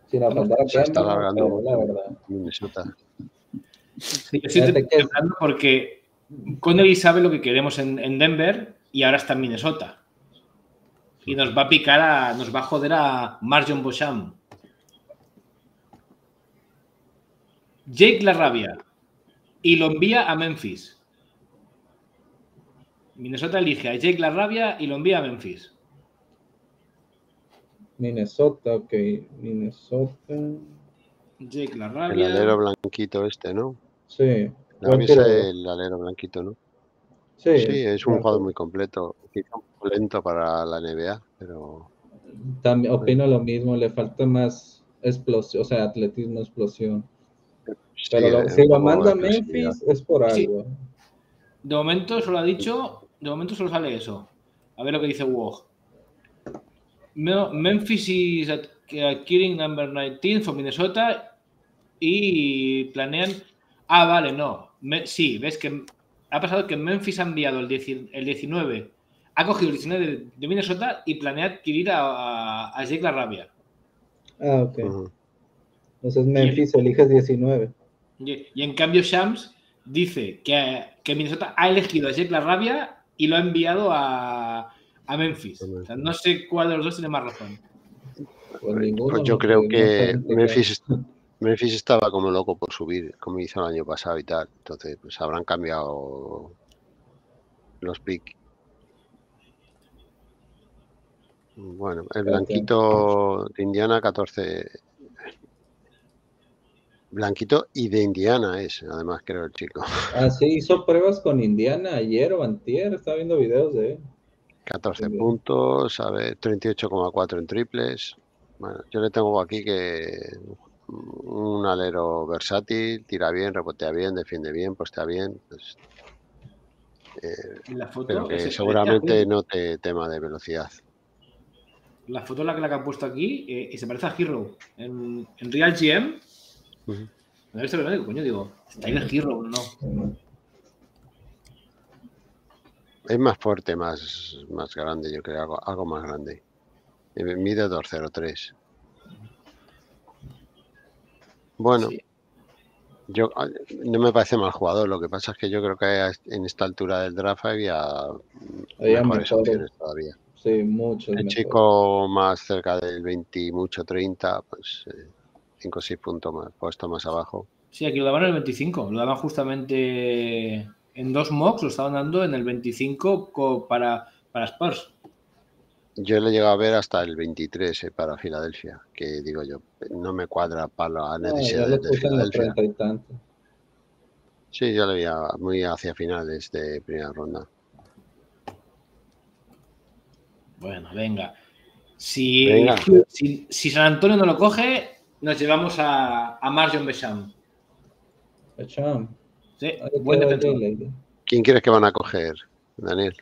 Sin apuntar a Se está alargando la verdad. Minnesota. Sí, yo estoy hablando porque Connelly sabe lo que queremos en, en, Denver y ahora está en Minnesota. Y nos va a picar a, nos va a joder a Marjon Beauchamp. Jake Larrabia y lo envía a Memphis. Minnesota elige a Jake Larrabia y lo envía a Memphis. Minnesota, ok. Minnesota. Jake Larrabia. El alero blanquito este, ¿no? Sí. No, es el alero blanquito, ¿no? Sí. Sí, es un jugador muy completo. Quizá un poco lento para la NBA, pero. También opino lo mismo, le falta más explosión, o sea, atletismo, explosión. Pero si lo manda Memphis es por algo. De momento solo ha dicho, de momento solo sale eso. A ver lo que dice Wog. Memphis is adquiring number 19 for Minnesota y planean. Ah, vale, no. sí, ves que ha pasado que Memphis ha enviado el, 19, ha cogido el 19 de, Minnesota y planea adquirir a, a, Jake Larrabia. Ah, ok. Entonces Memphis elige 19. Y, en cambio Shams dice que, que, Minnesota ha elegido a Jake Larrabia y lo ha enviado a, a Memphis. O sea, no sé cuál de los dos tiene más razón. Pues, pues yo creo que Memphis, Memphis, estaba como loco por subir, como hizo el año pasado y tal. Entonces, pues habrán cambiado los picks. Bueno, el blanquito de Indiana 14 Blanquito y de Indiana es, además creo el chico. (laughs) Ah, sí, hizo pruebas con Indiana ayer o antier, estaba viendo videos de él. 14 puntos, a ver, 38,4 en triples. Bueno, yo le tengo aquí que un alero versátil, tira bien, rebotea bien, defiende bien, postea bien. Pues, eh, la foto pero que seguramente no te tema de velocidad. La foto la que, la que han puesto aquí eh, se parece a Hero. En, en Real GM Uh -huh. A digo, coño, digo, Silent Hero, no. Es más fuerte, más, más grande, yo creo, algo, algo más grande. Eh, mide 203. Bueno, sí. yo ah, no me parece mal jugador. Lo que pasa es que yo creo que en esta altura del draft había, había mejores mejor. opciones todavía. Sí, mucho. El mejor. chico más cerca del 20, mucho 30, pues. Eh, 25, sí, punto más, puesto más abajo. Sí, aquí lo daban en el 25, lo daban justamente en dos mocks, lo estaban dando en el 25 para, para Spurs. Yo le llego a ver hasta el 23 eh, para Filadelfia, que digo yo, no me cuadra para la necesidad no, de Filadelfia. Tanto. Sí, yo le veía muy hacia finales de primera ronda. Bueno, venga. Venga. si, si San Antonio no lo coge, nos llevamos a, a Marjon Besham. Besham. Sí, buen defensor. ¿Quién quieres que van a coger, Daniel?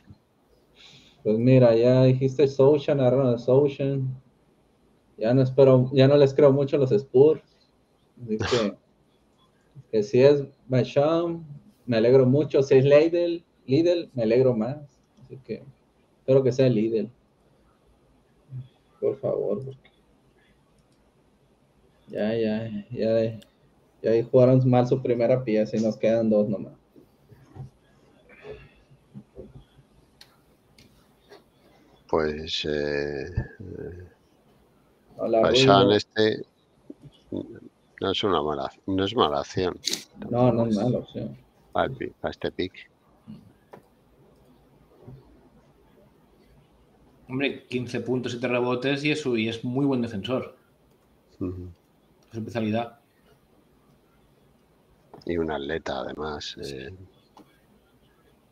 Pues mira, ya dijiste Soushan, agarraron a Soushan. Ya no espero, ya no les creo mucho a los Spurs. Así que, (laughs) que si es Basham, me alegro mucho. Si es Lidl, Lidl, me alegro más. Así que espero que sea Lidl. Por favor, ya, ya, ya, ya ahí jugaron mal su primera pieza y nos quedan dos nomás. pues eh, este no es una mala, no es mala acción. No, no es mala opción. Para, este pick. Hombre, 15 puntos, 7 rebotes y eso, y es muy buen defensor. Es especialidad. Y un atleta, además. Eh,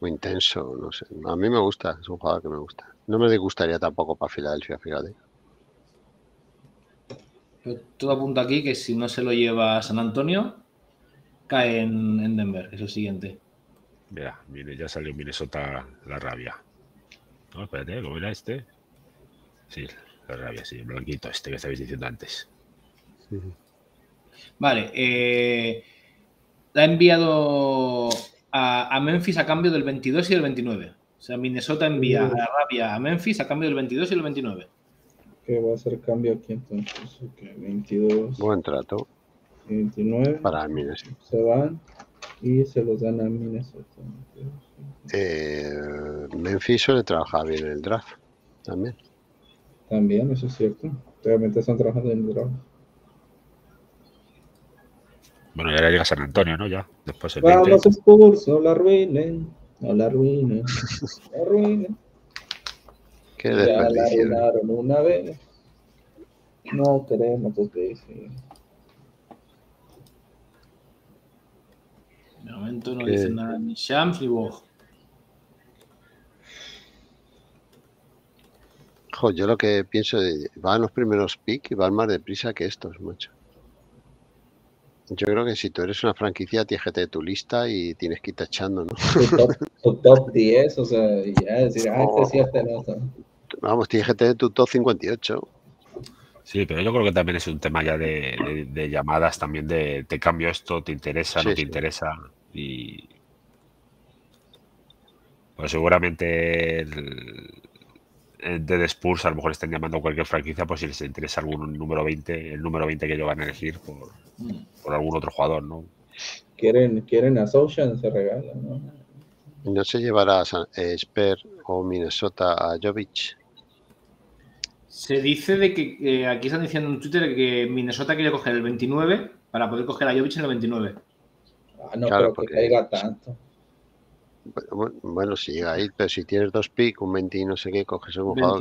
muy intenso, no sé. A mí me gusta, es un jugador que me gusta. No me disgustaría tampoco para Filadelfia, fíjate. todo apunta aquí que si no se lo lleva San Antonio, cae en, Denver, es el siguiente. Mira, mire, ya salió Minnesota la rabia. No, espérate, ¿cómo era este? Sí, la rabia, sí, el blanquito este que estabais diciendo antes. Vale, eh, ha enviado a, a, Memphis a cambio del 22 y del 29. O sea, Minnesota envía a Arabia a Memphis a cambio del 22 y el 29. ¿Qué va a ser cambio aquí entonces? 22. Buen trato. 29. Para Minnesota. Se van y se los dan a Minnesota. Eh, Memphis suele trabajar bien en el draft también. También, eso es cierto. Realmente están trabajando en el draft. Bueno, ya llega San Antonio, ¿no? Ya. Después el Vamos, Spurs, no la arruinen. No (laughs) la arruinen. La arruinen. Qué ya la arruinaron una vez. No queremos que sí. De momento no dice nada ni Shams ni Bog. yo lo que pienso de van los primeros picks y van más deprisa que estos, mucho. Yo creo que si tú eres una franquicia, tienes que tu lista y tienes que ir tachando, ¿no? Tu top, (laughs) 10, o sea, y ya decir, ah, este sí, este no. Vamos, tienes que tener tu top 58. Sí, pero yo creo que también es un tema ya de, llamadas, también de te cambio esto, te interesa, no te interesa. Y. Pues seguramente el, de Spurs a lo mejor estén llamando a cualquier franquicia, pues si les interesa algún número 20, el número 20 que ellos van a elegir por, por algún otro jugador, ¿no? Quieren, quieren a Social, se regalan, ¿no? ¿No se llevará a eh, Sper o Minnesota a Jovic? Se dice de que eh, aquí están diciendo en Twitter que Minnesota quiere coger el 29 para poder coger a Jovic en el 29. Ah, no creo que caiga tanto. Bueno, si llega ahí, pero si tienes dos picks, un 20 y no sé qué, coges un jugador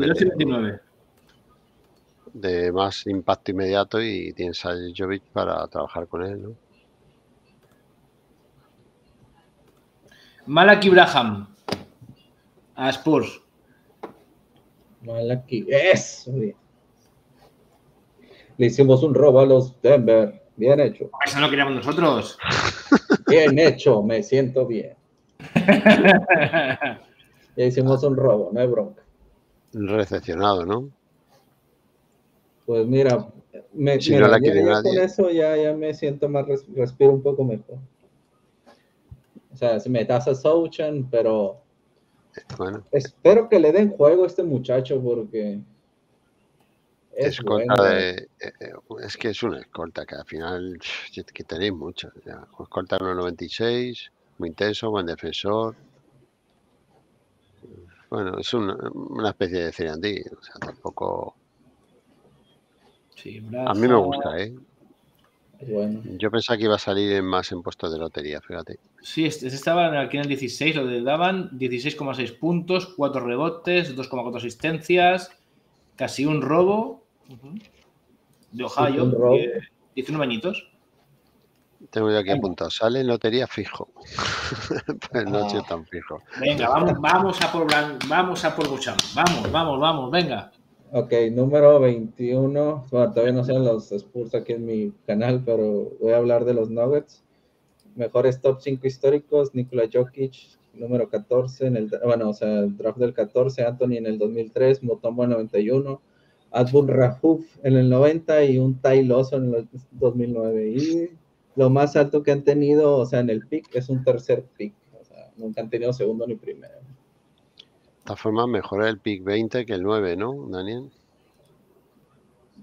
de más impacto inmediato y tienes a Jovic para trabajar con él, ¿no? Malaki Braham a Spurs. Malaki, eso. Le hicimos un robo a los Denver. Bien hecho. Eso no queríamos nosotros. Bien hecho, me siento bien. (laughs) ya hicimos un robo, no hay bronca. Recepcionado, ¿no? Pues mira, me, con eso ya, ya me siento más, respiro un poco mejor. O sea, si me das a Souchan, pero Bueno. Espero que le den juego a este muchacho porque es escolta de, eh, eh, es que es una escolta que al final que tenéis mucho. Ya. Escolta 1.96, muy intenso, buen defensor. Bueno, es una, una especie de Cirandí, o sea, tampoco. a mí me gusta, ¿eh? Yo pensaba que iba a salir más en puestos de lotería, fíjate. Sí, este, este estaba aquí en el 16, lo de daban 16,6 puntos, 4 rebotes, 2,4 asistencias, casi un robo de Ohio, 19 añitos. Tengo yo aquí apuntado, sale en lotería fijo. (laughs) pues no ah. tan fijo. Venga, vamos, vamos a por vamos a por Vamos, vamos, vamos, venga. Ok, número 21. Bueno, todavía no sean los Spurs aquí en mi canal, pero voy a hablar de los Nuggets. Mejores top 5 históricos, Nikola Jokic, número 14, en el, bueno, o sea, el draft del 14, Anthony en el 2003, Motombo en el 91, Adbun Rahuf en el 90 y un Ty Lawson en el 2009. Y lo más alto que han tenido, o sea, en el pick, es un tercer pick. O sea, nunca han tenido segundo ni primero esta forma mejora el pick 20 que el 9, ¿no, Daniel?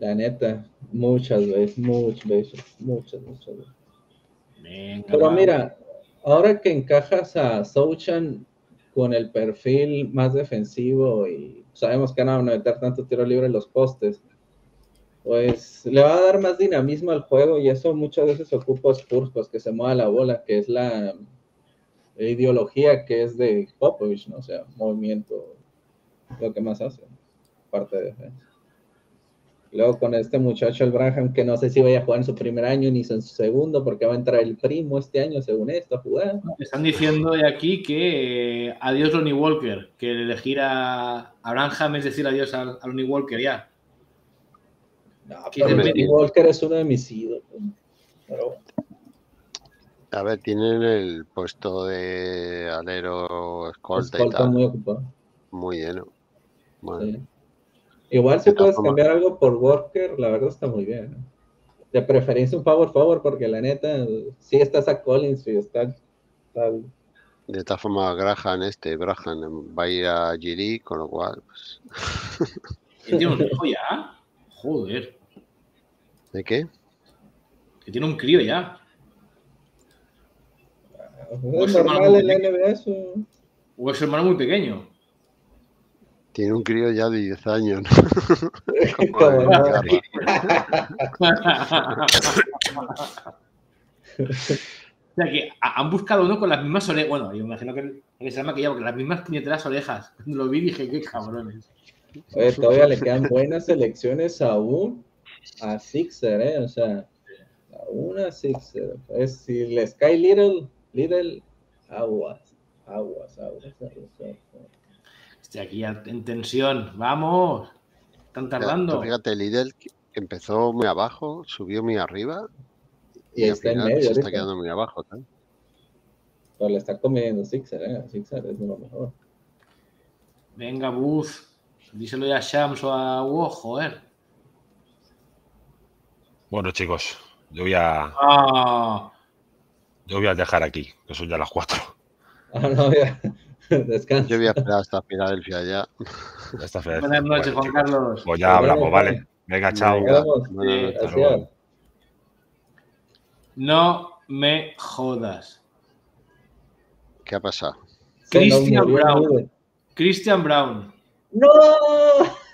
La neta, muchas veces, muchas veces, muchas, muchas veces. Pero mira, ahora que encajas a Souchan con el perfil más defensivo y sabemos que no van a meter tanto tiro libre en los postes, pues le va a dar más dinamismo al juego y eso muchas veces ocupa Spurs, pues que se mueva la bola, que es la, ideología que es de Popovich, ¿no? O sea, movimiento, lo que más hace, parte de defensa. Luego con este muchacho, el Braham, que no sé si vaya a jugar en su primer año ni en su segundo, porque va a entrar el primo este año, según esto, a jugar. Están diciendo de aquí que eh, adiós Ronnie Walker, que elegir a, a Branham es decir adiós a, a Walker ya. No, Ronnie Walker es uno de mis ídolos. Pero a ver, tienen el puesto de alero escolta, y tal. Muy ocupado. Muy lleno. Igual si puedes cambiar algo por Walker, la verdad está muy bien. De preferencia un power forward, porque la neta, sí estás a Collins y está, De esta forma, Graham, este, Graham va a ir a Giri, con lo cual. Pues... ¿Tiene un (laughs) hijo ya? Joder. ¿De qué? Que tiene un crío ya. Es normal en la NBA eso. O es hermano muy pequeño. Tiene un crío ya de 10 años. (laughs) (laughs) o sea que han buscado uno con las mismas orejas. Bueno, yo imagino que, que se llama que ya, porque las mismas puñeteras orejas. Cuando lo vi dije, qué cabrones. Oye, todavía le quedan buenas selecciones aún a Sixer, ¿eh? O sea, a una Sixer. Es si les cae Little, Lidl, aguas, aguas, aguas, aguas. Estoy aquí en tensión, vamos. Están tardando. fíjate, Lidl empezó muy abajo, subió muy arriba y, está en medio. Se está quedando muy abajo. ¿tal? Pero le está comiendo Sixer, ¿eh? Sixer es lo mejor. Venga, Buz. Díselo ya a Shams o a Wo, joder. Bueno, chicos, yo voy a. Ah, yo voy a dejar aquí, que son ya las cuatro. Ah, no, ya. (laughs) Descansa. Yo voy a esperar hasta Filadelfia ya. Hasta Buenas noches, Juan Carlos. Pues ya hablamos, vale. Venga, chao. No me jodas. ¿Qué ha pasado? Christian Brown. Christian Brown. ¡No! (laughs)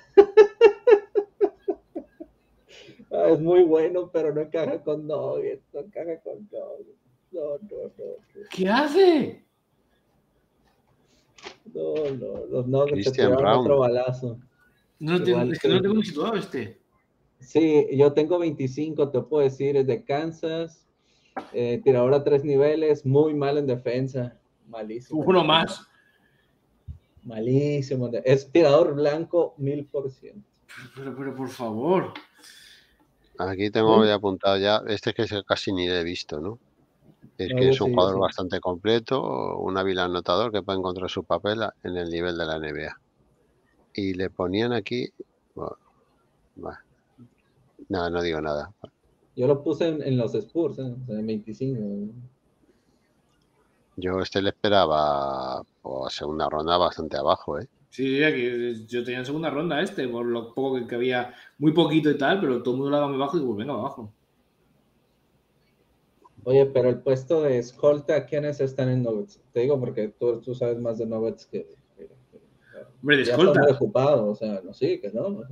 Ah, es muy bueno, pero no encaja con Nuggets. No encaja con Nuggets. No, no, no. ¿Qué hace? No, no, los Nuggets te otro balazo. No es que no tengo situado este. Sí, yo tengo 25, te puedo decir, es de Kansas, eh, tirador a tres niveles, muy mal en defensa, malísimo. Uno más. Malísimo. Es tirador blanco, mil por ciento. Pero, pero, por favor. Aquí tengo apuntado ya, este es que casi ni le he visto, ¿no? Es que es un jugador bastante completo, un hábil anotador que puede encontrar su papel en el nivel de la NBA. Y le ponían aquí. no, no digo nada. Yo lo puse en, los Spurs, ¿eh? en 25. Yo este le esperaba por a segunda ronda bastante abajo, ¿eh? Sí, aquí yo tenía en segunda ronda este, por lo poco que, había, muy poquito y tal, pero todo el mundo lo daba muy bajo y digo, venga, abajo. Oye, pero el puesto de escolta, ¿quiénes están en Nuggets? Te digo porque tú, tú sabes más de Nuggets que... Hombre, de escolta. ocupado, o sea, no sí, que no.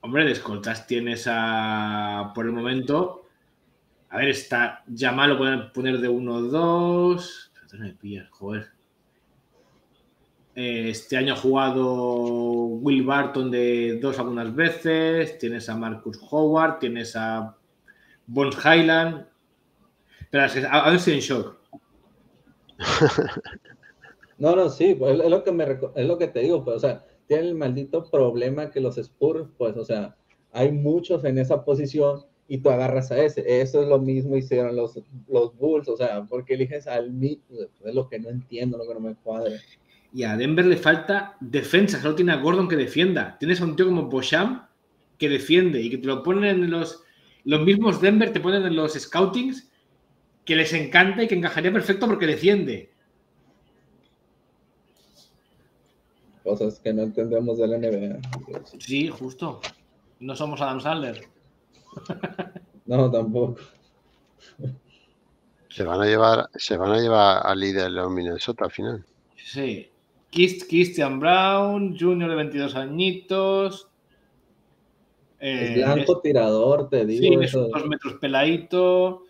Hombre, de escoltas tienes a, por el momento, a ver, está, Yamal lo pueden poner de 1-2. Joder. Eh, este año ha jugado Will Barton de dos algunas veces. Tienes a Marcus Howard, tienes a Bones Highland. Pero a ver estoy en shock. (laughs) No, no, sí, pues, es lo que me es lo que te digo, pues, o sea, tiene el maldito problema que los Spurs, pues, o sea, hay muchos en esa posición y tú agarras a ese. Eso es lo mismo hicieron los, los Bulls, o sea, porque eliges al mismo, es lo que no entiendo, lo que no me cuadra. Y a Denver le falta defensa, solo tiene a Gordon que defienda. Tienes a un tío como Bosham que defiende y que te lo ponen en los, los mismos Denver, te ponen en los scoutings que les encanta y que encajaría perfecto porque defiende. Cosas que no entendemos de la NBA. Sí, justo. No somos Adam Sandler. No, tampoco. Se van a llevar, se van a llevar al líder los Minnesota al final. Sí. Christian Brown, Junior de 22 añitos. Eh, es blanco tirador, te digo. Sí, eso. Esos dos metros peladito.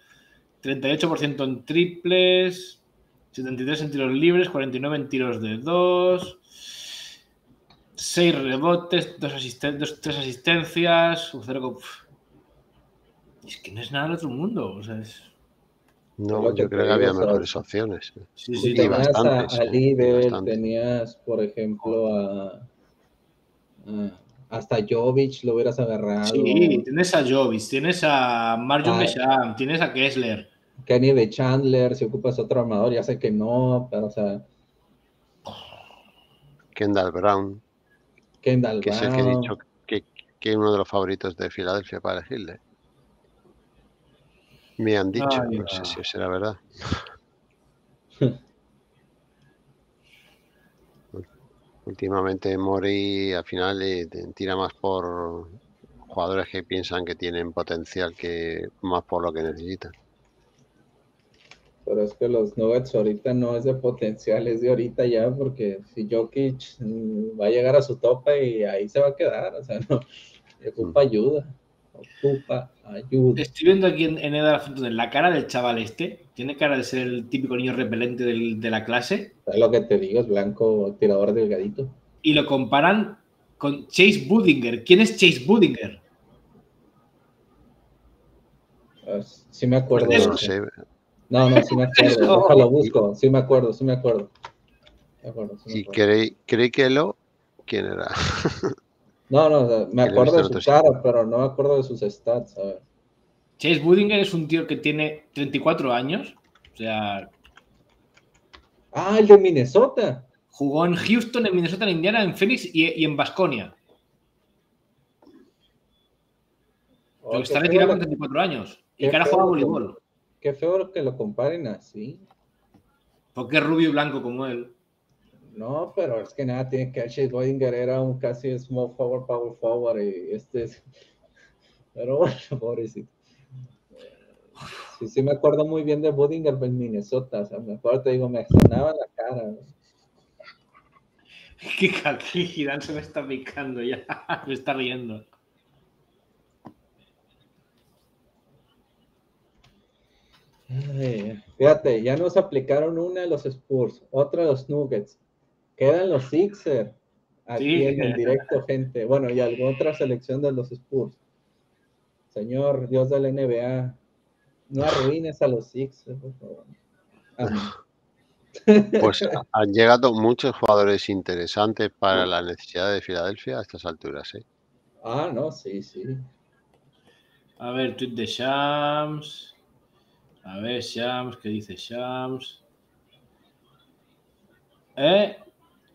38% en triples. 73 en tiros libres, 49 en tiros de 2. 6 rebotes, 2 asisten 3 asistencias, 0, es que no es nada del otro mundo, o sea, es... No, yo creo que había mejores opciones. Sí, sí, y tenías bastantes, a, a tenías, por ejemplo, a, hasta Jovic lo hubieras agarrado. Sí, tienes a Jovic, tienes a Marion ah, Becham, tienes a Kessler. Kenny de Chandler, si ocupas otro armador, ya sé que no, pero o sea. Kendall Brown. Kendall que Brown. Que es el que he dicho que, que uno de los favoritos de Filadelfia para elegirle. Me han dicho, no sé si será verdad. (laughs) Últimamente Mori al final tira más por jugadores que piensan que tienen potencial que más por lo que necesitan. Pero es que los Nuggets ahorita no es de potencial, es de ahorita ya, porque si Jokic mm, va a llegar a su tope y ahí se va a quedar, o sea, (laughs) no, ocupa mm. ayuda ocupa ayuda. Estoy viendo aquí en, en la cara del chaval este. Tiene cara de ser el típico niño repelente de la clase. Es lo que te digo, es blanco, tirador delgadito. Y lo comparan con Chase Budinger. ¿Quién es Chase Budinger? Pues, sí me acuerdo. No, no, sí me (laughs) acuerdo. lo busco. Sí me acuerdo, sí me acuerdo. ¿Y creí, creí que lo? ¿Quién era? (laughs) No, no, me acuerdo de su cara, pero no me acuerdo de sus stats. A ver. Chase Budinger es un tío que tiene 34 años. O sea. Ah, el de Minnesota. Jugó en Houston, en Minnesota, en Indiana, en Phoenix y, en Basconia. Oh, está retirado con 34 años. Y que ahora juega voleibol. Qué feo que lo comparen así. Porque es rubio y blanco como él. No, pero es que nada, tiene que Chase Bodinger era un casi small forward, power forward y este es... (laughs) Pero bueno, (laughs) pobrecito. Sí, sí me acuerdo muy bien de Bodinger en Minnesota, o sea, me acuerdo, te digo, me sonaba la cara. (laughs) Aquí Girán se me está picando ya, me está riendo. fíjate, ya nos aplicaron una de los Spurs, otra de los Nuggets, Quedan los Sixers aquí en el directo, gente. Bueno, y alguna otra selección de los Spurs. Señor, Dios de la NBA, no arruines a los Sixers, por favor. Pues (laughs) han llegado muchos jugadores interesantes para la necesidad de Filadelfia a estas alturas, ¿eh? Ah, no, sí, sí. A ver, tweet de Shams. A ver, Shams, ¿qué dice Shams? Eh,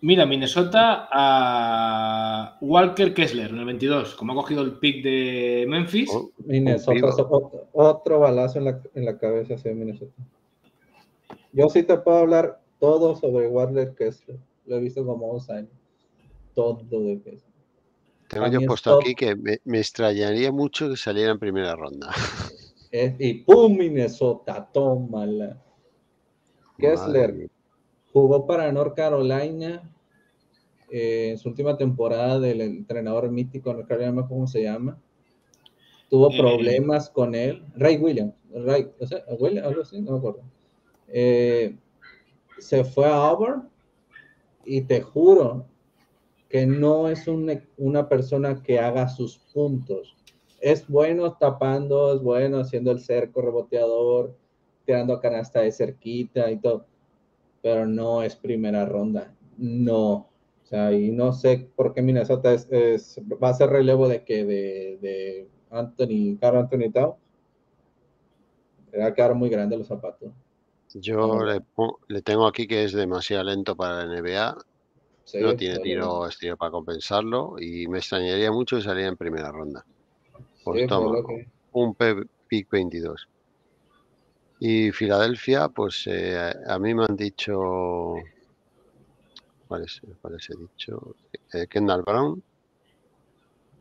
Mira, Minnesota a Walker Kessler en el 22, como ha cogido el pick de Memphis. Oh, Minnesota, otro, balazo en la, en la cabeza hacia Minnesota. Yo sí te puedo hablar todo sobre Walker Kessler. lo he visto como dos años. Todo de peso. Tengo yo puesto aquí que me, extrañaría mucho que saliera en primera ronda. (laughs) y ¡pum! Minnesota, tómala. Kessler jugó para North Carolina eh, en su última temporada del entrenador mítico, no recuerdo cómo se llama. Tuvo eh, problemas con él. Ray Williams, Ray, o sea, Williams, algo así, no me acuerdo. Eh, se fue a Auburn y te juro que no es una persona que haga sus puntos. Es bueno tapando, es bueno haciendo el cerco reboteador, tirando canasta de cerquita y todo, pero no es primera ronda. No. O sea, y no sé por qué Minnesota es, va a ser relevo de que de, de Anthony, Carl Anthony Tao. Va a quedar muy grande los zapatos. Yo le, tengo aquí que es demasiado lento para la NBA. no tiene tiro estilo para compensarlo y me extrañaría mucho que saliera en primera ronda. Pues toma, un pick 22. Y Filadelfia, pues eh, a mí me han dicho. ¿Cuál es, cuál es he dicho? Eh, Kendall Brown.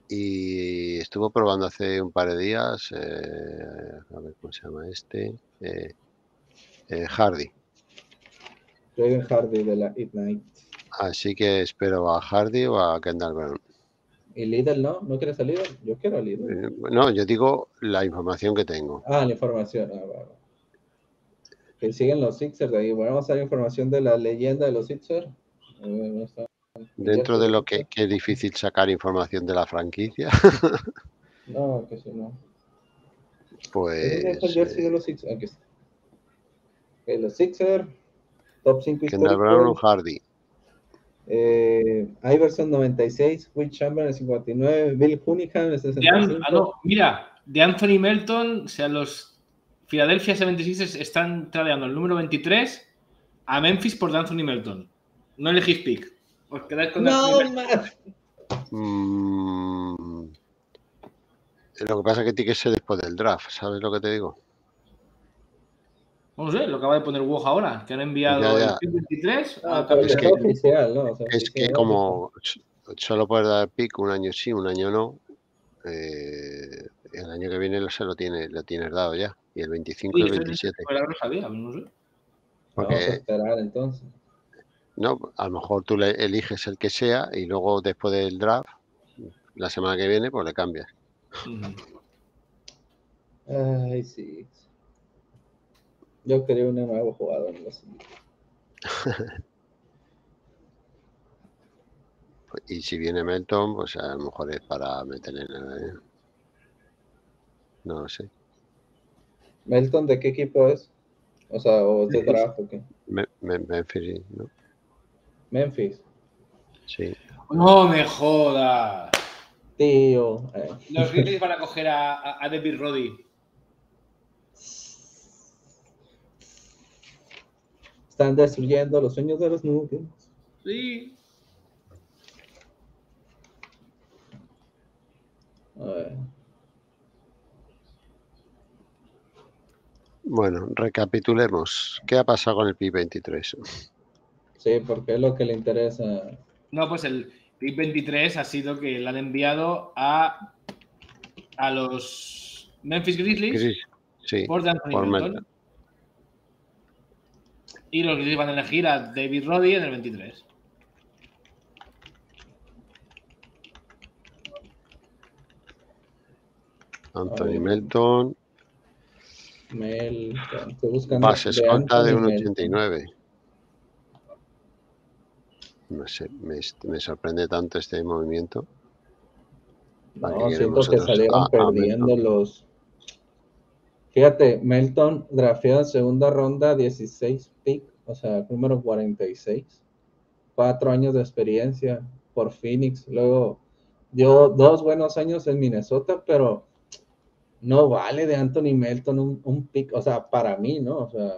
Y estuvo probando hace un par de días. Eh, a ver cómo se llama este. Eh, Hardy. Jaden Hardy de la Ignite. Así que espero a Hardy o a Kendall Brown. ¿Y Lidl no? ¿No quieres salir? Yo quiero a Lidl. No, yo digo la información que tengo. Ah, la información. Ah, Que siguen los Sixers de ahí. Bueno, vamos a ver información de la leyenda de los Sixers. Dentro de lo que, es difícil sacar información de la franquicia. (laughs) no, que si no. Pues. el jersey de los Sixers? Aquí está los Sixers, top 5 Kendall Brown Hardy. Eh, Iverson 96, Will Chamberlain 59, Bill Cunningham 65. ah, no, mira, de Anthony Melton, o sea, los Philadelphia 76 están tradeando el número 23 a Memphis por Anthony Melton. No elegís pick. Os quedáis con No, mm, Lo que pasa es que tiene que ser después del draft, ¿sabes lo que te digo? No sé, lo acaba de poner Woj ahora, que han enviado el 23 ah, es que, oficial, ¿no? es que como solo puedes dar pick un año sí, un año no, eh, el año que viene se lo, tiene, lo tienes dado ya, y el 25 y el 27. Pues no sabía, no sé. Porque, Vamos a esperar entonces. No, a lo mejor tú le eliges el que sea y luego después del draft, la semana que viene, pues le cambias. Ay, sí. Yo quería un nuevo jugador. (laughs) y si viene Melton, pues a lo mejor es para meterle en el... No lo sé. ¿Melton de qué equipo es? O sea, ¿o de draft o qué? Memphis, ¿no? Memphis. Sí. No me jodas. Tío. Los Grizzlies van a coger a, a David Roddy. Están destruyendo los sueños de los nubios. Sí. Bueno, recapitulemos. ¿Qué ha pasado con el PIB 23? Sí, porque es lo que le interesa. No, pues el PIB 23 ha sido que le han enviado a, a los Memphis Grizzlies sí, por, por y los Grizzlies van a elegir a David Roddy en el 23. Anthony Melton. Melton. Base escolta de 1,89. No sé, me, sorprende tanto este movimiento. No, siento que salieron perdiendo los, Fíjate, Melton drafeado en segunda ronda, 16 pick, o sea, número 46. Cuatro años de experiencia por Phoenix. Luego dio dos buenos años en Minnesota, pero no vale de Anthony Melton un, pick, o sea, para mí, ¿no? O sea,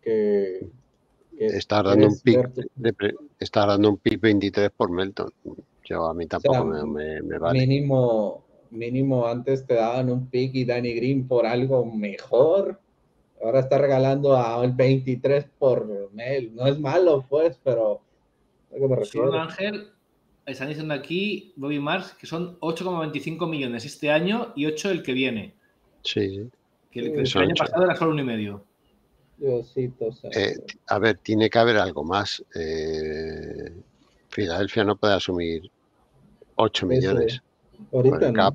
que. Está dando un pick, está dando un pick 23 por Melton. Yo a mí tampoco me, me vale. Mínimo mínimo antes te daban un pick y Danny Green por algo mejor. Ahora está regalando a el 23 por Mel. No es malo, pues, pero, Ángel, están diciendo aquí, Bobby Mars, que son 8,25 millones este año y 8 el que viene. Sí. Que el, que el año pasado era solo uno y medio. Diosito. Eh, a ver, tiene que haber algo más. Eh, Filadelfia no puede asumir 8 Ese- millones. Ahorita por el no. cap.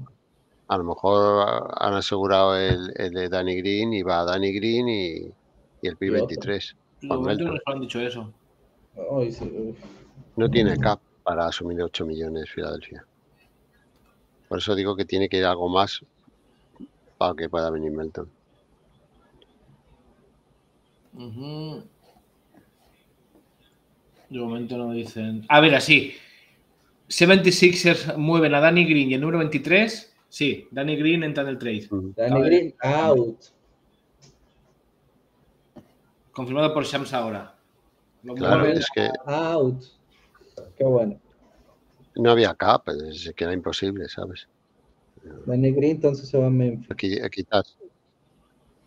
A lo mejor han asegurado el, el de Danny Green y va a Danny Green y, y el otro. P23. De Juan momento no han dicho eso. Ay, sí, uf. No tiene cap para asumir 8 millones Filadelfia. Por eso digo que tiene que ir algo más para que pueda venir Melton. De momento no dicen. A ver, así. 76ers mueven a Danny Green y el número 23. Sí, Danny Green entra en el trade. Danny. Green out. Confirmado por Shams ahora. Lo Claro, mueven. es que Out. Qué bueno. no había cap, es que era imposible, ¿sabes? Danny Green entonces se va a Memphis. Aquí, aquí estás.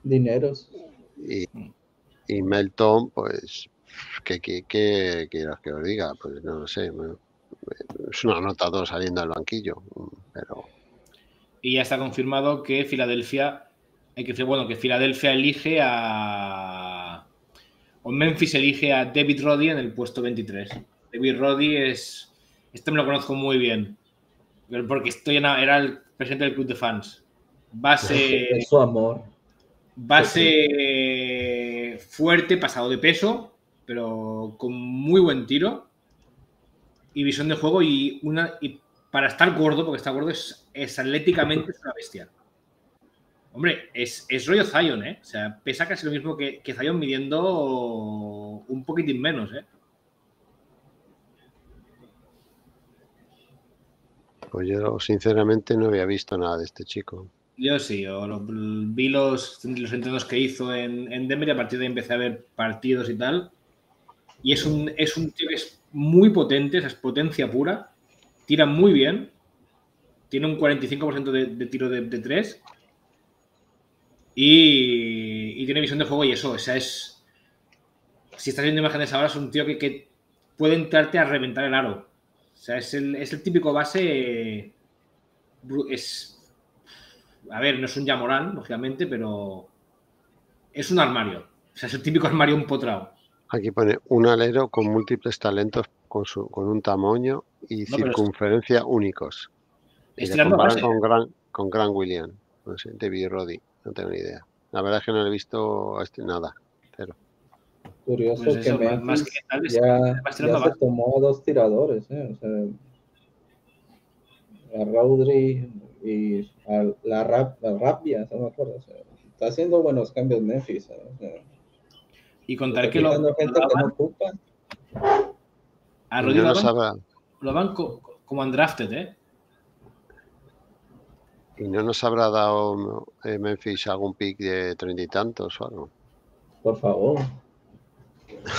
Dineros. Y, y Melton, pues, ¿qué, qué, qué quieras que os diga? Pues no lo sé. bueno, Es un anotador saliendo del banquillo, pero Y ya está confirmado que Filadelfia. hay que, bueno, que Filadelfia elige a. O Memphis elige a David Roddy en el puesto 23. David Roddy es. Este me lo conozco muy bien. Porque estoy en, era el presidente del club de fans. Base. (laughs) Es su amor. Base fuerte, pasado de peso, pero con muy buen tiro y visión de juego y una para estar gordo, porque está gordo, es, atléticamente una bestia. Hombre, es, es rollo Zion, ¿eh? O sea, pesa casi lo mismo que, que Zion midiendo un poquitín menos, ¿eh? pues yo sinceramente no había visto nada de este chico. Yo sí, yo lo- vi los, los entrenos que hizo en, en Denver y a partir de ahí empecé a ver partidos y tal. Y es un, es un tío que es muy potente, o es potencia pura, tira muy bien, tiene un 45% de, de tiro de, de tres y, y tiene visión de juego y eso, o sea, es... Si estás viendo imágenes ahora, es un tío que, que puede entrarte a reventar el aro. O sea, es el, es el típico base... Es, a ver, no es un Yamorán, lógicamente, pero es un armario. O sea, es el típico armario empotrado. Aquí pone un alero con múltiples talentos con, su, con un tamaño y No, pero es- circunferencia únicos. Y Es le tirando comparan base. con Gran, con Gran William, no sé, David Roddy, no tengo ni idea. La verdad es que no le he visto a este nada, cero. Curioso Pues que eso, más- Memphis más que tal, ya, se tomó a dos tiradores, ¿eh? O sea, a Raudry y a la, rap, la Rapia, no me acuerdo. o sea, está haciendo buenos cambios Memphis. O sea, Y contar que lo, gente lo que no daban- ocupa. a Y Roddy no lo co- como undrafted, ¿eh? y no nos habrá dado eh, Memphis algún pick de treinta y tantos o algo. Por favor.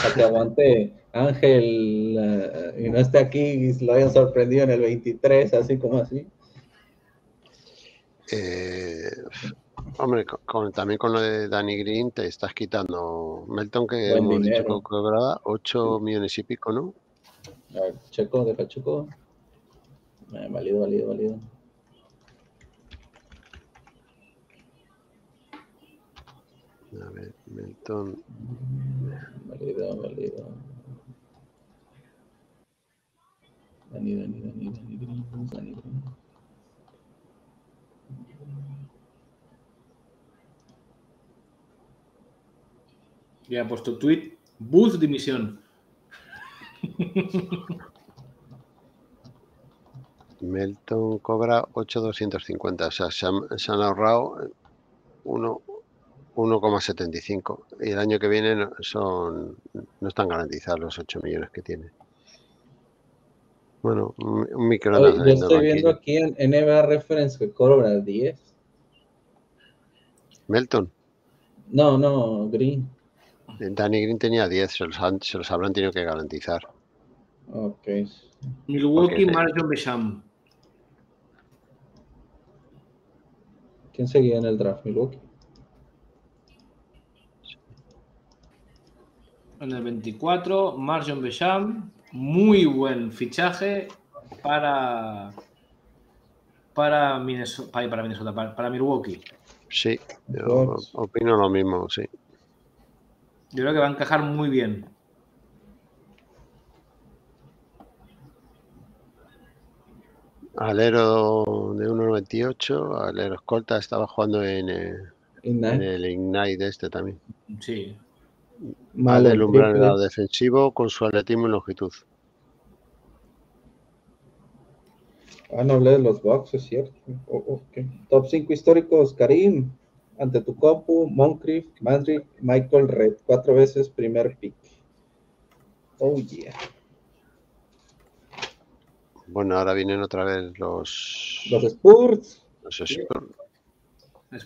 Para que aguante Ángel eh, y no esté aquí y lo hayan sorprendido en el 23, así como así. Eh, hombre, con, también con lo de Danny Green te estás quitando Melton que Buen hemos dicho dinero. que cobraba 8 millones y pico, ¿no? A ver, Checo, deja Checo. Eh, válido, válido, válido. A ver, Melton. Válido, válido. Dani, Dani, Dani, Dani, Dani, Green. Ya ha puesto tweet, Bulls dimisión. Melton cobra 8,250. O sea, se han, se han ahorrado uno- 1,75. Y el año que viene son, no están garantizados los 8 millones que tiene. Bueno, un, micro Oye, yo estoy viendo aquí en NBA Reference que cobra 10. Melton. No, no, Green. Danny Green tenía 10, se los, han- se los habrán tenido que garantizar. Ok. Milwaukee, Marjon Besham. ¿Quién seguía en el draft? Milwaukee. En el 24, Marjon Besham. Muy buen fichaje para para Minnesota, para, Minnesota, para, Milwaukee. Sí, yo opino lo mismo, sí. Yo creo que va a encajar muy bien. Alero de 1.98, Alero escolta, estaba jugando en, eh, en el Ignite este también. Sí. Mal el umbral defensivo con su atletismo y longitud. Ah, no hablé de los box, es cierto. Oh, Top 5 históricos, Karim, ante tu copu, Moncrief, Madrid, Michael Red, cuatro veces primer pick. Oh yeah. Bueno, ahora vienen otra vez los. Los Spurs. Los Spurs.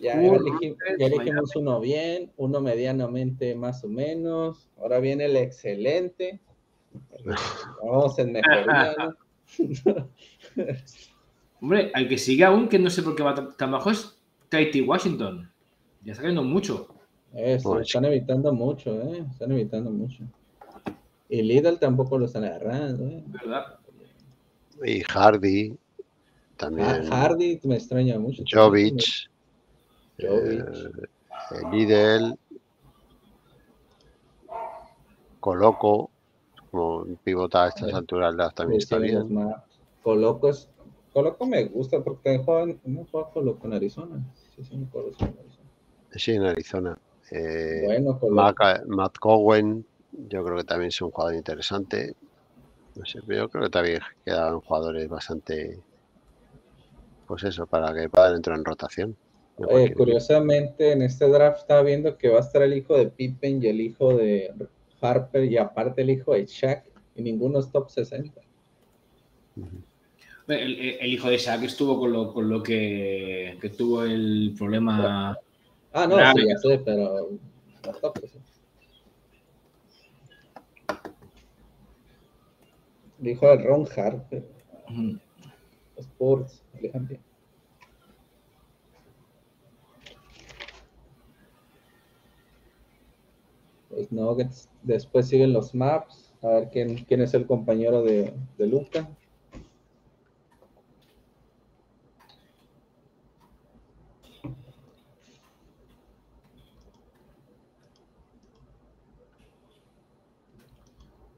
Ya, elegimos, uno bien, uno medianamente más o menos. Ahora viene el excelente. Vamos en mejoría. (laughs) (laughs) Hombre, al que sigue aún, que no sé por qué va tan bajo, es Katie Washington. Ya está cayendo mucho. Eso, están evitando mucho, ¿eh? Están evitando mucho. Y Lidl tampoco lo están agarrando, ¿eh? ¿Verdad? Y Hardy también. Hardy me extraña mucho. Jovic. Eh, Lidl. Coloco. Como pivota a estas alturas también está bien. Coloco es Coloco me gusta porque juega, no juega Coloco en Arizona. Sí, sí, en Arizona. Sí, en Arizona. Eh, bueno, Matt, Cowen, yo creo que también es un jugador interesante. No sé, pero yo creo que también quedan jugadores bastante, pues eso, para que puedan entrar en rotación. Eh, curiosamente, en este draft estaba viendo que va a estar el hijo de Pippen y el hijo de Harper y aparte el hijo de Shaq y ninguno es top 60. El, hijo de Shaq estuvo con lo, con lo que, tuvo el problema. Ah, no, sí, ya sé, pero. El hijo de Ron Harper. Sports, Alejandro. Los Nuggets. Después siguen los maps. A ver quién, quién es el compañero de, de Luca.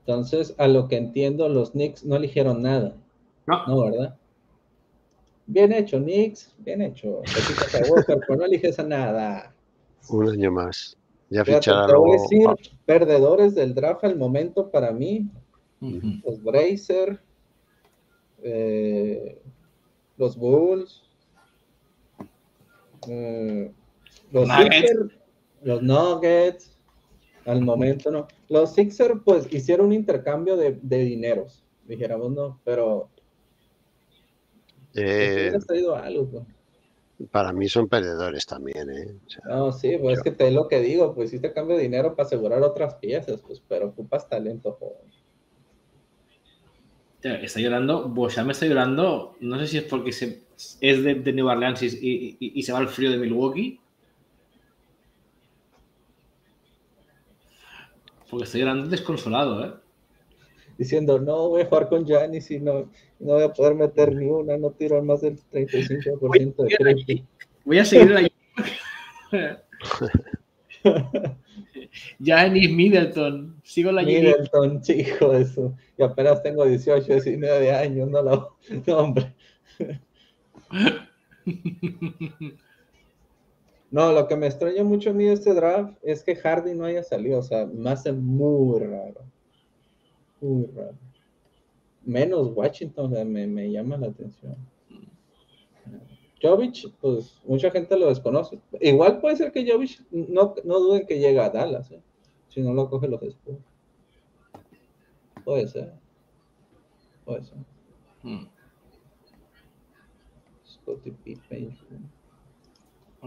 Entonces, a lo que entiendo, los Knicks no eligieron nada. No. No, ¿verdad? Bien hecho, Knicks. Bien hecho. pero no eliges a nada. Un año más. Ya ficharon. Te voy a decir, perdedores del draft al momento para mí. Los Bracer, eh, los Bulls, eh, los Nuggets. los Nuggets, al momento no. Los Sixers, pues, hicieron un intercambio de, de dineros, dijéramos, ¿no? Pero. Eh, algo, pues. Para mí son perdedores también, ¿eh? no, sí, pues es que te lo que digo, pues hiciste cambio de dinero para asegurar otras piezas, pues, pero ocupas talento, joven. Está llorando, ya me está llorando, no sé si es porque se, es de, de New Orleans y, y, se va al frío de Milwaukee, Porque estoy grande desconsolado, ¿eh? Diciendo, no voy a jugar con Janis y no, no voy a poder meter ni una, no tiro más del 35% de crédito. Voy a seguir la (laughs) Janis Middleton, sigo la Middleton, chico, eso. Y apenas tengo 18, 19 años, no lo. No, hombre. (laughs) No, lo que me extraña mucho a mí de este draft es que Hardy no haya salido. O sea, me hace muy raro. Muy raro. Menos Washington, me, llama la atención. Jovic, pues mucha gente lo desconoce. Igual puede ser que Jovic no, no duden que llegue a Dallas, ¿eh? si no lo coge los después. Puede ser. Puede ser. Hmm. Scotty Pippen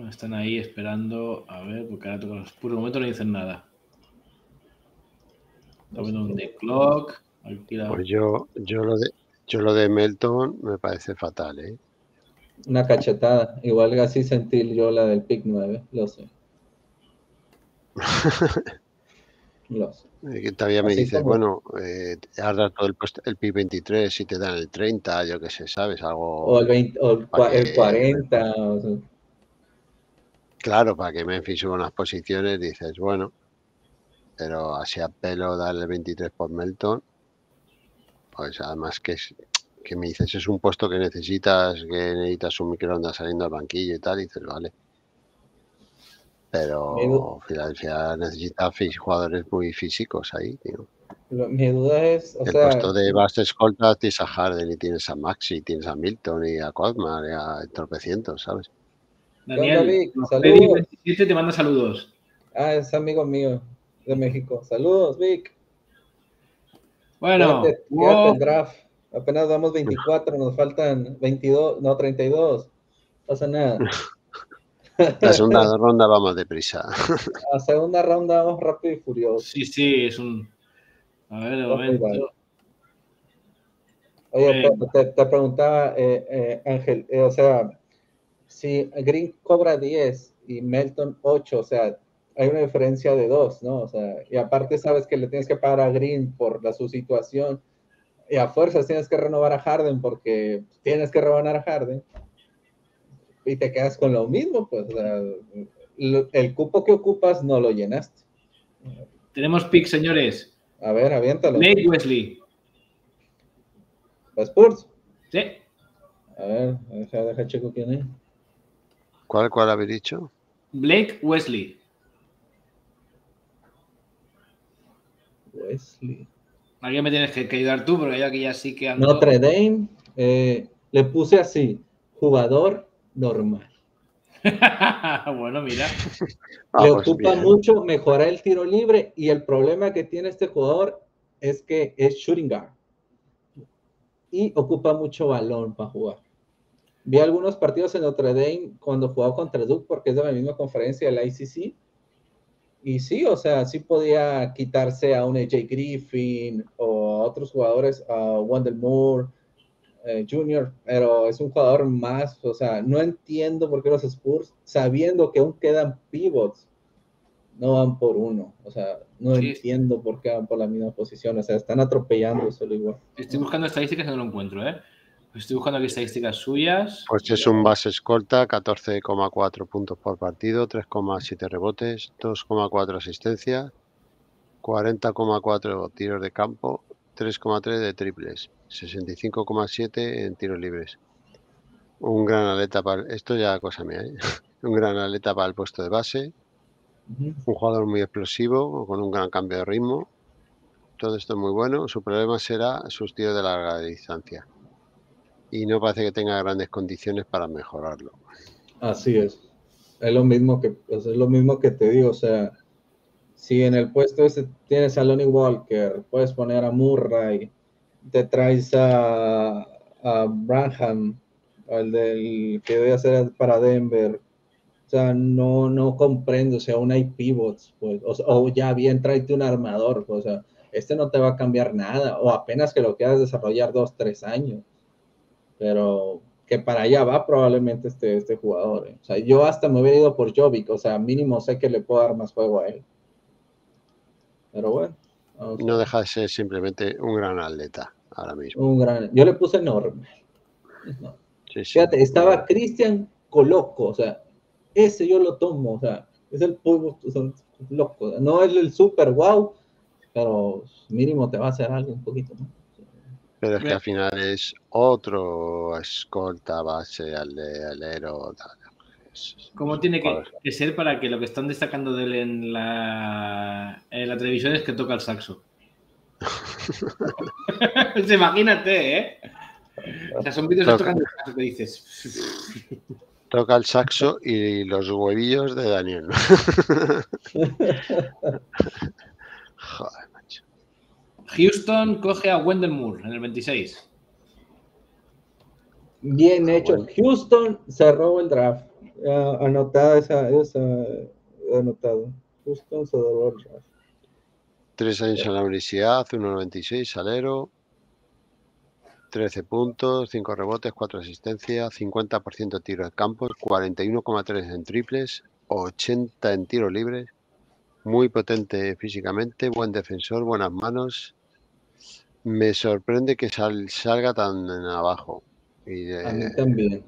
están ahí esperando. A ver, porque ahora todos los puros momentos no dicen nada. Está viendo un The Clock. Pues yo, yo lo de yo lo de Melton me parece fatal, ¿eh? Una cachetada. Igual que así sentí yo la del pick 9, lo sé. (laughs) Los. Eh, todavía me dices, bueno, eh, has dado todo el, el PIB 23 y te dan el 30, yo qué sé, ¿sabes? Algo. O el, 20, o el, 40. Claro, para que Memphis suba unas posiciones, dices, bueno, pero así a pelo darle 23 por Melton, pues además que, es, que me dices, es un puesto que necesitas, que necesitas un microondas saliendo al banquillo y tal, y dices, vale. Pero Filadelfia necesita jugadores muy físicos ahí, tío. Mi duda es. el puesto de base escolta tienes a Harden y tienes a Maxi, tienes a Milton y a Cosman y a Tropecientos, ¿sabes? Daniel, saludos. 27 te manda saludos. Ah, es amigo mío de México. Saludos, Vic. Bueno, quédate, el draft. Apenas damos 24, nos faltan 22, no 32. No pasa nada. (laughs) La segunda ronda vamos deprisa. (laughs) La segunda ronda vamos rápido y furioso. Sí, sí, es un. A ver, de momento. Oye, te, te, preguntaba, eh, eh, Ángel, eh, o sea, si Green cobra 10 y Melton 8, o sea, hay una diferencia de 2, ¿no? O sea, y aparte sabes que le tienes que pagar a Green por la, su situación y a fuerzas tienes que renovar a Harden porque tienes que renovar a Harden y te quedas con lo mismo, pues el cupo que ocupas no lo llenaste. Tenemos pick, señores. A ver, aviéntalo. Blake Wesley. Spurs? Sí. A ver, deja, deja checo quién es. ¿Cuál, cuál habéis dicho? Blake Wesley. Wesley. Alguien me tienes que, ayudar tú, porque yo aquí ya sí que ando... Notre Dame, eh, le puse así, jugador normal. (laughs) bueno, mira. (laughs) Le ocupa mucho mejorar el tiro libre y el problema que tiene este jugador es que es shooting guard y ocupa mucho balón para jugar. Vi algunos partidos en Notre Dame cuando jugaba contra Duke porque es de la misma conferencia de la ICC y sí, o sea, sí podía quitarse a un AJ Griffin o a otros jugadores, a Wendell Moore, eh, Junior, pero es un jugador más, o sea, no entiendo por qué los Spurs, sabiendo que aún quedan pivots, no van por uno, o sea, no entiendo por qué van por la misma posición, o sea, están atropellando solo igual. Estoy buscando estadísticas y no lo encuentro, ¿eh? Estoy buscando aquí estadísticas suyas. Pues es un base escolta, 14,4 puntos por partido, 3,7 rebotes, 2,4 asistencias, 40,4 tiros de campo, 3,3 de triples, 65,7 en tiros libres. Un gran aleta para... Esto ya cosa mía, ¿eh? (laughs) Un gran aleta para el puesto de base. Un jugador muy explosivo, con un gran cambio de ritmo. Todo esto es muy bueno. Su problema será sus tiros de larga distancia y no parece que tenga grandes condiciones para mejorarlo. Así es. Es lo mismo que, es lo mismo que te digo, o sea, si en el puesto ese tienes a Lonnie Walker, puedes poner a Murray, te traes a, a Branham, el del que debe hacer para Denver. O sea, no, no comprendo, o sea, aún hay pivots, pues, o, ya bien tráete un armador, pues, o sea, este no te va a cambiar nada, o apenas que lo quieras desarrollar dos, tres años pero que para allá va probablemente este, este jugador. ¿eh? O sea, yo hasta me hubiera ido por Jovic, o sea, mínimo sé que le puedo dar más juego a él. Pero bueno. No deja de ser simplemente un gran atleta ahora mismo. Un gran, yo le puse enorme. Fíjate, estaba Cristian Coloco, o sea, ese yo lo tomo, o sea, es el polvo loco, no es el super wow, pero mínimo te va a hacer algo un poquito, ¿no? Pero es que al final es otro escolta base al de alero. ¿Cómo tiene que, ser para que lo que están destacando de él en la, en la televisión es que toca el saxo? (laughs) Imagínate, ¿eh? O sea, son vídeos de tocando el saxo que dices. (laughs) Toca el saxo y los huevillos de Daniel. (laughs) Joder. Houston coge a Wendell Moore en el 26. Bien hecho. Houston cerró el draft. anotada esa, esa, anotado. Houston cerró el draft. Tres años en la universidad, 1.96, salero. 13 puntos, 5 rebotes, 4 asistencias, 50% de tiro de campo, 41,3 en triples, 80 en tiros libres. muy potente físicamente, buen defensor, buenas manos. Me sorprende que salga tan abajo. Y, A mí también.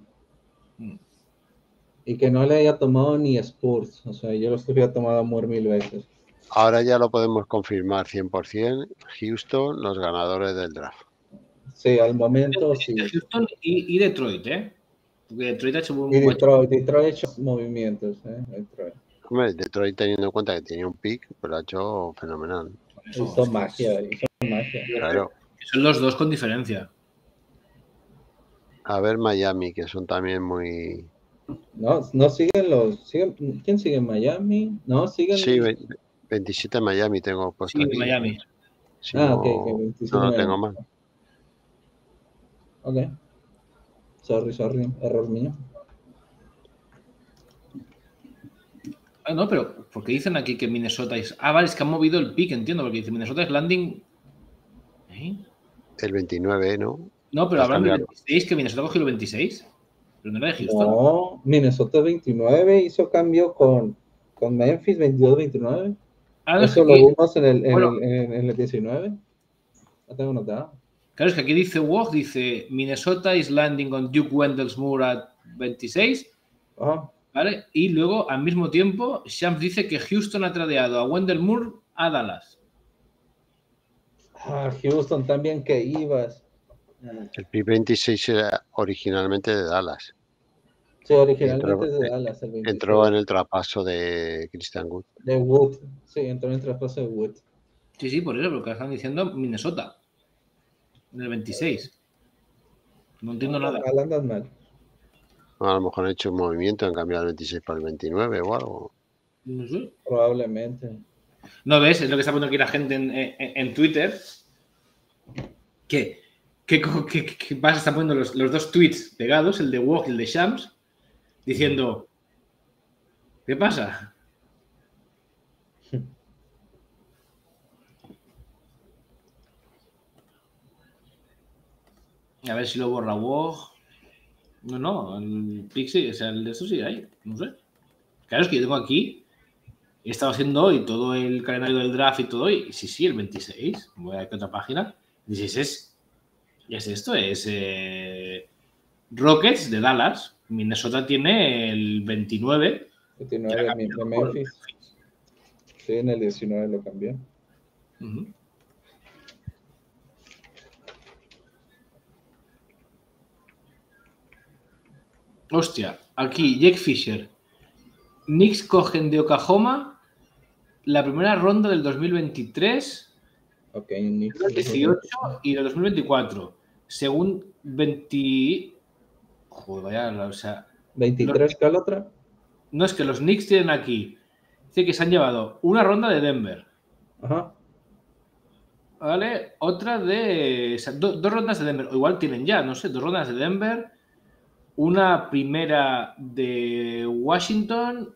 Mm. Y que no le haya tomado ni Spurs. O sea, yo lo hubiera tomado a Moore mil veces. Ahora ya lo podemos confirmar 100%. Houston, los ganadores del draft. Sí, al momento sí. Houston y, Detroit, ¿eh? Porque Detroit ha hecho muy y Detroit, Detroit ha hecho movimientos, ¿eh? Detroit. Hombre, Detroit teniendo en cuenta que tenía un pick, pero ha hecho fenomenal. Hizo magia, hizo magia. Claro. Son los dos con diferencia. A ver Miami, que son también muy... No, no siguen los... ¿Quién sigue en Miami? No, siguen... Sí, 27 Miami tengo puesto. Sí, Miami. ah, ok, no, no tengo más. Ok. Sorry, sorry, error mío. Ah, no, pero porque dicen aquí que Minnesota es. Ah, vale, es que han movido el pick, entiendo, porque dice Minnesota es landing. ¿Eh? El 29, ¿no? No, pero habrán el 26, que Minnesota cogió el 26. Pero no era de Houston. No, Minnesota 29 hizo cambio con, con Memphis 22-29. Ah, Eso lo vimos en el, en, el, 19. No tengo notado. Claro, es que aquí dice Wog, dice Minnesota is landing on Duke Wendell's Moore at 26. ¿Vale? Y luego, al mismo tiempo, Shams dice que Houston ha tradeado a Wendell Moore a Dallas. Ah, Houston también que ibas. El P26 era originalmente de Dallas. Sí, originalmente entró, de Dallas. entró en el traspaso de Christian Wood. De Wood, sí, entró en el traspaso de Wood. Sí, sí, por eso, porque están diciendo Minnesota. En el 26. No entiendo nada. mal. A lo mejor han hecho un movimiento, han cambiado el 26 para el 29 o algo. No sé. Probablemente. No ves, es lo que está poniendo aquí la gente en, en, Twitter. ¿Qué? ¿Qué, qué, qué pasa? Están poniendo los, los, dos tweets pegados, el de Walk y el de Shams, diciendo: ¿Qué pasa? (laughs) A ver si lo borra Wog. No, no, el Pixie, o sea, el de eso sí hay, no sé. Claro, es que yo tengo aquí, he estado haciendo hoy todo el calendario del draft y todo, y sí, sí, el 26, voy a ver otra página, 16 es, es esto, es eh, Rockets de Dallas, Minnesota tiene el 29. 29 de Memphis. Sí, en el 19 lo cambié. Hostia, aquí Jake Fisher. Knicks cogen de Oklahoma la primera ronda del 2023. Ok, Knicks. 18 y del 2024. Según 20. Joder, vaya, o sea. ¿23 que la otra? No, es que los Knicks tienen aquí. Dice que se han llevado una ronda de Denver. Ajá. ¿Vale? Otra de. dos rondas de Denver. O igual tienen ya, no sé, dos rondas de Denver una primera de Washington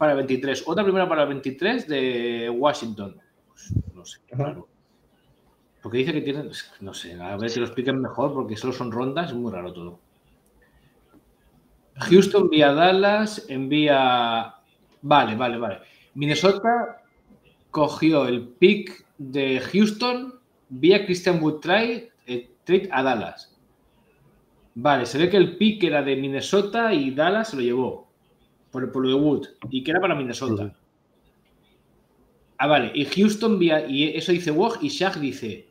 para el 23, otra primera para el 23 de Washington. Pues, no sé, claro. Porque dice que tienen, no sé, a ver si lo expliquen mejor, porque solo son rondas, es muy raro todo. Houston envía Dallas, envía. Vale, vale, vale. Minnesota cogió el pick de Houston vía Christian Wood trade, eh, trade a Dallas. Vale, se ve que el pick era de Minnesota y Dallas se lo llevó por, por lo de Wood y que era para Minnesota. Ah, vale, y Houston vía, y eso dice Wog y Shaq dice,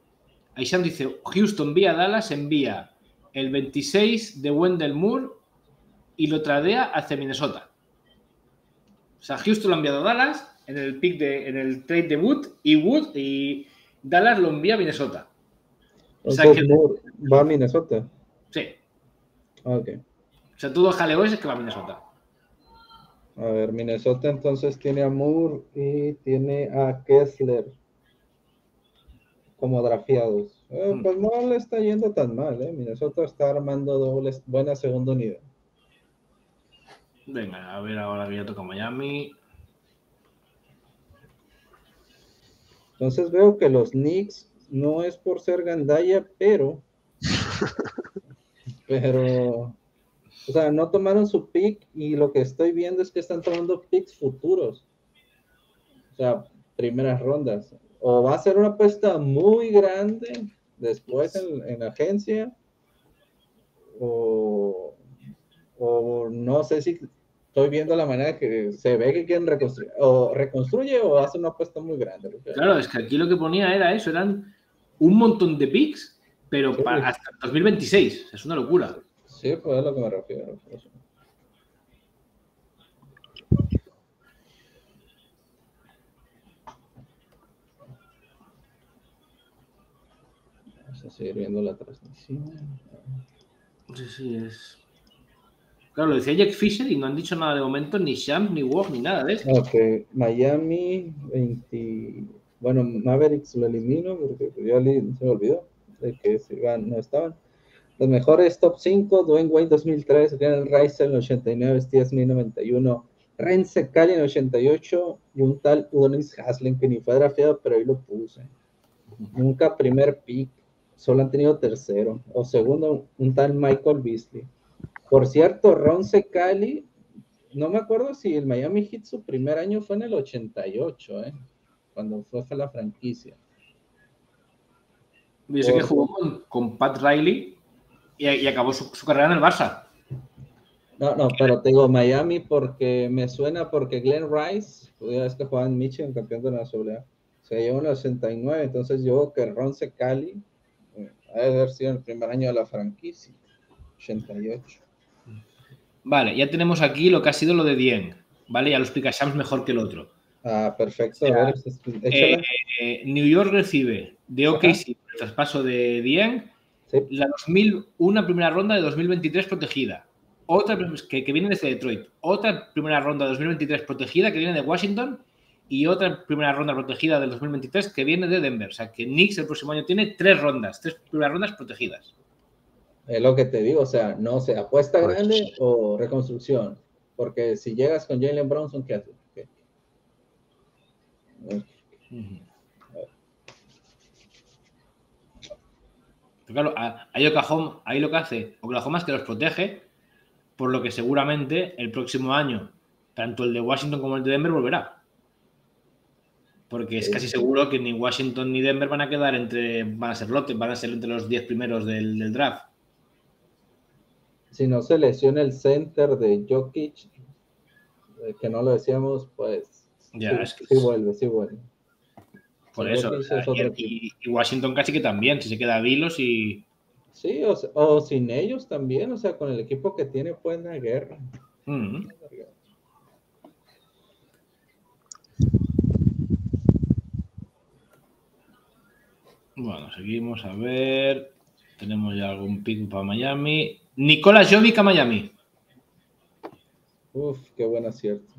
Aisham dice, Houston vía Dallas envía el 26 de Wendell Moore y lo tradea hacia Minnesota. O sea, Houston lo ha enviado a Dallas en el pick de, en el trade de Wood y Wood y Dallas lo envía a Minnesota. O sea, que, va a Minnesota. Sí. Ok. O sea, todo jaleo es que va a Minnesota. A ver, Minnesota entonces tiene a Moore y tiene a Kessler como drafiados. Eh, mm. Pues no le está yendo tan mal, ¿eh? Minnesota está armando dobles, buena segunda unidad. Venga, a ver ahora que ya toca Miami. Entonces veo que los Knicks no es por ser gandalla, pero (laughs) Pero, o sea, no tomaron su pick y lo que estoy viendo es que están tomando picks futuros. sea, primeras rondas. O va a ser una apuesta muy grande después en, en agencia, o, o no sé si estoy viendo la manera que se ve que quieren reconstruir, o reconstruye o hace una apuesta muy grande. Claro, es que aquí lo que ponía era eso, eran un montón de picks, pero para hasta 2026, es una locura. Sí, pues es lo que me refiero. Vamos a seguir viendo la transmisión. Sí, sí, es. Claro, lo decía Jack Fisher y no han dicho nada de momento, ni Shams, ni Walk, ni nada de esto. Ok, Miami 20. Bueno, Mavericks lo elimino porque ya se me olvidó de que se iban, no estaban. Los mejores top 5, Dwayne Wayne 2003, Glenn Rice en el 89, Steve Smith 91, Rense Cali en el 88 y un tal Udonis Haslem que ni fue drafteado, pero ahí lo puse. Nunca primer pick, solo han tenido tercero. O segundo, un tal Michael Beasley. Por cierto, Ron Cali, no me acuerdo si el Miami Heat su primer año fue en el 88, ¿eh? cuando fue a la franquicia. Sé que jugó con, Pat Riley y, acabó su, carrera en el Barça. No, no, pero te digo Miami porque me suena porque Glenn Rice, es que jugaba en Michigan, campeón de la soledad, se llevó en el 89, entonces yo que Ron Cali eh, ha de haber sido el primer año de la franquicia, 88. Vale, ya tenemos aquí lo que ha sido lo de Dien, ¿vale? Ya lo explica Shams mejor que el otro. Ah, perfecto. Eh, New York recibe de OKC el traspaso de Dien la 2001 primera ronda de 2023 protegida. Otra que, que viene desde Detroit. Otra primera ronda de 2023 protegida que viene de Washington y otra primera ronda protegida del 2023 que viene de Denver. O sea que Knicks el próximo año tiene tres rondas, tres primeras rondas protegidas. Es lo que te digo, o sea, no sé, apuesta pues grande o reconstrucción. Porque si llegas con Jalen Bronson, ¿qué haces? Claro, ahí Oklahoma, ahí lo que hace Oklahoma es que los protege, por lo que seguramente el próximo año, tanto el de Washington como el de Denver volverá. Porque es casi seguro que ni Washington ni Denver van a quedar entre, van a ser lotes, van a ser entre los 10 primeros del draft si no se lesiona el center de Jokic, eh, que no lo decíamos, pues ya, sí, es que sí vuelve, sí vuelve. Por eso, y, Washington casi que también, si se queda Vilos y... Sí, o, sin ellos también, o sea, con el equipo que tiene buena guerra. Bueno, seguimos a ver. Tenemos ya algún pick para Miami. Nicolás Jovic a Miami. Uf, qué buen acierto.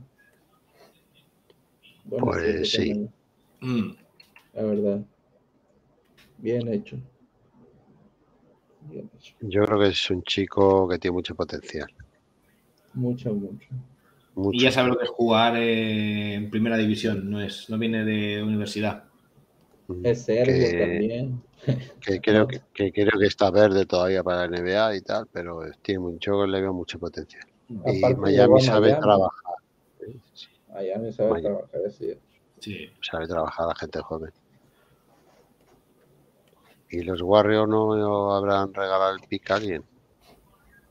pues sí. Mm. La verdad. Bien hecho. Yo creo que es un chico que tiene mucho potencial. Mucho, mucho. Y ya sabe lo que es jugar eh, en primera división, no es, no viene de universidad. Es serio también. (laughs) Que creo que, creo que está verde todavía para la NBA y tal, pero tiene mucho, le veo mucho potencial. y Miami sabe trabajar. Miami sabe trabajar, sí. Sabe trabajar la gente joven. ¿Y los Warriors no habrán regalado el pick a alguien?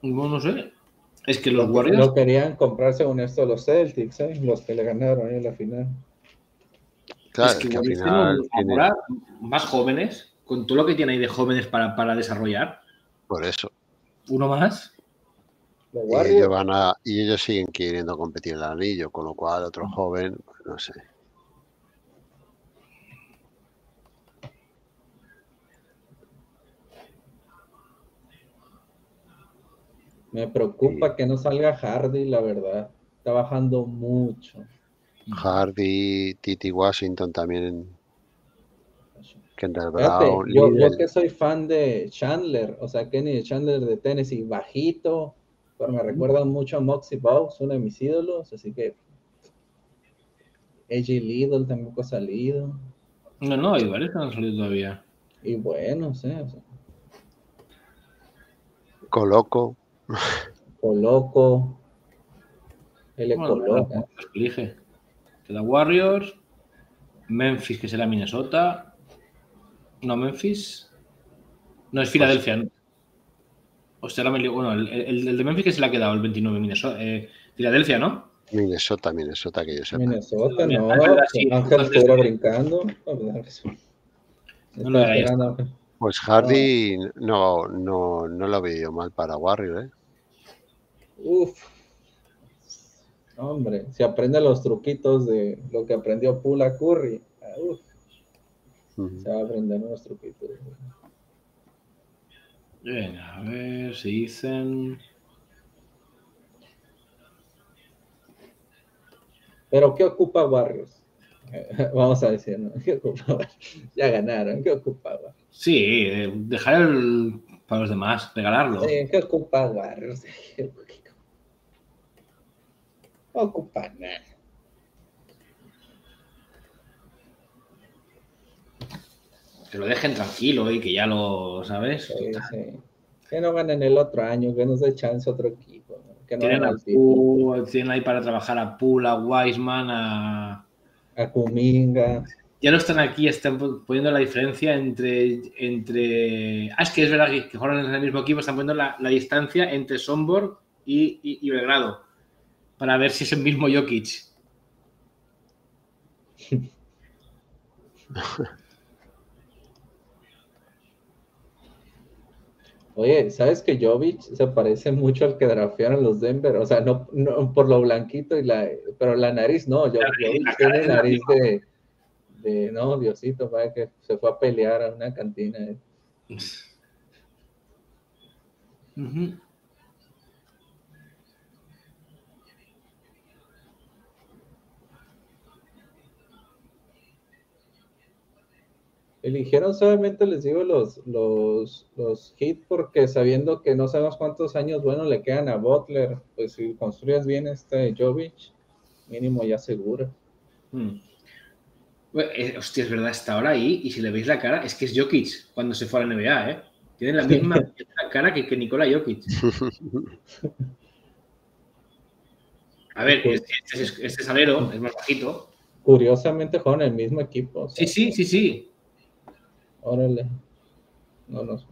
No, no sé. Es que los, Warriors. No querían comprarse un esto los Celtics, ¿eh? los que le ganaron en la final. Claro, es que, al final más jóvenes con todo lo que tiene ahí de jóvenes para, desarrollar. Por eso. ¿Uno más? Y ellos, van a, y ellos siguen queriendo competir en el anillo, con lo cual otro joven, pues, no sé. Me preocupa que no salga Hardy, la verdad. Está bajando mucho. Hardy, Titi Washington también yo, que soy fan de Chandler, o sea, Kenny Chandler de Tennessee, bajito, pero me recuerdan mucho a Moxie Box, uno de mis ídolos, así que AJ Lidl tampoco ha salido. No, no, hay varios que no han salido todavía. Y bueno, sí, o sea. Coloco. Coloco. Él es Coloco. Elige. Queda Warriors, Memphis, que será Minnesota. No, Memphis. No, es Filadelfia. ¿no? O sea, me Bueno, el, el, de Memphis que se le ha quedado el 29, Minnesota. Eh, Filadelfia, ¿no? Minnesota, Minnesota, que yo sepa. Minnesota, no. Ángel estuviera brincando. No, no, pues Hardy no, no, no lo veo mal para Warrior, ¿eh? Uf. Hombre, si aprende los truquitos de lo que aprendió Pula Curry, ah, uf, se va a aprender los truquitos. Bien, a ver si dicen. Pero ¿qué ocupa Warriors? (laughs) Vamos a decir, ¿no? ¿Qué ocupa Ya ganaron, ¿qué ocupa Warriors? Sí, eh, dejar el, para los demás, regalarlo. Sí, ¿qué ocupa Warriors? (laughs) ocupa nada. Que lo dejen tranquilo y que ya lo, ¿sabes? Sí, sí. Que no ganen el otro año, que nos dé chance otro equipo. Que no tienen, a tienen ahí para trabajar a Pula, a Wiseman, a... A Kuminga. Ya no están aquí, están poniendo la diferencia entre... entre... Ah, es que es verdad que, juegan en el mismo equipo, están poniendo la, la distancia entre Sombor y, y, y Belgrado para ver si es el mismo Jokic. Oye, ¿sabes que Jovic se parece mucho al que drafearon los Denver? O sea, no, por lo blanquito y la, pero la nariz no, Jovic tiene nariz de, de, no, Diosito, para que se fue a pelear a una cantina. Eligieron solamente, les digo, los, los, los hits porque sabiendo que no sabemos cuántos años buenos le quedan a Butler, pues si construyes bien este Jovic, mínimo ya seguro. Hmm. Eh, hostia, es verdad, está ahora ahí y si le veis la cara, es que es Jokic cuando se fue a la NBA, ¿eh? Tiene la misma (laughs) cara que, que Nikola Jokic. A ver, pues este, este, salero es más bajito. Curiosamente juegan el mismo equipo. Sí, sí, sí, sí. Órale. No, no sé.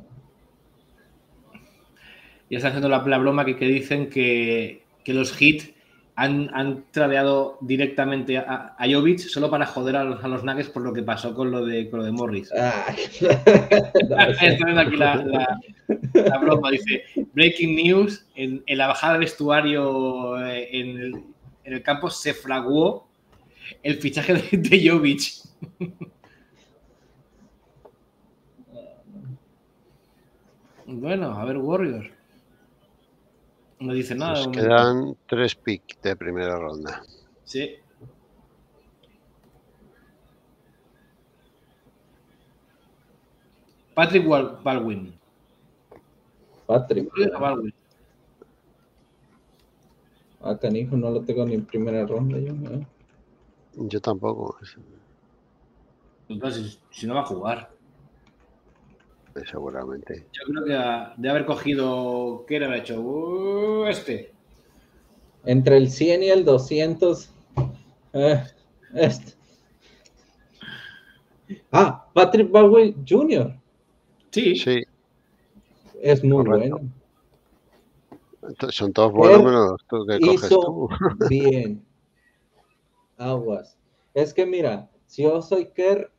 Ya está haciendo la, broma que, dicen que, los hits han, han tradeado directamente a, a Jovic solo para joder a los, a los Nuggets por lo que pasó con lo de, con lo de Morris. (laughs) (laughs) está viendo aquí la, broma. Dice: Breaking news: en, la bajada del vestuario eh, en el, en el campo se fraguó el fichaje de, de Jovic. (laughs) Bueno, a ver, Warriors. No dice nada. Nos quedan tres picks de primera ronda. Sí. Patrick Baldwin. Patrick. Baldwin. Ah, canijo, no lo tengo ni en primera ronda yo. Yo tampoco. Entonces, si no va a jugar seguramente. Yo creo que de haber cogido, ¿qué le ha hecho? Uh, este. Entre el 100 y el 200. Eh, este. Ah, Patrick Baldwin Jr. Sí. Sí. Es muy bueno. Son todos buenos menos tú que coges tú. Bien. Aguas. Es que mira, si yo soy Kerr,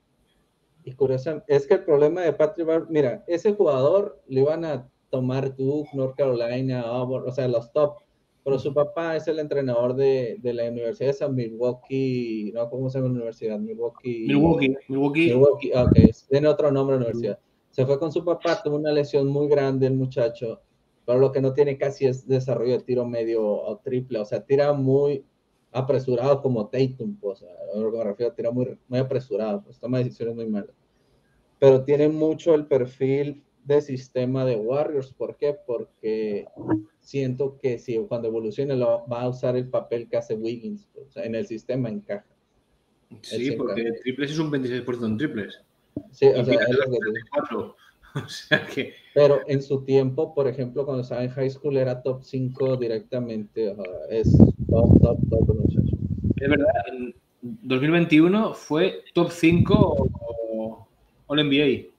y curiosamente, es que el problema de Patrick Bar, mira, ese jugador le iban a tomar Duke, North Carolina, Auburn, o sea, los top, pero su papá es el entrenador de, de la Universidad de San Milwaukee, no, ¿cómo se llama la universidad? Milwaukee. Milwaukee, Milwaukee. Milwaukee, ok, tiene otro nombre la universidad. Se fue con su papá, tuvo una lesión muy grande el muchacho, pero lo que no tiene casi es desarrollo de tiro medio o triple, o sea, tira muy apresurado como Tatum, pues, o sea, lo que me refiero, tira muy, muy apresurado, pues toma decisiones muy malas pero tiene mucho el perfil de sistema de Warriors. ¿Por qué? Porque siento que si cuando evolucione lo, va a usar el papel que hace Wiggins, o sea, en el sistema encaja. Sí, porque triples es un 26% en triples. Sí, o sea, es lo que (laughs) o sea que... Pero en su tiempo, por ejemplo, cuando estaba en high school era top 5 directamente. es top, top, top. Es verdad, 2021 fue top 5 o All NBA.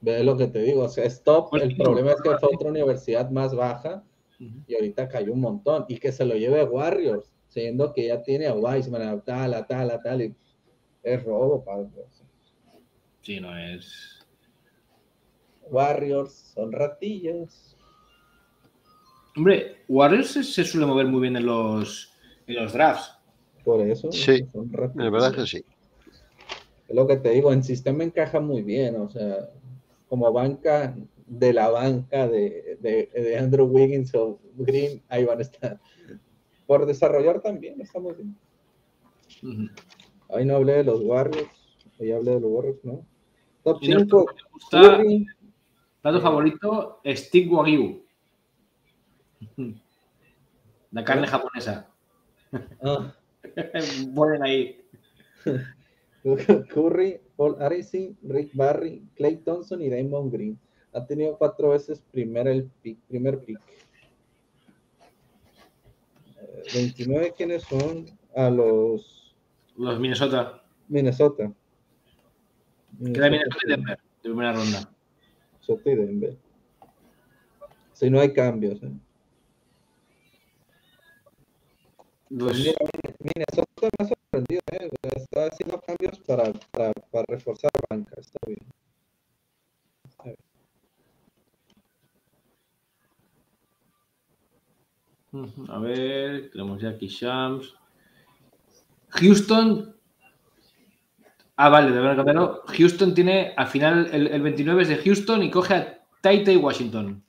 Ve lo que te digo, o sea, es top. El problema es que fue otra universidad más baja y ahorita cayó un montón. Y que se lo lleve Warriors, siendo que ya tiene a Wiseman, a tal, a tal, a tal. Y es robo, padre. Sí, no es. Warriors son ratillas. Hombre, Warriors se, suele mover muy bien en los, en los drafts. Por eso. Sí, son verdad que sí. Es lo que te digo, en sistema encaja muy bien, o sea, como banca de la banca de, de, Andrew Wiggins o Green, ahí van a estar. Por desarrollar también, estamos bien. Ahí no hablé de los Warriors, ahí hablé de los Warriors, ¿no? Top 5. Plato favorito, Stick Wagyu. La carne japonesa. Ah. (laughs) Ahí. (laughs) (laughs) Curry, Paul Harrison, Rick Barry, Clay Thompson y Raymond Green. Ha tenido cuatro veces primer, el pick, primer pick. 29, eh, ¿quiénes son? A los... Los Minnesota. Minnesota. Queda Minnesota y Denver, de primera ronda. Minnesota y Denver. Si no hay cambios. ¿eh? Pues Minnesota me ha sorprendido, ¿eh? Está haciendo cambios para, para, reforzar banca, está bien. A ver, tenemos ya aquí Shams. Houston. Ah, vale, de verdad, Houston tiene, al final, el, el, 29 es de Houston y coge a Taita y Washington.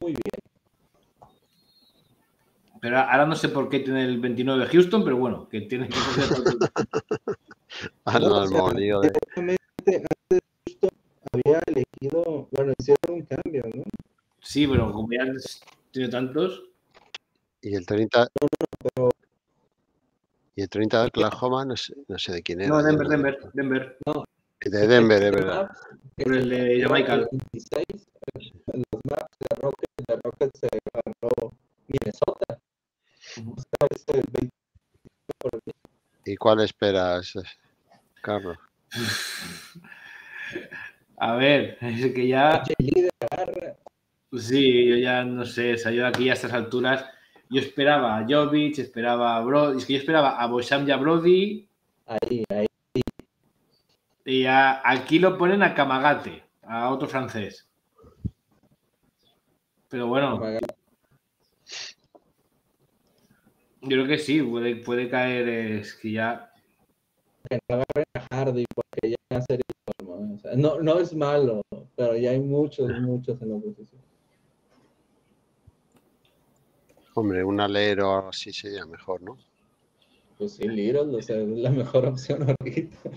Muy bien. Pero ahora no sé por qué tiene el 29 de Houston, pero bueno, que tiene que (laughs) ah, no, no, de... Antes Houston había elegido, bueno, hicieron un cambio, ¿no? Sí, pero como ya tiene tantos. Y el 30. Y el 30 de Oklahoma, no sé, no sé de quién era. No, Denver, Denver, Denver. No. De Denver, es verdad. Por el de Jamaica. los maps de Rocket, de Rocket se agarró Minnesota. ¿Y cuál esperas, Carlos? (laughs) A ver, es que ya. Sí, yo ya no sé, o yo aquí a estas alturas, yo esperaba a Jovic, esperaba a Brody, es que yo esperaba a Bosham y a Brody. Ahí, ahí. Y aquí lo ponen a Kamagate, a otro francés. Pero bueno. Yo creo que sí, puede, puede caer, es que ya. Hardy, porque ya o sea, no, no es malo, pero ya hay muchos, muchos en la posición. Hombre, un alero o así sería mejor, ¿no? Pues sí, Little, o sea, es la mejor opción ahorita.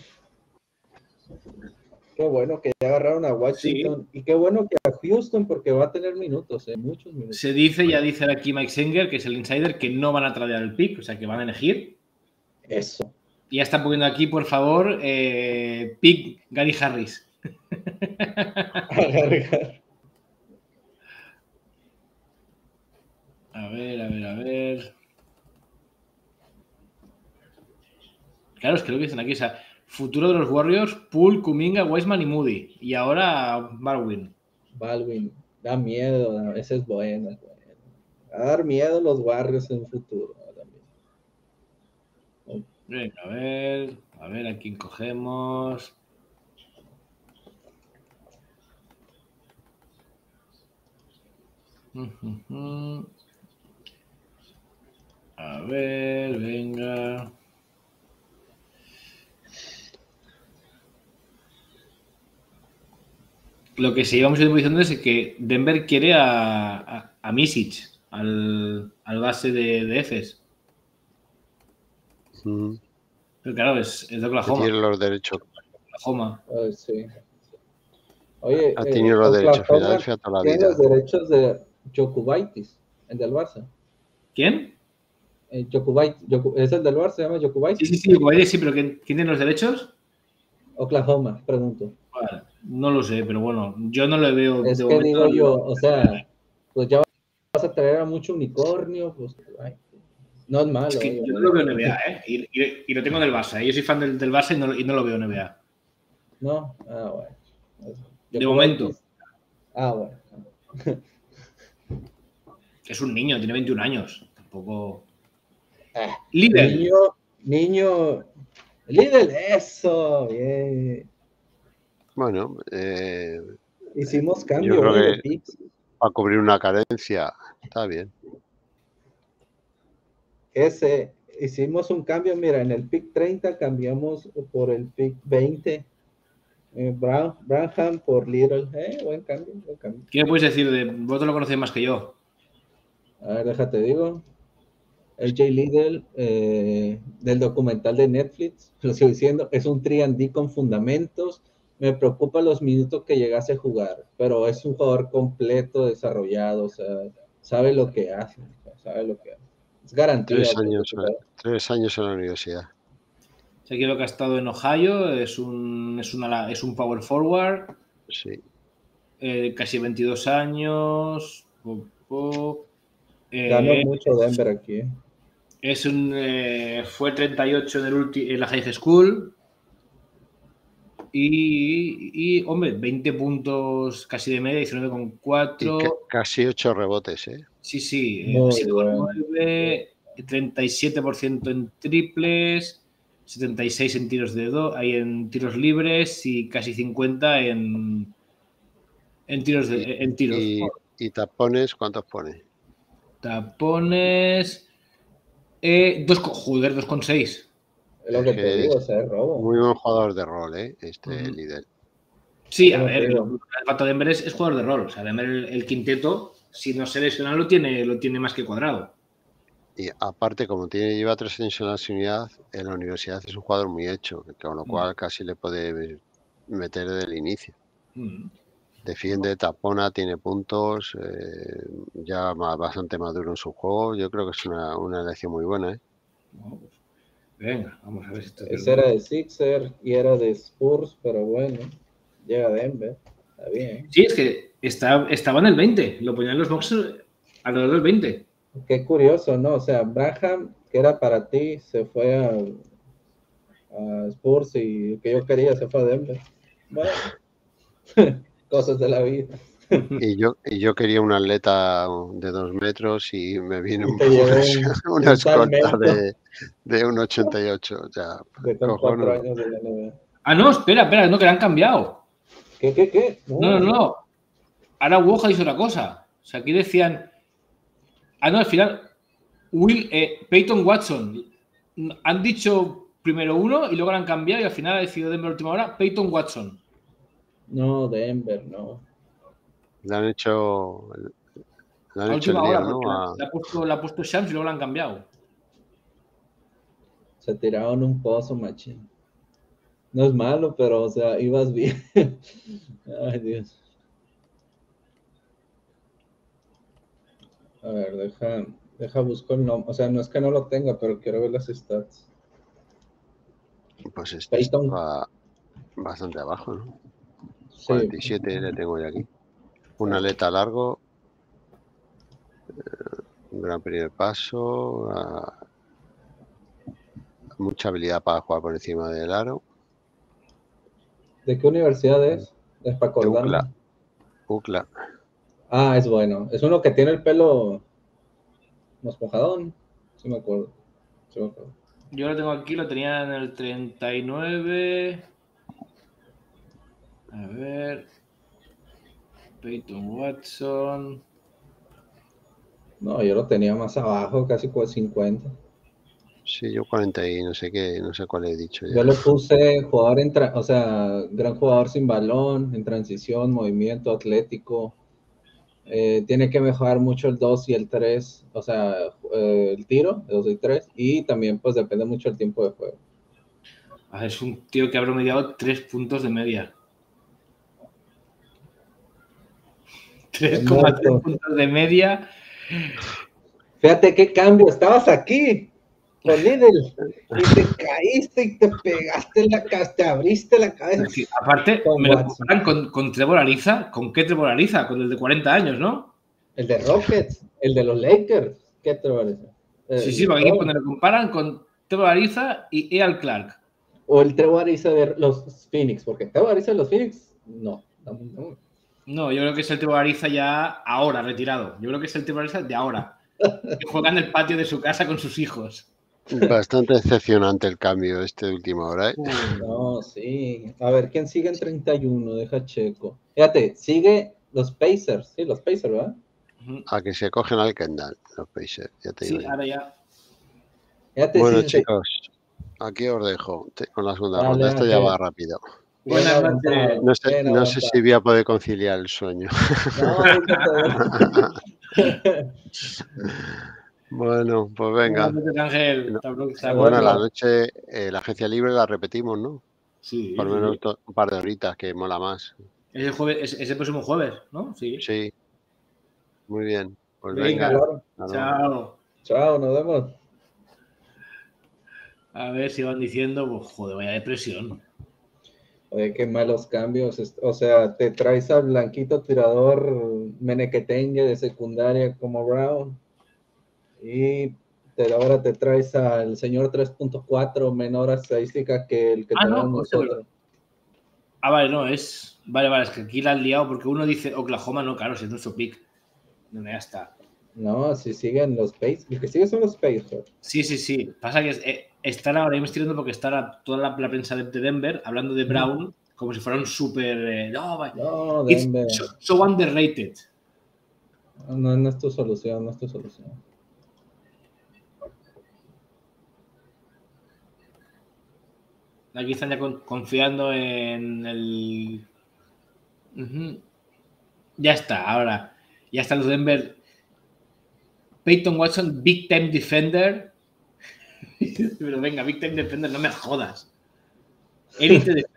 Qué bueno que ya agarraron a Washington y qué bueno que a Houston porque va a tener minutos, ¿eh? muchos minutos. Se dice, ya dice aquí Mike Singer, que es el insider, que no van a tradear el pick, o sea que van a elegir. Eso. Y ya está poniendo aquí, por favor, eh, pick (laughs) Gary Harris. A ver, a ver, a ver. Claro, es que lo que dicen aquí, o sea, futuro de los Warriors, Pool, Kuminga, Weisman y Moody. Y ahora Baldwin. Baldwin, da miedo, ese es bueno. A dar miedo los Warriors en el futuro. Venga, a ver, a ver a quién cogemos. A ver, venga. Lo que seguimos diciendo es que Denver quiere a, a, a Misic, al, al, base de, de Efes. Mm. Pero claro, es, es de Oklahoma. Tiene los derechos. Oklahoma. Uh, sí. Oye, ha tenido eh, los derechos. Filadelfia toda la vida. Tiene los derechos de Jokubaitis, el del Barça. ¿Quién? Eh, ¿Es el del Barça? ¿Se llama Jokubaitis? Sí, sí, sí, Jokubaitis, sí, pero ¿quién, tiene los derechos? Oklahoma, pregunto. Vale, no lo sé, pero bueno, yo no le veo. Es que digo yo, o sea, pues ya vas a traer a mucho unicornio, pues. No es malo. Es que yo no lo veo en NBA, ¿eh? Y, lo tengo del Barça. ¿eh? Yo soy fan del, del Barça y no, y no, lo veo en NBA. No, ah, bueno. de momento. Ah, bueno. es un niño, tiene 21 años. Tampoco. Eh, Niño, niño. Lidl, eso, bien. Bueno, eh, hicimos cambio. para cubrir una carencia, está bien. Ese, hicimos un cambio, mira, en el pick 30 cambiamos por el pick 20. Eh, Branham por Little. Eh, buen cambio, buen cambio. ¿Qué puedes decir de vos lo conocéis más que yo? A ver, déjate digo. AJ Lidl eh, del documental de Netflix, (laughs) lo estoy diciendo, es un 3D con fundamentos. Me preocupa los minutos que llegase a jugar, pero es un jugador completo, desarrollado, o sea, sabe lo que hace, sabe lo que hace. Es garantía. Tres años, tres años en la universidad. Sé que lo que ha estado en Ohio es un, es una, es un power forward. Sí. Eh, casi 22 años. Eh, Ganó mucho Denver aquí. Es un, eh, fue 38 en, el en la high school. Y, y, hombre, 20 puntos casi de media, 19,4. Casi 8 rebotes, ¿eh? Sí, sí. 7,9, 37% en triples, 76 en tiros de do, hay en tiros libres y casi 50 en, en tiros de en tiros. ¿Y, tapones cuántos pone? Tapones eh, dos, joder, 2,6. Es lo que te digo, es robo. Muy buen jugador de rol, ¿eh? Este líder. Sí, a ver, el pato de Denver es, jugador de rol. O sea, Denver el, el, quinteto, si no se lesiona, lo tiene, lo tiene más que cuadrado. Y aparte, como tiene, lleva tres años en la universidad, en la universidad es un jugador muy hecho, con lo mm. cual casi le puede meter desde el inicio. Mm. Defiende, tapona, tiene puntos, eh, ya bastante maduro en su juego. Yo creo que es una, una elección muy buena. ¿eh? Pues, venga, vamos a ver si esto Ese era de Sixer y era de Spurs, pero bueno, llega Denver. Está bien. Sí, es que está, estaba en el 20, lo ponían los boxes alrededor del 20. Qué curioso, ¿no? O sea, Braham, que era para ti, se fue a, a Spurs y que yo quería se fue a Denver. Bueno, (laughs) cosas de la vida. (laughs) Y yo, y yo quería un atleta de dos metros y me vino un, (laughs) una escolta de, de un 88. Ya, ah, no, espera, espera, no, que le han cambiado. ¿Qué, qué, qué? No, no, no. Ahora Woja hizo otra cosa. O sea, aquí decían Ah, no, al final, Will, eh, Peyton Watson. Han dicho primero uno y luego lo han cambiado y al final ha decidido Denver última hora, Peyton Watson. No, Denver, no. Le han hecho. Le han hecho hora, ¿no? Le, ha puesto, le ha puesto Shams y luego lo han cambiado. Se tiraron un pozo, machín. No es malo, pero, o sea, ibas bien. (laughs) Ay, Dios. A ver, deja, deja buscar el nombre. O sea, no es que no lo tenga, pero quiero ver las stats. Pues está bastante abajo, ¿no? 47 le tengo ya aquí. Un aleta largo. Eh, un gran primer paso. mucha habilidad para jugar por encima del aro. ¿De qué universidad es? Es para acordarme. UCLA. Ah, es bueno. Es uno que tiene el pelo más mojadón. Sí me acuerdo. Yo lo tengo aquí, lo tenía en el 39. A ver. Peyton Watson. No, yo lo tenía más abajo, casi 50. Sí, yo 40 y no sé qué, no sé cuál he dicho. Yo le puse jugador, en o sea, gran jugador sin balón, en transición, movimiento atlético, eh, tiene que mejorar mucho el 2 y el 3, o sea, eh, el tiro, el 2 y 3, y también pues depende mucho el tiempo de juego. es un tío que ha promediado 3 puntos de media. 3,3 puntos de media. Fíjate qué cambio, estabas aquí con Lidl y te caíste y te pegaste en la cabeza, te abriste la cabeza. aparte, me lo comparan con, con Trevor Ariza. ¿Con qué Trevor Ariza? Con el de 40 años, ¿no? El de Rockets, el de los Lakers. ¿Qué Trevor Ariza? sí, sí, porque cuando lo comparan con Trevor Ariza y Eal Clark. O el Trevor Ariza de los Phoenix, porque Trevor Ariza de los Phoenix, no. no, no. Yo creo que es el Trevor Ariza ya ahora, retirado. Yo creo que es el Trevor Ariza de ahora. que juega en el patio de su casa con sus hijos. Bastante decepcionante el cambio este de última hora. ¿eh? no, sí. A ver, ¿quién sigue en 31? Deja checo. Fíjate, sigue los Pacers. Sí, los Pacers, ¿verdad? A que se cogen al Kendall, los Pacers. Ya te sí, ahora ya. bueno, chicos, aquí os dejo con la segunda ronda. Esto ya va rápido. Buenas noches. No sé, no sé si voy a poder conciliar el sueño. (laughs) Bueno, pues venga. Ángel. Bueno, la noche, eh, la agencia libre la repetimos, ¿no? Sí. Por lo menos un par de horitas, que mola más. Es el, jueves, es el próximo jueves, ¿no? Sí. Sí. Muy bien. Pues venga. Chao. Chao, nos vemos. A ver si van diciendo, pues, joder, vaya depresión. Oye, qué malos cambios. O sea, te traes al blanquito tirador menequetengue de secundaria como Brown y te, ahora te traes al señor 3.4 menor estadística que el que ah, tenemos no, nosotros. Ah, vale, no, es. Vale, vale, es que aquí la han liado porque uno dice Oklahoma, no, claro, si es nuestro pick. No, ya está. No, si siguen los Pacers, lo que sigue son los Pacers. Sí, sí, sí. Pasa que eh, están ahora, yo me estoy porque está toda la, prensa de Denver hablando de Brown como si fuera un súper. Eh, no, no, Denver. So, underrated. No, no es tu solución, no es tu solución. Aquí están ya confiando en el. Ya está, ahora. Ya está los Denver. Peyton Watson, Big Time Defender. (laughs) Pero venga, Big Time Defender, no me jodas. Elite Defender.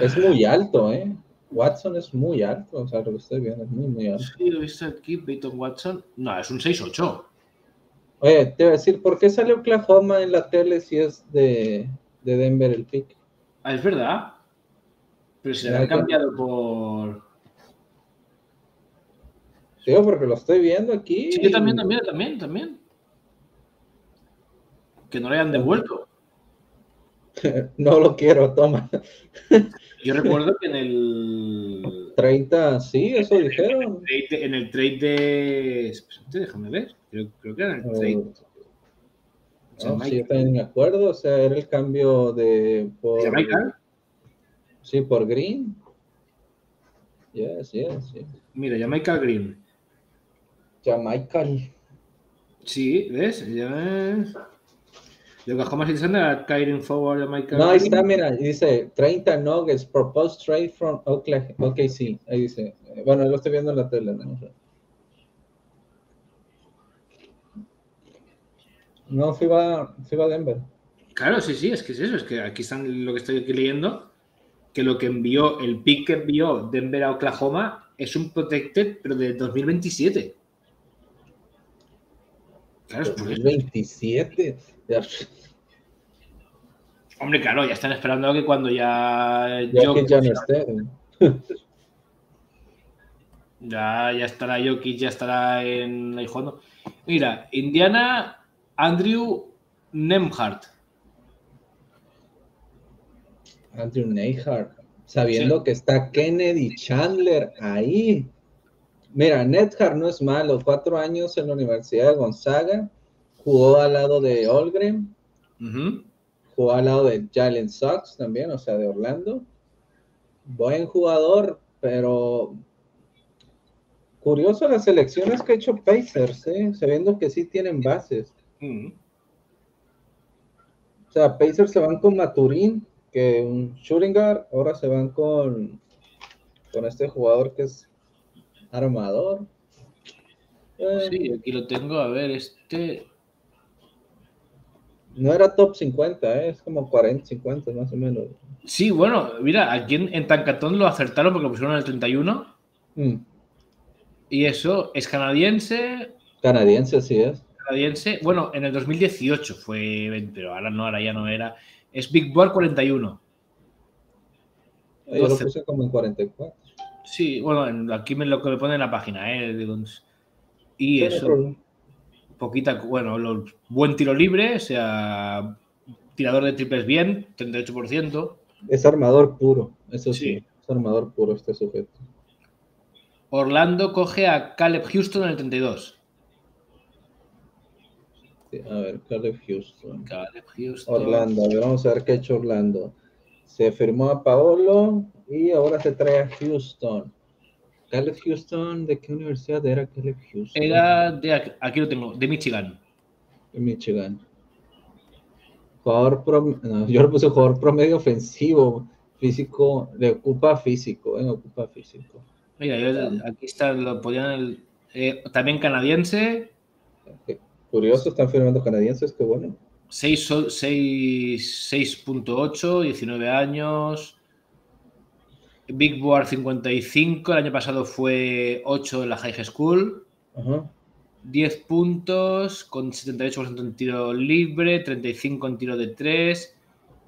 Es muy alto, ¿eh? Watson es muy alto, o sea, lo que estoy viendo es muy, muy alto. Sí, lo he visto aquí, Peyton Watson. No, es un 6'8". Oye, te voy a decir, ¿por qué sale Oklahoma en la tele si es de, Denver el pick? Ah, es verdad. Pero se le han cambiado por. Sí, porque lo estoy viendo aquí. Sí, yo también, también, también, también. Que no le hayan devuelto. (laughs) no lo quiero, toma. Yo recuerdo que en el. (laughs) 30, sí, eso dijeron. En el trade de. Déjame ver. Creo, que era el trade. Sí, yo también me acuerdo, o sea, era el cambio de por, ¿Jamaica? Sí, por Green. Yes, yes, yes. Mira, Jamaica Green. Jamaica. Sí, ¿ves? Ya. Lo que más interesante era Kyrie Forward Jamaica. No, ahí está, mira, dice 30 nuggets proposed trade from Oklahoma. Ok, sí, ahí dice. Bueno, lo estoy viendo en la tele, ¿no? No, se va a Denver. Claro, sí, sí, es que es eso, es que aquí están lo que estoy aquí leyendo, que lo que envió, el pick que envió Denver a Oklahoma es un protected, pero de 2027. Claro, es 2027. Hombre, claro, ya están esperando que cuando ya. Ya que ya no esté. (laughs) Ya, ya estará Jokic, ya estará en ahí jugando. Mira, Indiana Andrew Nemhart. Andrew Neihardt, sabiendo que está Kennedy Chandler ahí. Mira, Nethard no es malo, cuatro años en la Universidad de Gonzaga, jugó al lado de Olgren, jugó al lado de Jalen Sox también, o sea, de Orlando. Buen jugador, pero curioso las selecciones que ha hecho Pacers, ¿eh? sabiendo que sí tienen bases. O sea, Pacers se van con Maturín, que un shooting guard, ahora se van con, con este jugador que es armador. sí, aquí lo tengo, a ver, este... No era top 50, ¿eh? es como 40, 50 más o menos. Sí, bueno, mira, aquí en, Tancatón lo acertaron porque lo pusieron en el 31. Mm. Y eso es canadiense. Canadiense, sí es canadiense. Bueno, en el 2018 fue, pero ahora no, ahora ya no era. Es Big Board 41. Yo lo puse como en 44. Sí, bueno, aquí me lo que me pone en la página, ¿eh? Y eso, poquita, bueno, buen tiro libre, o sea, tirador de triples bien, 38%. Es armador puro, eso sí, es armador puro este sujeto. Orlando coge a Caleb Houston en el 32. a ver, Caleb Houston. Caleb Houston. Orlando, a ver, vamos a ver qué ha hecho Orlando. Se firmó a Paolo y ahora se trae a Houston. Caleb Houston, ¿de qué universidad era Caleb Houston? Era de, aquí lo tengo, de Michigan. De Michigan. Jugador promedio, yo lo puse jugador promedio ofensivo, físico, le ocupa físico, ¿eh? ocupa físico. Mira, aquí está, lo podían, eh, también canadiense. Curioso, están firmando canadienses, qué bueno. 6.8, 19 años. Big Board 55, el año pasado fue 8 en la High School. 10 puntos, con 78% en tiro libre, 35 en tiro de 3,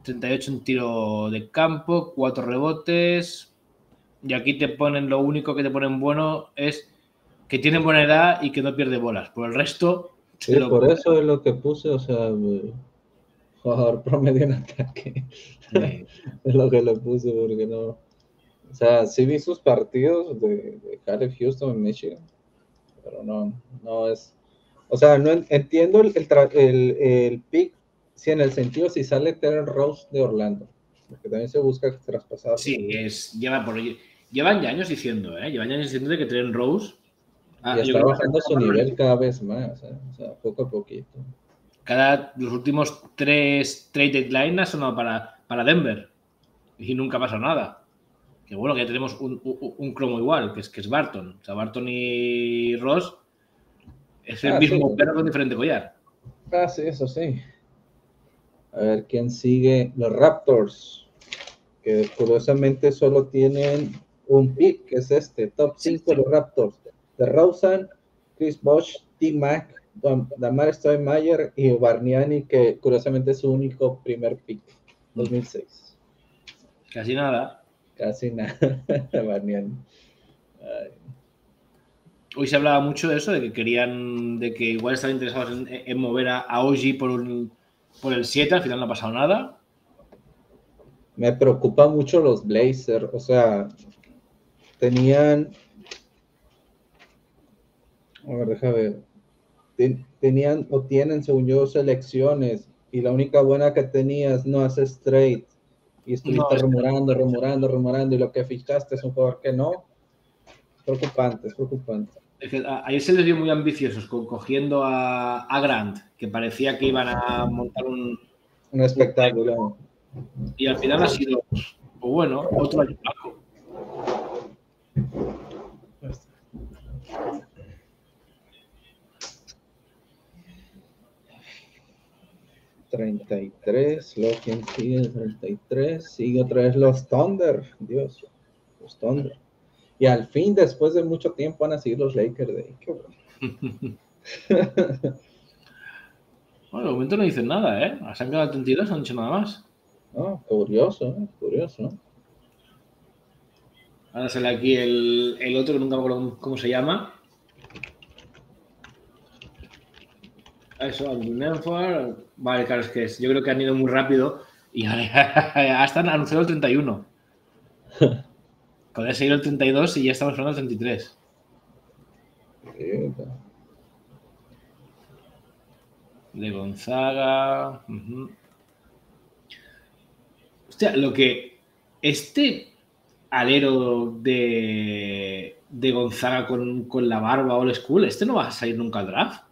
38 en tiro de campo, 4 rebotes. Y aquí te ponen, lo único que te ponen bueno es que tiene buena edad y que no pierde bolas. Por el resto. Sí, por eso es lo que puse, o sea, jugador (laughs) promedio en ataque. es lo que le puse, porque no. O sea, sí vi sus partidos de, de Caleb Houston en Michigan, pero no, no es. O sea, no entiendo el, el, el, pick, si en el sentido si sale Terrence Rose de Orlando, porque también se busca traspasar. Sí, es, lleva por, llevan ya años diciendo, ¿eh? Llevan ya años diciendo que Terrence Rose. Ah, y está bajando su nivel cada vez más, ¿eh? o sea, poco a poquito. Cada, los últimos tres trade deadlines han sonado para, para Denver y nunca pasa nada. Que bueno, que ya tenemos un, un, cromo igual, que es, que es Barton. O sea, Barton y Ross es el ah, mismo perro con diferente collar. Ah, sí, eso sí. A ver quién sigue. Los Raptors, que curiosamente solo tienen un pick, que es este, top 5 de los Raptors. De Rosen, Chris Bosch, T. Mac, Damar Steinmeier y Barniani, que curiosamente es su único primer pick, 2006. Casi nada. Casi nada, (laughs) Hoy se hablaba mucho de eso, de que querían, de que igual estaban interesados en, mover a, a por, por el 7, al final no ha pasado nada. Me preocupa mucho los Blazers, o sea, tenían. A ver, déjame ver. Tenían o tienen, según yo, selecciones y la única buena que tenías no hace straight y estuviste remorando, remorando, remorando, y lo que fijaste es un jugador que no. Preocupante, es preocupante. ayer se les vio muy ambiciosos cogiendo a, a, Grant, que parecía que iban a montar un, un espectáculo. Y al final ha sido, pues bueno, otro año 33, luego quién sigue 33, sigue otra vez los Thunder, Dios, los Thunder. Y al fin, después de mucho tiempo, van a seguir los Lakers de ahí. Qué bueno. (laughs) bueno, de momento no dicen nada, ¿eh? Se han quedado 32, no han dicho nada más. No, curioso, ¿eh? curioso. Ahora sale aquí el, el otro que nunca me acuerdo cómo se llama. Eso, Nenford. Vale, claro, es que yo creo que han ido muy rápido y (laughs) hasta han anunciado el 31. (laughs) Podría seguir el 32 y ya estamos hablando del 33. De Gonzaga. Hostia, lo que. Este alero de, de Gonzaga con, con la barba old school, este no va a salir nunca al draft.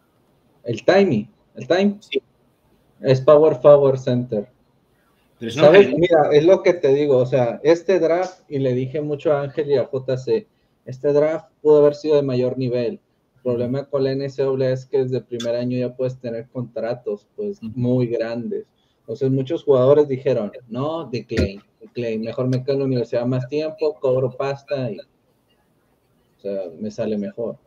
El Tiny, el Time. Sí. Es Power Power Center. ¿Sabes? Mira, es lo que te digo, o sea, este draft, y le dije mucho a Ángel y a JC, este draft pudo haber sido de mayor nivel. El problema con la NCAA es que desde el primer año ya puedes tener contratos pues muy grandes. Entonces muchos jugadores dijeron, no, decline, decline, mejor me quedo en la universidad más tiempo, cobro pasta y o sea, me sale mejor.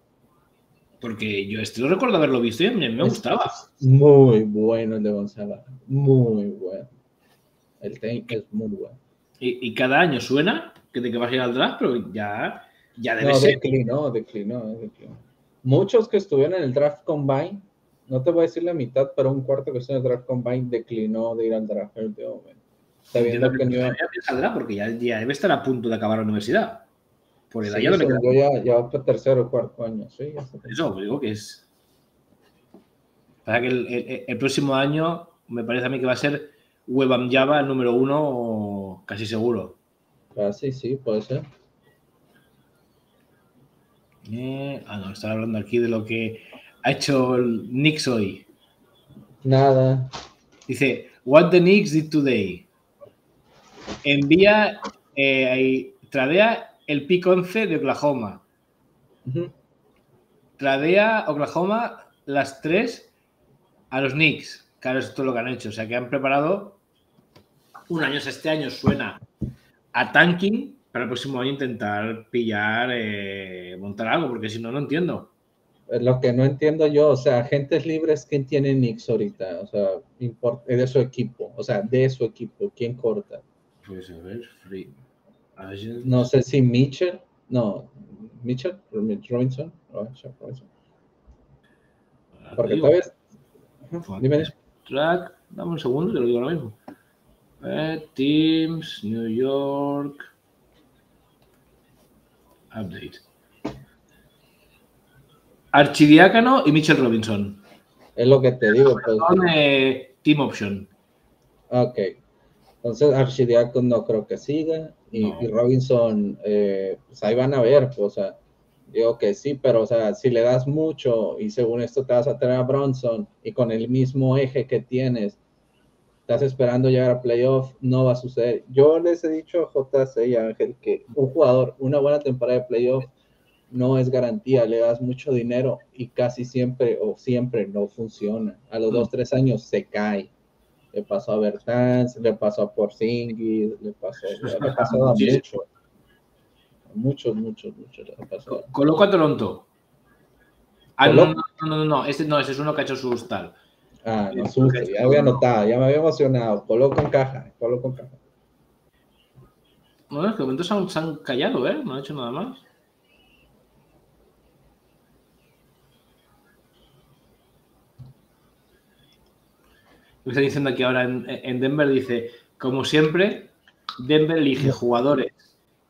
Porque yo lo recuerdo haberlo visto y mí me gustaba. Muy bueno el de Gonzalo. Muy bueno. El tank es muy bueno. Y, cada año suena que de que vas a ir al draft, pero ya, ya debe no, ser. Declinó, declinó, declinó. muchos que estuvieron en el draft combine, no te voy a decir la mitad, pero un cuarto que estuvo en el draft combine declinó de ir al draft en el último momento. Sabiendo que, no saldrá porque ya, debe estar a punto de acabar la universidad. Por el sí, ya, ya, ya va para tercero o cuarto año, sí. Eso, digo que es. Para que el, el, próximo año me parece a mí que va a ser Webam Java el número uno, casi seguro. Casi, sí, puede ser. Eh, ah, no, estaba hablando aquí de lo que ha hecho el Knicks hoy. Nada. Dice, what the Knicks did today. Envía, eh, tradea el pick 11 de Oklahoma. Tradea Oklahoma las tres a los Knicks. Claro, esto es lo que han hecho. O sea, que han preparado un año. Este año suena a tanking para el próximo año intentar pillar, eh, montar algo, porque si no, no entiendo. Lo que no entiendo yo, o sea, agentes libres, ¿quién tiene Knicks ahorita? O sea, de su equipo, o sea, de su equipo, ¿quién corta? Pues a ver, free. No sé si Mitchell, no, Mitchell, Robinson, Porque tal vez. Dime. Track, dame un segundo, te lo digo ahora mismo. Eh, teams, New York. Update. Archidiácano y Mitchell Robinson. Es lo que te digo. Pues. team Option. Ok. Entonces, Archidiácano no creo que siga. Y, Robinson, eh, pues ahí van a ver. Pues, o sea, digo que sí, pero o sea, si le das mucho y según esto te vas a tener a Bronson y con el mismo eje que tienes, estás esperando llegar a playoff, no va a suceder. Yo les he dicho a JC y a Ángel que un jugador, una buena temporada de playoff no es garantía, le das mucho dinero y casi siempre o siempre no funciona. A los dos, tres años se cae. Le pasó a Bertans, le pasó a Porzingis, le pasó, le (laughs) pasó a muchos. Muchos, muchos, muchos ha. Coloco a Toronto. Ah, no, no, no, no, este no, ese es uno que ha hecho su tal. Ah, no asuste, ya había anotado, ya me había emocionado. Coloco en caja, coloco en caja. Bueno, es que de momento se han, se han, callado, ¿eh? No han hecho nada más. Lo está diciendo aquí ahora en, en, Denver, dice, como siempre, Denver elige jugadores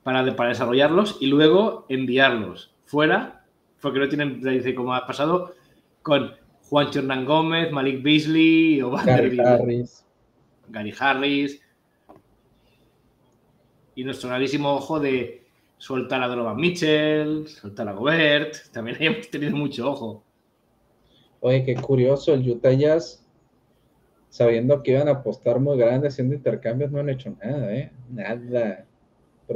para, para desarrollarlos y luego enviarlos fuera, porque no tienen, dice, como ha pasado con Juan Hernán Gómez, Malik Beasley o Gary Harris. Gary Harris. Y nuestro gravísimo ojo de soltar a Donovan Mitchell, soltar a Gobert. También (laughs) hemos tenido mucho ojo. Oye, qué curioso, el Utah Jazz, sabiendo que iban a apostar muy grande haciendo intercambios, no han hecho nada, ¿eh? Nada.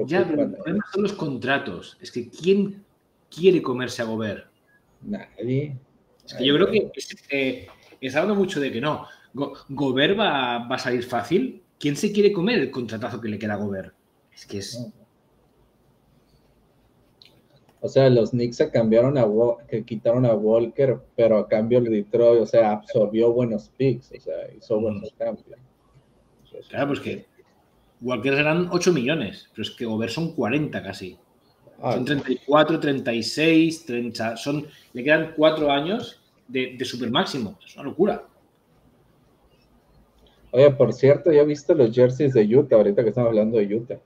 ya, pero el problema son los contratos. Es que ¿quién quiere comerse a Gobert? Nadie. Es que yo creo que eh, está hablando mucho de que no. Gober va, a salir fácil. ¿Quién se quiere comer el contratazo que le queda a Gober? Es que es. O sea, los Knicks se cambiaron a que quitaron a Walker, pero a cambio el Detroit, o sea, absorbió buenos picks, o sea, hizo buenos cambios. Claro, pues que Walker serán 8 millones, pero es que Gober son 40 casi. Ah, son 34, 36, 30. Son, le quedan cuatro años de, de super máximo. Es una locura. Oye, por cierto, ya he visto los jerseys de Utah, ahorita que estamos hablando de Utah.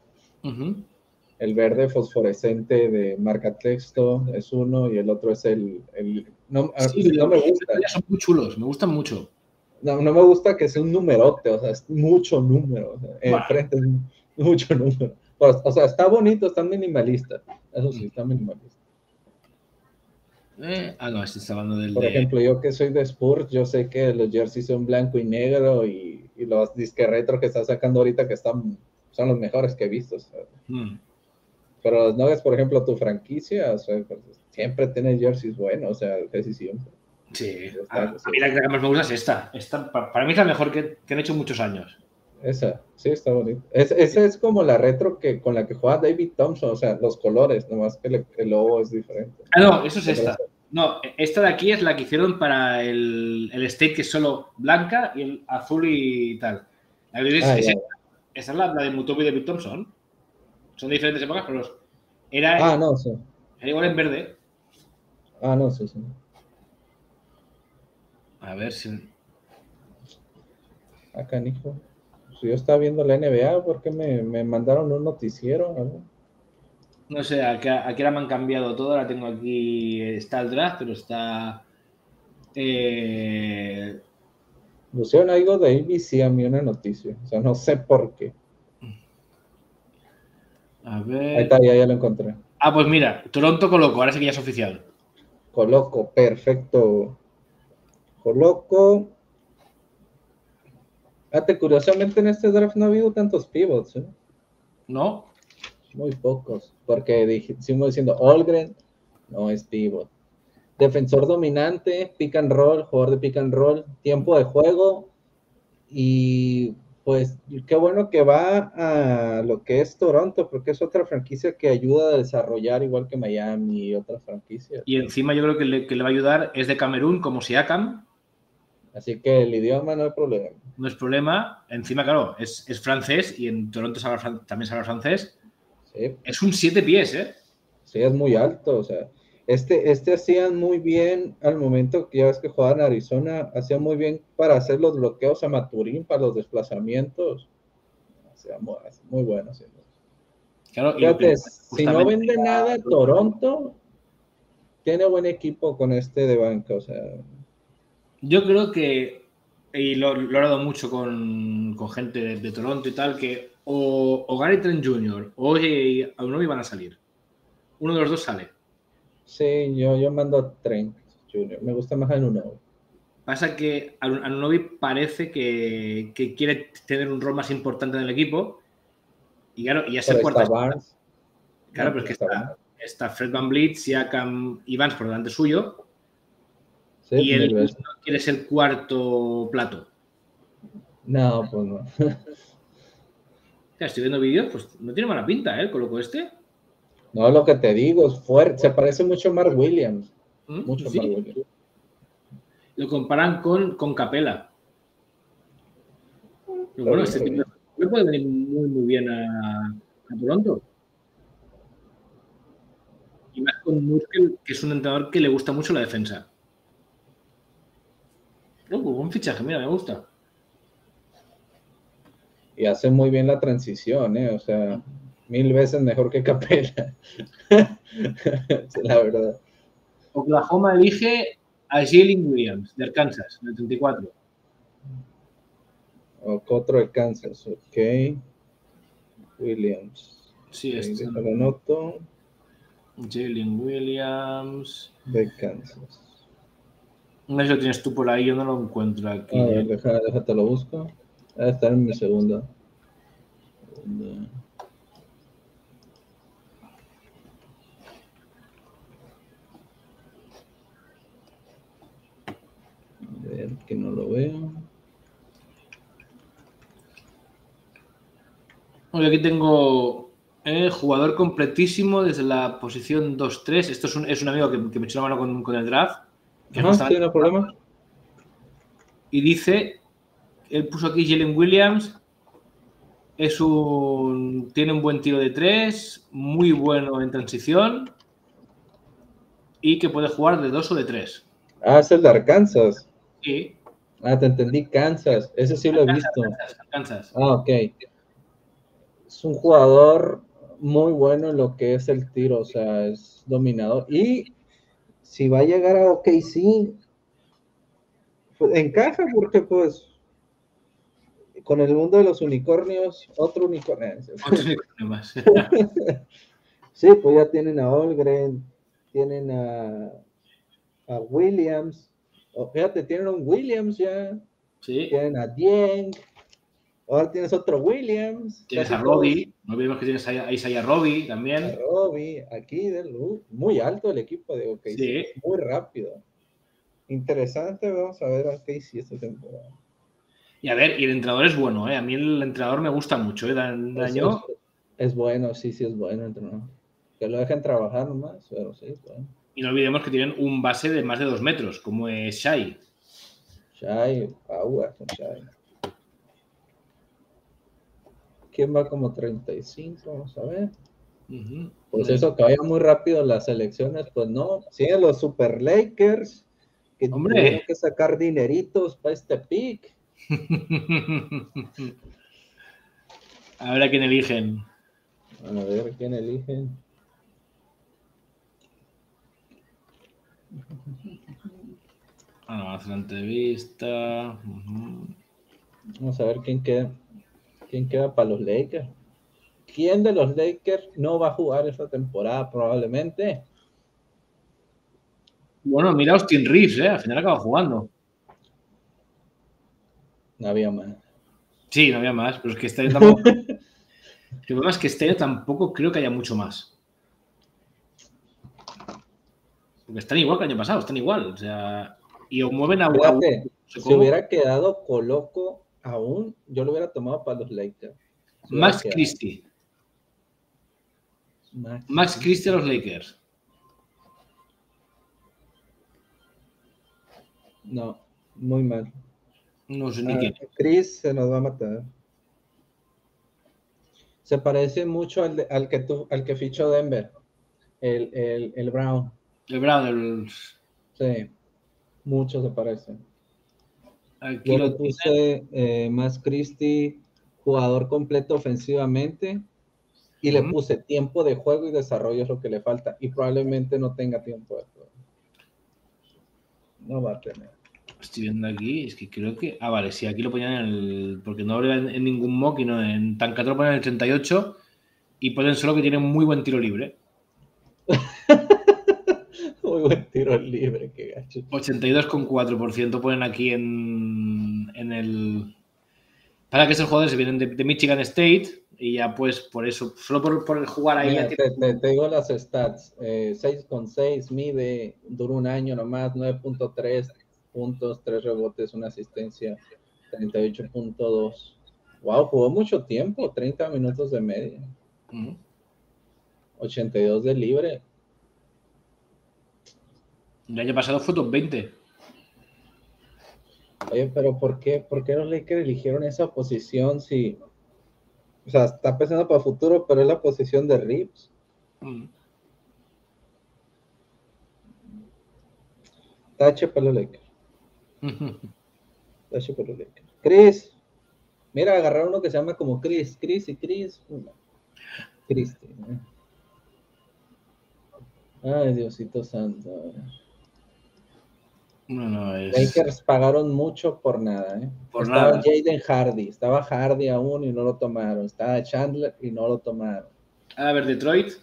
El verde fosforescente de marca texto es uno y el otro es el. no, no me gusta. Son muy chulos, me gustan mucho. No, no me gusta que sea un numerote, o sea, es mucho número. En frente es mucho número. O sea, está bonito, está minimalista. Eso sí, está minimalista. Eh, ah, no, este está hablando del. Por ejemplo, yo que soy de Spurs, yo sé que los jerseys son blanco y negro y, los disque retro que está sacando ahorita que están son los mejores que he visto. Hmm. Pero los Nuggets, por ejemplo, tu franquicia, o sea, pues, siempre tiene jerseys buenos, o sea, casi siempre. Sí, a, mí la que más me gusta es esta. esta para mí es la mejor que, que han hecho muchos años. Esa, sí, está bonito. esa es como la retro que con la que juega David Thompson, o sea, los colores, nomás que el logo es diferente. Ah, no, eso es esta. No, esta de aquí es la que hicieron para el, el State, que es solo blanca y el azul y tal. La ah, esa es la, de Mutobi y David Thompson. Son diferentes épocas, pero era, ah, no, sí. era igual en verde. Ah, no, sí, sí. A ver si. Acá, hijo. Si yo estaba viendo la NBA, ¿por qué me, me mandaron un noticiero? No sé, aquí, aquí, ahora me han cambiado todo. Ahora tengo aquí. Está el draft, pero está. Eh... Pusieron algo de ABC a mí una noticia. O sea, no sé por qué. A ver. Ahí está, ya, ya lo encontré. Ah, pues mira, Toronto coloco, ahora sí que ya es oficial. Coloco, perfecto. Coloco. Fíjate, curiosamente en este draft no ha habido tantos pivots, ¿eh? No. Muy pocos. Porque dijimos diciendo Olgren, no es pivot. Defensor dominante, pick and roll, jugador de pick and roll, tiempo de juego. Y pues qué bueno que va a lo que es Toronto, porque es otra franquicia que ayuda a desarrollar igual que Miami y otras franquicias. Y encima yo creo que le, que le va a ayudar es de Camerún como Siakam. Así que el idioma no es problema. No es problema. Encima, claro, es, es francés y en Toronto también se habla francés. Sí. Es un siete pies, ¿eh? Sí, es muy alto. O sea, este, este hacían muy bien al momento que ya ves que jugaban Arizona, hacían muy bien para hacer los bloqueos a Maturín, para los desplazamientos. O sea, muy, muy bueno. Sí. Claro, Fíjate, si no vende nada Toronto, tiene buen equipo con este de banca. O sea, yo creo que, y lo, lo he hablado mucho con, con gente de, de, Toronto y tal, que o, o Gary Trent Jr. o Aunobi van a salir. Uno de los dos sale. Sí, yo, yo mando a Trent Jr. Me gusta más Anunobi. Pasa que Anunobi parece que, que, quiere tener un rol más importante en el equipo. Y claro, y ya se cuarta. Barnes. Claro, pero es que está, está Fred Van Vliet, Siakam y Vance por delante suyo. Sí, y él no quiere ser cuarto plato. No, pues no. (laughs) Estoy viendo vídeos, pues no tiene mala pinta, ¿eh? Coloco este. No, lo que te digo, es fuerte. Se parece mucho a Mark Williams. ¿Mm? Mucho Sí. Mark Williams. Lo comparan con, con Capela. Pero bueno, este tipo le puede venir muy, muy bien a, a Toronto. Y más con Muskel, que es un entrenador que le gusta mucho la defensa. No, pues buen fichaje, mira, me gusta. Y hace muy bien la transición, ¿eh? O sea, mil veces mejor que Capela. (laughs) la verdad. Oklahoma elige a Jalen Williams, de Arkansas, en el 34. O otro de Kansas, ok. Williams. Sí, Ok, este. Jalen Williams. De Kansas. No sé si lo tienes tú por ahí, yo no lo encuentro aquí. A ver, deja, déjate lo busco. Debe estar en mi segunda. Segunda. A ver, que no lo veo. Oye, aquí tengo eh, jugador completísimo desde la posición 2-3. Esto es un, es un amigo que, que me echó la mano con, con el draft. que no hay problema. Y dice, él puso aquí Jalen Williams, es un, tiene un buen tiro de tres, muy bueno en transición y que puede jugar de dos o de tres. Ah, es el de Arkansas. Sí, Ah, te entendí, Kansas. Ese sí lo he visto. Kansas. Ah, ok. Es un jugador muy bueno en lo que es el tiro, o sea, es dominador. Y si va a llegar a OKC, pues, encaja porque pues con el mundo de los unicornios, otro unicornio. Otro unicornio más. (laughs) Sí, pues ya tienen a Olgren, tienen a, a Williams, o fíjate, tienen un Williams ya, Sí. tienen a Dieng, ahora tienes otro Williams. Tienes a. Robbie, no olvidemos que tienes a Isaiah Robbie A también. Robbie, aquí del- muy alto el equipo de OKC, Sí. muy rápido. Interesante, vamos a ver a OKC esta temporada. Y a ver, y el entrenador es bueno, ¿eh? A mí el entrenador me gusta mucho, ¿eh? Dan- Daño. es- es bueno, sí, sí es bueno, entrenador. Que lo dejen trabajar nomás, pero sí es bueno. Y no olvidemos que tienen un base de más de dos metros, como es Shai. Shai, agua con Shai. ¿Quién va como 35? Vamos a ver. Pues eso, que vaya muy rápido las elecciones, pues no. Siguen los Super Lakers, que tienen que sacar dineritos para este pick. (laughs) a ver a quién eligen. A ver quién eligen. Vamos a hacer la entrevista. Vamos a ver quién queda. ¿Quién queda para los Lakers? ¿Quién de los Lakers no va a jugar esta temporada probablemente? Bueno, mira Austin Reeves, ¿eh? Al final acaba jugando. No había más. Sí, no había más, pero es que este año tampoco. (laughs) el problema es que este año tampoco creo que haya mucho más. Porque están igual que el año pasado, están igual. O sea, y o mueven a. si hubiera quedado Coloco aún, yo lo hubiera tomado para los Lakers. Max Christie. Max, Christie a los Lakers. No, muy mal. No sé ni ah, Chris se nos va a matar. Se parece mucho al, al que tú, al que fichó Denver. El, el, el Brown. El Brown. Sí, mucho se parece. Aquí lo puse eh, más Christie, jugador completo ofensivamente, y le puse tiempo de juego y desarrollo es lo que le falta, y probablemente no tenga tiempo de juego. No va a tener. Estoy viendo aquí, es que creo que. Ah, vale, sí, aquí lo ponían en el. Porque no habría en, ningún mock y no en Tancato lo ponen en el 38 y ponen solo que tiene muy buen tiro libre. (laughs) muy buen tiro libre, qué gacho. 82,4% ponen aquí en, en el. Para que esos jugadores se vienen de, Michigan State y ya pues por eso, solo por, por jugar ahí. te, digo las stats, eh, 6,6 mide, duró un año nomás, 9.3 puntos, 3 rebotes, una asistencia, 38.2. Wow, jugó mucho tiempo, 30 minutos de media. 82 de libre. El año pasado fue top 20. Oye, pero ¿por qué, por qué los Lakers eligieron esa posición si... O sea, está pensando para el futuro, pero es la posición de Reeves. Tache para los Lakers. (laughs) Tache para los Lakers. Chris. Mira, agarrar uno que se llama como Chris. Chris y Chris. Chris. Ay, Diosito Santo. No, es... Lakers pagaron mucho por nada, ¿eh? estaba Jaden Hardy, estaba Hardy aún y no lo tomaron. Estaba Chandler y no lo tomaron. A ver, Detroit,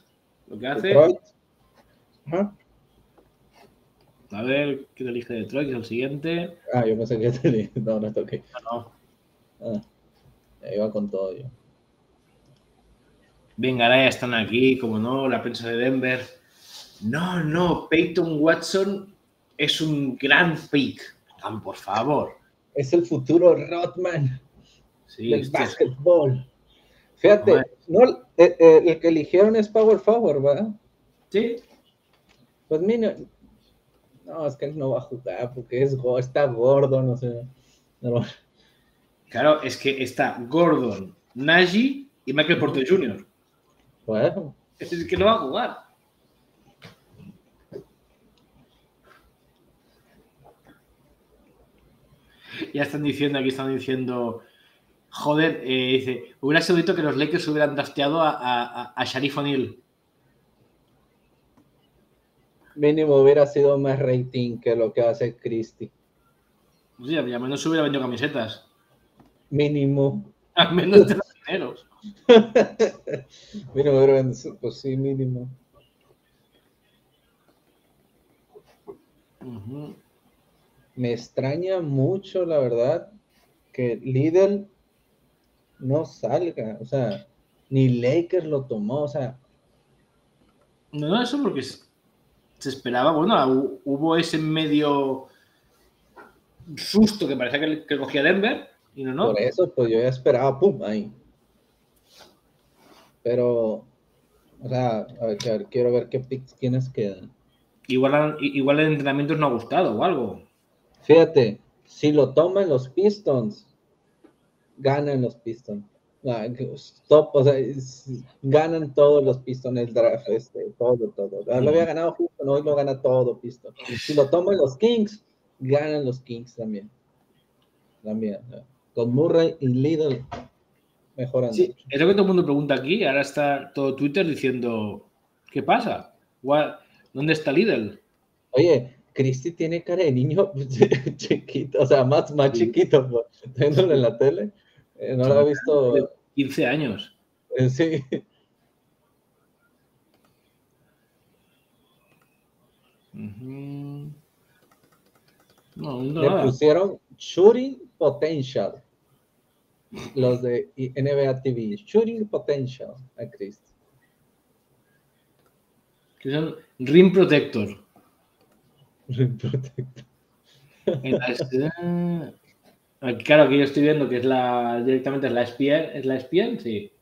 lo que hace. Detroit. A ver, ¿qué te elige Detroit? Es el siguiente. Ah, yo pensé que te (laughs) No, no toqué. No, no. Ah, iba con todo yo. Venga, ya están aquí, como no, la prensa de Denver. No, no, Peyton Watson es un gran pick. por favor. Es el futuro Rodman sí, del básquetbol. Fíjate, no, eh, eh, el que eligieron es Power Forward, ¿verdad? Sí. Pues mira, no, es que él no va a jugar porque es, está gordo, no sé. Claro, es que está Gordon, Nagy y Michael Porter Jr. Bueno. Es que no va a jugar. (laughs) ya están diciendo, aquí están diciendo, joder, eh, dice, hubiera sido que los Lakers hubieran drafteado a, a, a Sharif O'Neal. Mínimo hubiera sido más rating que lo que hace Christie. Sí, al menos hubiera vendido camisetas. Mínimo. (laughs) Al menos de los dineros. (laughs) mínimo hubiera vendido, pues sí, mínimo. Me extraña mucho, la verdad, que Lidl no salga. O sea, ni Lakers lo tomó. O sea. No, eso porque se esperaba. Bueno, hubo ese medio susto que parecía que, cogía Denver. Y no, no. Por eso, pues yo ya esperaba, pum, ahí. Pero, o sea, a ver, quiero ver qué picks quiénes quedan. Igual, igual el entrenamiento no ha gustado o algo. Fíjate, si lo toman los Pistons, ganan los Pistons. Ah, top, o sea, ganan todos los Pistons draft, este, todo, todo. Ah, lo había ganado justo, hoy lo gana todo Pistons. Si lo toman los Kings, ganan los Kings también. También. Con Murray y Lidl mejoran. Sí, es lo que todo el mundo pregunta aquí. Ahora está todo Twitter diciendo, ¿qué pasa? ¿Dónde está Lidl? Oye, Cristi tiene cara de niño (laughs) chiquito, o sea, más, más chiquito, pues, en la tele. Eh, no lo he visto. 15 años. Eh, sí. Le pusieron Shooting Potential. Los de NBA TV. Shooting Potential a Chris. Que son Rim Protector. Protector. Claro, que yo estoy viendo que es la directamente es la ESPN, ¿es la ESPN? Sí.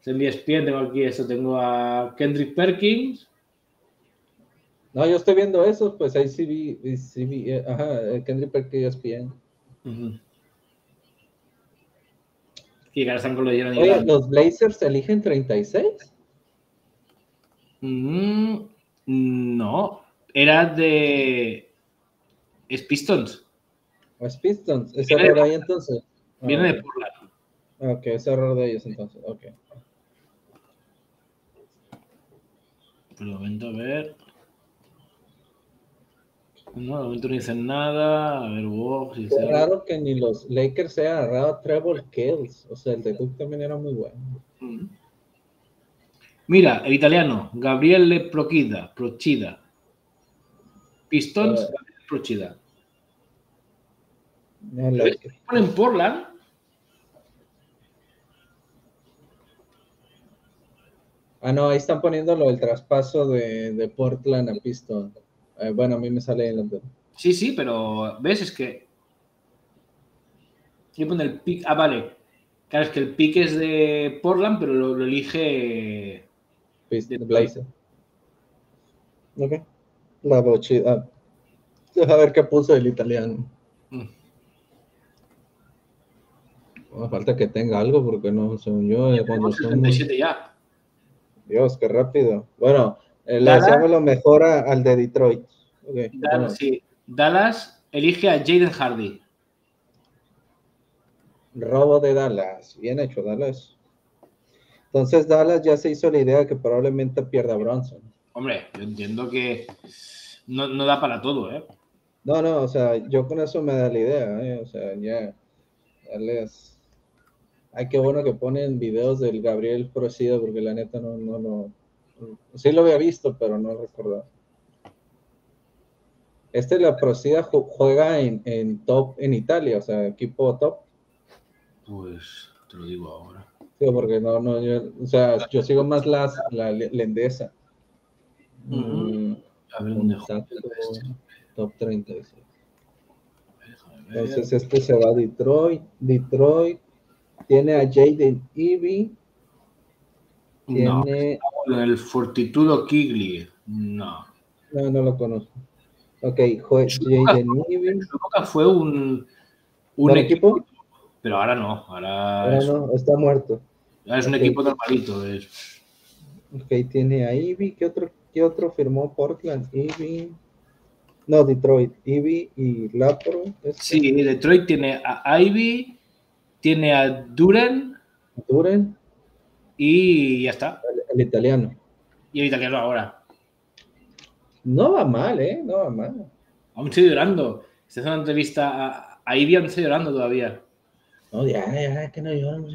Es en ESPN, tengo aquí eso, tengo a Kendrick Perkins. No, yo estoy viendo eso, pues ahí sí vi, sí vi eh, ajá, eh, Kendrick Perkins ESPN. Y ahora están con lo Oye, ¿los Blazers eligen 36? Mm, no, era de... Es Pistons. ¿Es Pistons? ¿Es error de ahí entonces? Viene de ah. Portland. Ok, es error de ellos entonces. Ok. Por el momento, a ver. No, de momento no dicen nada. A ver, wow. Si es raro que ni los Lakers se hayan agarrado a Trevor Kills. O sea, el de Cook también era muy bueno. Mm. Mira, el italiano, Gabriele Prochida. Prochida. Pistons, uh, Prochida en Portland? Ah, no, ahí están poniendo lo del traspaso de, Portland a Piston. Eh, bueno, a mí me sale en la... Sí, sí, pero ves, es que. Yo pone el pick. Ah, vale. Claro, es que el pick es de Portland, pero lo, elige. Piston, Blazer. Ok. La bochida. A ver qué puso el italiano. Mm falta que tenga algo porque no son yo. Eh, cuando son... ya. Dios, qué rápido. Bueno, eh, le hacemos lo mejor al de Detroit. Dallas, sí. Dallas elige a Jaden Hardy. Robo de Dallas. Bien hecho, Dallas. Entonces Dallas ya se hizo la idea de que probablemente pierda Bronson. Hombre, yo entiendo que no, no, da para todo, ¿eh? No, no, o sea, yo con eso me da la idea, ¿eh? O sea, ya, Dallas Ay, qué bueno que ponen videos del Gabriel Procida, porque la neta no, no, no. Sí lo había visto, pero no recordaba. Este la Procida juega en, en, top en Italia, o sea, equipo top. Pues te lo digo ahora. Sí, porque no, no, yo, o sea, yo sigo más las, la lendesa. Mm, a ver dónde juega. Top 36. Entonces este se va a Detroit, Detroit, tiene a Jaden Ivy. Tiene... No, el Fortitudo Kigli. No. No, no lo conozco. Ok, Jaden Ivy. fue un, un equipo, pero ahora no. Ahora, no, está muerto. es un equipo normalito. Es... Ok, tiene a Ivy. ¿Qué otro, ¿Qué otro firmó Portland? Ivy. No, Detroit. Ivy y Lapro. Este. Sí, Detroit tiene a Ivy, tiene a Duren. Duren. Y ya está. El, italiano. Y el italiano ahora. No va mal, ¿eh? No va mal. Aún estoy llorando. Esta es una entrevista a, a Ivy, aún estoy llorando todavía. No, ya, ya, que no lloramos.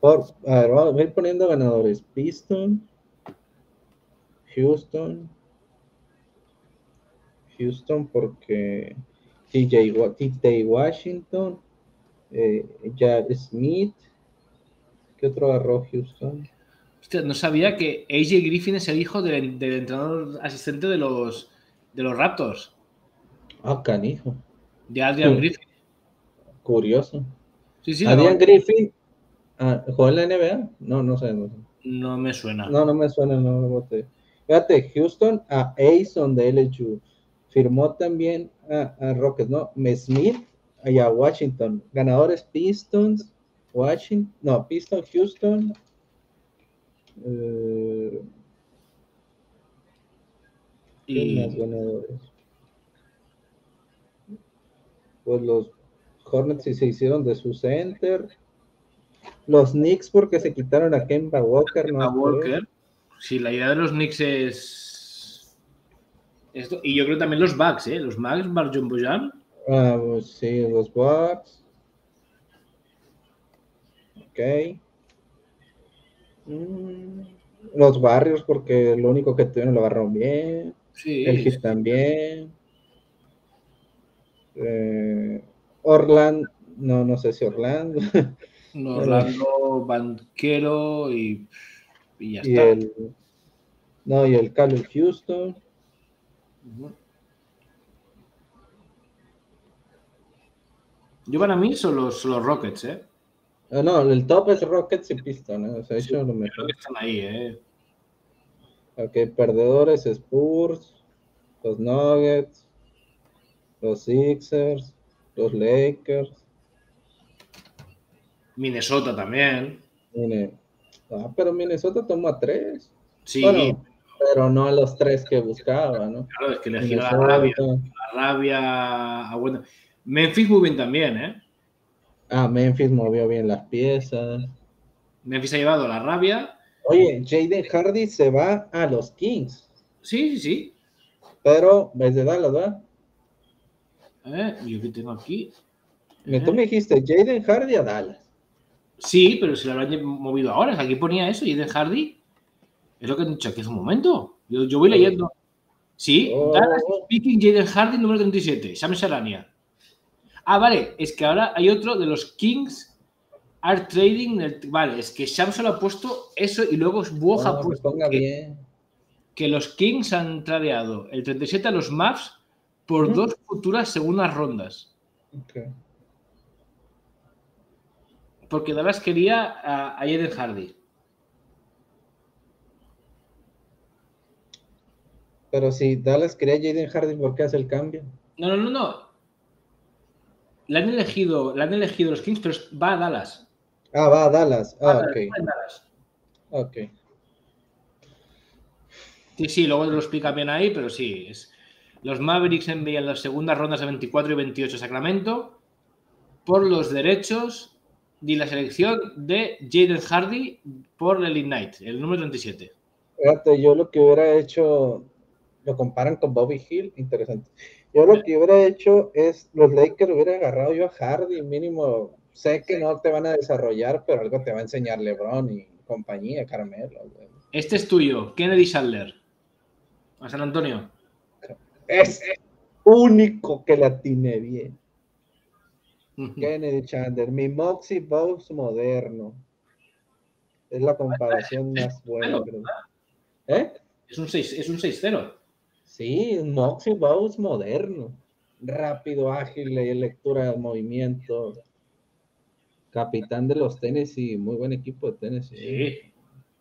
Por, a ver, vamos a ir poniendo ganadores. Piston, Houston, Houston porque TJ, Washington, eh, Smith. ¿Qué otro agarró Houston? no sabía que AJ Griffin es el hijo del, entrenador asistente de los, de los Raptors. Ah, canijo. De Adrian Griffin. Curioso. Sí, sí, Adrian Griffin ah, ¿jugó en la NBA? No, no sé, no me suena. No, no me suena, no me boté. Fíjate, Houston a Ason de LSU. Firmó también a, a Rockets, ¿no? Smith allá Washington. Ganadores Pistons, Washington, no, Pistons, Houston. Eh, y más ganadores? Pues los Hornets se hicieron de su center. Los Knicks porque se quitaron a Kemba Walker. ¿no? Walker. Sí, la idea de los Knicks es esto. Y yo creo también los Bucks, ¿eh? Los Bucks, Barjon Bojan. Ah, pues sí, los Bucks. Ok. Mm, los Barrios porque lo único que tuvieron lo agarraron bien. Sí. El Hit también. Eh, Orlando, no, no sé si Orlando. (laughs) Orlando, Banquero y, y ya está. El, no, y el Calo Houston. Yo para mí son los, los Rockets, ¿eh? Ah, no, el top es Rockets y Pistons, ¿eh? O sea, lo mejor. Creo que están ahí, ¿eh? Ok, perdedores, Spurs, los Nuggets, los Sixers, los Lakers. Minnesota también. Ah, pero Minnesota toma tres. Sí. pero no a los tres que buscaba, ¿no? Claro, es que le gira la rabia. La rabia. Ah, bueno. Memphis muy bien también, ¿eh? Ah, Memphis movió bien las piezas. Memphis ha llevado la rabia. Oye, Jaden Hardy se va a los Kings. Sí, sí, sí. Pero es de Dallas, ¿verdad? Eh, yo que tengo aquí. Tú me dijiste Jaden Hardy a Dallas. Sí, pero se lo habrán movido ahora. Aquí ponía eso, Jaden Hardy. Es lo que han dicho aquí hace un momento. Yo, voy leyendo. Sí, oh. Dallas Speaking Jaden Hardy, número 37. Sam Sarania. Ah, vale, es que ahora hay otro de los Kings Art Trading. Vale, es que Sam solo ha puesto eso y luego Buoja ha puesto que, los Kings han tradeado el 37 a los Mavs por dos futuras segundas rondas. Porque Dallas quería a, a Jaden Hardy. Pero si Dallas quería a Jaden Hardy, ¿por qué hace el cambio? No, no, no, no. La han elegido, la han elegido los Kings, pero va a Dallas. Ah, va a Dallas. Ah, ok. Ok. Sí, sí, luego lo explica bien ahí, pero sí. Es, los Mavericks envían las segundas rondas de 24 y 28 a Sacramento por los derechos de la selección de Jaden Hardy por el Ignite, el número 37. Fíjate, yo lo que hubiera hecho, lo comparan con Bobby Hill, interesante. Yo lo que hubiera hecho es, los Lakers hubiera agarrado yo a Hardy, mínimo, sé que no te van a desarrollar, pero algo te va a enseñar LeBron y compañía, Carmelo. Este es tuyo, Kennedy Sadler, a San Antonio. Es único que la tiene bien. Kennedy Chandler, mi Moxie Bows moderno. Es la comparación más buena. ¿Eh? Es un 6-0. Sí, un Moxie Bows moderno. Rápido, ágil, lectura de movimiento. Capitán de los Tennessee, muy buen equipo de Tennessee. Sí.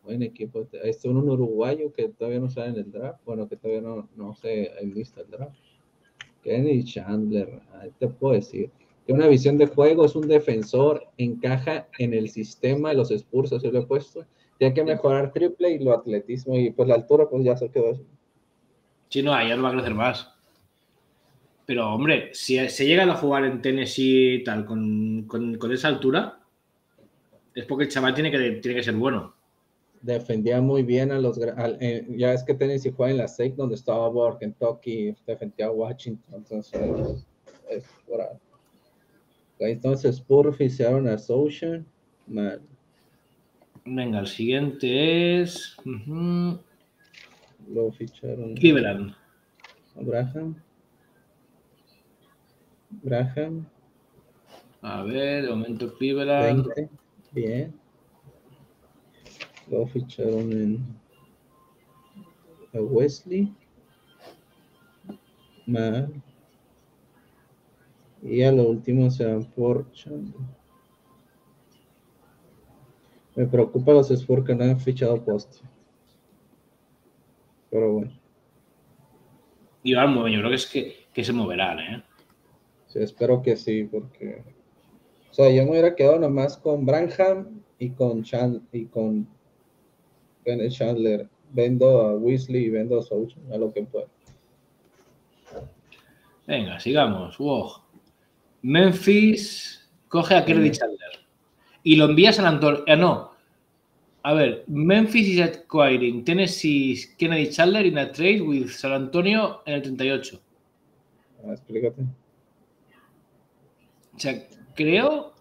Buen equipo. Este es un uruguayo que todavía no sale en el draft. Bueno, que todavía no, no se lista el draft. Kenny Chandler, te puedo decir. Una visión de juego es un defensor, encaja en el sistema de los Spurs, así lo he puesto. Tiene que mejorar triple y lo atletismo y pues la altura, pues ya se quedó así. Sí, no, ya no va a crecer más. Pero, hombre, si se llega a jugar en Tennessee y tal, con, esa altura, es porque el chaval tiene que, tiene que ser bueno. Defendía muy bien a los. Eh, ya es que Tennessee juega en la SEC donde estaba Kentucky, defendía a Washington. Entonces, es por ahí. Entonces, Spurs oficiaron a Social. Venga, el siguiente es. Lo ficharon. Cleveland. Abraham. Braham. A ver, momento Cleveland. 20. Bien. Lo ficharon en a Wesley. Mal. Y a lo último se van por Me preocupa los Spurs que no han fichado post. Pero bueno. Y vamos, yo creo que es que, que se moverán, ¿eh? espero que sí, porque. O sea, yo me hubiera quedado nomás con Branham y con Chan y con Chandler. Vendo a Weasley y vendo a Souch a lo que pueda. Venga, sigamos. Memphis coge a Kennedy Chandler y lo envía a San Antonio. Eh, no. A ver, Memphis is acquiring Tennessee Kennedy Chandler in a trade with San Antonio en el 38. Ah, explícate. O sea, creo.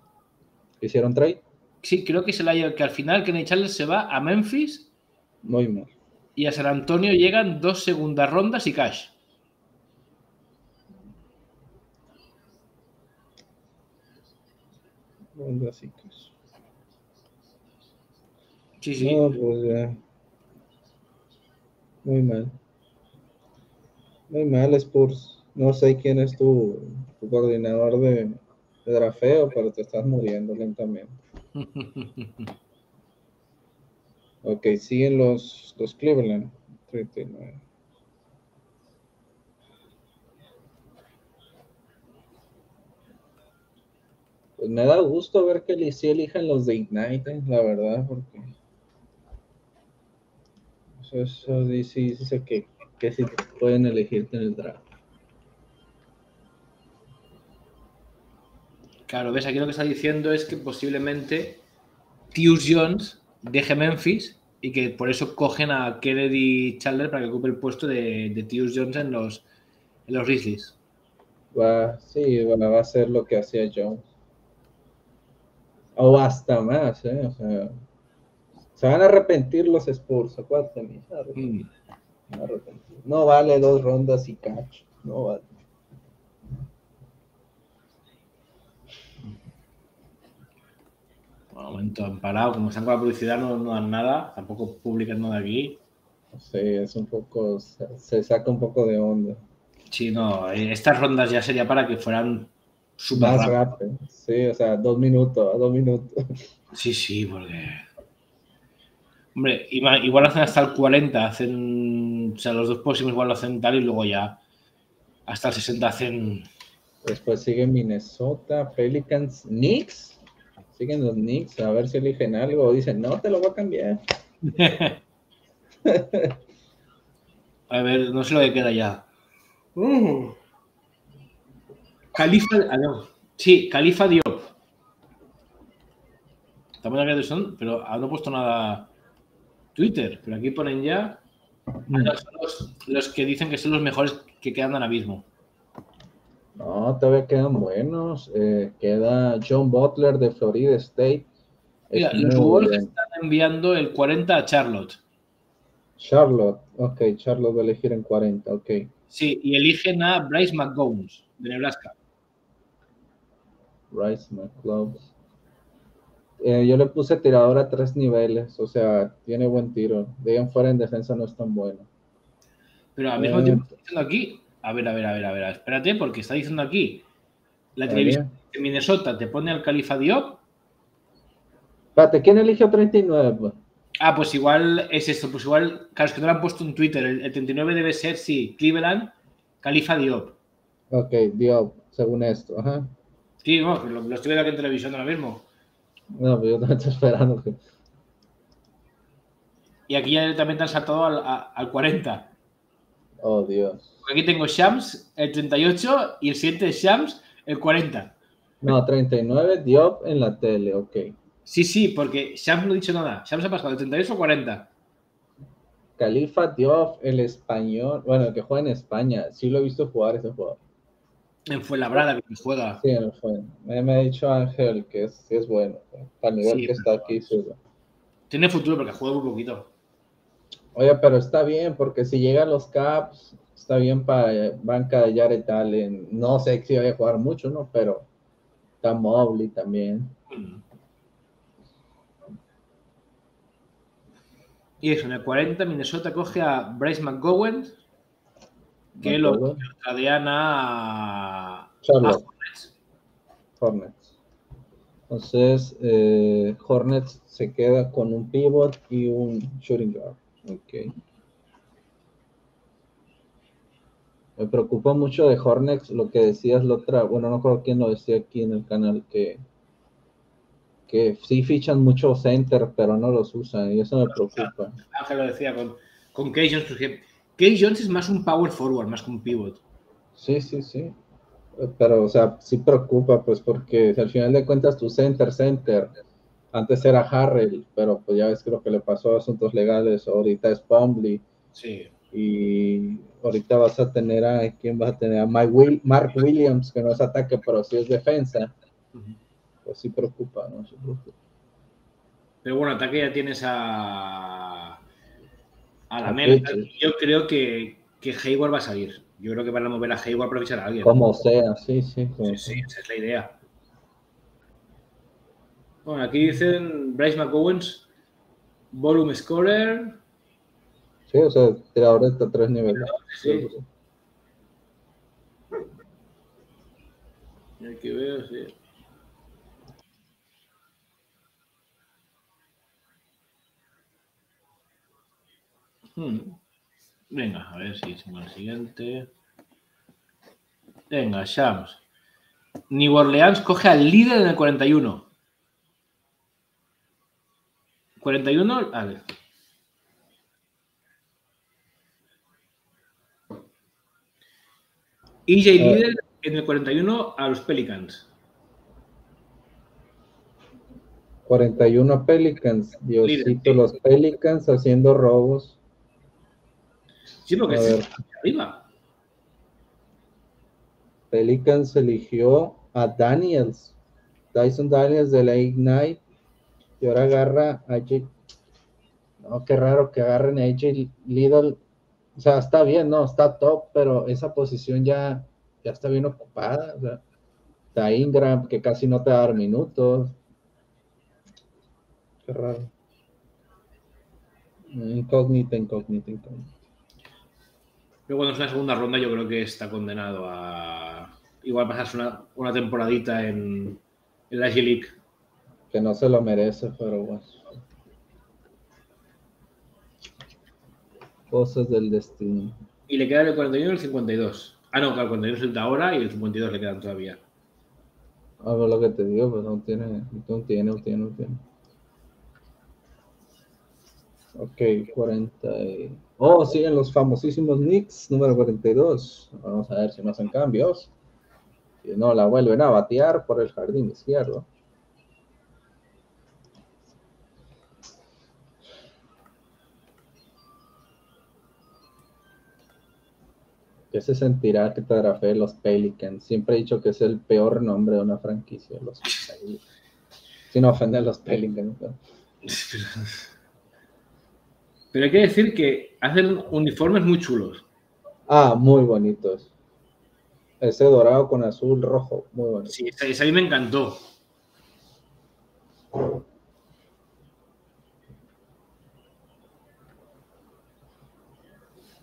¿Hicieron trade? Sí, creo que, se la, que al final Kennedy Chandler se va a Memphis. Muy mal. Y a San Antonio llegan dos segundas rondas y cash. Y cash. Sí, sí. No, pues ya. Muy mal. Muy mal, Spurs. No sé quién es tu, coordinador de, de drafeo, pero te estás muriendo lentamente. (laughs) ok, siguen los, los Cleveland. 39. Pues me da gusto ver que sí elijan los de Ignite, la verdad, porque eso, dice, dice que, que sí pueden elegirte en el draft. Claro, ves, aquí lo que está diciendo es que posiblemente Tius Jones deje Memphis y que por eso cogen a Kennedy Chandler para que ocupe el puesto de, de Tius Jones en los, en los Grizzlies. Va, sí, va a ser lo que hacía Jones. O hasta más, ¿eh? O sea, se van a arrepentir los Spurs, acuérdate, mm. No vale dos rondas y catch, no vale. momento han parado, como están con la publicidad no, no dan nada, tampoco publican nada aquí. Sí, es un poco, se, saca un poco de onda. Sí, no, eh, estas rondas ya sería para que fueran súper Más rápido. Sí, o sea, dos minutos, dos minutos. Sí, sí, porque... Hombre, igual hacen hasta el 40, hacen, o sea, los dos próximos igual lo hacen tal y luego ya hasta el 60 hacen... Después sigue Minnesota, Pelicans, Knicks siguen los Knicks a ver si eligen algo dicen, no, te lo voy a cambiar. (laughs) a ver, no sé lo que queda ya. Uh. Califa, ah, no. Sí, Califa Diop. Estamos en la son, pero no he puesto nada Twitter, pero aquí ponen ya los, los, que dicen que son los mejores que quedan ahora mismo. No, todavía quedan buenos. Eh, queda John Butler de Florida State. Mira, los Wolves están enviando el 40 a Charlotte. Charlotte, ok, Charlotte va a elegir en 40, ok. Sí, y eligen a Bryce McGowan de Nebraska. Bryce McGowan. Eh, yo le puse tirador a tres niveles, o sea, tiene buen tiro. De ahí en fuera en defensa no es tan bueno. Pero al mismo eh, tiempo, aquí, a ver, a ver, a ver, a ver, espérate, porque está diciendo aquí la televisión de Minnesota te pone al Califa Diop. Espérate, ¿quién eligió 39? Pues? Ah, pues igual es esto, pues igual, claro, es que no lo han puesto en Twitter. El, 39 debe ser, sí, Cleveland, Califa Diop. Ok, Diop, según esto, ajá. Sí, no, lo, lo estoy viendo aquí en televisión ahora mismo. No, pero yo también estoy esperando. Que... Y aquí ya también te han saltado al, al 40. Oh, Dios. Aquí tengo Shams el 38 y el siguiente es Shams el 40. No, 39 Diop en la tele, ok. Sí, sí, porque Shams no ha dicho nada. Shams ha pasado de 38 a 40. Califa Diop, el español, bueno, el que juega en España, sí lo he visto jugar ese jugador. En Fuenlabrada que juega. Sí, en el Me, ha dicho Ángel que es, es bueno. Para nivel que está aquí, sube. Tiene futuro porque juega muy poquito. Oye, pero está bien, porque si llegan los Caps, está bien para banca de Jared Allen. No sé si vaya a jugar mucho, ¿no? Pero está Mobley también. Y eso, en el 40 Minnesota coge a Bryce McGowan, que lo tradean a, Hornets. Hornets. Entonces, eh, Hornets se queda con un pivot y un shooting guard. Ok. Me preocupa mucho de Hornets lo que decías la otra, bueno, no creo quién lo decía aquí en el canal, que, que sí fichan mucho center, pero no los usan, y eso me preocupa. Ángel lo decía con, con Kay Kay Jones es más un power forward, más que un pivot. Sí, sí, sí. Pero, o sea, sí preocupa, pues, porque al final de cuentas tu center, center, antes era Harrell, pero pues ya ves que lo que le pasó a asuntos legales, ahorita es Pumbly. Sí. Y ahorita vas a tener a, ¿quién vas a tener? A Will, Mark Williams, que no es ataque, pero sí es defensa. Pues sí preocupa, ¿no? Sí preocupa. Pero bueno, ataque ya tienes a, a la América. Yo creo que, que Hayward va a salir. Yo creo que van a mover a Hayward para fichar a alguien. Como sea, sí, sí. Sí, sí, esa es la idea. Bueno, aquí dicen Bryce McGowens, volume scorer. Sí, o sea, tirador de tres niveles. Sí. Aquí veo, sí. Hmm. Venga, a ver si es el siguiente. Venga, Shams. New Orleans coge al líder en el 41. 41, a ver. EJ líder en el 41 a los Pelicans. 41 Pelicans. Diosito, los Pelicans haciendo robos. Sí, porque arriba. Pelicans eligió a Daniels, Dyson Daniels de la Ignite, y ahora agarra a J. No, qué raro que agarren a AJ Lidl. O sea, está bien, no, está top, pero esa posición ya, ya está bien ocupada. O sea, está Ingram, que casi no te va a dar minutos. Qué raro. Incógnita, incógnita, incógnita. Pero cuando es una segunda ronda, yo creo que está condenado a igual pasarse una, una temporadita en, en la G-League. Que no se lo merece, pero bueno. Cosas del destino. Y le quedan el 41 y el 52. Ah, no, claro, el 41 es de ahora y el 52 le quedan todavía. A ver lo que te digo, pues no tiene, no tiene, no tiene, no tiene. Ok, 40. Oh, siguen los famosísimos Knicks, número 42. Vamos a ver si no hacen cambios. Si no, la vuelven a batear por el jardín izquierdo. ¿Qué se sentirá que te drafee los Pelicans? Siempre he dicho que es el peor nombre de una franquicia. Los Sin ofender a los Pelicans. Pero hay que decir que hacen uniformes muy chulos. Ah, muy bonitos. Ese dorado con azul rojo, muy bonito. Sí, ese, a mí me encantó.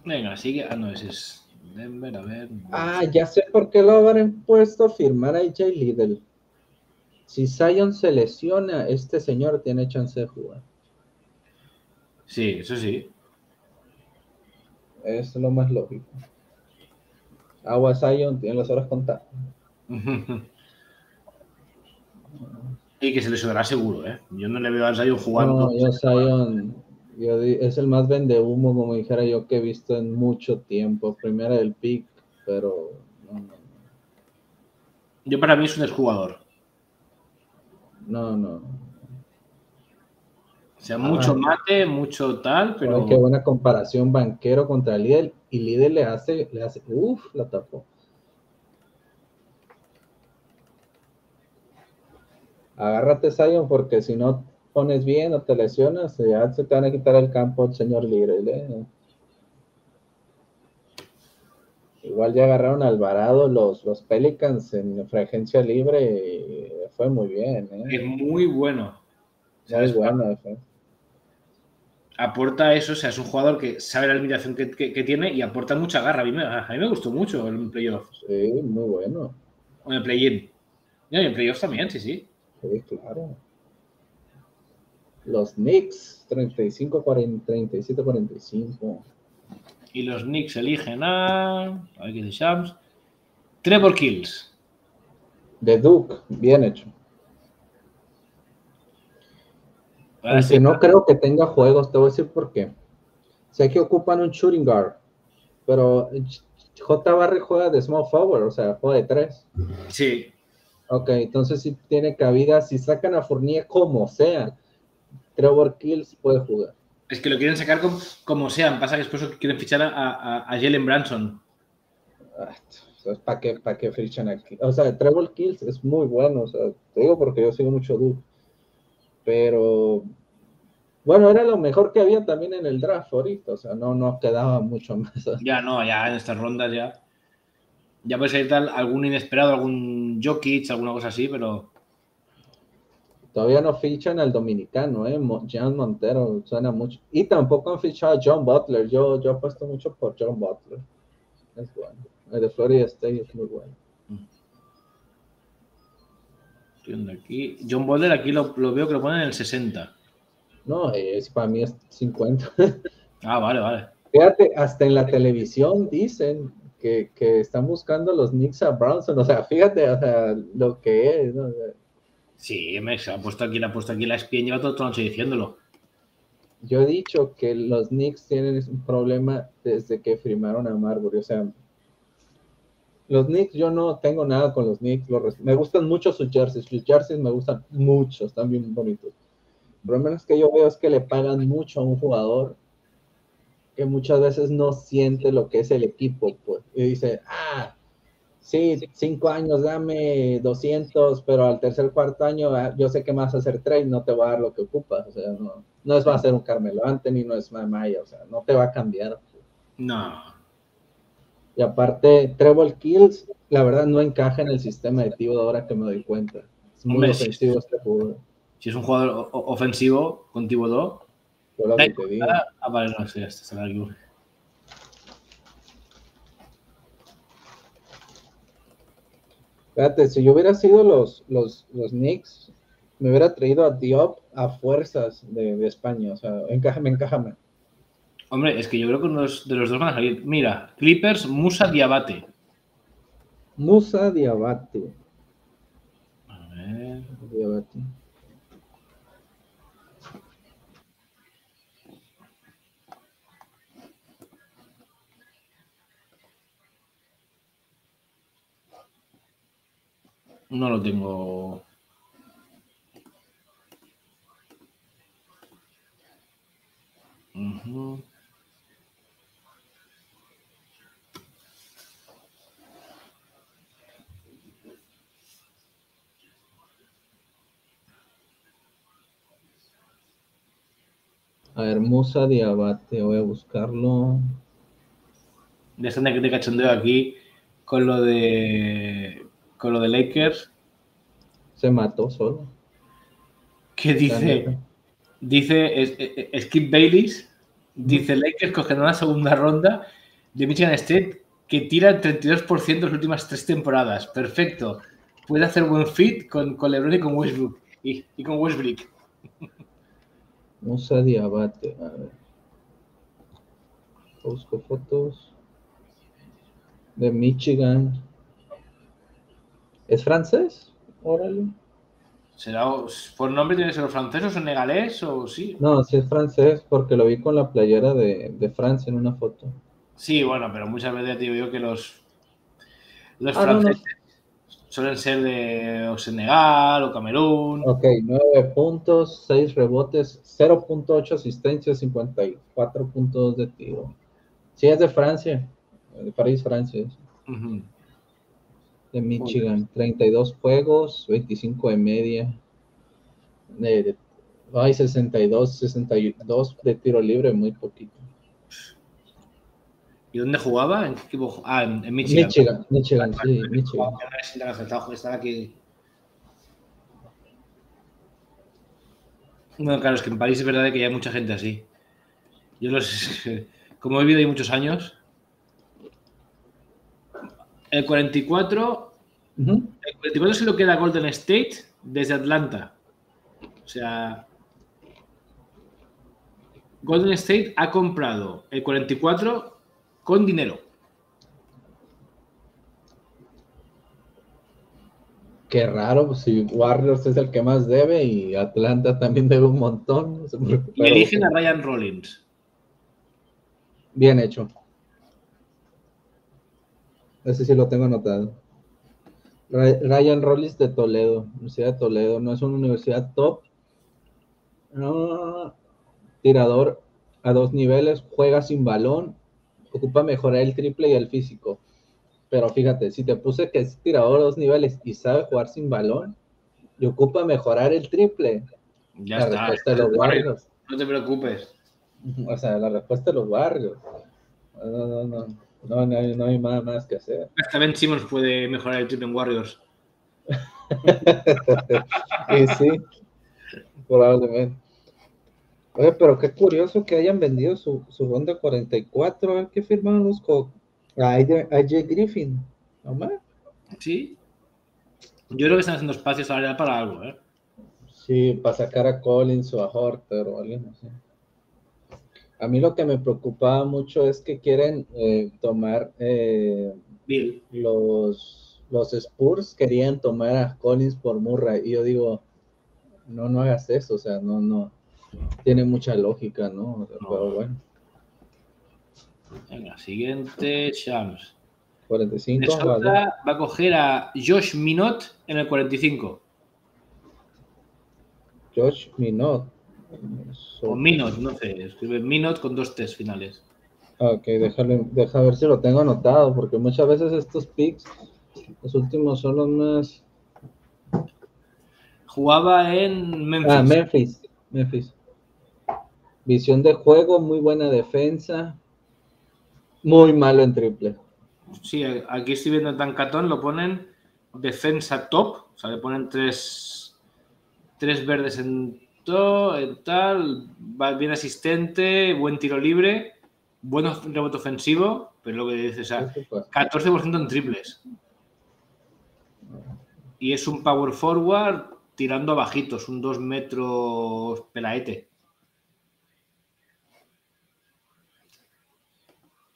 Venga, sigue. Ah, no, ese es Denver, a ver. Ah, ya sé por qué lo habrán puesto a firmar a AJ Lidl. Si Zion se lesiona, este señor tiene chance de jugar. Sí, eso sí. Es lo más lógico. Agua Zion tiene las horas contadas. (laughs) y que se le sudará seguro, ¿eh? Yo no le veo a Zion jugando. No, yo Zion es el más vende humo, como dijera yo, que he visto en mucho tiempo. Primero el pick, pero Yo para mí es un exjugador. No, no. O sea, mucho mate, mucho tal, pero. Qué buena comparación banquero contra líder. Y líder le hace, le hace, uff, la tapó. Agárrate, Zion, porque si no pones bien o te lesionas, ya se te van a quitar el campo el señor líder. ¿eh? Igual ya agarraron a Alvarado los, los Pelicans en frecuencia libre y fue muy bien. ¿eh? Es muy bueno. es bueno. ¿eh? Aporta eso, o sea, es un jugador que sabe la limitación que, tiene y aporta mucha garra. A mí, me, a mí me gustó mucho el playoff. Sí, muy bueno. O en el play-in. Y en el playoff también, sí, sí. Sí, claro. Los Knicks, 35, 40, 37, 45. Y los Knicks eligen a. A ver qué dice Shams. Trevor Kills. De Duke, bien hecho. Aunque no creo que tenga juegos, te voy a decir por qué. Sé que ocupan un shooting guard, pero J. Barry juega de small forward, o sea, juega de tres. Sí. Ok, entonces si tiene cabida. Si sacan a Fournier como sea, Trevor Kills puede jugar. Es que lo quieren sacar como, como sean. Pasa que después quieren fichar a, a, Jalen Branson. Ah, ¿Para qué, para qué fichan aquí? O sea, Trevor Kills es muy bueno. O sea, te digo porque yo sigo mucho Duke. Pero bueno, era lo mejor que había también en el draft ahorita. O sea, no, no quedaba mucho más. (laughs) Ya no, ya en estas rondas ya. Ya puede ser tal algún inesperado, algún Jokic, alguna cosa así, pero Todavía no fichan al dominicano, ¿eh? John Montero, suena mucho. Y tampoco han fichado a John Butler. Yo, yo apuesto mucho por John Butler. Es bueno. El de Florida State es muy bueno. Aquí. John Butler aquí lo, veo que lo ponen en el 60. No, es, para mí es 50. (laughs) ah, vale, vale. Fíjate, hasta en la televisión dicen que, que están buscando los Knicks a Brownson. O sea, fíjate, o sea, lo que es. ¿no? Sí, me ha puesto aquí, la ha puesto aquí la espía y lleva todo el noche diciéndolo. Yo he dicho que los Knicks tienen un problema desde que firmaron a Marbury. O sea, los Knicks, yo no tengo nada con los Knicks. me gustan mucho sus jerseys. Sus jerseys me gustan mucho, están bien bonitos. El problema es que yo veo es que le pagan mucho a un jugador que muchas veces no siente lo que es el equipo. Pues, y dice, ah, sí, cinco años, dame 200, pero al tercer cuarto año ah, yo sé que a hacer trade, no te va a dar lo que ocupas, o sea, no, no es va a ser un Carmelo Anthony, no es Maya, o sea, no te va a cambiar. No. Y aparte, Trevor Kills, la verdad no encaja en el sistema de Tibo ahora que me doy cuenta. Es muy ofensivo este jugador. Si es un jugador ofensivo con Thibodeau, Ah, vale, no, sé, este está Espérate, si yo hubiera sido los, los, los Knicks, me hubiera traído a Diop a fuerzas de, de España. O sea, encájame, encájame. Hombre, es que yo creo que uno de los dos van a salir. Mira, Clippers, Musa Diabate. Musa Diabate. A ver. Diabate. No lo tengo. A ver, Musa Diabate, voy a buscarlo. De que te cachondeo aquí con lo de con lo de Lakers. Se mató solo. ¿Qué dice? Dice Skip Bayless, dice Lakers cogiendo una segunda ronda de Michigan State que tira el 32% en las últimas tres temporadas. Perfecto. Puede hacer buen fit con, con LeBron y con Westbrook. Y, y con Westbrook. (laughs) Musa Diabate. A ver. Busco fotos de Michigan. ¿Es francés? Órale. ¿Será, por nombre tiene que ser francés o senegalés o sí? No, sí es francés porque lo vi con la playera de, Francia en una foto. Sí, bueno, pero muchas veces digo yo que los, los ah, franceses suelen ser de Senegal o Camerún. Ok, nueve puntos, seis rebotes, 0.8 asistencias, 54 puntos de tiro. Sí, es de Francia, de París, Francia de Michigan. 32 juegos, 25 de media. De, hay 62, 62 de tiro libre, muy poquito. ¿Y dónde jugaba? ¿En qué equipo? Ah, en, Michigan. Michigan, Michigan, sí, Michigan. Está aquí. Bueno, claro, es que en París es verdad que hay mucha gente así. Yo los, (laughs) como he vivido ahí muchos años, el 44, el 44 es lo que era Golden State desde Atlanta. O sea, Golden State ha comprado el 44 con dinero. Qué raro, pues, si Warriors es el que más debe y Atlanta también debe un montón. y eligen a Ryan Rollins. Bien hecho. Ese sí lo tengo anotado. Ryan Rollins de Toledo, Universidad de Toledo. No es una universidad top. No, tirador a dos niveles, juega sin balón, ocupa mejorar el triple y el físico. Pero fíjate, si te puse que es tirador a dos niveles y sabe jugar sin balón y ocupa mejorar el triple, ya la está, respuesta de los (laughs) barrios. No te preocupes. O sea, la respuesta de los barrios. No, no, no. No, no, hay, no hay nada más que hacer. Hasta Ben Simmons puede mejorar el triple en Warriors. (laughs) y sí, probablemente. Oye, pero qué curioso que hayan vendido su, su ronda 44. A ver qué firmaron los co a AJ Griffin. ¿No más? Sí. Yo creo que están haciendo espacio salarial para algo, ¿eh? Sí, para sacar a Collins o a Horter o alguien así. A mí lo que me preocupaba mucho es que quieren eh, tomar eh, los, los Spurs querían tomar a Collins por Murray y yo digo, no, no hagas eso, o sea, no, no, tiene mucha lógica, ¿no? Pero bueno. Venga, siguiente, Shams. 45. va a coger a Josh Minot en el 45. Josh Minot. O Minot, no sé. Escribe Minot con dos T's finales. Ok, déjale, deja ver si lo tengo anotado, porque muchas veces estos picks, los últimos son los más. Jugaba en Memphis. Ah, Memphis. Memphis. Visión de juego, muy buena defensa. Muy malo en triple. Sí, aquí estoy viendo en Tancatón, lo ponen defensa top, o sea, le ponen tres, tres verdes en todo, en tal, va bien asistente, buen tiro libre, buen rebote ofensivo, pero lo que dices, o sea, 14% en triples. Y es un power forward tirando a bajitos, un 2 metros pelaete.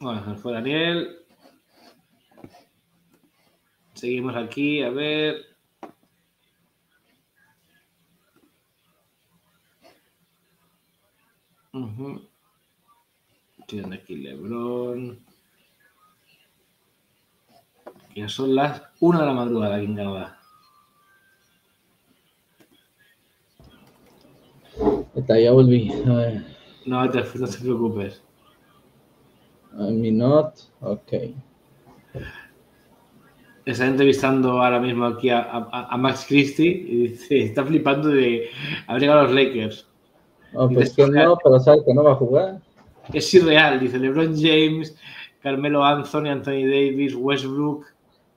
Bueno, fue Daniel. Seguimos aquí, a ver. Tienen aquí Lebron. Ya son las 1 de la madrugada aquí en Canadá. Está, ya volví. No te, no te preocupes. Mi not, ok. Está entrevistando ahora mismo aquí a, Max Christie y dice, está flipando de haber llegado a los Lakers. No, pues que no, pero sabe que no va a jugar. Es irreal, dice LeBron James, Carmelo Anthony, Anthony Davis, Westbrook.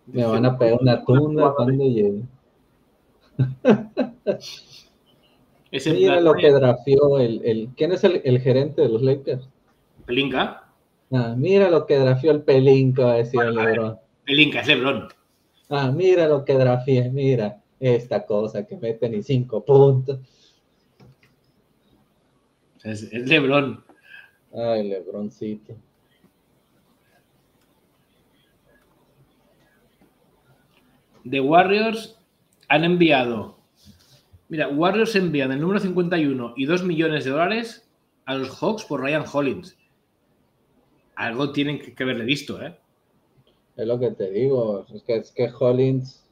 Me van a pegar una tunda cuando llegue. (laughs) Mira lo que drafió el, el, ¿Quién es el, el gerente de los Lakers? Pelinka. Ah, mira lo que drafió el Pelinka, decía bueno, Lebron. Pelinka, es Lebron. Ah, mira lo que drafié, mira esta cosa que mete ni cinco puntos. Es, es Lebron. Ay, Lebroncito. The Warriors han enviado. Mira, Warriors envían el número 51 y 2 millones de dólares a los Hawks por Ryan Hollins algo tienen que, haberle visto, ¿eh? Es lo que te digo, es que, es que Hollins,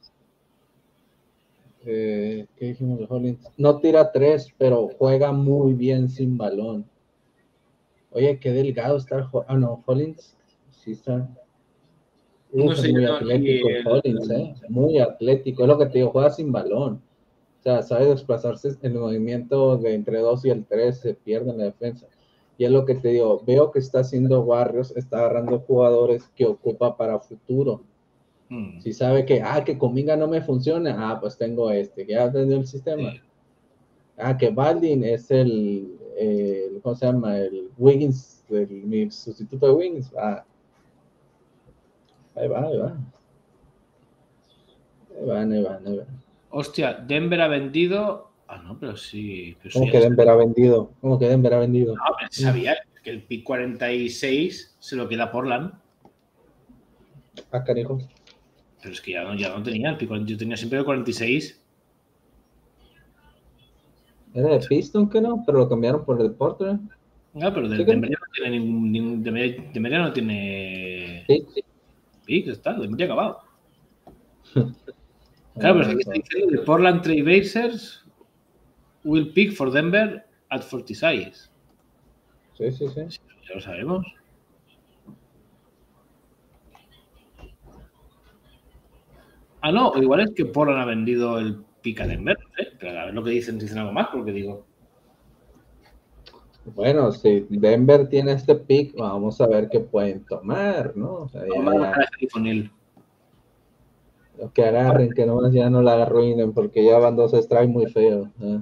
eh, ¿qué dijimos de Hollins? No tira tres, pero juega muy bien sin balón. Oye, qué delgado está. Ah, no, Hollins, sí está. muy atlético Hollins, ¿eh? Muy atlético, es lo que te digo, juega sin balón. O sea, sabe desplazarse en el movimiento de entre dos y el tres, se pierde en la defensa. Y es lo que te digo, veo que está haciendo Warriors, está agarrando jugadores que ocupa para futuro. Hmm. Si sabe que, ah, que Cominga no me funciona, ah, pues tengo este, ya entendió el sistema. Ah, que Baldin es el, ¿cómo se llama? El Wiggins, el, mi sustituto de Wiggins. Ah. Ahí va, ahí va. Ahí van, ahí van, ahí van. Hostia, Denver ha vendido Ah, no, pero sí. ¿Cómo que Denver ha vendido? ¿Cómo que Denver ha vendido? No, sabía que el pick 46 se lo queda Portland. Ah, cariño. Pero es que ya no, ya no tenía el pick. Yo tenía siempre el 46. Era de Piston, que no, pero lo cambiaron por el Portland. No, pero de, de media no tiene ningún. De de media no tiene. Sí, sí. Pick, está, de media acabado. (laughs) Claro, pero aquí está diciendo de Portland Trail Blazers will pick for Denver at 46. Sí, sí, sí. Ya lo sabemos. Ah, no, igual es que Portland ha vendido el pick a Denver, no sé, pero a ver lo que dicen, si dicen algo más, porque digo. Bueno, si Denver tiene este pick, vamos a ver qué pueden tomar, ¿no? O sea, ya- Vamos a que agarren, que no ya no la arruinen, porque ya van dos strikes muy feos. ¿eh?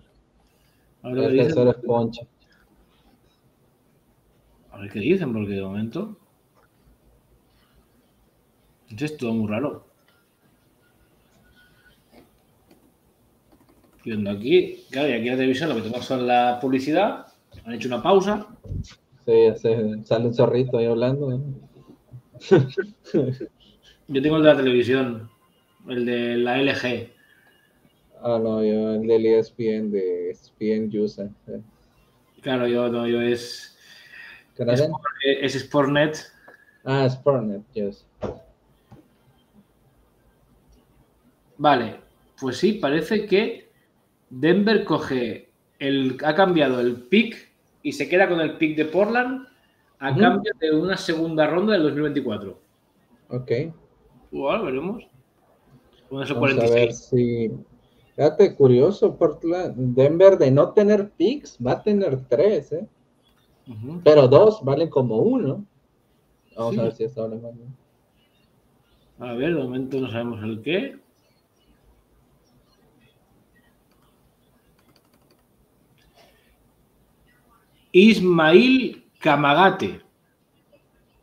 A ver, lo que El dicen, tercero es ponche. a ver qué dicen, porque de momento. Es todo muy raro. Viendo aquí, claro, y aquí en la televisión lo que tenemos son la publicidad. Han hecho una pausa. Sí, sale un zorrito ahí hablando. ¿eh? (laughs) Yo tengo el de la televisión, el de la LG. Ah, no, yo el del ESPN, de ESPN USA. ¿eh? Claro, yo no, yo es, ¿Canadian? es Sportnet. Ah, Sportnet, yes. Vale, pues sí, parece que Denver coge el, ha cambiado el pick y se queda con el pick de Portland a cambio de una segunda ronda del 2024. Ok. Igual, veremos. Vamos a ver 46. si. Fíjate, curioso, Portland. Denver de no tener picks va a tener tres, ¿eh? Pero dos valen como uno. Vamos Sí. a ver si está hablando. A ver, de momento no sabemos el qué. Ismail Kamagate.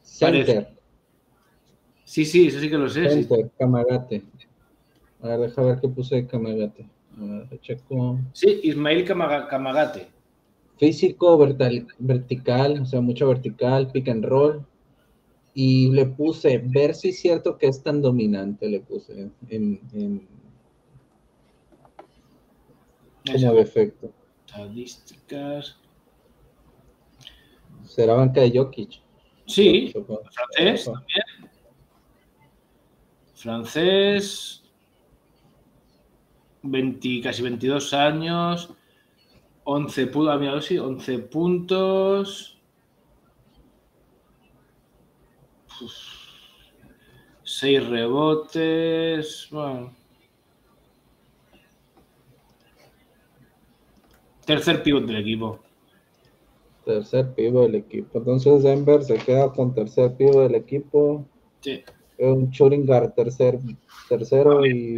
Center, Sí, sí, eso sí que lo sé. sí. center, Camagate. A ver, deja ver qué puse de Camagate. A ver, checo. Sí, Ismail Kamaga- Kamagate. Físico, vertal- vertical, o sea, mucho vertical, pick and roll. Y le puse, ver si es cierto que es tan dominante, le puse en, en como defecto. Estadísticas. Será banca de Jokic. Sí, francés también. Francés. 20, casi 22 años. 11 puntos. Mira, sí, 11 puntos. 6 rebotes. Bueno. Tercer pivot del equipo. Tercer pivo del equipo. Entonces Denver se queda con tercer pivo del equipo. Sí. Un shooting guard tercer, tercero y,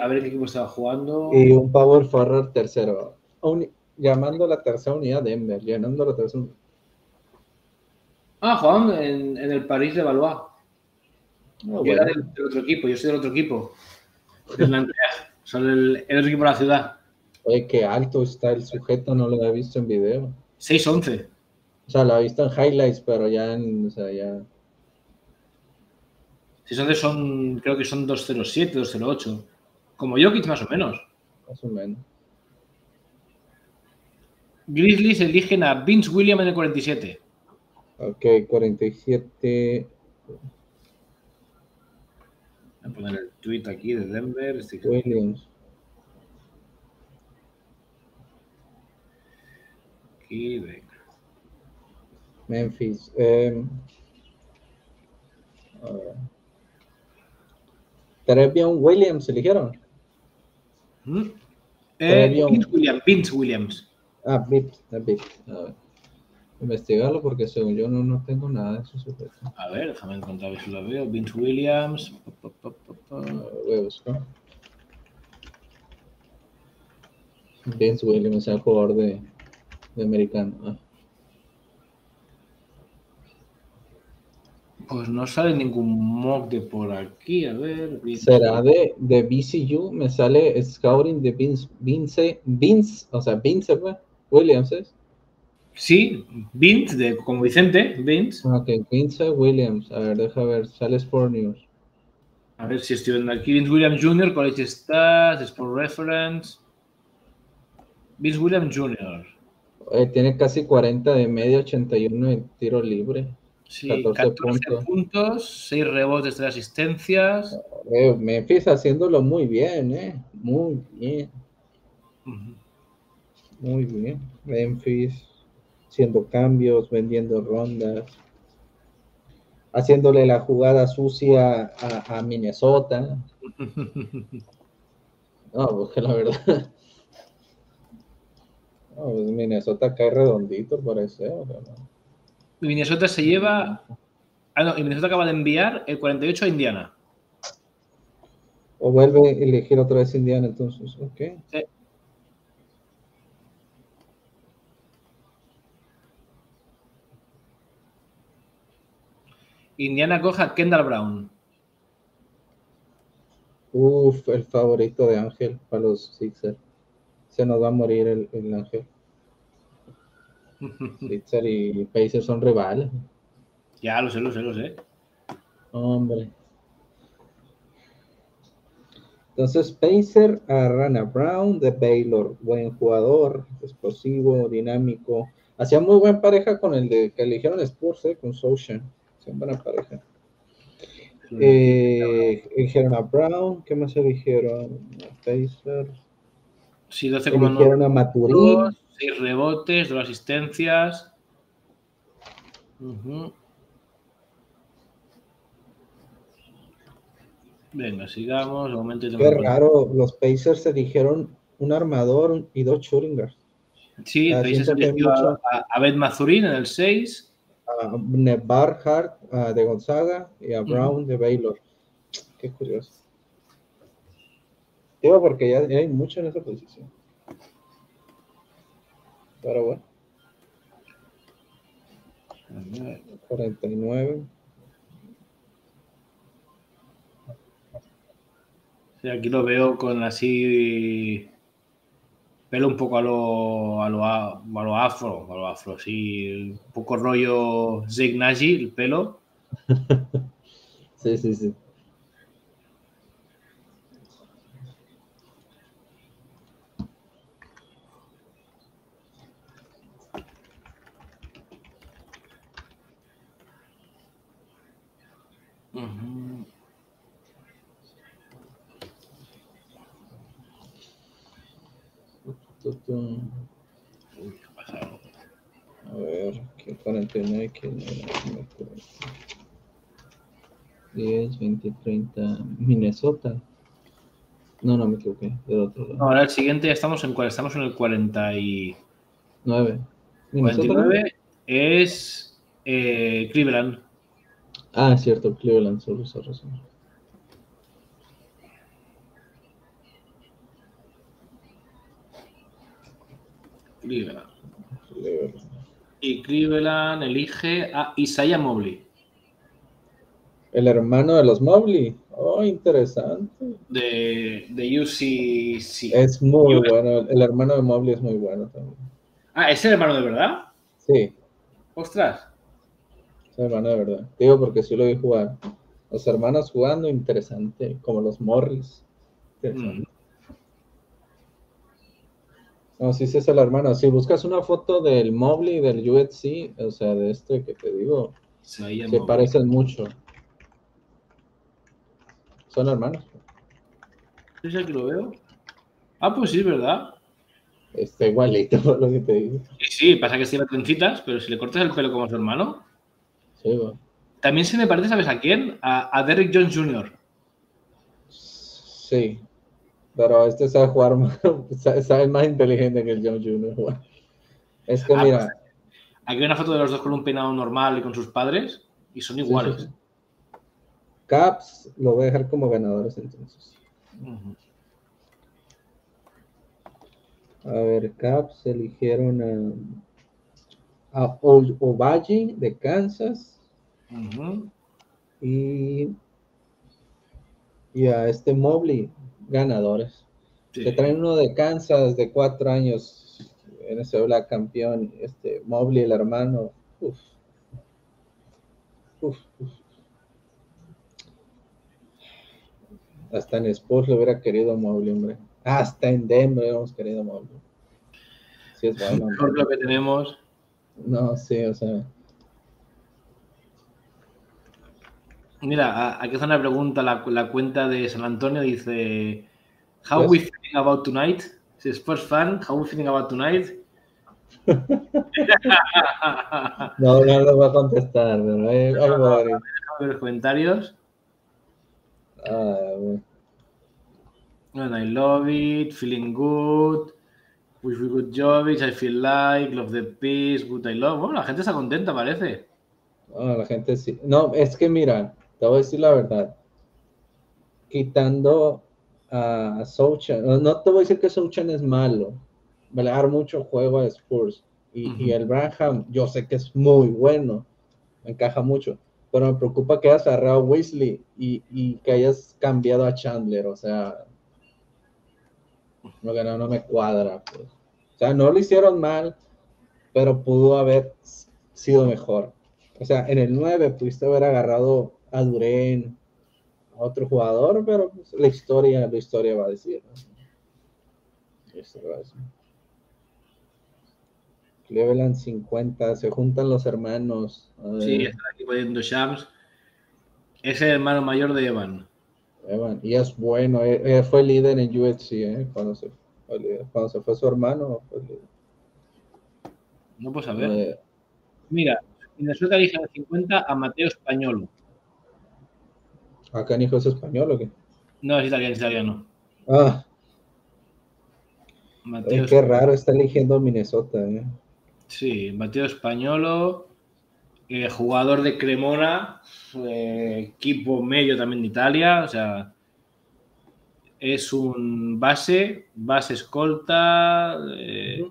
A ver qué equipo estaba jugando. y un power forward tercero. Uni- llamando la tercera unidad Denver, llenando la tercera unidad. Ah, jugando en, en el París de Valois. Ah, Yo bueno. era del, del otro equipo, yo soy del otro equipo. (laughs) Son el, el otro equipo de la ciudad. Oye, qué alto está el sujeto, no lo había visto en video. 6-11. O sea, lo he visto en highlights, pero ya en, o sea, ya. 6-11 son, creo que son 2-0-7, 2-0-8. Como Jokic más o menos. Más o menos. Grizzlies eligen a Vince Williams en el 47. Ok, 47. Voy a poner el tweet aquí de Denver. Este Williams. Aquí, venga. Memphis. Eh, a ver. Trevion Williams eligieron. ¿Mm? Eh, Trevion. Vince Williams, Vince Williams. Ah, ah, VIP. A ver. Investigarlo porque según yo no, no tengo nada de eso. sujeto. A ver, déjame encontrar a ver si lo veo. Vince Williams. Pa, pa, pa, pa, pa. A ver, voy a buscar. Vince Williams es el jugador de, de americano. Ah. Pues no sale ningún mock de por aquí. A ver. Será de, de BCU, me sale scouting de Vince, Vince, Vince, o sea, Vince. Williams es. Sí, Vince, de, como Vicente, Vince. Ok, Vince Williams. A ver, deja ver, sale Sport News. A ver si estoy viendo aquí. Vince Williams Jr., College Stats, Sport Reference. Vince Williams Jr. Eh, tiene casi 40 de media, 81 de tiro libre. Sí, 14, puntos. 6 rebotes, 3 asistencias. Eh, Memphis haciéndolo muy bien, ¿eh? Muy bien. Muy bien. Memphis haciendo cambios, vendiendo rondas, haciéndole la jugada sucia a, a Minnesota. (laughs) No, porque la verdad. (laughs) No, pues Minnesota cae redondito, parece. ¿no? Minnesota se lleva. Ah, no, y Minnesota acaba de enviar el 48 a Indiana. O vuelve a elegir otra vez Indiana, entonces. Ok. Sí. Indiana coja a Kendall Brown. Uf, el favorito de Ángel para los Sixers. Se nos va a morir el, el Ángel. Sixers y Pacers son rivales. Ya, lo sé, lo sé, lo sé. Hombre. Entonces, Pacer agarran a Brown de Baylor. Buen jugador, explosivo, dinámico. Hacía muy buena pareja con el de que eligieron Spurs, eh, con Socean. Hacían buena pareja. Eh, eligieron a Brown. ¿Qué más eligieron? A Pacer. Sí, 12 Eligieron a Maturín. 6 rebotes, 2 asistencias. Venga, sigamos. Momento Qué raro, los Pacers se dijeron un armador y dos guards. Sí, Pacers eligió mucho... a, a Ben Mazurín en el 6. A Nebar Hart de Gonzaga y a Brown de Baylor. Qué curioso. Digo, porque ya hay mucho en esa posición. Pero bueno. 49. Sí, aquí lo veo con así pelo un poco a lo, a lo, a lo afro, a lo afro, sí, un poco rollo Zig Nagy, el pelo. (laughs) sí, sí, sí. A ver, que 49, que 10, 20, 30. Minnesota. No, no me equivoqué. Del otro lado. No, ahora el siguiente ya estamos en cuál? Estamos en el 49. 49 es eh, Cleveland. Ah, cierto, Cleveland, solo esa razón. Cleveland. Y Cleveland elige a Isaiah Mobley. El hermano de los Mobley. Oh, interesante. De, de UCC. Es muy bueno. El hermano de Mobley es muy bueno también. Ah, ¿es el hermano de verdad? Sí. Ostras. Es el hermano de verdad. Digo porque sí lo vi jugar. Los hermanos jugando, interesante. Como los Morris. Mm. No, sí, sí es el hermano. Si buscas una foto del Mobley del UFC, o sea, de este que te digo, se parecen mucho. Son hermanos. ¿Es el que lo veo? Ah, pues sí, ¿verdad? Está igualito (laughs) lo que te digo. Sí, sí, pasa que tiene trencitas, pero si le cortas el pelo como su hermano. Sí, bueno. También se me parece, ¿sabes a quién? A, a Derrick Jones Jr. Sí, pero este sabe jugar más, (laughs) sabe más inteligente que el John Jr. Es que Ah, mira, pues, Aquí hay una foto de los dos con un peinado normal y con sus padres y son iguales. sí, sí. Caps lo voy a dejar como ganadores entonces. A ver, Caps eligieron a, a Ovalle de Kansas y, y a este Mobley, ganadores. Sí. Te traen uno de Kansas de cuatro años, Venezuela campeón, este, Mobley, el hermano. Uf. Uf, Hasta en Sports lo hubiera querido Mobley, hombre. Hasta en Denver hemos querido Mobley. Sí, es bueno. (laughs) Lo que tenemos. No, sí, o sea. Mira, aquí hace una pregunta la, la cuenta de San Antonio. Dice: How we feeling about tonight? Si es first fan, how we feeling about tonight? (laughs) no, no lo voy a contestar, pero hay, hay los comentarios. Ah, bueno. I love it, feeling good. Wish we good job, I feel like, love the peace, good I love. Bueno, la gente está contenta, parece. Ah, la gente sí. No, es que mira, te voy a decir la verdad. Quitando a Souchan, no te voy a decir que Souchan es malo. Me le da mucho juego a Spurs. Y, y el Branham, yo sé que es muy bueno. Me encaja mucho. Pero me preocupa que hayas agarrado a Weasley y, y que hayas cambiado a Chandler. O sea, lo que no, me cuadra. Pues. O sea, no lo hicieron mal, pero pudo haber sido mejor. O sea, en el 9 pudiste haber agarrado a Duren, a otro jugador, pero pues, la historia, la historia va a decir. Cleveland 50, se juntan los hermanos. Sí, está aquí poniendo Shams. Es el hermano mayor de Evan. Evan, y es bueno, él, fue líder en UFC, ¿eh? cuando, se, cuando se fue su hermano. No puedo saber. Eh, Mira, Minnesota elige en 50 a Mateo Españolo. ¿Acá hijo es español o qué? No, es italiano, es italiano. Ah. Mateo qué raro está eligiendo Minnesota, ¿eh? Sí, Mateo Españolo, eh, jugador de Cremona, eh, equipo medio también de Italia, o sea, es un base, base escolta eh,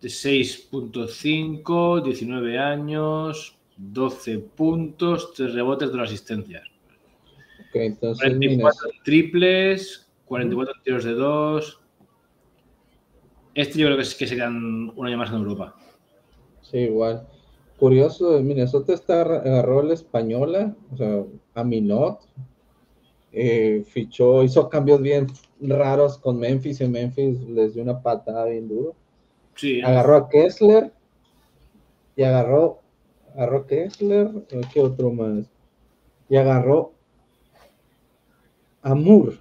de 6.5, 19 años, 12 puntos, 3 rebotes, 2 asistencias. 44 triples, 44 tiros de 2. Este yo creo que, es, que serían un año más en Europa. Sí, igual curioso, Minnesota está agarró la española, o sea, a Minot, eh, fichó, hizo cambios bien raros con Memphis y Memphis les dio una patada bien duro. Sí, agarró a Kessler y agarró, agarró a Kessler, ¿qué otro más? Y agarró a Moore.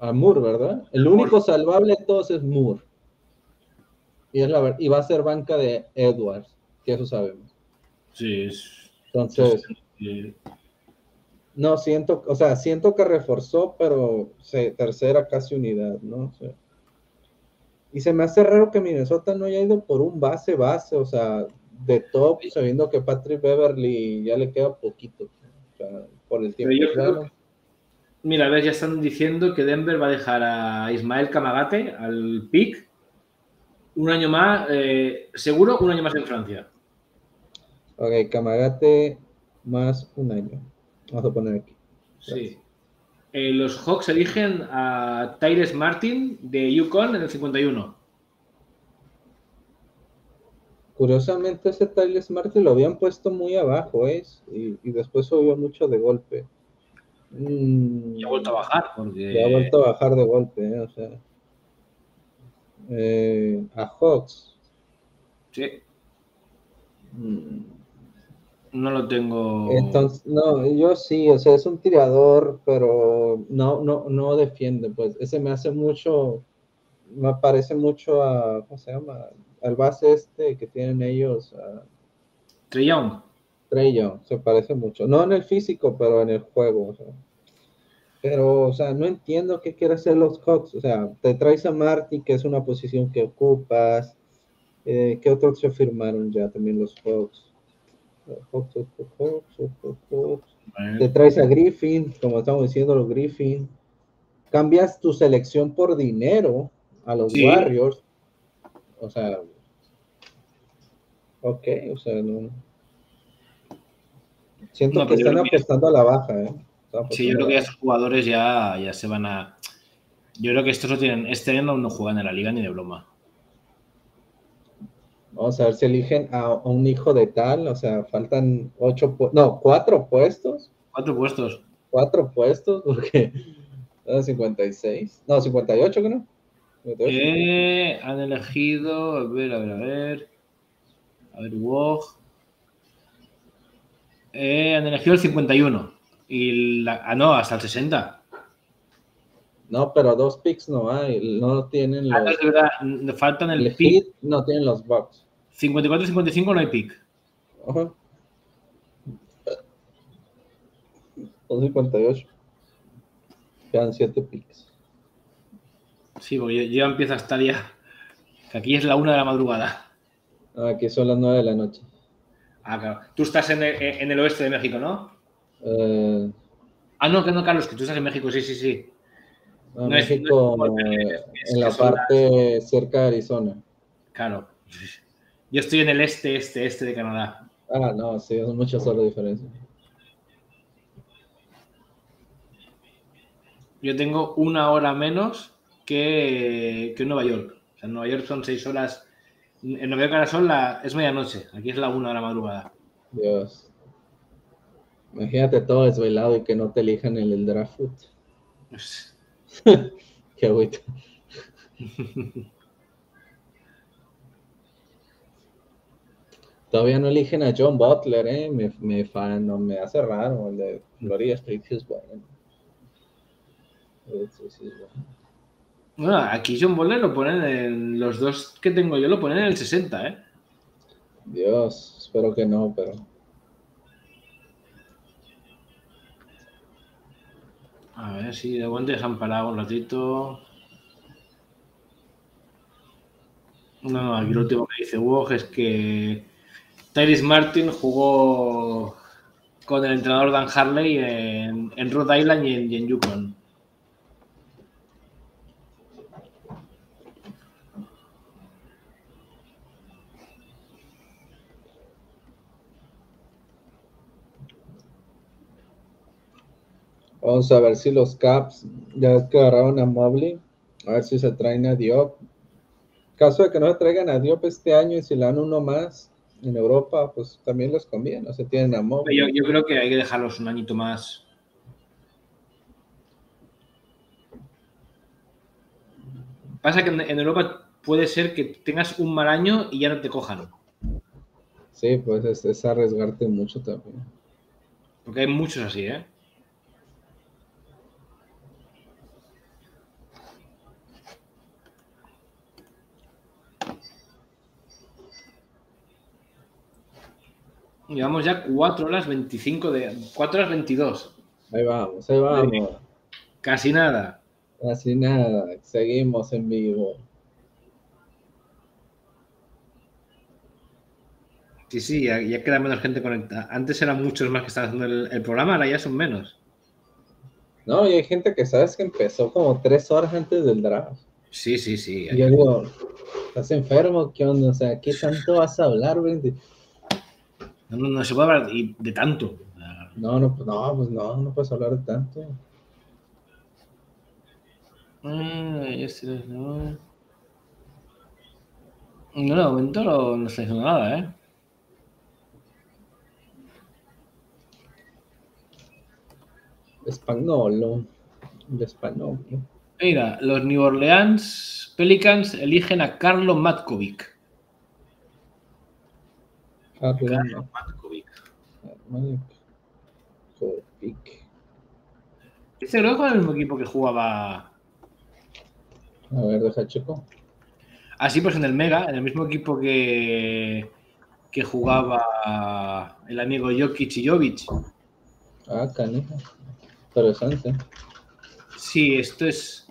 A Moore, ¿verdad? El único salvable de todos es Moore. Y, es la, y va a ser banca de Edwards eso sabemos. Sí. Entonces, no siento, o sea, siento que reforzó, pero se, tercera casi unidad, ¿no? y se me hace raro que Minnesota no haya ido por un base base, o sea, de top, sabiendo que Patrick Beverly ya le queda poquito, o sea, por el tiempo. Mira, a ver, ya están diciendo que Denver va a dejar a Ismael Camagate al pick un año más, eh, seguro un año más en Francia. Ok, Camagate más un año. Vamos a poner aquí. Sí. Eh, los Hawks eligen a Tyrese Martin de Yukon en el 51. Curiosamente ese Tyrese Martin lo habían puesto muy abajo, ¿eh? Y, después subió mucho de golpe. Y ha vuelto a bajar porque... Ha vuelto a bajar de golpe, ¿eh? O sea... Eh, a Hawks. Sí. Mm. No lo tengo. Entonces, no, yo sí, o sea, es un tirador, pero no, no, no defiende, pues. Ese me hace mucho, me parece mucho a, ¿cómo se llama? Al base este que tienen ellos. Trey Young. Trey Young, se parece mucho. No en el físico, pero en el juego. Pero, o sea, no entiendo qué quiere hacer los Hawks. O sea, te traes a Marty, que es una posición que ocupas. Eh, ¿Qué otros se firmaron ya también los Hawks? Te traes a Griffin, como estamos diciendo los Griffin. Cambias tu selección por dinero a los Warriors. O sea, ok, o sea, no. Siento que están apostando a la baja, ¿eh? Sí, yo creo que esos jugadores ya, ya se van a. Yo creo que estos no tienen. Este año no, juegan en la liga ni de broma. Vamos a ver si eligen a, un hijo de tal, o sea, faltan ocho, no, cuatro puestos. Cuatro puestos. Cuatro puestos, porque (laughs) 56, no, 58 creo. Eh, han elegido, a ver, a ver, a ver. A ver, WOG. Eh, han elegido el 51. Y la, ah, no, hasta el 60. No, pero dos picks no hay. No tienen ah, los. verdad, faltan el, pick. no tienen los bucks. 54 55 no hay pick. Ajá. 58. Quedan 7 picks. Sí, porque yo, empiezo a estar ya. Aquí es la 1 de la madrugada. Ah, aquí son las 9 de la noche. Ah, claro. Tú estás en el, en el oeste de México, ¿no? Eh... Ah, no, que no, Carlos, que tú estás en México, sí, sí, sí. No, México, en la parte cerca de Arizona. Claro. (laughs) Yo estoy en el este, este, este de Canadá. Ah, no, sí, son muchas horas de diferencia. Yo tengo una hora menos que, que Nueva York. O sea, en Nueva York son seis horas. En Nueva York ahora son la, es medianoche. Aquí es la una de la madrugada. Dios. Imagínate todo desvelado y que no te elijan en el draft. (laughs) Qué agüita. Todavía no eligen a John Butler, ¿eh? Me, me, fan, no, me hace raro. El de Florida State es bueno. Bueno, aquí John Butler lo ponen en. Los dos que tengo yo lo ponen en el 60, ¿eh? Dios, espero que no, pero. A ver si de buen desamparado un ratito. No, no, aquí lo último que dice Wog es que Tyrese Martin jugó con el entrenador Dan Harley en, Rhode Island y en, Yukon. Vamos a ver si los Caps ya que agarraron a Mobley. A ver si se traen a Diop. Caso de que no se traigan a Diop este año y si le dan uno más, en Europa, pues también les conviene, o sea, tienen amor. Yo, yo creo que hay que dejarlos un añito más. Pasa que en Europa puede ser que tengas un mal año y ya no te cojan. Sí, pues es, es arriesgarte mucho también. Porque hay muchos así, ¿eh? Llevamos ya 4 horas 25 de. 4 horas 22. Ahí vamos, ahí vamos. Casi nada. Casi nada. Seguimos en vivo. Sí, sí, ya, queda menos gente conectada. Antes eran muchos más que estaban haciendo el, programa, ahora ya son menos. No, y hay gente que sabes que empezó como tres horas antes del draft. Sí, sí, sí. Y yo digo, ¿estás enfermo? ¿Qué onda? O sea, ¿qué tanto vas a hablar? No, no, se puede hablar de, tanto. No, no, no, pues no, no puedes hablar de tanto. Ah, no. No, de momento no, no está diciendo nada, ¿eh? Español, de español. Mira, los New Orleans Pelicans eligen a Carlo Matkovic. Carlos Matkovic. Este creo que es el mismo equipo que jugaba. A ver, deja chico. Ah, sí, pues en el Mega, en el mismo equipo que, que jugaba el amigo Jokic y Jovic. Ah, canija. Interesante. Sí, esto es.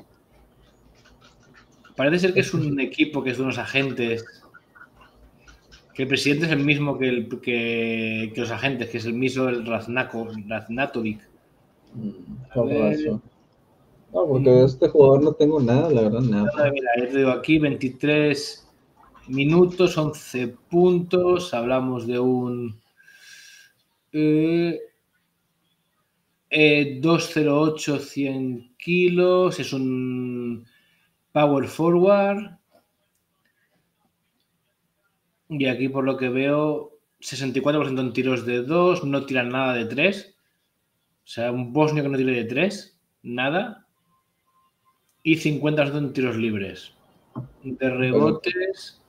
Parece ser que es un equipo que es de unos agentes que el presidente es el mismo que, el, que, los agentes, que es el mismo el Raznako, Raznatovic. ¿Cómo eso? No, porque de este jugador no tengo nada, la verdad, nada. Mira, yo digo aquí 23 minutos, 11 puntos, hablamos de un eh, 208, eh, 100 kilos, es un power forward, Y aquí, por lo que veo, 64% en tiros de 2, no tiran nada de 3. O sea, un bosnio que no tire de 3, nada. Y 50% en tiros libres. De rebotes,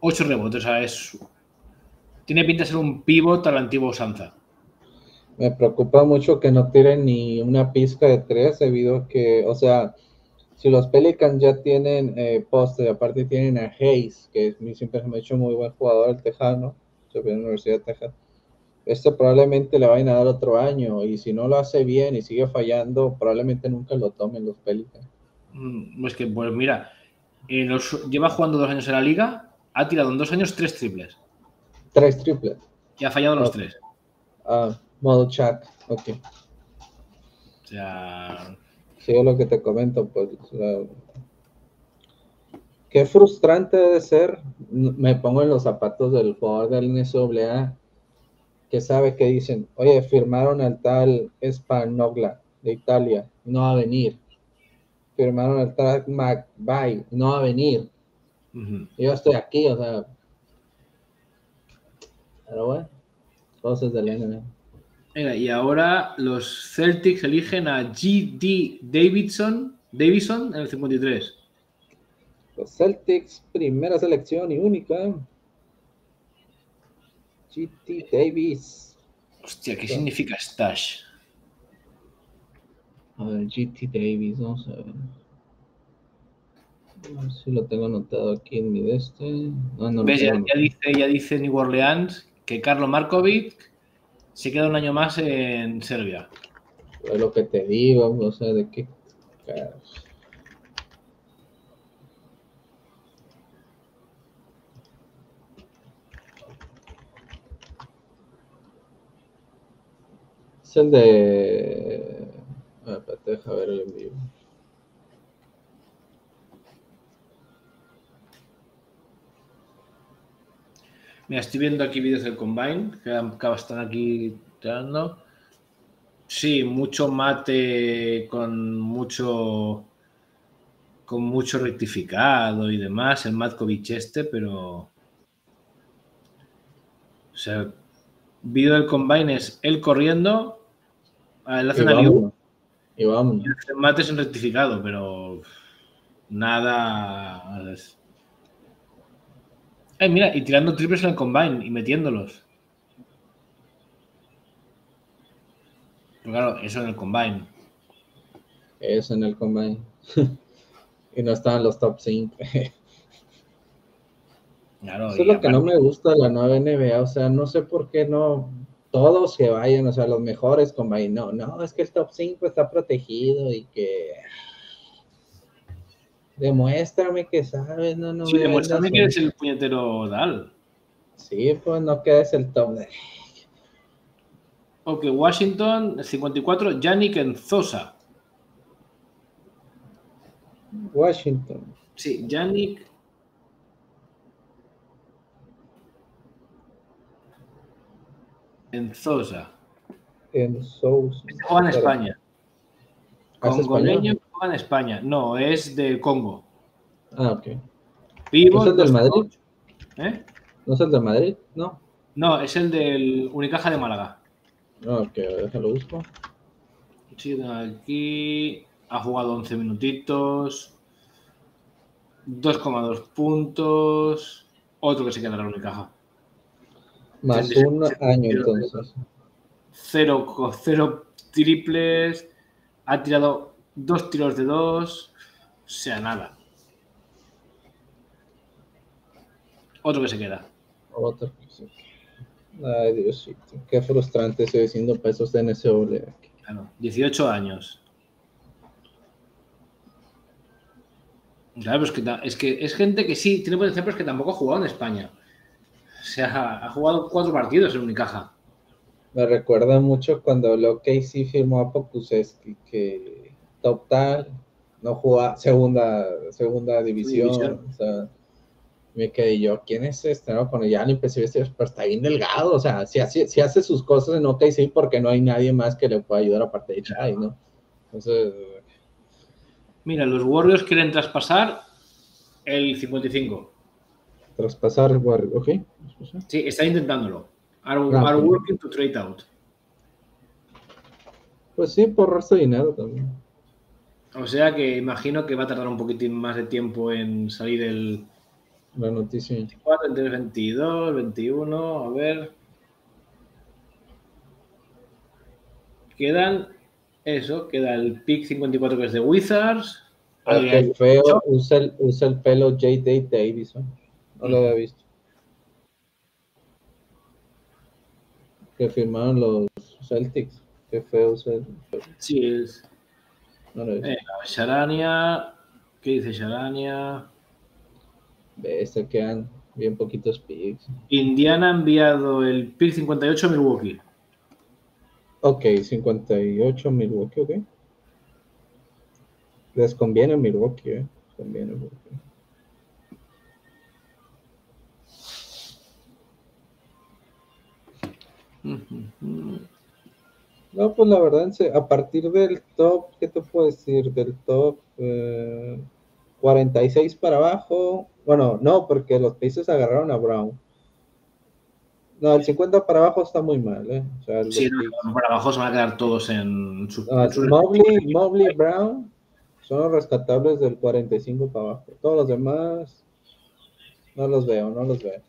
8 rebotes. O sea, es. Tiene pinta de ser un pivot a la antigua usanza. Me preocupa mucho que no tiren ni una pizca de 3, debido a que, o sea, si los Pelicans ya tienen eh, poste, aparte tienen a Hayes, que a mí siempre me ha hecho muy buen jugador el Tejano, se en la Universidad de Texas, este probablemente le vayan a dar otro año, y si no lo hace bien y sigue fallando, probablemente nunca lo tomen los Pelicans. Mm, es que, pues mira, eh, lleva jugando dos años en la liga, ha tirado en dos años tres triples. Tres triples. Y ha fallado los tres. Ah, modo Chuck, ok. O sea, sigo lo que te comento, pues. qué frustrante debe ser. Me pongo en los zapatos del jugador del NSAA que sabe que dicen, oye, firmaron al tal Spanogla de Italia, no va a venir. Firmaron al tal McBay, no va a venir. Yo estoy aquí, o sea. Pero bueno, cosas del NBA y ahora los Celtics eligen a G.D. Davidson, Davidson en el 53. Los Celtics, primera selección y única. G.T. Davis. Hostia, ¿qué significa stash? A ver, G.T. Davis, vamos a ver. A ver si lo tengo anotado aquí en mi de este. Ya, dice, ya dice New Orleans que Carlos Markovic se queda un año más en Serbia. Es lo que te digo, o sea, de qué Es el de. Ah, deja ver el envío. Mira, estoy viendo aquí vídeos del Combine, que están aquí tirando. Sí, mucho mate con mucho con mucho rectificado y demás, el Matkovic este, pero o sea, vídeo del combine es él corriendo, él hace una y vamos. el mate es un rectificado, pero nada eh, mira, y tirando triples en el combine y metiéndolos. Pero claro, eso en el combine. Eso en el combine. (laughs) y no estaban los top 5. (laughs) Claro, Eso es lo que no me gusta de la nueva NBA. O sea, no sé por qué no todos se vayan, o sea, los mejores combine. No, no, es que el top 5 está protegido y que Demuéstrame que sabes, no, no. Sí, demuéstrame que eres el puñetero Dal. Sí, pues no quedes el top de. Ok, Washington, 54, Yannick Enzosa. Washington. Sí, Yannick. Enzosa. Enzosa. Juega en España. Congoleño en España. No, es del Congo. Ah, ok. Vivo, ¿No es el del Madrid? ¿Eh? ¿No es el del Madrid? No. No, es el del Unicaja de Málaga. Ah, ok, déjalo busco. Sí, aquí ha jugado 11 minutitos. 2,2 puntos. Otro que se queda en Unicaja. Más un año entonces. Cero, cero triples. Ha tirado dos tiros de dos, o sea, nada. Otro que se queda. Otro que se queda. Ay, Diosito, qué frustrante ese diciendo pesos de NSOL. Claro, 18 años. Claro, es que, es que es gente que sí tiene potencial, pero es que tampoco ha jugado en España. O sea, ha jugado cuatro partidos en Unicaja. Me recuerda mucho cuando lo sí firmó a Pokuseski, que top tal, no juega segunda, segunda división, o sea, me quedé yo, ¿quién es este? No, cuando ya le empecé a decir, pero está bien delgado, o sea, si hace, si hace sus cosas en OKC porque no hay nadie más que le pueda ayudar aparte de Chai, ¿no? Entonces... Mira, los Warriors quieren traspasar el 55. Traspasar Warriors, ok. Sí, está intentándolo. Are, ah, working to trade out. Pues sí, por resto de dinero también. O sea que imagino que va a tardar un poquitín más de tiempo en salir el. La noticia. 24, el 22, el 21, a ver. Quedan. Eso, queda el pick 54 que es de Wizards. El feo usa el, usa el pelo J.D. Davison. No lo había visto. Que firmaron los Celtics. Qué feo el Sí, es. Eh, Sharania. ¿Qué dice Sharania? Ve, se quedan bien poquitos picks. Indiana ha enviado el pick 58 a Milwaukee. Ok, 58 Milwaukee, ok. Les conviene Milwaukee, eh. Conviene Milwaukee. No, pues la verdad, a partir del top, ¿qué te puedo decir? Del top 46 eh, para abajo. Bueno, no, porque los Pacers agarraron a Brown. No, el 50 para abajo está muy mal, ¿eh? sí, para abajo se van a quedar todos en su. Ah, Mobley, Mobley, Brown son los rescatables del 45 para abajo. Todos los demás no los veo, no los veo.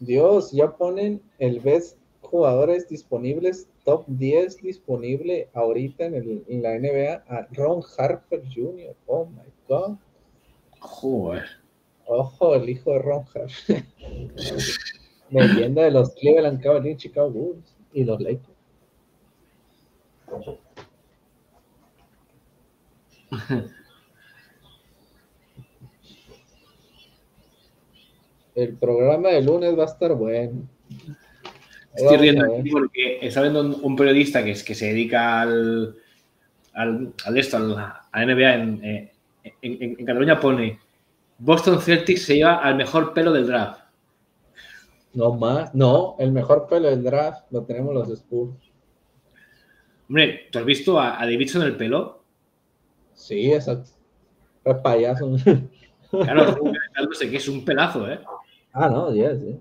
Dios, ya ponen el best jugadores disponibles, top 10 disponible ahorita en, la NBA a Ron Harper Jr. Oh my God. Joder. Ojo, el hijo de Ron Harper. (laughs) Leyenda de los Cleveland Cavaliers, Chicago Bulls y los Lakers. (laughs) El programa de lunes va a estar bueno. Estoy riendo aquí porque está viendo un, periodista que, es, que se dedica al, al, esto, a la NBA eh, en, en, Cataluña, pone Boston Celtics se lleva al mejor pelo del draft. No más, no, el mejor pelo del draft lo tenemos los Spurs. Hombre, ¿tú has visto a, a Davidson el pelo? Sí, exacto. Es payaso. Claro, (laughs) no sé qué es un pelazo, ¿eh? Ah, no, ya, sí.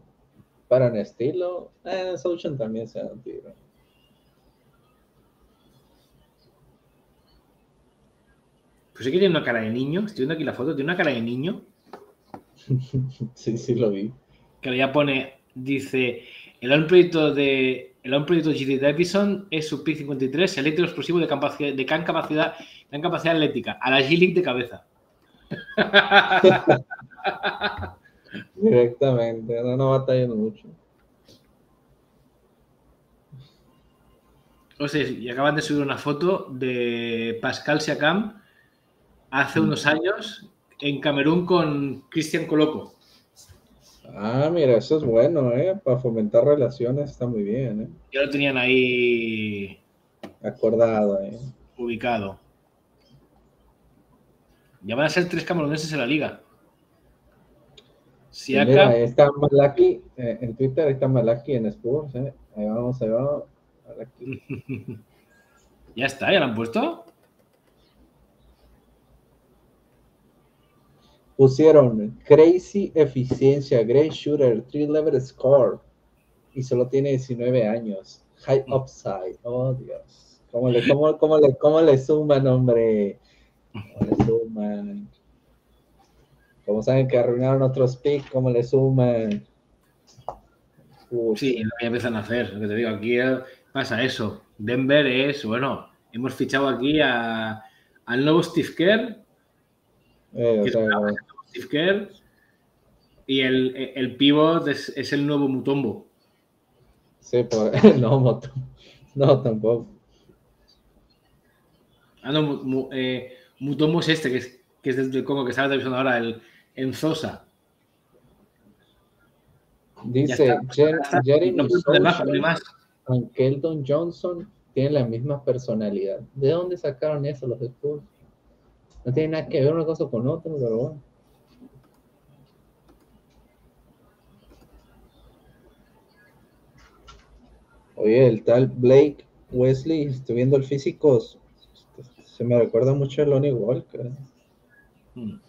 Para un estilo, eh, Ocean también se un tiro. Pues sí que tiene una cara de niño. Estoy viendo aquí la foto, tiene una cara de niño. (laughs) sí, sí, lo vi. Que ya pone, dice, el on proyecto de el proyecto GD Davison es su P53, eléctrico explosivo de, capacidad, de gran capacidad, gran capacidad atlética, a la G-Link de cabeza. (laughs) (laughs) Directamente, no, no batallando mucho. O sea, y acaban de subir una foto de Pascal Siakam hace unos años en Camerún con Cristian Coloco. Ah, mira, eso es bueno, ¿eh? Para fomentar relaciones está muy bien, ¿eh? Ya lo tenían ahí... Acordado, ¿eh? Ubicado. Ya van a ser tres cameruneses en la liga. Si acá... ahí está Malaki, eh, en Twitter está Malaki en Spurs, eh. ahí vamos, ahí vamos. (laughs) ya está, ya lo han puesto. Pusieron crazy eficiencia, great shooter, three level score y solo tiene 19 años. High upside, oh Dios. ¿Cómo le, cómo, cómo le, cómo le suman, hombre? ¿Cómo le suman? Como saben que arruinaron otros picks, ¿cómo le suman? Sí, ya empiezan a hacer. Lo que te digo, aquí pasa eso. Denver es, bueno, hemos fichado aquí a, al nuevo Steve Kerr. Eh, Steve Kerr. Y el, el pivot es, el nuevo Mutombo. Sí, por, (laughs) no, no, tampoco. Ah, no, eh, Mutombo es este, que es, que es del Congo, que está televisión ahora, el, en Zosa. Dice Jeremy no Keldon Johnson tienen la misma personalidad. ¿De dónde sacaron eso los Spurs? No tiene nada que ver una cosa con otra, pero bueno. Oye, el tal Blake Wesley, estoy viendo el físico, se me recuerda mucho a Lonnie Walker. Hmm.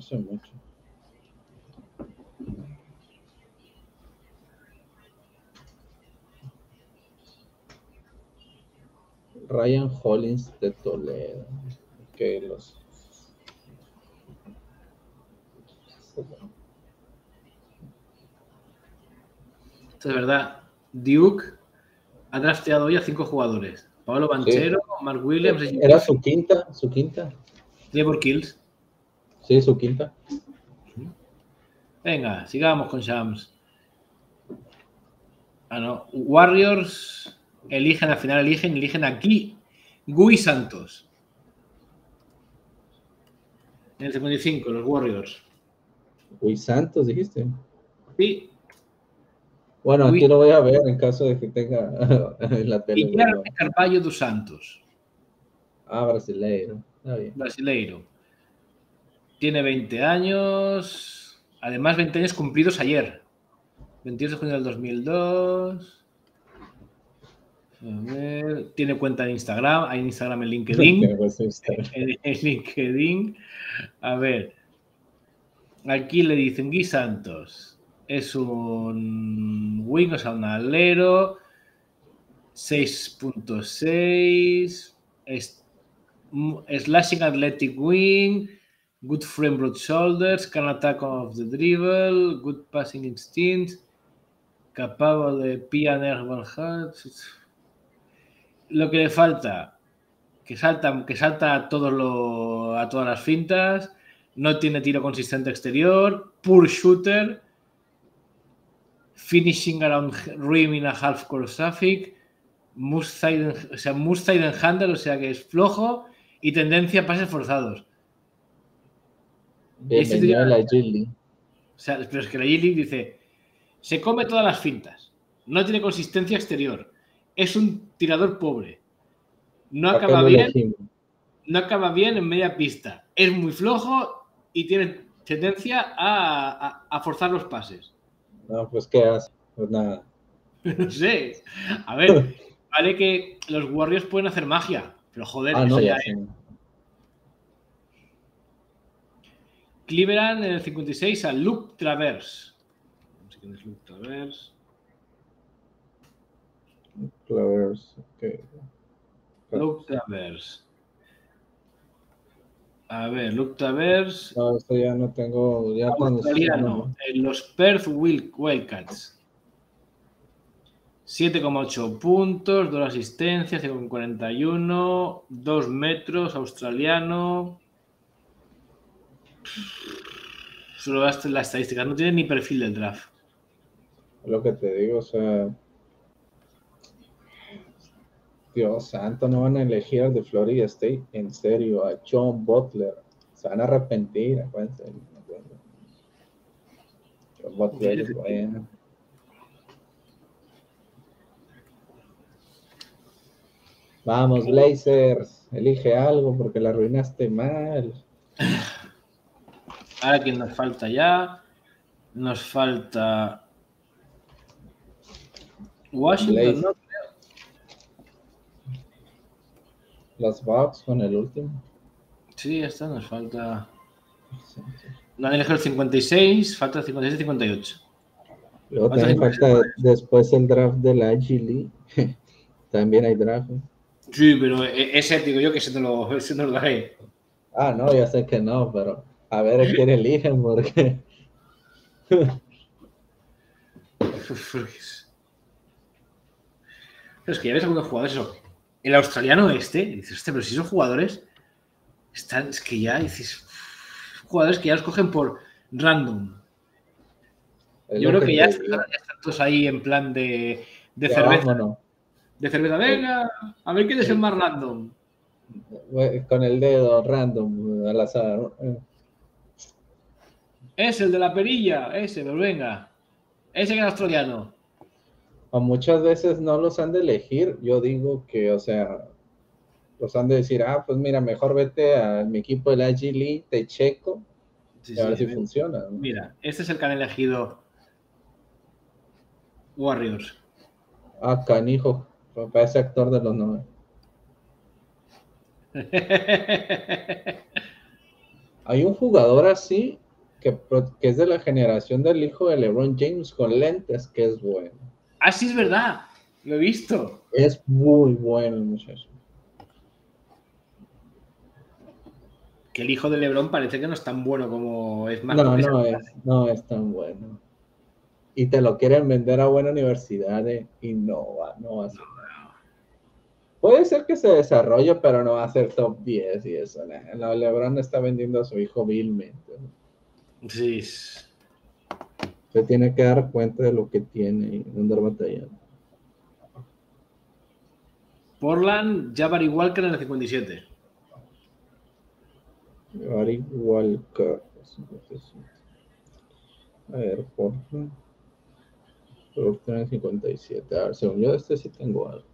Sé mucho. Ryan Hollins de Toledo. Que los. Esto es verdad. Duke ha drafteado hoy a cinco jugadores. Pablo Banchero, Mark Williams. Era su quinta, su quinta. Trevor Kills. Sí, su quinta. Venga, sigamos con Shams. Ah, no. Warriors eligen, al final eligen, eligen aquí Gui Santos. En el 55, los Warriors. Gui Santos, dijiste. Sí. Bueno, aquí lo voy a ver en caso de que tenga (laughs) la tele. Y Carvalho dos Santos. Ah, brasileiro. Brasileiro. Tiene 20 años. Además, 20 años cumplidos ayer. 22 de junio del 2002. Tiene cuenta de Instagram. Hay Instagram en LinkedIn. (laughs) en, (laughs) LinkedIn. A ver. Aquí le dicen Gui Santos es un wing, o sea, un alero, 6.6, slashing athletic wing, good frame broad shoulders, can attack off the dribble, good passing instinct, capaz de pioneer Lo que le falta, que salta, que salta a, todas las fintas, no tiene tiro consistente exterior, pure shooter, finishing around rim in a half course traffic, must side, o sea, handle, o sea que es flojo y tendencia a pases forzados. Este la Gilly. O sea, pero es que la Gilly dice, se come todas las fintas, no tiene consistencia exterior, es un tirador pobre, no acaba bien, no acaba bien en media pista, es muy flojo y tiene tendencia a forzar los pases. No, pues ¿qué hace? Pues nada. (laughs) No sé. A ver, (laughs) vale que los Warriors pueden hacer magia, pero joder, ah, eso ya, es. Cleveland en el 56 a Luke Travers. No sé quién es Luke Travers. Travers, ok. Luke Travers. A ver, Luke Travers. No, esto ya no tengo. Ya australiano, en los Perth Wildcats. 7,8 puntos, 2 asistencias, 5,41, 2 metros, australiano. Solo la estadística, no tiene ni perfil del draft. Lo que te digo, o sea, Dios santo, no van a elegir de Florida State. En serio, a John Butler. Se van a arrepentir, acuérdense. John Butler bueno. Vamos, Blazers, elige algo porque la arruinaste mal. (laughs) Ahora quién nos falta ya. Nos falta Washington, ¿no? Las Bucks con el último. Sí, ya está, nos falta. No han elegido el 56, falta el 56 y 58. Luego también falta después el draft de la G (laughs) también hay draft. Sí, pero e, ese digo yo que ese no lo, lo daré. Ah, no, ya sé que no, pero a ver a quién eligen porque. es que ya ves algunos jugadores eso, el australiano este, dices, este, pero si esos jugadores están, es que ya dices, jugadores que ya los cogen por random. Yo creo que, ya, están, todos ahí en plan de, de cerveza. De cerveza, venga, a ver quién es el más random. Con el dedo random al azar. Es el de la perilla, ese, pero venga. Ese que es australiano muchas veces no los han de elegir. Yo digo que, o sea, los han de decir, ah, pues mira, mejor vete a mi equipo de la G te checo y a ver si funciona. Mira, este es el que han elegido Warriors. Ah, canijo. Parece actor de los 90. (laughs) Hay un jugador así que, es de la generación del hijo de LeBron James con lentes, que es bueno. Ah, sí, es verdad. Lo he visto. Es muy bueno el muchacho. Que el hijo de LeBron parece que no es tan bueno como es más. No, no es, no es tan bueno. Y te lo quieren vender a buena universidad y no va, no va a ser. Puede ser que se desarrolle, pero no va a ser top 10 y eso. La LeBron está vendiendo a su hijo vilmente. Sí. Se tiene que dar cuenta de lo que tiene y andar batallando. Portland, Jabari Walker en el 57. Jabari Walker. A ver, Portland. Portland en el 57. A ver, según yo, este sí tengo algo.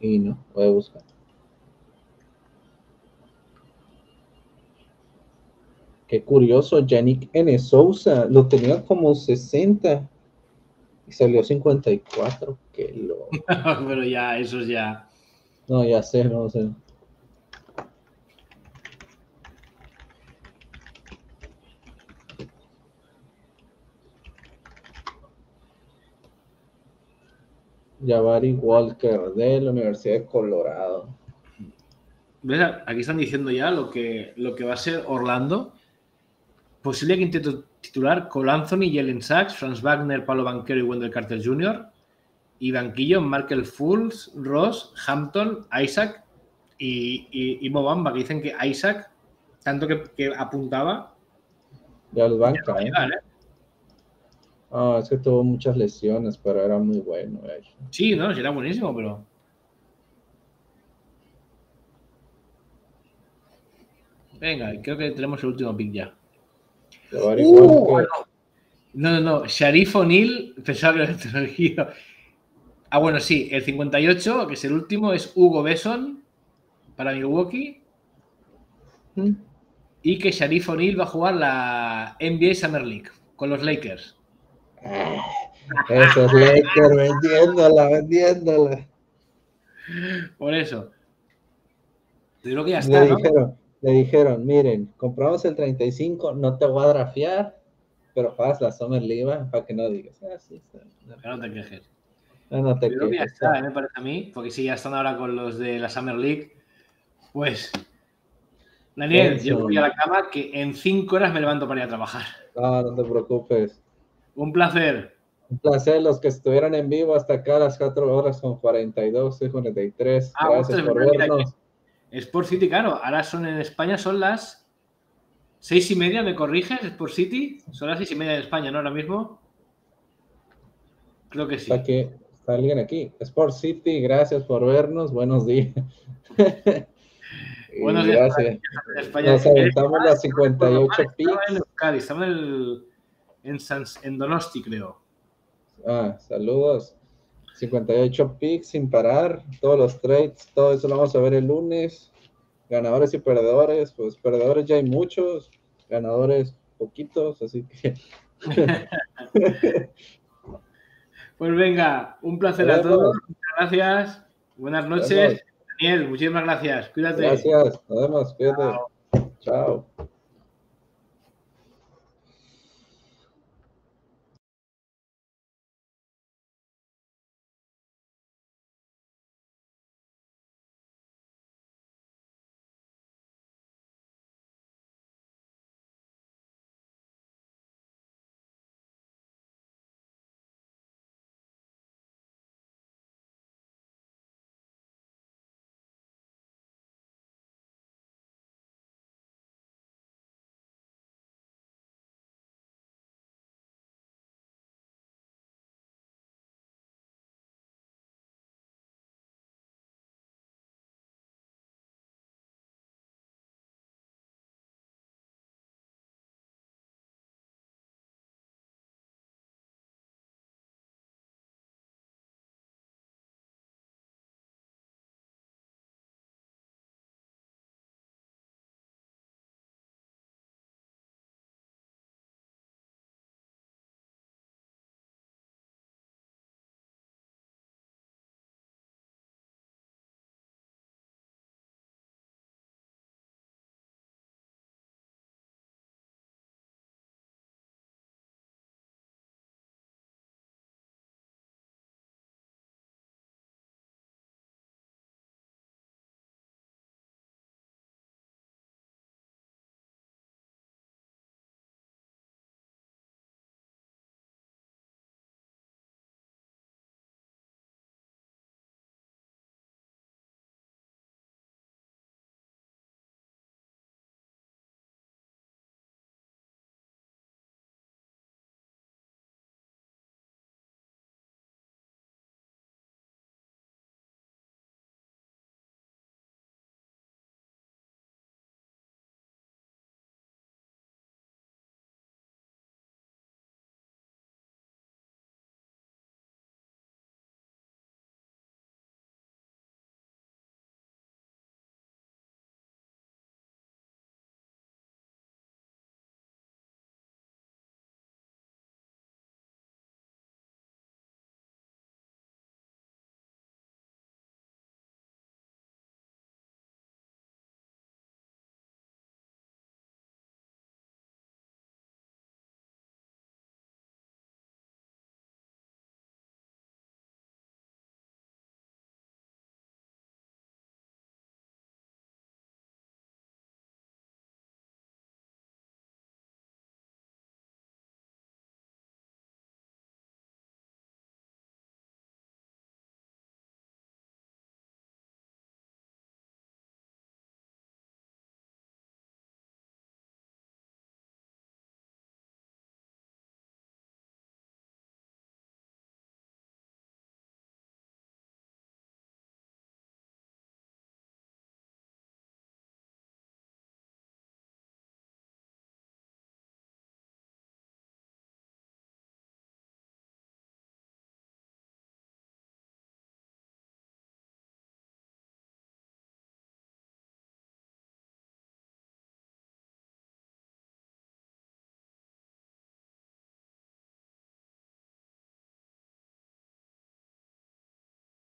Y no, voy a buscar. Qué curioso, Yannick N. Sousa lo tenía como 60 y salió 54. Qué loco. (laughs) Pero ya, eso es ya. No, ya sé, no sé. Javari Walker de la Universidad de Colorado. Aquí están diciendo ya lo que, lo que va a ser Orlando. Posible quinteto titular: Cole Anthony, Jalen Sachs, Franz Wagner, Pablo Banquero y Wendell Carter Jr. Y banquillo: Markel Fools, Ross, Hampton, Isaac y, y, Mobamba, que dicen que Isaac, tanto que, apuntaba. Ya los banca, ¿eh? ¿eh? Ah, es que tuvo muchas lesiones, pero era muy bueno. Sí, no, sí era buenísimo, pero. Venga, creo que tenemos el último pick ya. Uh, no, no, no. Sharif O'Neill, pensaba que lo. Ah, bueno, sí, el 58, que es el último, es Hugo Besson para Milwaukee. ¿Mm? Y que Sharif O'Neill va a jugar la NBA Summer League con los Lakers. Esos Lakers vendiéndola, vendiéndola. Por eso. Creo que ya está. Dijeron, le dijeron, miren, compramos el 35, no te voy a drafiar, pero pagas la Summer League para que no digas, ah, sí, está. No te quejes. No, te Creo que ya está, ¿eh? me parece a mí, porque si ya están ahora con los de la Summer League, pues. Daniel, yo voy a la cama que en 5 horas me levanto para ir a trabajar. No, no te preocupes. Un placer. Un placer, los que estuvieron en vivo hasta acá, las 4 horas con 42 y 43. Ah, Gracias por vernos. Sport City, claro, ahora son en España, son las seis y media, ¿me corriges? Sport City, son las seis y media en España, ¿no? Ahora mismo. Creo que sí. Está, que, está alguien aquí. Sport City, gracias por vernos, buenos días. (laughs) buenos días. Gracias. España. Nos aventamos las 58 pics. Estamos en el en, en Donosti, creo. Ah, saludos. 58 picks sin parar, todos los trades, todo eso lo vamos a ver el lunes. Ganadores y perdedores, pues perdedores ya hay muchos, ganadores poquitos, así que. (laughs) pues venga, un placer a todos. Muchas gracias. Buenas noches. Daniel, muchísimas gracias. Cuídate. Gracias. Nos vemos. Cuídate. Chao.